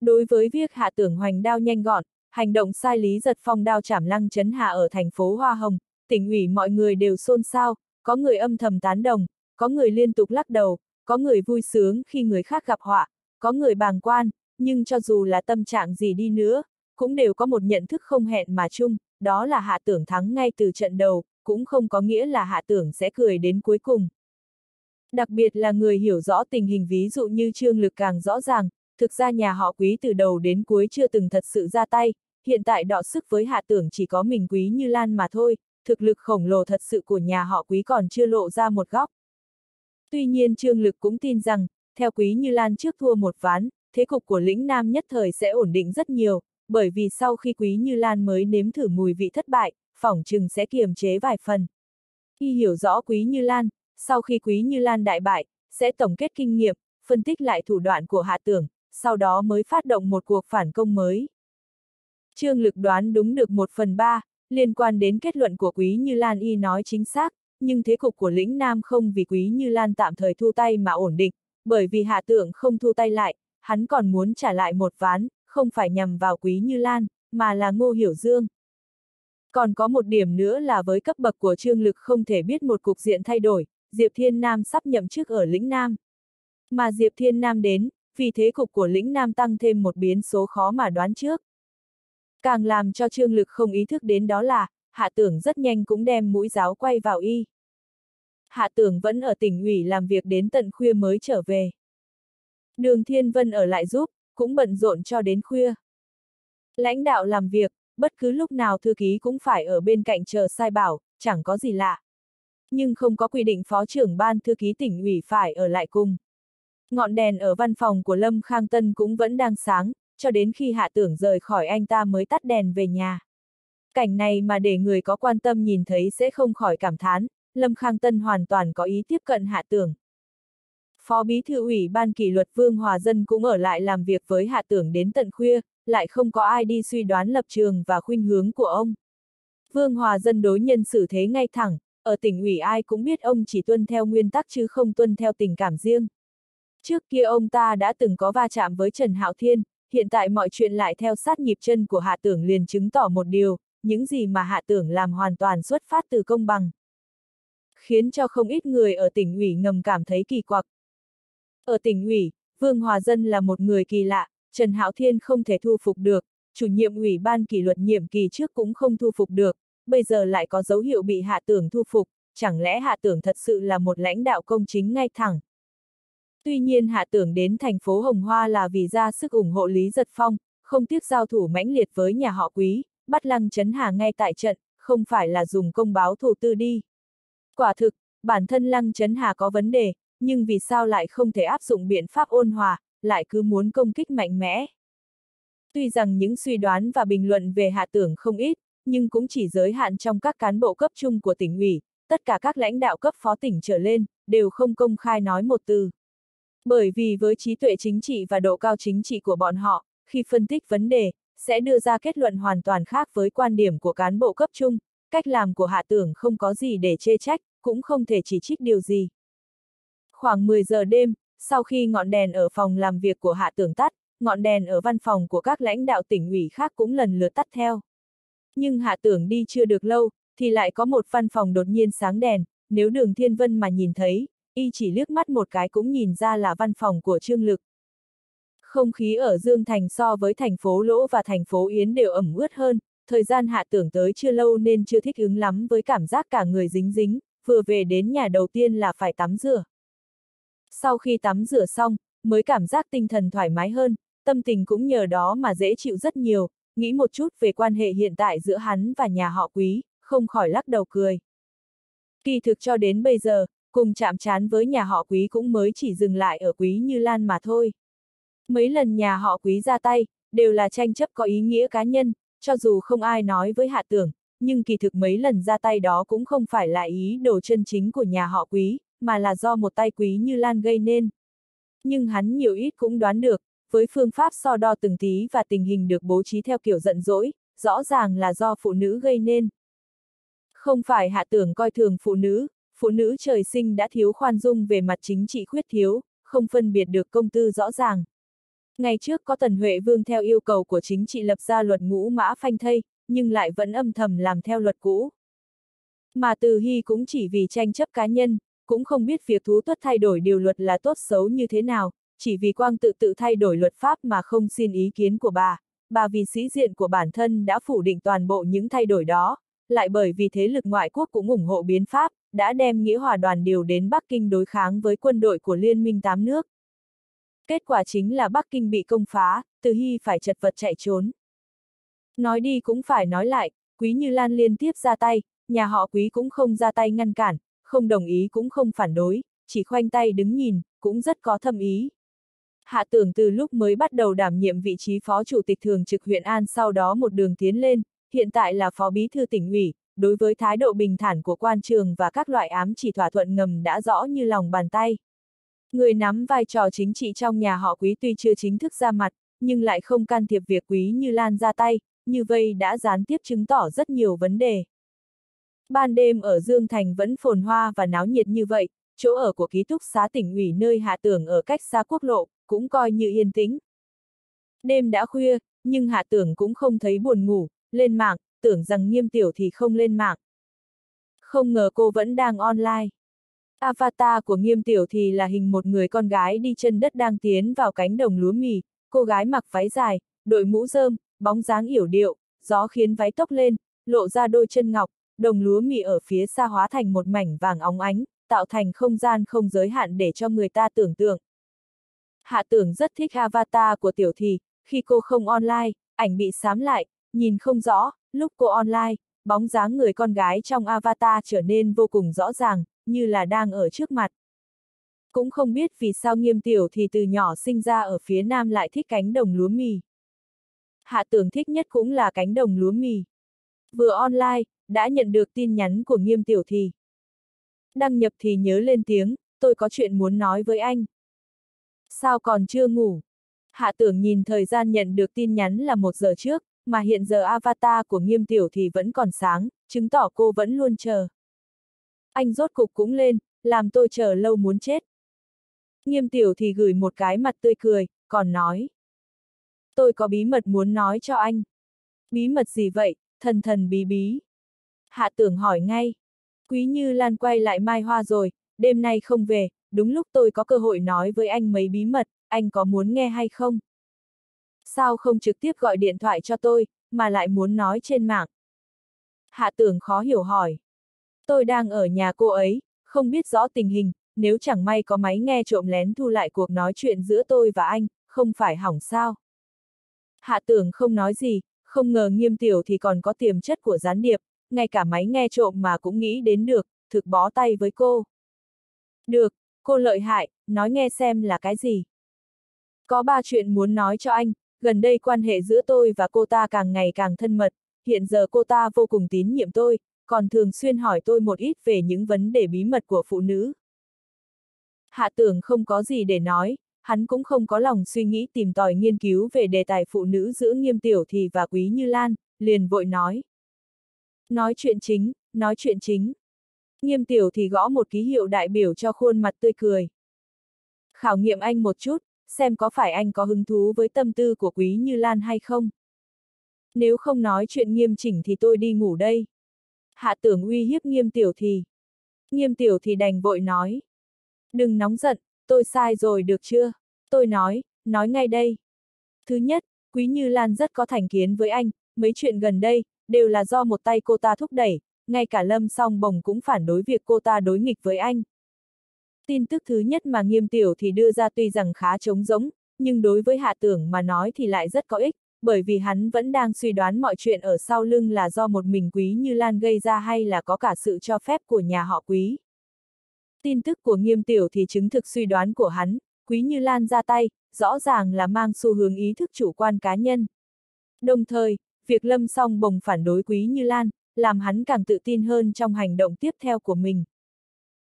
Đối với việc hạ tưởng hoành đao nhanh gọn, hành động sai lý giật phong đao chảm lăng chấn hạ ở thành phố Hoa Hồng, tỉnh ủy mọi người đều xôn xao, có người âm thầm tán đồng, có người liên tục lắc đầu, có người vui sướng khi người khác gặp họa, có người bàng quan, nhưng cho dù là tâm trạng gì đi nữa, cũng đều có một nhận thức không hẹn mà chung, đó là hạ tưởng thắng ngay từ trận đầu, cũng không có nghĩa là hạ tưởng sẽ cười đến cuối cùng. Đặc biệt là người hiểu rõ tình hình ví dụ như trương lực càng rõ ràng, thực ra nhà họ quý từ đầu đến cuối chưa từng thật sự ra tay, hiện tại đọ sức với hạ tưởng chỉ có mình quý như Lan mà thôi, thực lực khổng lồ thật sự của nhà họ quý còn chưa lộ ra một góc. Tuy nhiên Trương Lực cũng tin rằng, theo Quý Như Lan trước thua một ván, thế cục của lĩnh Nam nhất thời sẽ ổn định rất nhiều, bởi vì sau khi Quý Như Lan mới nếm thử mùi vị thất bại, phỏng chừng sẽ kiềm chế vài phần. Khi hiểu rõ Quý Như Lan, sau khi Quý Như Lan đại bại, sẽ tổng kết kinh nghiệm, phân tích lại thủ đoạn của Hạ Tưởng, sau đó mới phát động một cuộc phản công mới. Trương Lực đoán đúng được một phần ba, liên quan đến kết luận của Quý Như Lan y nói chính xác, nhưng thế cục của lĩnh Nam không vì Quý Như Lan tạm thời thu tay mà ổn định, bởi vì hạ Tưởng không thu tay lại, hắn còn muốn trả lại một ván, không phải nhằm vào Quý Như Lan, mà là Ngô Hiểu Dương. Còn có một điểm nữa là với cấp bậc của Trương Lực không thể biết một cục diện thay đổi, Diệp Thiên Nam sắp nhậm chức ở lĩnh Nam. Mà Diệp Thiên Nam đến, vì thế cục của lĩnh Nam tăng thêm một biến số khó mà đoán trước. Càng làm cho Trương Lực không ý thức đến đó là, hạ tưởng rất nhanh cũng đem mũi giáo quay vào y. Hạ tưởng vẫn ở tỉnh ủy làm việc đến tận khuya mới trở về. Đường Thiên Vân ở lại giúp, cũng bận rộn cho đến khuya. Lãnh đạo làm việc, bất cứ lúc nào thư ký cũng phải ở bên cạnh chờ sai bảo, chẳng có gì lạ. Nhưng không có quy định phó trưởng ban thư ký tỉnh ủy phải ở lại cùng. Ngọn đèn ở văn phòng của Lâm Khang Tân cũng vẫn đang sáng, cho đến khi hạ tưởng rời khỏi anh ta mới tắt đèn về nhà. Cảnh này mà để người có quan tâm nhìn thấy sẽ không khỏi cảm thán, Lâm Khang Tân hoàn toàn có ý tiếp cận hạ tưởng. Phó Bí Thư ủy ban kỷ luật Vương Hòa Dân cũng ở lại làm việc với hạ tưởng đến tận khuya, lại không có ai đi suy đoán lập trường và khuynh hướng của ông. Vương Hòa Dân đối nhân xử thế ngay thẳng, ở tỉnh ủy ai cũng biết ông chỉ tuân theo nguyên tắc chứ không tuân theo tình cảm riêng. Trước kia ông ta đã từng có va chạm với Trần Hạo Thiên, hiện tại mọi chuyện lại theo sát nhịp chân của hạ tưởng liền chứng tỏ một điều, những gì mà hạ tưởng làm hoàn toàn xuất phát từ công bằng. Khiến cho không ít người ở tỉnh ủy ngầm cảm thấy kỳ quặc. Ở tỉnh ủy, Vương Hòa Dân là một người kỳ lạ, Trần Hạo Thiên không thể thu phục được, chủ nhiệm ủy ban kỷ luật nhiệm kỳ trước cũng không thu phục được, bây giờ lại có dấu hiệu bị hạ tưởng thu phục, chẳng lẽ hạ tưởng thật sự là một lãnh đạo công chính ngay thẳng. Tuy nhiên hạ tưởng đến thành phố Hồng Hoa là vì ra sức ủng hộ Lý Giật Phong, không tiếc giao thủ mãnh liệt với nhà họ quý, bắt Lăng Chấn Hà ngay tại trận, không phải là dùng công báo thủ tư đi. Quả thực, bản thân Lăng Chấn Hà có vấn đề, nhưng vì sao lại không thể áp dụng biện pháp ôn hòa, lại cứ muốn công kích mạnh mẽ. Tuy rằng những suy đoán và bình luận về hạ tưởng không ít, nhưng cũng chỉ giới hạn trong các cán bộ cấp trung của tỉnh ủy, tất cả các lãnh đạo cấp phó tỉnh trở lên, đều không công khai nói một từ. Bởi vì với trí tuệ chính trị và độ cao chính trị của bọn họ, khi phân tích vấn đề, sẽ đưa ra kết luận hoàn toàn khác với quan điểm của cán bộ cấp trung, cách làm của hạ tưởng không có gì để chê trách, cũng không thể chỉ trích điều gì. Khoảng 10 giờ đêm, sau khi ngọn đèn ở phòng làm việc của hạ tưởng tắt, ngọn đèn ở văn phòng của các lãnh đạo tỉnh ủy khác cũng lần lượt tắt theo. Nhưng hạ tưởng đi chưa được lâu, thì lại có một văn phòng đột nhiên sáng đèn, nếu đường thiên vân mà nhìn thấy, y chỉ liếc mắt một cái cũng nhìn ra là văn phòng của Trương Lực. Không khí ở Dương Thành so với thành phố Lỗ và thành phố Yến đều ẩm ướt hơn, thời gian hạ tưởng tới chưa lâu nên chưa thích ứng lắm với cảm giác cả người dính dính, vừa về đến nhà đầu tiên là phải tắm rửa. Sau khi tắm rửa xong, mới cảm giác tinh thần thoải mái hơn, tâm tình cũng nhờ đó mà dễ chịu rất nhiều, nghĩ một chút về quan hệ hiện tại giữa hắn và nhà họ quý, không khỏi lắc đầu cười. Kỳ thực cho đến bây giờ, cùng chạm trán với nhà họ quý cũng mới chỉ dừng lại ở quý như Lan mà thôi. Mấy lần nhà họ quý ra tay, đều là tranh chấp có ý nghĩa cá nhân, cho dù không ai nói với hạ tưởng, nhưng kỳ thực mấy lần ra tay đó cũng không phải là ý đồ chân chính của nhà họ quý, mà là do một tay quý như Lan gây nên. Nhưng hắn nhiều ít cũng đoán được, với phương pháp so đo từng tí và tình hình được bố trí theo kiểu giận dỗi, rõ ràng là do phụ nữ gây nên. Không phải hạ tưởng coi thường phụ nữ, phụ nữ trời sinh đã thiếu khoan dung về mặt chính trị khuyết thiếu, không phân biệt được công tư rõ ràng. Ngày trước có Tần Huệ Vương theo yêu cầu của chính trị lập ra luật ngũ mã phanh thây, nhưng lại vẫn âm thầm làm theo luật cũ. Mà Từ Hy cũng chỉ vì tranh chấp cá nhân, cũng không biết việc thú tuất thay đổi điều luật là tốt xấu như thế nào, chỉ vì quang tự tự thay đổi luật pháp mà không xin ý kiến của bà, bà vì sĩ diện của bản thân đã phủ định toàn bộ những thay đổi đó, lại bởi vì thế lực ngoại quốc cũng ủng hộ biến pháp, đã đem nghĩa hòa đoàn điều đến Bắc Kinh đối kháng với quân đội của Liên minh tám nước. Kết quả chính là Bắc Kinh bị công phá, Từ Hy phải chật vật chạy trốn. Nói đi cũng phải nói lại, Quý Như Lan liên tiếp ra tay, nhà họ Quý cũng không ra tay ngăn cản, không đồng ý cũng không phản đối, chỉ khoanh tay đứng nhìn, cũng rất có thâm ý. Hạ tưởng từ lúc mới bắt đầu đảm nhiệm vị trí phó chủ tịch thường trực huyện An sau đó một đường tiến lên, hiện tại là phó bí thư tỉnh ủy, đối với thái độ bình thản của quan trường và các loại ám chỉ thỏa thuận ngầm đã rõ như lòng bàn tay. Người nắm vai trò chính trị trong nhà họ quý tuy chưa chính thức ra mặt, nhưng lại không can thiệp việc quý như Lan ra tay, như vậy đã gián tiếp chứng tỏ rất nhiều vấn đề. Ban đêm ở Dương Thành vẫn phồn hoa và náo nhiệt như vậy, chỗ ở của ký túc xá tỉnh ủy nơi hạ tưởng ở cách xa quốc lộ, cũng coi như yên tĩnh. Đêm đã khuya, nhưng hạ tưởng cũng không thấy buồn ngủ, lên mạng, tưởng rằng nghiêm tiểu thì không lên mạng. Không ngờ cô vẫn đang online. Avatar của nghiêm tiểu thì là hình một người con gái đi chân đất đang tiến vào cánh đồng lúa mì, cô gái mặc váy dài, đội mũ rơm, bóng dáng yểu điệu, gió khiến váy tóc lên, lộ ra đôi chân ngọc, đồng lúa mì ở phía xa hóa thành một mảnh vàng óng ánh, tạo thành không gian không giới hạn để cho người ta tưởng tượng. Hạ tưởng rất thích avatar của tiểu thì, khi cô không online, ảnh bị xám lại, nhìn không rõ, lúc cô online, bóng dáng người con gái trong avatar trở nên vô cùng rõ ràng, như là đang ở trước mặt. Cũng không biết vì sao nghiêm tiểu thì từ nhỏ sinh ra ở phía nam lại thích cánh đồng lúa mì. Hạ tưởng thích nhất cũng là cánh đồng lúa mì. Vừa online, đã nhận được tin nhắn của nghiêm tiểu thì. Đăng nhập thì nhớ lên tiếng, tôi có chuyện muốn nói với anh. Sao còn chưa ngủ? Hạ tưởng nhìn thời gian nhận được tin nhắn là một giờ trước, mà hiện giờ avatar của nghiêm tiểu thì vẫn còn sáng, chứng tỏ cô vẫn luôn chờ. Anh rốt cục cũng lên, làm tôi chờ lâu muốn chết. Nghiêm tiểu thì gửi một cái mặt tươi cười, còn nói. Tôi có bí mật muốn nói cho anh. Bí mật gì vậy, thần thần bí bí. Hạ tưởng hỏi ngay. Quý như Lan quay lại Mai Hoa rồi, đêm nay không về, đúng lúc tôi có cơ hội nói với anh mấy bí mật, anh có muốn nghe hay không? Sao không trực tiếp gọi điện thoại cho tôi, mà lại muốn nói trên mạng? Hạ tưởng khó hiểu hỏi. Tôi đang ở nhà cô ấy, không biết rõ tình hình, nếu chẳng may có máy nghe trộm lén thu lại cuộc nói chuyện giữa tôi và anh, không phải hỏng sao? Hạ tưởng không nói gì, không ngờ nghiêm tiểu thì còn có tiềm chất của gián điệp, ngay cả máy nghe trộm mà cũng nghĩ đến được, thực bó tay với cô. Được, cô lợi hại, nói nghe xem là cái gì. Có ba chuyện muốn nói cho anh, gần đây quan hệ giữa tôi và cô ta càng ngày càng thân mật, hiện giờ cô ta vô cùng tín nhiệm tôi, còn thường xuyên hỏi tôi một ít về những vấn đề bí mật của phụ nữ. Hạ tưởng không có gì để nói, hắn cũng không có lòng suy nghĩ tìm tòi nghiên cứu về đề tài phụ nữ giữa nghiêm tiểu thì và quý như Lan, liền vội nói. Nói chuyện chính, nói chuyện chính. Nghiêm tiểu thì gõ một ký hiệu đại biểu cho khuôn mặt tươi cười. Khảo nghiệm anh một chút, xem có phải anh có hứng thú với tâm tư của quý như Lan hay không. Nếu không nói chuyện nghiêm chỉnh thì tôi đi ngủ đây. Hạ tưởng uy hiếp nghiêm tiểu thì. Nghiêm tiểu thì đành vội nói. Đừng nóng giận, tôi sai rồi được chưa? Tôi nói, nói ngay đây. Thứ nhất, Quý Như Lan rất có thành kiến với anh, mấy chuyện gần đây, đều là do một tay cô ta thúc đẩy, ngay cả Lâm Song Bồng cũng phản đối việc cô ta đối nghịch với anh. Tin tức thứ nhất mà nghiêm tiểu thì đưa ra tuy rằng khá trống rỗng, nhưng đối với hạ tưởng mà nói thì lại rất có ích, bởi vì hắn vẫn đang suy đoán mọi chuyện ở sau lưng là do một mình quý như Lan gây ra hay là có cả sự cho phép của nhà họ quý. Tin tức của nghiêm tiểu thì chứng thực suy đoán của hắn, quý như Lan ra tay, rõ ràng là mang xu hướng ý thức chủ quan cá nhân. Đồng thời, việc lâm song bồng phản đối quý như Lan, làm hắn càng tự tin hơn trong hành động tiếp theo của mình.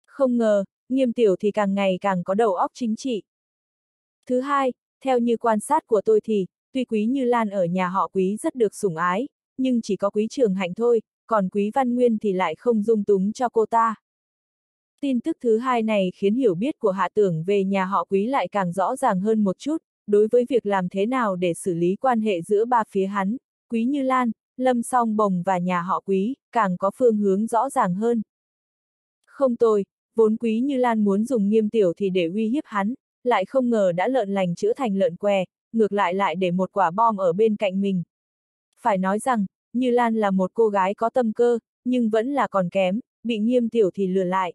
Không ngờ, nghiêm tiểu thì càng ngày càng có đầu óc chính trị. Thứ hai, theo như quan sát của tôi thì, tuy quý như Lan ở nhà họ quý rất được sủng ái, nhưng chỉ có quý trường hạnh thôi, còn quý văn nguyên thì lại không dung túng cho cô ta. Tin tức thứ hai này khiến hiểu biết của hạ tưởng về nhà họ quý lại càng rõ ràng hơn một chút, đối với việc làm thế nào để xử lý quan hệ giữa ba phía hắn, quý như Lan, lâm song bồng và nhà họ quý, càng có phương hướng rõ ràng hơn. Không tôi, vốn quý như Lan muốn dùng nghiêm tiểu thì để uy hiếp hắn, lại không ngờ đã lợn lành chữa thành lợn què, ngược lại lại để một quả bom ở bên cạnh mình. Phải nói rằng, Như Lan là một cô gái có tâm cơ, nhưng vẫn là còn kém, bị nghiêm tiểu thì lừa lại.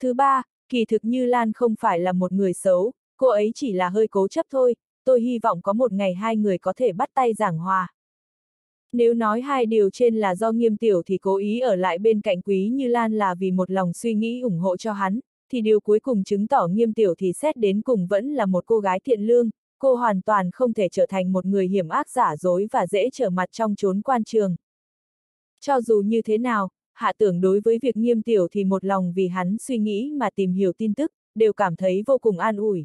Thứ ba, kỳ thực Như Lan không phải là một người xấu, cô ấy chỉ là hơi cố chấp thôi, tôi hy vọng có một ngày hai người có thể bắt tay giảng hòa. Nếu nói hai điều trên là do nghiêm tiểu thì cố ý ở lại bên cạnh quý như Lan là vì một lòng suy nghĩ ủng hộ cho hắn, thì điều cuối cùng chứng tỏ nghiêm tiểu thì xét đến cùng vẫn là một cô gái thiện lương, cô hoàn toàn không thể trở thành một người hiểm ác giả dối và dễ trở mặt trong chốn quan trường. Cho dù như thế nào, hạ tưởng đối với việc nghiêm tiểu thì một lòng vì hắn suy nghĩ mà tìm hiểu tin tức, đều cảm thấy vô cùng an ủi.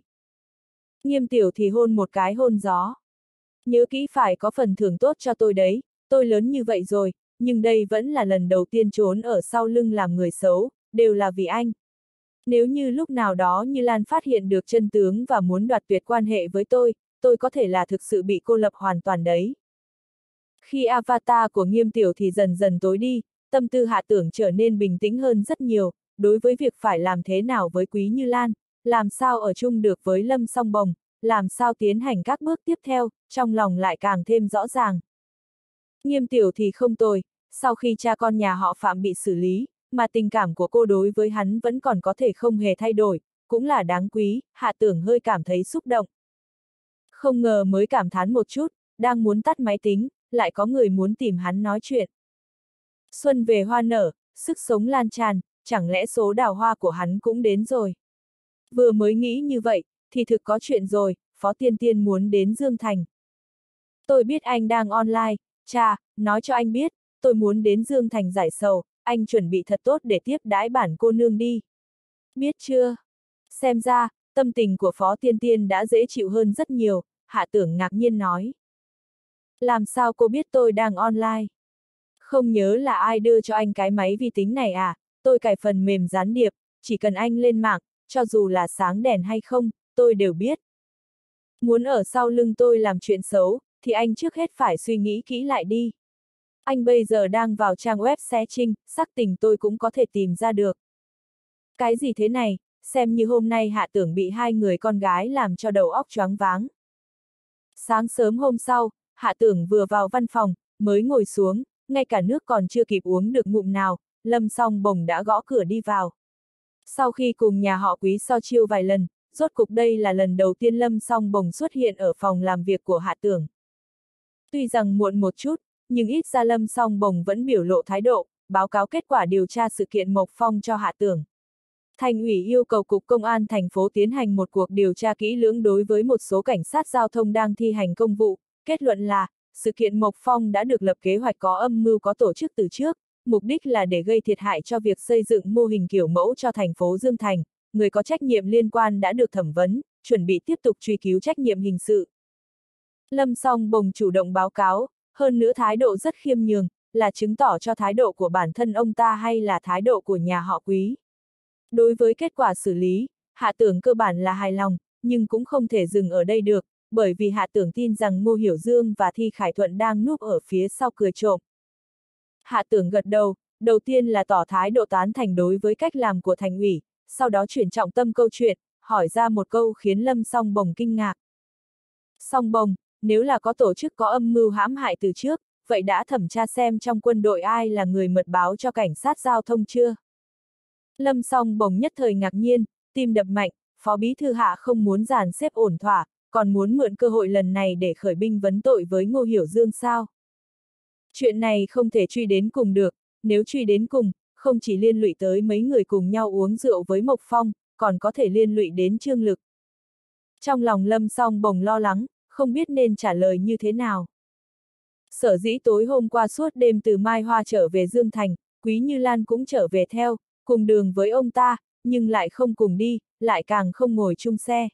Nghiêm tiểu thì hôn một cái hôn gió. Nhớ kỹ phải có phần thưởng tốt cho tôi đấy, tôi lớn như vậy rồi, nhưng đây vẫn là lần đầu tiên trốn ở sau lưng làm người xấu, đều là vì anh. Nếu như lúc nào đó như Lan phát hiện được chân tướng và muốn đoạt tuyệt quan hệ với tôi, tôi có thể là thực sự bị cô lập hoàn toàn đấy. Khi avatar của nghiêm tiểu thì dần dần tối đi, tâm tư hạ tưởng trở nên bình tĩnh hơn rất nhiều, đối với việc phải làm thế nào với Quý Như Lan, làm sao ở chung được với Lâm Song Bồng, làm sao tiến hành các bước tiếp theo, trong lòng lại càng thêm rõ ràng. Nghiêm tiểu thì không tồi, sau khi cha con nhà họ Phạm bị xử lý, mà tình cảm của cô đối với hắn vẫn còn có thể không hề thay đổi, cũng là đáng quý, hạ tưởng hơi cảm thấy xúc động. Không ngờ mới cảm thán một chút, đang muốn tắt máy tính, lại có người muốn tìm hắn nói chuyện. Xuân về hoa nở, sức sống lan tràn, chẳng lẽ số đào hoa của hắn cũng đến rồi. Vừa mới nghĩ như vậy, thì thực có chuyện rồi, Phó Tiên Tiên muốn đến Dương Thành. Tôi biết anh đang online, cha, nói cho anh biết, tôi muốn đến Dương Thành giải sầu, anh chuẩn bị thật tốt để tiếp đái bản cô nương đi. Biết chưa? Xem ra, tâm tình của Phó Tiên Tiên đã dễ chịu hơn rất nhiều, hạ tưởng ngạc nhiên nói. Làm sao cô biết tôi đang online? Không nhớ là ai đưa cho anh cái máy vi tính này à, tôi cài phần mềm gián điệp, chỉ cần anh lên mạng, cho dù là sáng đèn hay không, tôi đều biết. Muốn ở sau lưng tôi làm chuyện xấu, thì anh trước hết phải suy nghĩ kỹ lại đi. Anh bây giờ đang vào trang web xe trinh, sắc tình tôi cũng có thể tìm ra được. Cái gì thế này, xem như hôm nay hạ tưởng bị hai người con gái làm cho đầu óc choáng váng. Sáng sớm hôm sau, hạ tưởng vừa vào văn phòng, mới ngồi xuống, ngay cả nước còn chưa kịp uống được ngụm nào, lâm song bồng đã gõ cửa đi vào. Sau khi cùng nhà họ quý so chiêu vài lần, rốt cục đây là lần đầu tiên lâm song bồng xuất hiện ở phòng làm việc của hạ tưởng. Tuy rằng muộn một chút, nhưng ít ra Lâm Song Bồng vẫn biểu lộ thái độ, báo cáo kết quả điều tra sự kiện Mộc Phong cho Hạ Tưởng. Thành ủy yêu cầu Cục Công an thành phố tiến hành một cuộc điều tra kỹ lưỡng đối với một số cảnh sát giao thông đang thi hành công vụ, kết luận là, sự kiện Mộc Phong đã được lập kế hoạch có âm mưu có tổ chức từ trước, mục đích là để gây thiệt hại cho việc xây dựng mô hình kiểu mẫu cho thành phố Dương Thành, người có trách nhiệm liên quan đã được thẩm vấn, chuẩn bị tiếp tục truy cứu trách nhiệm hình sự. Lâm Song Bồng chủ động báo cáo, hơn nữa thái độ rất khiêm nhường, là chứng tỏ cho thái độ của bản thân ông ta hay là thái độ của nhà họ quý. Đối với kết quả xử lý, hạ tưởng cơ bản là hài lòng, nhưng cũng không thể dừng ở đây được, bởi vì hạ tưởng tin rằng Ngô Hiểu Dương và Thi Khải Thuận đang núp ở phía sau cười trộm. Hạ tưởng gật đầu, đầu tiên là tỏ thái độ tán thành đối với cách làm của thành ủy, sau đó chuyển trọng tâm câu chuyện, hỏi ra một câu khiến Lâm Song Bồng kinh ngạc. Song Bồng, nếu là có tổ chức có âm mưu hãm hại từ trước, vậy đã thẩm tra xem trong quân đội ai là người mật báo cho cảnh sát giao thông chưa? Lâm song bồng nhất thời ngạc nhiên, tim đập mạnh, phó bí thư hạ không muốn giàn xếp ổn thỏa, còn muốn mượn cơ hội lần này để khởi binh vấn tội với Ngô Hiểu Dương sao? Chuyện này không thể truy đến cùng được, nếu truy đến cùng, không chỉ liên lụy tới mấy người cùng nhau uống rượu với Mộc Phong, còn có thể liên lụy đến trương lực. Trong lòng lâm song bồng lo lắng, không biết nên trả lời như thế nào. Sở dĩ tối hôm qua suốt đêm từ Mai Hoa trở về Dương Thành, Quý Như Lan cũng trở về theo, cùng đường với ông ta, nhưng lại không cùng đi, lại càng không ngồi chung xe.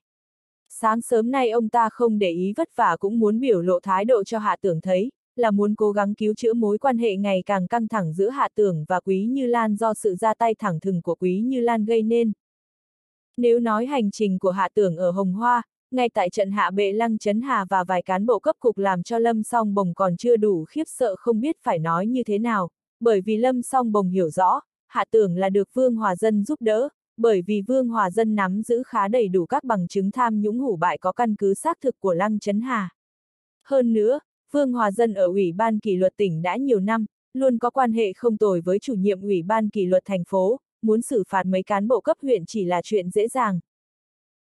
Sáng sớm nay ông ta không để ý vất vả cũng muốn biểu lộ thái độ cho Hạ Tưởng thấy, là muốn cố gắng cứu chữa mối quan hệ ngày càng căng thẳng giữa Hạ Tưởng và Quý Như Lan do sự ra tay thẳng thừng của Quý Như Lan gây nên. Nếu nói hành trình của Hạ Tưởng ở Hồng Hoa, ngay tại trận hạ bệ lăng chấn hà và vài cán bộ cấp cục làm cho Lâm Song Bồng còn chưa đủ khiếp sợ không biết phải nói như thế nào, bởi vì Lâm Song Bồng hiểu rõ, hạ tưởng là được Vương Hòa Dân giúp đỡ, bởi vì Vương Hòa Dân nắm giữ khá đầy đủ các bằng chứng tham nhũng hủ bại có căn cứ xác thực của Lăng Chấn Hà. Hơn nữa, Vương Hòa Dân ở Ủy ban kỷ luật tỉnh đã nhiều năm, luôn có quan hệ không tồi với chủ nhiệm Ủy ban kỷ luật thành phố, muốn xử phạt mấy cán bộ cấp huyện chỉ là chuyện dễ dàng.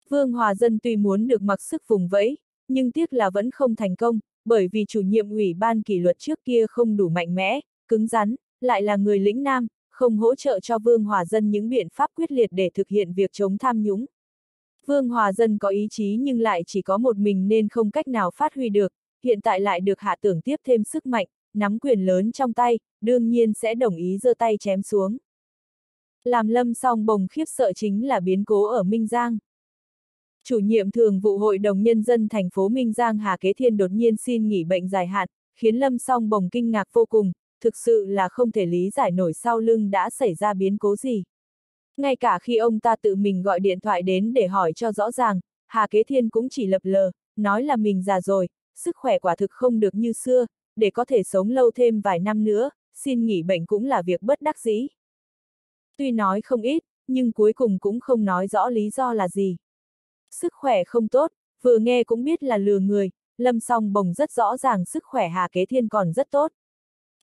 Vương Hòa Dân tuy muốn được mặc sức vùng vẫy, nhưng tiếc là vẫn không thành công, bởi vì chủ nhiệm ủy ban kỷ luật trước kia không đủ mạnh mẽ, cứng rắn, lại là người lĩnh nam, không hỗ trợ cho Vương Hòa Dân những biện pháp quyết liệt để thực hiện việc chống tham nhũng. Vương Hòa Dân có ý chí nhưng lại chỉ có một mình nên không cách nào phát huy được, hiện tại lại được hạ tưởng tiếp thêm sức mạnh, nắm quyền lớn trong tay, đương nhiên sẽ đồng ý giơ tay chém xuống. Làm lâm song bồng khiếp sợ chính là biến cố ở Minh Giang. Chủ nhiệm thường vụ Hội đồng Nhân dân thành phố Minh Giang Hà Kế Thiên đột nhiên xin nghỉ bệnh dài hạn, khiến Lâm Song Bồng kinh ngạc vô cùng, thực sự là không thể lý giải nổi sau lưng đã xảy ra biến cố gì. Ngay cả khi ông ta tự mình gọi điện thoại đến để hỏi cho rõ ràng, Hà Kế Thiên cũng chỉ lập lờ, nói là mình già rồi, sức khỏe quả thực không được như xưa, để có thể sống lâu thêm vài năm nữa, xin nghỉ bệnh cũng là việc bất đắc dĩ. Tuy nói không ít, nhưng cuối cùng cũng không nói rõ lý do là gì. Sức khỏe không tốt, vừa nghe cũng biết là lừa người, lâm song bồng rất rõ ràng sức khỏe Hà Kế Thiên còn rất tốt.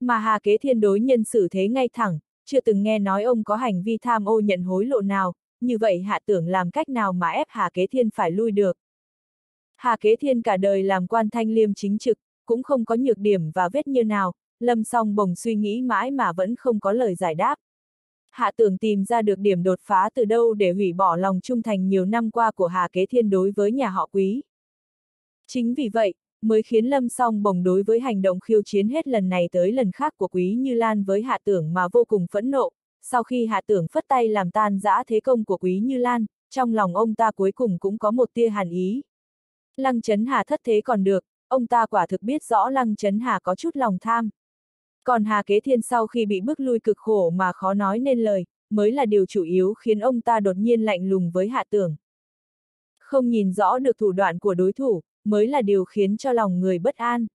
Mà Hà Kế Thiên đối nhân xử thế ngay thẳng, chưa từng nghe nói ông có hành vi tham ô nhận hối lộ nào, như vậy hạ tưởng làm cách nào mà ép Hà Kế Thiên phải lui được. Hà Kế Thiên cả đời làm quan thanh liêm chính trực, cũng không có nhược điểm và vết như nào, lâm song bồng suy nghĩ mãi mà vẫn không có lời giải đáp hạ tưởng tìm ra được điểm đột phá từ đâu để hủy bỏ lòng trung thành nhiều năm qua của Hà Kế Thiên đối với nhà họ quý. Chính vì vậy, mới khiến Lâm Song bồng đối với hành động khiêu chiến hết lần này tới lần khác của Quý Như Lan với hạ tưởng mà vô cùng phẫn nộ, sau khi hạ tưởng phất tay làm tan giã thế công của Quý Như Lan, trong lòng ông ta cuối cùng cũng có một tia hàn ý. Lăng Chấn Hà thất thế còn được, ông ta quả thực biết rõ Lăng Chấn Hà có chút lòng tham. Còn Hà Kế Thiên sau khi bị bước lui cực khổ mà khó nói nên lời, mới là điều chủ yếu khiến ông ta đột nhiên lạnh lùng với hạ tưởng. Không nhìn rõ được thủ đoạn của đối thủ, mới là điều khiến cho lòng người bất an.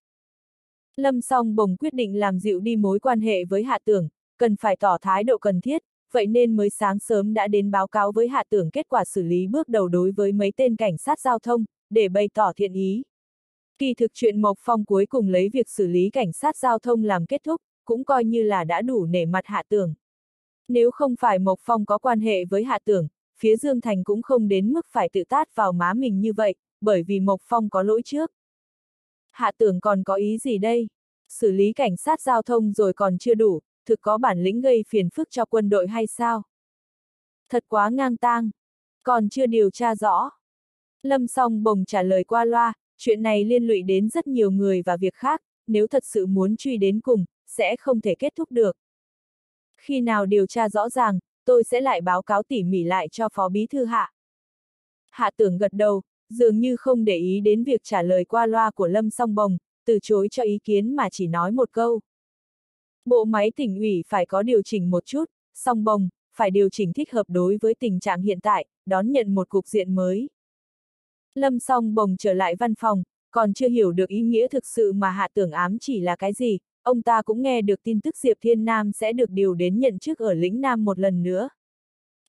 Lâm song bồng quyết định làm dịu đi mối quan hệ với hạ tưởng, cần phải tỏ thái độ cần thiết, vậy nên mới sáng sớm đã đến báo cáo với hạ tưởng kết quả xử lý bước đầu đối với mấy tên cảnh sát giao thông, để bày tỏ thiện ý. Kỳ thực chuyện Mộc Phong cuối cùng lấy việc xử lý cảnh sát giao thông làm kết thúc, cũng coi như là đã đủ nể mặt hạ tưởng. Nếu không phải Mộc Phong có quan hệ với hạ tưởng, phía Dương Thành cũng không đến mức phải tự tát vào má mình như vậy, bởi vì Mộc Phong có lỗi trước. Hạ tưởng còn có ý gì đây? Xử lý cảnh sát giao thông rồi còn chưa đủ, thực có bản lĩnh gây phiền phức cho quân đội hay sao? Thật quá ngang tang. Còn chưa điều tra rõ. Lâm song bồng trả lời qua loa, chuyện này liên lụy đến rất nhiều người và việc khác, nếu thật sự muốn truy đến cùng, sẽ không thể kết thúc được. Khi nào điều tra rõ ràng, tôi sẽ lại báo cáo tỉ mỉ lại cho Phó Bí Thư Hạ. Hạ tưởng gật đầu, dường như không để ý đến việc trả lời qua loa của Lâm Song Bồng, từ chối cho ý kiến mà chỉ nói một câu. Bộ máy tỉnh ủy phải có điều chỉnh một chút, Song Bồng, phải điều chỉnh thích hợp đối với tình trạng hiện tại, đón nhận một cục diện mới. Lâm Song Bồng trở lại văn phòng, còn chưa hiểu được ý nghĩa thực sự mà hạ tưởng ám chỉ là cái gì, ông ta cũng nghe được tin tức Diệp Thiên Nam sẽ được điều đến nhận chức ở lĩnh Nam một lần nữa.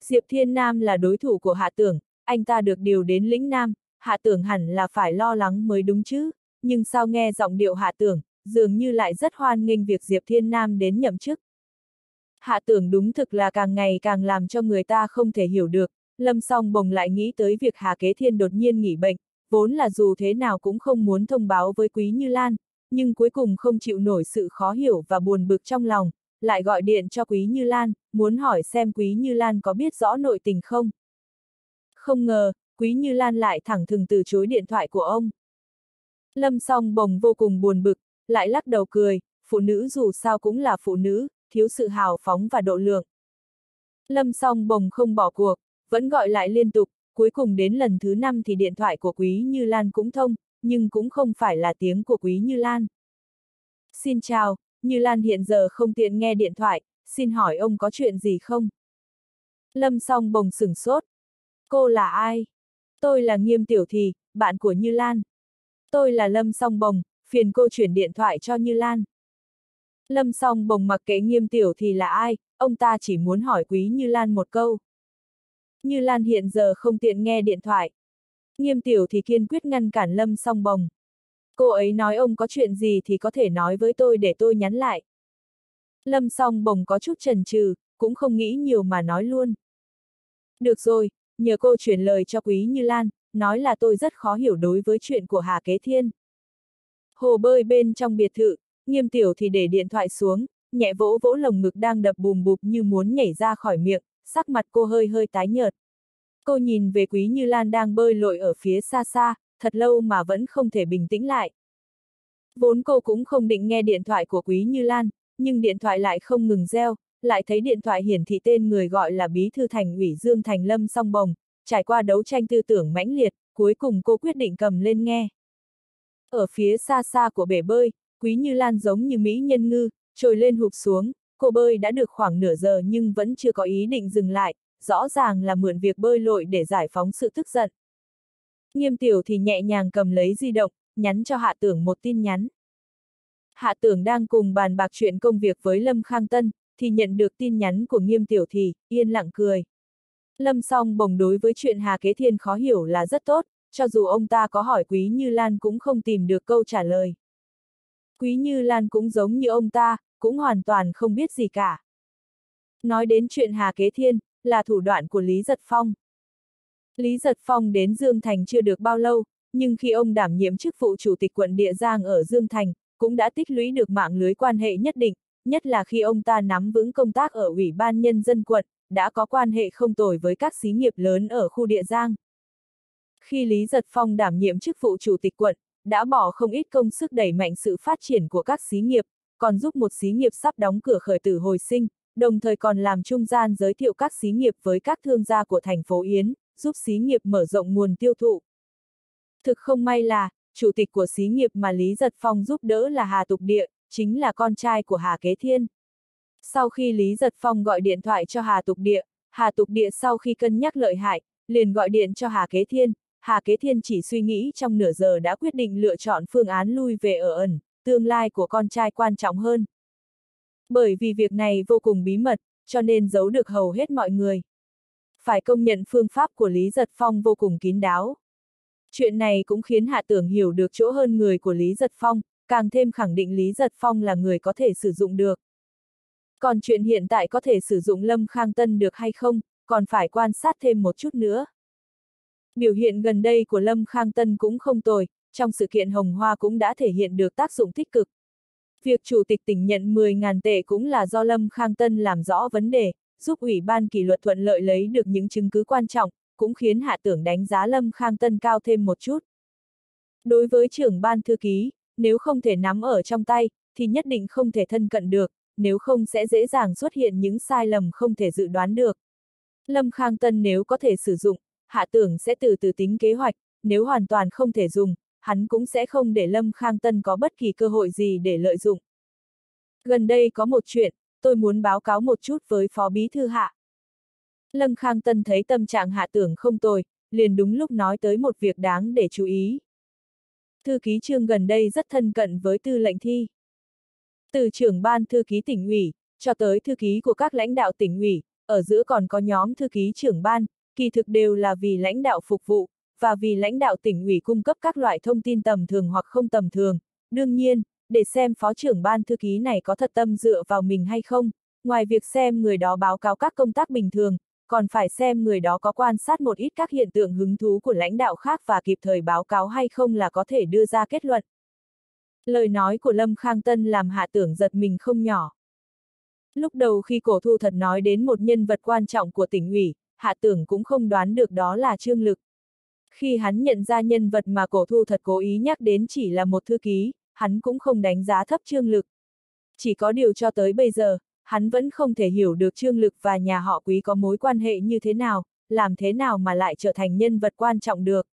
Diệp Thiên Nam là đối thủ của hạ tưởng, anh ta được điều đến lĩnh Nam, hạ tưởng hẳn là phải lo lắng mới đúng chứ, nhưng sao nghe giọng điệu hạ tưởng, dường như lại rất hoan nghênh việc Diệp Thiên Nam đến nhậm chức. Hạ tưởng đúng thực là càng ngày càng làm cho người ta không thể hiểu được, Lâm song bồng lại nghĩ tới việc Hà Kế Thiên đột nhiên nghỉ bệnh, vốn là dù thế nào cũng không muốn thông báo với Quý Như Lan, nhưng cuối cùng không chịu nổi sự khó hiểu và buồn bực trong lòng, lại gọi điện cho Quý Như Lan, muốn hỏi xem Quý Như Lan có biết rõ nội tình không. Không ngờ, Quý Như Lan lại thẳng thừng từ chối điện thoại của ông. Lâm song bồng vô cùng buồn bực, lại lắc đầu cười, phụ nữ dù sao cũng là phụ nữ, thiếu sự hào phóng và độ lượng. Lâm song bồng không bỏ cuộc, vẫn gọi lại liên tục, cuối cùng đến lần thứ năm thì điện thoại của Quý Như Lan cũng thông, nhưng cũng không phải là tiếng của Quý Như Lan. Xin chào, Như Lan hiện giờ không tiện nghe điện thoại, xin hỏi ông có chuyện gì không? Lâm song bồng sửng sốt. Cô là ai? Tôi là Nghiêm Tiểu Thì, bạn của Như Lan. Tôi là Lâm song bồng, phiền cô chuyển điện thoại cho Như Lan. Lâm song bồng mặc kệ Nghiêm Tiểu Thì là ai, ông ta chỉ muốn hỏi Quý Như Lan một câu. Như Lan hiện giờ không tiện nghe điện thoại. Nghiêm tiểu thì kiên quyết ngăn cản Lâm song bồng. Cô ấy nói ông có chuyện gì thì có thể nói với tôi để tôi nhắn lại. Lâm song bồng có chút chần chừ, cũng không nghĩ nhiều mà nói luôn. Được rồi, nhờ cô chuyển lời cho Quý Như Lan, nói là tôi rất khó hiểu đối với chuyện của Hà Kế Thiên. Hồ bơi bên trong biệt thự, nghiêm tiểu thì để điện thoại xuống, nhẹ vỗ vỗ lồng ngực đang đập bùm bụp như muốn nhảy ra khỏi miệng, sắc mặt cô hơi hơi tái nhợt. Cô nhìn về Quý Như Lan đang bơi lội ở phía xa xa, thật lâu mà vẫn không thể bình tĩnh lại. Vốn cô cũng không định nghe điện thoại của Quý Như Lan, nhưng điện thoại lại không ngừng reo, lại thấy điện thoại hiển thị tên người gọi là Bí Thư Thành ủy Dương Thành Lâm song bồng, trải qua đấu tranh tư tưởng mãnh liệt, cuối cùng cô quyết định cầm lên nghe. Ở phía xa xa của bể bơi, Quý Như Lan giống như Mỹ nhân ngư, trồi lên hụp xuống, cô bơi đã được khoảng nửa giờ nhưng vẫn chưa có ý định dừng lại, rõ ràng là mượn việc bơi lội để giải phóng sự tức giận. Nghiêm tiểu thì nhẹ nhàng cầm lấy di động, nhắn cho hạ tưởng một tin nhắn. Hạ tưởng đang cùng bàn bạc chuyện công việc với Lâm Khang Tân, thì nhận được tin nhắn của nghiêm tiểu thì, yên lặng cười. Lâm song bồng đối với chuyện Hà Kế Thiên khó hiểu là rất tốt, cho dù ông ta có hỏi Quý Như Lan cũng không tìm được câu trả lời. Quý Như Lan cũng giống như ông ta, cũng hoàn toàn không biết gì cả. Nói đến chuyện Hà Kế Thiên, là thủ đoạn của Lý Giật Phong. Lý Giật Phong đến Dương Thành chưa được bao lâu, nhưng khi ông đảm nhiệm chức vụ chủ tịch quận Địa Giang ở Dương Thành, cũng đã tích lũy được mạng lưới quan hệ nhất định, nhất là khi ông ta nắm vững công tác ở Ủy ban Nhân dân quận, đã có quan hệ không tồi với các xí nghiệp lớn ở khu Địa Giang. Khi Lý Giật Phong đảm nhiệm chức vụ chủ tịch quận, đã bỏ không ít công sức đẩy mạnh sự phát triển của các xí nghiệp, còn giúp một xí nghiệp sắp đóng cửa khởi tử hồi sinh, đồng thời còn làm trung gian giới thiệu các xí nghiệp với các thương gia của thành phố Yến, giúp xí nghiệp mở rộng nguồn tiêu thụ. Thực không may là, chủ tịch của xí nghiệp mà Lý Giật Phong giúp đỡ là Hà Tục Địa, chính là con trai của Hà Kế Thiên. Sau khi Lý Giật Phong gọi điện thoại cho Hà Tục Địa, Hà Tục Địa sau khi cân nhắc lợi hại, liền gọi điện cho Hà Kế Thiên, Hà Kế Thiên chỉ suy nghĩ trong nửa giờ đã quyết định lựa chọn phương án lui về ở ẩn, tương lai của con trai quan trọng hơn. Bởi vì việc này vô cùng bí mật, cho nên giấu được hầu hết mọi người. Phải công nhận phương pháp của Lý Giật Phong vô cùng kín đáo. Chuyện này cũng khiến Hạ Tưởng hiểu được chỗ hơn người của Lý Giật Phong, càng thêm khẳng định Lý Giật Phong là người có thể sử dụng được. Còn chuyện hiện tại có thể sử dụng Lâm Khang Tân được hay không, còn phải quan sát thêm một chút nữa. Biểu hiện gần đây của Lâm Khang Tân cũng không tồi, trong sự kiện Hồng Hoa cũng đã thể hiện được tác dụng tích cực. Việc Chủ tịch tỉnh nhận 10.000 tệ cũng là do Lâm Khang Tân làm rõ vấn đề, giúp Ủy ban kỷ luật thuận lợi lấy được những chứng cứ quan trọng, cũng khiến hạ tưởng đánh giá Lâm Khang Tân cao thêm một chút. Đối với trưởng ban thư ký, nếu không thể nắm ở trong tay, thì nhất định không thể thân cận được, nếu không sẽ dễ dàng xuất hiện những sai lầm không thể dự đoán được. Lâm Khang Tân nếu có thể sử dụng, hạ tưởng sẽ từ từ tính kế hoạch, nếu hoàn toàn không thể dùng, hắn cũng sẽ không để Lâm Khang Tân có bất kỳ cơ hội gì để lợi dụng. Gần đây có một chuyện, tôi muốn báo cáo một chút với Phó Bí Thư Hạ. Lâm Khang Tân thấy tâm trạng hạ tưởng không tồi, liền đúng lúc nói tới một việc đáng để chú ý. Thư ký trương gần đây rất thân cận với tư lệnh thi. Từ trưởng ban thư ký tỉnh ủy, cho tới thư ký của các lãnh đạo tỉnh ủy, ở giữa còn có nhóm thư ký trưởng ban, kỳ thực đều là vì lãnh đạo phục vụ, và vì lãnh đạo tỉnh ủy cung cấp các loại thông tin tầm thường hoặc không tầm thường. Đương nhiên, để xem phó trưởng ban thư ký này có thật tâm dựa vào mình hay không, ngoài việc xem người đó báo cáo các công tác bình thường, còn phải xem người đó có quan sát một ít các hiện tượng hứng thú của lãnh đạo khác và kịp thời báo cáo hay không là có thể đưa ra kết luận. Lời nói của Lâm Khang Tân làm hạ tưởng giật mình không nhỏ. Lúc đầu khi cổ thu thật nói đến một nhân vật quan trọng của tỉnh ủy, hạ tưởng cũng không đoán được đó là Trương Lực. Khi hắn nhận ra nhân vật mà cổ thu thật cố ý nhắc đến chỉ là một thư ký, hắn cũng không đánh giá thấp Trương Lực. Chỉ có điều cho tới bây giờ, hắn vẫn không thể hiểu được Trương Lực và nhà họ quý có mối quan hệ như thế nào, làm thế nào mà lại trở thành nhân vật quan trọng được.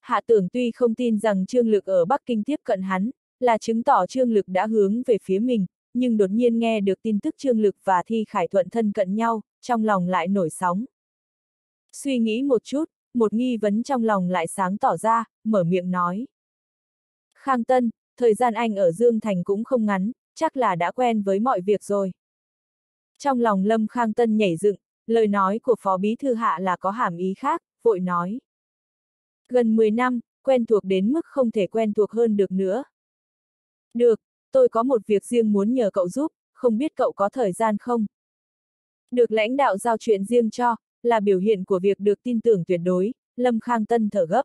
Hạ tưởng tuy không tin rằng Trương Lực ở Bắc Kinh tiếp cận hắn, là chứng tỏ Trương Lực đã hướng về phía mình, nhưng đột nhiên nghe được tin tức Trương Lực và Thi Khải Thuận thân cận nhau, trong lòng lại nổi sóng. Suy nghĩ một chút, một nghi vấn trong lòng lại sáng tỏ ra, mở miệng nói. Khang Tân, thời gian anh ở Dương Thành cũng không ngắn, chắc là đã quen với mọi việc rồi. Trong lòng Lâm Khang Tân nhảy dựng, lời nói của Phó Bí Thư Hạ là có hàm ý khác, vội nói. Gần 10 năm, quen thuộc đến mức không thể quen thuộc hơn được nữa. Được, tôi có một việc riêng muốn nhờ cậu giúp, không biết cậu có thời gian không? Được lãnh đạo giao chuyện riêng cho, là biểu hiện của việc được tin tưởng tuyệt đối, Lâm Khang Tân thở gấp.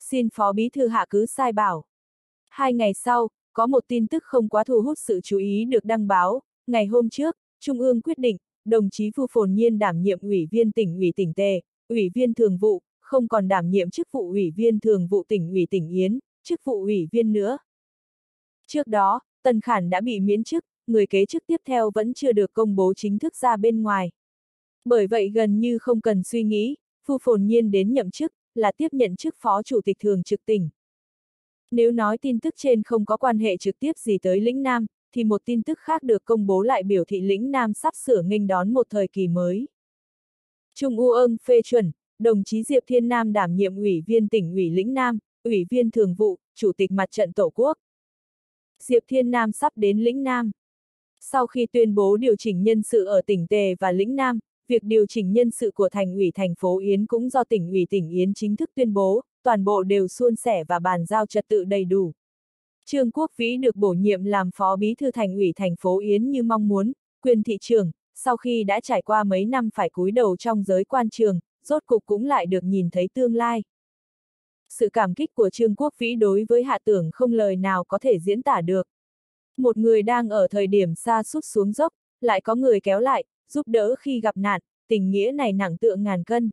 Xin Phó Bí Thư Hạ cứ sai bảo. Hai ngày sau, có một tin tức không quá thu hút sự chú ý được đăng báo, ngày hôm trước, Trung ương quyết định, đồng chí Phu Phồn Nhiên đảm nhiệm ủy viên tỉnh ủy tỉnh Tề, ủy viên thường vụ, không còn đảm nhiệm chức vụ ủy viên thường vụ tỉnh ủy tỉnh Yến, chức vụ ủy viên nữa. Trước đó, Tần Khản đã bị miễn chức, người kế chức tiếp theo vẫn chưa được công bố chính thức ra bên ngoài. Bởi vậy gần như không cần suy nghĩ, Phu Phồn Nhiên đến nhậm chức, là tiếp nhận chức phó chủ tịch thường trực tỉnh. Nếu nói tin tức trên không có quan hệ trực tiếp gì tới lĩnh Nam, thì một tin tức khác được công bố lại biểu thị lĩnh Nam sắp sửa nghênh đón một thời kỳ mới. Trung U ương phê chuẩn, đồng chí Diệp Thiên Nam đảm nhiệm ủy viên tỉnh ủy lĩnh Nam, ủy viên thường vụ, chủ tịch mặt trận Tổ quốc. Diệp Thiên Nam sắp đến lĩnh Nam. Sau khi tuyên bố điều chỉnh nhân sự ở tỉnh Tề và lĩnh Nam, việc điều chỉnh nhân sự của thành ủy thành phố Yến cũng do tỉnh ủy tỉnh Yến chính thức tuyên bố, toàn bộ đều suôn sẻ và bàn giao trật tự đầy đủ. Trương Quốc Vĩ được bổ nhiệm làm phó bí thư thành ủy thành phố Yến như mong muốn, quyền thị trường, sau khi đã trải qua mấy năm phải cúi đầu trong giới quan trường, rốt cục cũng lại được nhìn thấy tương lai. Sự cảm kích của Trương Quốc Vĩ đối với hạ tưởng không lời nào có thể diễn tả được. Một người đang ở thời điểm xa sút xuống dốc, lại có người kéo lại, giúp đỡ khi gặp nạn, tình nghĩa này nặng tượng ngàn cân.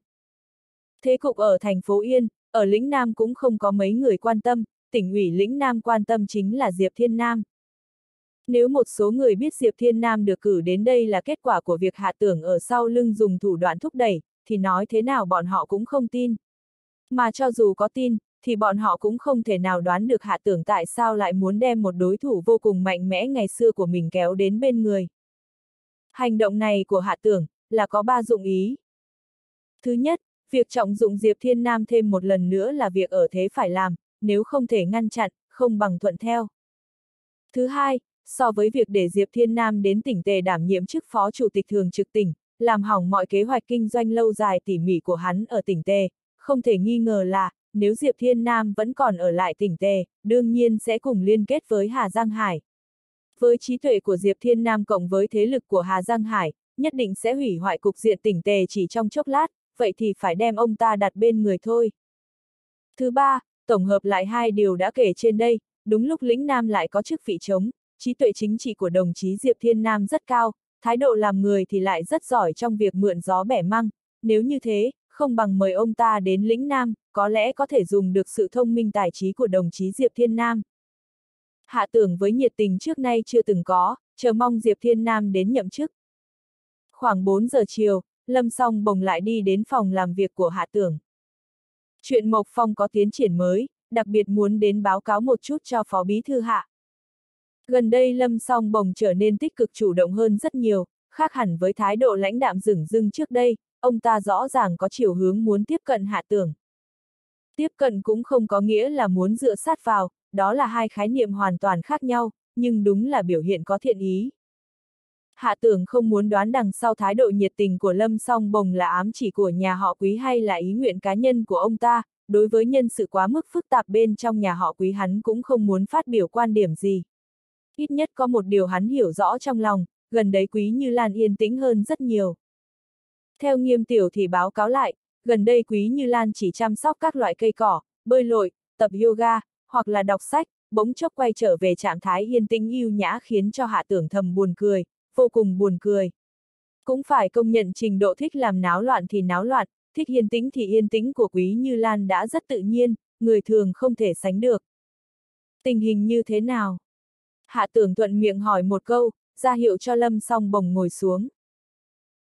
Thế cục ở thành phố Yên, ở lĩnh Nam cũng không có mấy người quan tâm, tỉnh ủy lĩnh Nam quan tâm chính là Diệp Thiên Nam. Nếu một số người biết Diệp Thiên Nam được cử đến đây là kết quả của việc hạ tưởng ở sau lưng dùng thủ đoạn thúc đẩy, thì nói thế nào bọn họ cũng không tin. Mà cho dù có tin, thì bọn họ cũng không thể nào đoán được hạ tưởng tại sao lại muốn đem một đối thủ vô cùng mạnh mẽ ngày xưa của mình kéo đến bên người. Hành động này của hạ tưởng, là có ba dụng ý. Thứ nhất, việc trọng dụng Diệp Thiên Nam thêm một lần nữa là việc ở thế phải làm, nếu không thể ngăn chặn, không bằng thuận theo. Thứ hai, so với việc để Diệp Thiên Nam đến tỉnh Tề đảm nhiệm chức phó chủ tịch thường trực tỉnh, làm hỏng mọi kế hoạch kinh doanh lâu dài tỉ mỉ của hắn ở tỉnh Tề, không thể nghi ngờ là, nếu Diệp Thiên Nam vẫn còn ở lại tỉnh Tề, đương nhiên sẽ cùng liên kết với Hà Giang Hải. Với trí tuệ của Diệp Thiên Nam cộng với thế lực của Hà Giang Hải, nhất định sẽ hủy hoại cục diện tỉnh Tề chỉ trong chốc lát, vậy thì phải đem ông ta đặt bên người thôi. Thứ ba, tổng hợp lại hai điều đã kể trên đây, đúng lúc lĩnh Nam lại có chức vị chống, trí tuệ chính trị của đồng chí Diệp Thiên Nam rất cao, thái độ làm người thì lại rất giỏi trong việc mượn gió bẻ măng, nếu như thế, không bằng mời ông ta đến lĩnh Nam, có lẽ có thể dùng được sự thông minh tài trí của đồng chí Diệp Thiên Nam. Hạ tưởng với nhiệt tình trước nay chưa từng có, chờ mong Diệp Thiên Nam đến nhậm chức. Khoảng 4 giờ chiều, Lâm Song bồng lại đi đến phòng làm việc của Hạ tưởng. Chuyện Mộc Phong có tiến triển mới, đặc biệt muốn đến báo cáo một chút cho Phó Bí Thư Hạ. Gần đây Lâm Song Bồng trở nên tích cực chủ động hơn rất nhiều, khác hẳn với thái độ lãnh đạm rừng rưng trước đây, ông ta rõ ràng có chiều hướng muốn tiếp cận hạ tưởng. Tiếp cận cũng không có nghĩa là muốn dựa sát vào, đó là hai khái niệm hoàn toàn khác nhau, nhưng đúng là biểu hiện có thiện ý. Hạ tưởng không muốn đoán đằng sau thái độ nhiệt tình của Lâm Song Bồng là ám chỉ của nhà họ quý hay là ý nguyện cá nhân của ông ta, đối với nhân sự quá mức phức tạp bên trong nhà họ quý hắn cũng không muốn phát biểu quan điểm gì. Ít nhất có một điều hắn hiểu rõ trong lòng, gần đấy quý như Lan yên tĩnh hơn rất nhiều. Theo nghiêm tiểu thì báo cáo lại, gần đây quý như Lan chỉ chăm sóc các loại cây cỏ, bơi lội, tập yoga, hoặc là đọc sách, bỗng chốc quay trở về trạng thái yên tĩnh yêu nhã khiến cho hạ tưởng thầm buồn cười, vô cùng buồn cười. Cũng phải công nhận trình độ thích làm náo loạn thì náo loạn, thích yên tĩnh thì yên tĩnh của quý như Lan đã rất tự nhiên, người thường không thể sánh được. Tình hình như thế nào? Hạ tưởng thuận miệng hỏi một câu, ra hiệu cho Lâm song bồng ngồi xuống.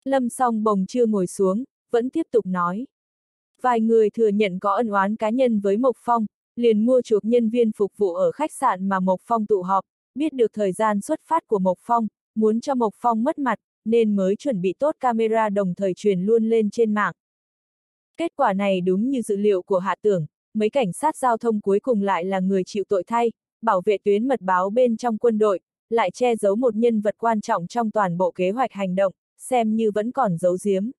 Lâm song bồng chưa ngồi xuống, vẫn tiếp tục nói. Vài người thừa nhận có ân oán cá nhân với Mộc Phong, liền mua chuộc nhân viên phục vụ ở khách sạn mà Mộc Phong tụ họp, biết được thời gian xuất phát của Mộc Phong, muốn cho Mộc Phong mất mặt, nên mới chuẩn bị tốt camera đồng thời truyền luôn lên trên mạng. Kết quả này đúng như dự liệu của hạ tưởng, mấy cảnh sát giao thông cuối cùng lại là người chịu tội thay, bảo vệ tuyến mật báo bên trong quân đội, lại che giấu một nhân vật quan trọng trong toàn bộ kế hoạch hành động, xem như vẫn còn giấu giếm.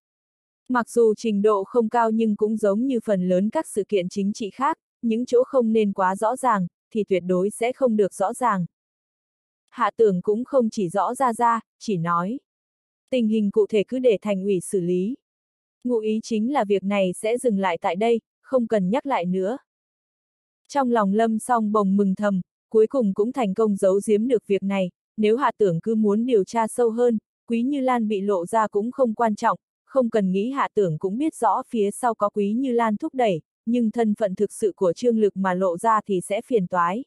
Mặc dù trình độ không cao nhưng cũng giống như phần lớn các sự kiện chính trị khác, những chỗ không nên quá rõ ràng, thì tuyệt đối sẽ không được rõ ràng. Hạ tưởng cũng không chỉ rõ ra ra, chỉ nói. Tình hình cụ thể cứ để thành ủy xử lý. Ngụ ý chính là việc này sẽ dừng lại tại đây, không cần nhắc lại nữa. Trong lòng lâm song bồng mừng thầm, cuối cùng cũng thành công giấu giếm được việc này, nếu hạ tưởng cứ muốn điều tra sâu hơn, quý như Lan bị lộ ra cũng không quan trọng, không cần nghĩ hạ tưởng cũng biết rõ phía sau có quý như Lan thúc đẩy, nhưng thân phận thực sự của trương lực mà lộ ra thì sẽ phiền toái.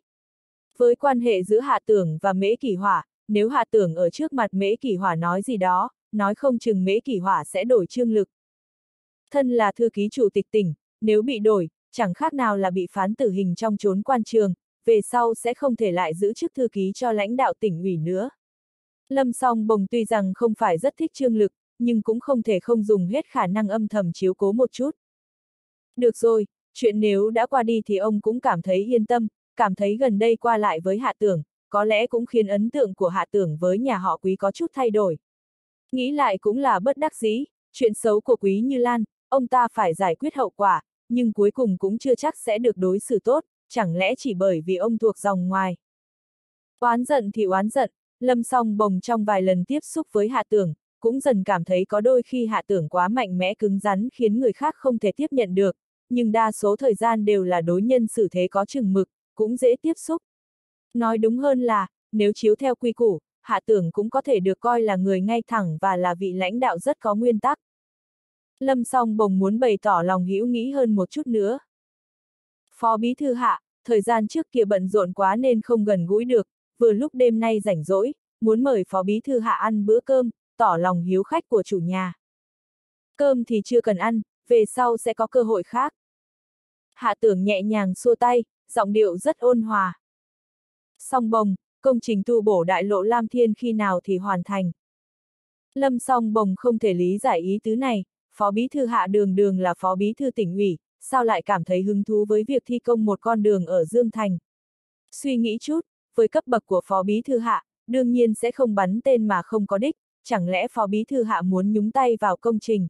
Với quan hệ giữa hạ tưởng và mễ kỷ hỏa, nếu hạ tưởng ở trước mặt mễ kỷ hỏa nói gì đó, nói không chừng mễ kỷ hỏa sẽ đổi trương lực. Thân là thư ký chủ tịch tỉnh, nếu bị đổi, chẳng khác nào là bị phán tử hình trong trốn quan trường, về sau sẽ không thể lại giữ chức thư ký cho lãnh đạo tỉnh ủy nữa. Lâm song bồng tuy rằng không phải rất thích trương lực, nhưng cũng không thể không dùng hết khả năng âm thầm chiếu cố một chút. Được rồi, chuyện nếu đã qua đi thì ông cũng cảm thấy yên tâm, cảm thấy gần đây qua lại với hạ tưởng, có lẽ cũng khiến ấn tượng của hạ tưởng với nhà họ quý có chút thay đổi. Nghĩ lại cũng là bất đắc dĩ, chuyện xấu của quý như Lan, ông ta phải giải quyết hậu quả, nhưng cuối cùng cũng chưa chắc sẽ được đối xử tốt, chẳng lẽ chỉ bởi vì ông thuộc dòng ngoài. Oán giận thì oán giận, lâm song bồng trong vài lần tiếp xúc với hạ tưởng, cũng dần cảm thấy có đôi khi hạ tưởng quá mạnh mẽ cứng rắn khiến người khác không thể tiếp nhận được, nhưng đa số thời gian đều là đối nhân xử thế có chừng mực, cũng dễ tiếp xúc. Nói đúng hơn là, nếu chiếu theo quy củ, hạ tưởng cũng có thể được coi là người ngay thẳng và là vị lãnh đạo rất có nguyên tắc. Lâm song bồng muốn bày tỏ lòng hữu nghĩ hơn một chút nữa. Phó Bí Thư Hạ, thời gian trước kia bận rộn quá nên không gần gũi được, vừa lúc đêm nay rảnh rỗi, muốn mời Phó Bí Thư Hạ ăn bữa cơm, tỏ lòng hiếu khách của chủ nhà. Cơm thì chưa cần ăn, về sau sẽ có cơ hội khác. Hạ tưởng nhẹ nhàng xua tay, giọng điệu rất ôn hòa. Song bồng, công trình tu bổ đại lộ Lam Thiên khi nào thì hoàn thành. Lâm song bồng không thể lý giải ý tứ này, Phó Bí Thư Hạ Đường Đường là Phó Bí Thư tỉnh ủy, sao lại cảm thấy hứng thú với việc thi công một con đường ở Dương Thành. Suy nghĩ chút, với cấp bậc của Phó Bí Thư Hạ, đương nhiên sẽ không bắn tên mà không có đích, chẳng lẽ Phó Bí Thư Hạ muốn nhúng tay vào công trình.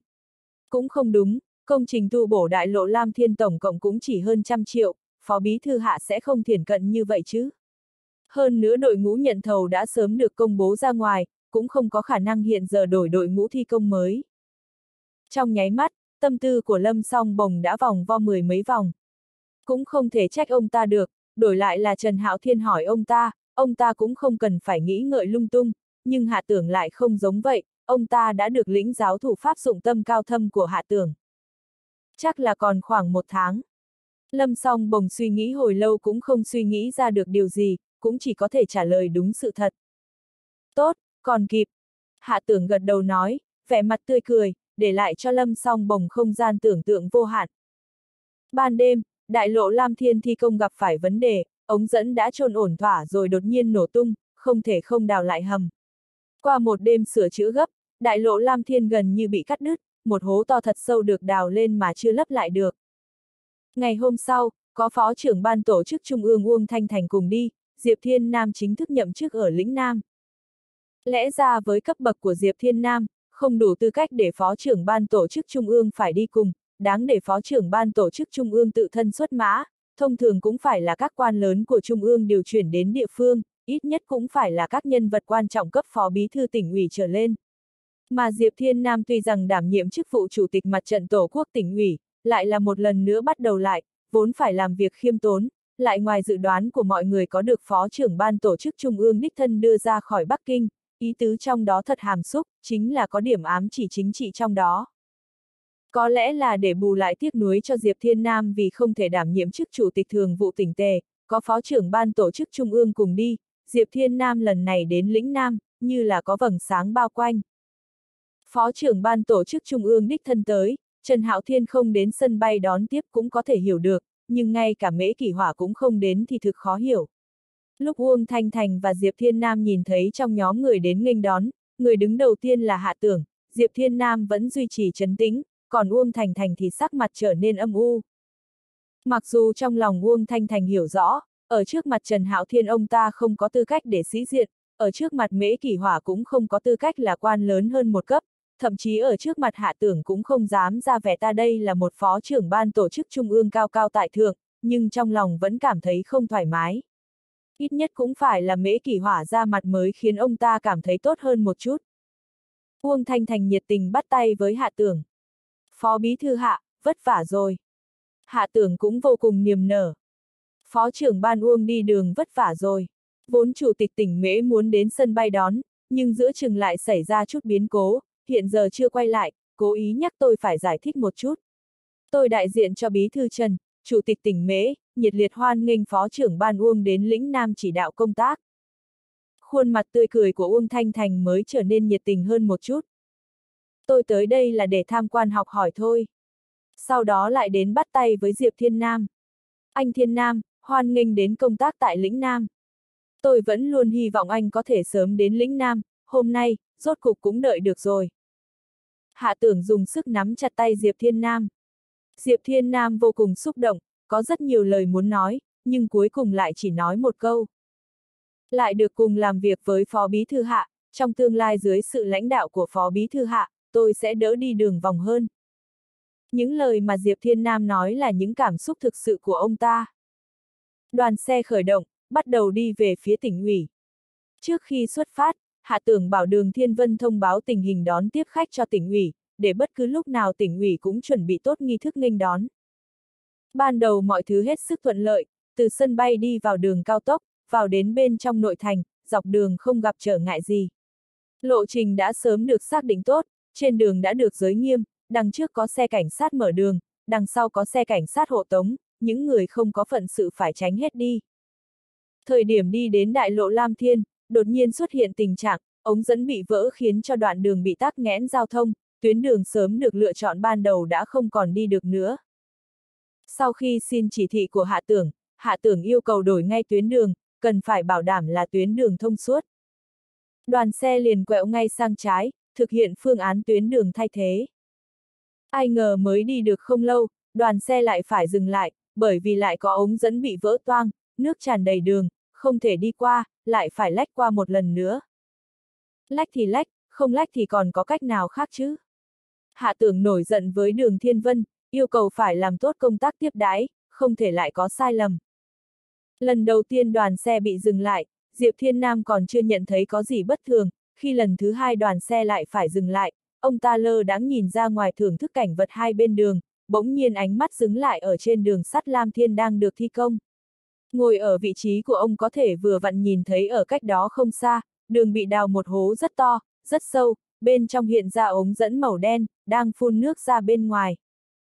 Cũng không đúng, công trình tu bổ đại lộ Lam Thiên tổng cộng cũng chỉ hơn trăm triệu, Phó Bí Thư Hạ sẽ không thiển cận như vậy chứ. Hơn nữa đội ngũ nhận thầu đã sớm được công bố ra ngoài, cũng không có khả năng hiện giờ đổi đội ngũ thi công mới. Trong nháy mắt, tâm tư của Lâm song bồng đã vòng vo mười mấy vòng. Cũng không thể trách ông ta được, đổi lại là Trần Hạo Thiên hỏi ông ta, ông ta cũng không cần phải nghĩ ngợi lung tung, nhưng hạ tưởng lại không giống vậy, ông ta đã được lĩnh giáo thủ pháp dụng tâm cao thâm của hạ tưởng. Chắc là còn khoảng một tháng. Lâm song bồng suy nghĩ hồi lâu cũng không suy nghĩ ra được điều gì, cũng chỉ có thể trả lời đúng sự thật. Tốt, còn kịp. Hạ tưởng gật đầu nói, vẻ mặt tươi cười, để lại cho lâm song bồng không gian tưởng tượng vô hạn. Ban đêm, đại lộ Lam Thiên thi công gặp phải vấn đề, ống dẫn đã trôn ổn thỏa rồi đột nhiên nổ tung, không thể không đào lại hầm. Qua một đêm sửa chữa gấp, đại lộ Lam Thiên gần như bị cắt đứt, một hố to thật sâu được đào lên mà chưa lấp lại được. Ngày hôm sau, có phó trưởng ban tổ chức Trung ương Uông Thanh Thành cùng đi, Diệp Thiên Nam chính thức nhậm chức ở lĩnh Nam. Lẽ ra với cấp bậc của Diệp Thiên Nam, không đủ tư cách để phó trưởng ban tổ chức Trung ương phải đi cùng, đáng để phó trưởng ban tổ chức Trung ương tự thân xuất mã, thông thường cũng phải là các quan lớn của Trung ương điều chuyển đến địa phương, ít nhất cũng phải là các nhân vật quan trọng cấp phó bí thư tỉnh ủy trở lên. Mà Diệp Thiên Nam tuy rằng đảm nhiệm chức vụ chủ tịch mặt trận tổ quốc tỉnh ủy, lại là một lần nữa bắt đầu lại, vốn phải làm việc khiêm tốn, lại ngoài dự đoán của mọi người có được phó trưởng ban tổ chức Trung ương đích thân đưa ra khỏi Bắc Kinh, ý tứ trong đó thật hàm xúc, chính là có điểm ám chỉ chính trị trong đó. Có lẽ là để bù lại tiếc nuối cho Diệp Thiên Nam vì không thể đảm nhiệm chức chủ tịch thường vụ tỉnh tề, có phó trưởng ban tổ chức Trung ương cùng đi, Diệp Thiên Nam lần này đến lĩnh Nam, như là có vầng sáng bao quanh. Phó trưởng ban tổ chức Trung ương đích thân tới, Trần Hạo Thiên không đến sân bay đón tiếp cũng có thể hiểu được, nhưng ngay cả mễ kỷ hỏa cũng không đến thì thực khó hiểu. Lúc Uông Thanh Thành và Diệp Thiên Nam nhìn thấy trong nhóm người đến nghênh đón, người đứng đầu tiên là Hạ Tưởng, Diệp Thiên Nam vẫn duy trì trấn tĩnh, còn Uông Thành Thành thì sắc mặt trở nên âm u. Mặc dù trong lòng Uông Thanh Thành hiểu rõ, ở trước mặt Trần Hạo Thiên ông ta không có tư cách để sĩ diện, ở trước mặt Mễ Kỷ Hỏa cũng không có tư cách là quan lớn hơn một cấp, thậm chí ở trước mặt hạ tưởng cũng không dám ra vẻ ta đây là một phó trưởng ban tổ chức trung ương cao cao tại thượng, nhưng trong lòng vẫn cảm thấy không thoải mái. Ít nhất cũng phải là mễ kỷ hỏa ra mặt mới khiến ông ta cảm thấy tốt hơn một chút. Uông Thanh Thành nhiệt tình bắt tay với hạ tưởng. Phó bí thư hạ, vất vả rồi. Hạ tưởng cũng vô cùng niềm nở. Phó trưởng ban Uông đi đường vất vả rồi. Vốn chủ tịch tỉnh Mễ muốn đến sân bay đón, nhưng giữa chừng lại xảy ra chút biến cố, hiện giờ chưa quay lại, cố ý nhắc tôi phải giải thích một chút. Tôi đại diện cho Bí Thư Trần, Chủ tịch tỉnh Mễ, nhiệt liệt hoan nghênh Phó trưởng Ban Uông đến lĩnh Nam chỉ đạo công tác. Khuôn mặt tươi cười của Uông Thanh Thành mới trở nên nhiệt tình hơn một chút. Tôi tới đây là để tham quan học hỏi thôi. Sau đó lại đến bắt tay với Diệp Thiên Nam. Anh Thiên Nam, hoan nghênh đến công tác tại lĩnh Nam. Tôi vẫn luôn hy vọng anh có thể sớm đến lĩnh Nam, hôm nay, rốt cục cũng đợi được rồi. Hạ tưởng dùng sức nắm chặt tay Diệp Thiên Nam. Diệp Thiên Nam vô cùng xúc động, có rất nhiều lời muốn nói, nhưng cuối cùng lại chỉ nói một câu. Lại được cùng làm việc với Phó Bí Thư Hạ, trong tương lai dưới sự lãnh đạo của Phó Bí Thư Hạ, tôi sẽ đỡ đi đường vòng hơn. Những lời mà Diệp Thiên Nam nói là những cảm xúc thực sự của ông ta. Đoàn xe khởi động, bắt đầu đi về phía tỉnh ủy. Trước khi xuất phát, Hạ tưởng bảo đường Thiên Vân thông báo tình hình đón tiếp khách cho tỉnh ủy, để bất cứ lúc nào tỉnh ủy cũng chuẩn bị tốt nghi thức nghênh đón. Ban đầu mọi thứ hết sức thuận lợi, từ sân bay đi vào đường cao tốc, vào đến bên trong nội thành, dọc đường không gặp trở ngại gì. Lộ trình đã sớm được xác định tốt, trên đường đã được giới nghiêm, đằng trước có xe cảnh sát mở đường, đằng sau có xe cảnh sát hộ tống, những người không có phận sự phải tránh hết đi. Thời điểm đi đến đại lộ Lam Thiên, đột nhiên xuất hiện tình trạng, ống dẫn bị vỡ khiến cho đoạn đường bị tắc nghẽn giao thông, tuyến đường sớm được lựa chọn ban đầu đã không còn đi được nữa. Sau khi xin chỉ thị của hạ tưởng, hạ tưởng yêu cầu đổi ngay tuyến đường, cần phải bảo đảm là tuyến đường thông suốt. Đoàn xe liền quẹo ngay sang trái, thực hiện phương án tuyến đường thay thế. Ai ngờ mới đi được không lâu, đoàn xe lại phải dừng lại, bởi vì lại có ống dẫn bị vỡ toang, nước tràn đầy đường, không thể đi qua, lại phải lách qua một lần nữa. Lách thì lách, không lách thì còn có cách nào khác chứ? Hạ tưởng nổi giận với đường Thiên Vân, yêu cầu phải làm tốt công tác tiếp đái, không thể lại có sai lầm. Lần đầu tiên đoàn xe bị dừng lại, Diệp Thiên Nam còn chưa nhận thấy có gì bất thường, khi lần thứ hai đoàn xe lại phải dừng lại, ông ta lơ đáng nhìn ra ngoài thưởng thức cảnh vật hai bên đường, bỗng nhiên ánh mắt dứng lại ở trên đường sắt Lam Thiên đang được thi công. Ngồi ở vị trí của ông có thể vừa vặn nhìn thấy ở cách đó không xa, đường bị đào một hố rất to, rất sâu, bên trong hiện ra ống dẫn màu đen, đang phun nước ra bên ngoài.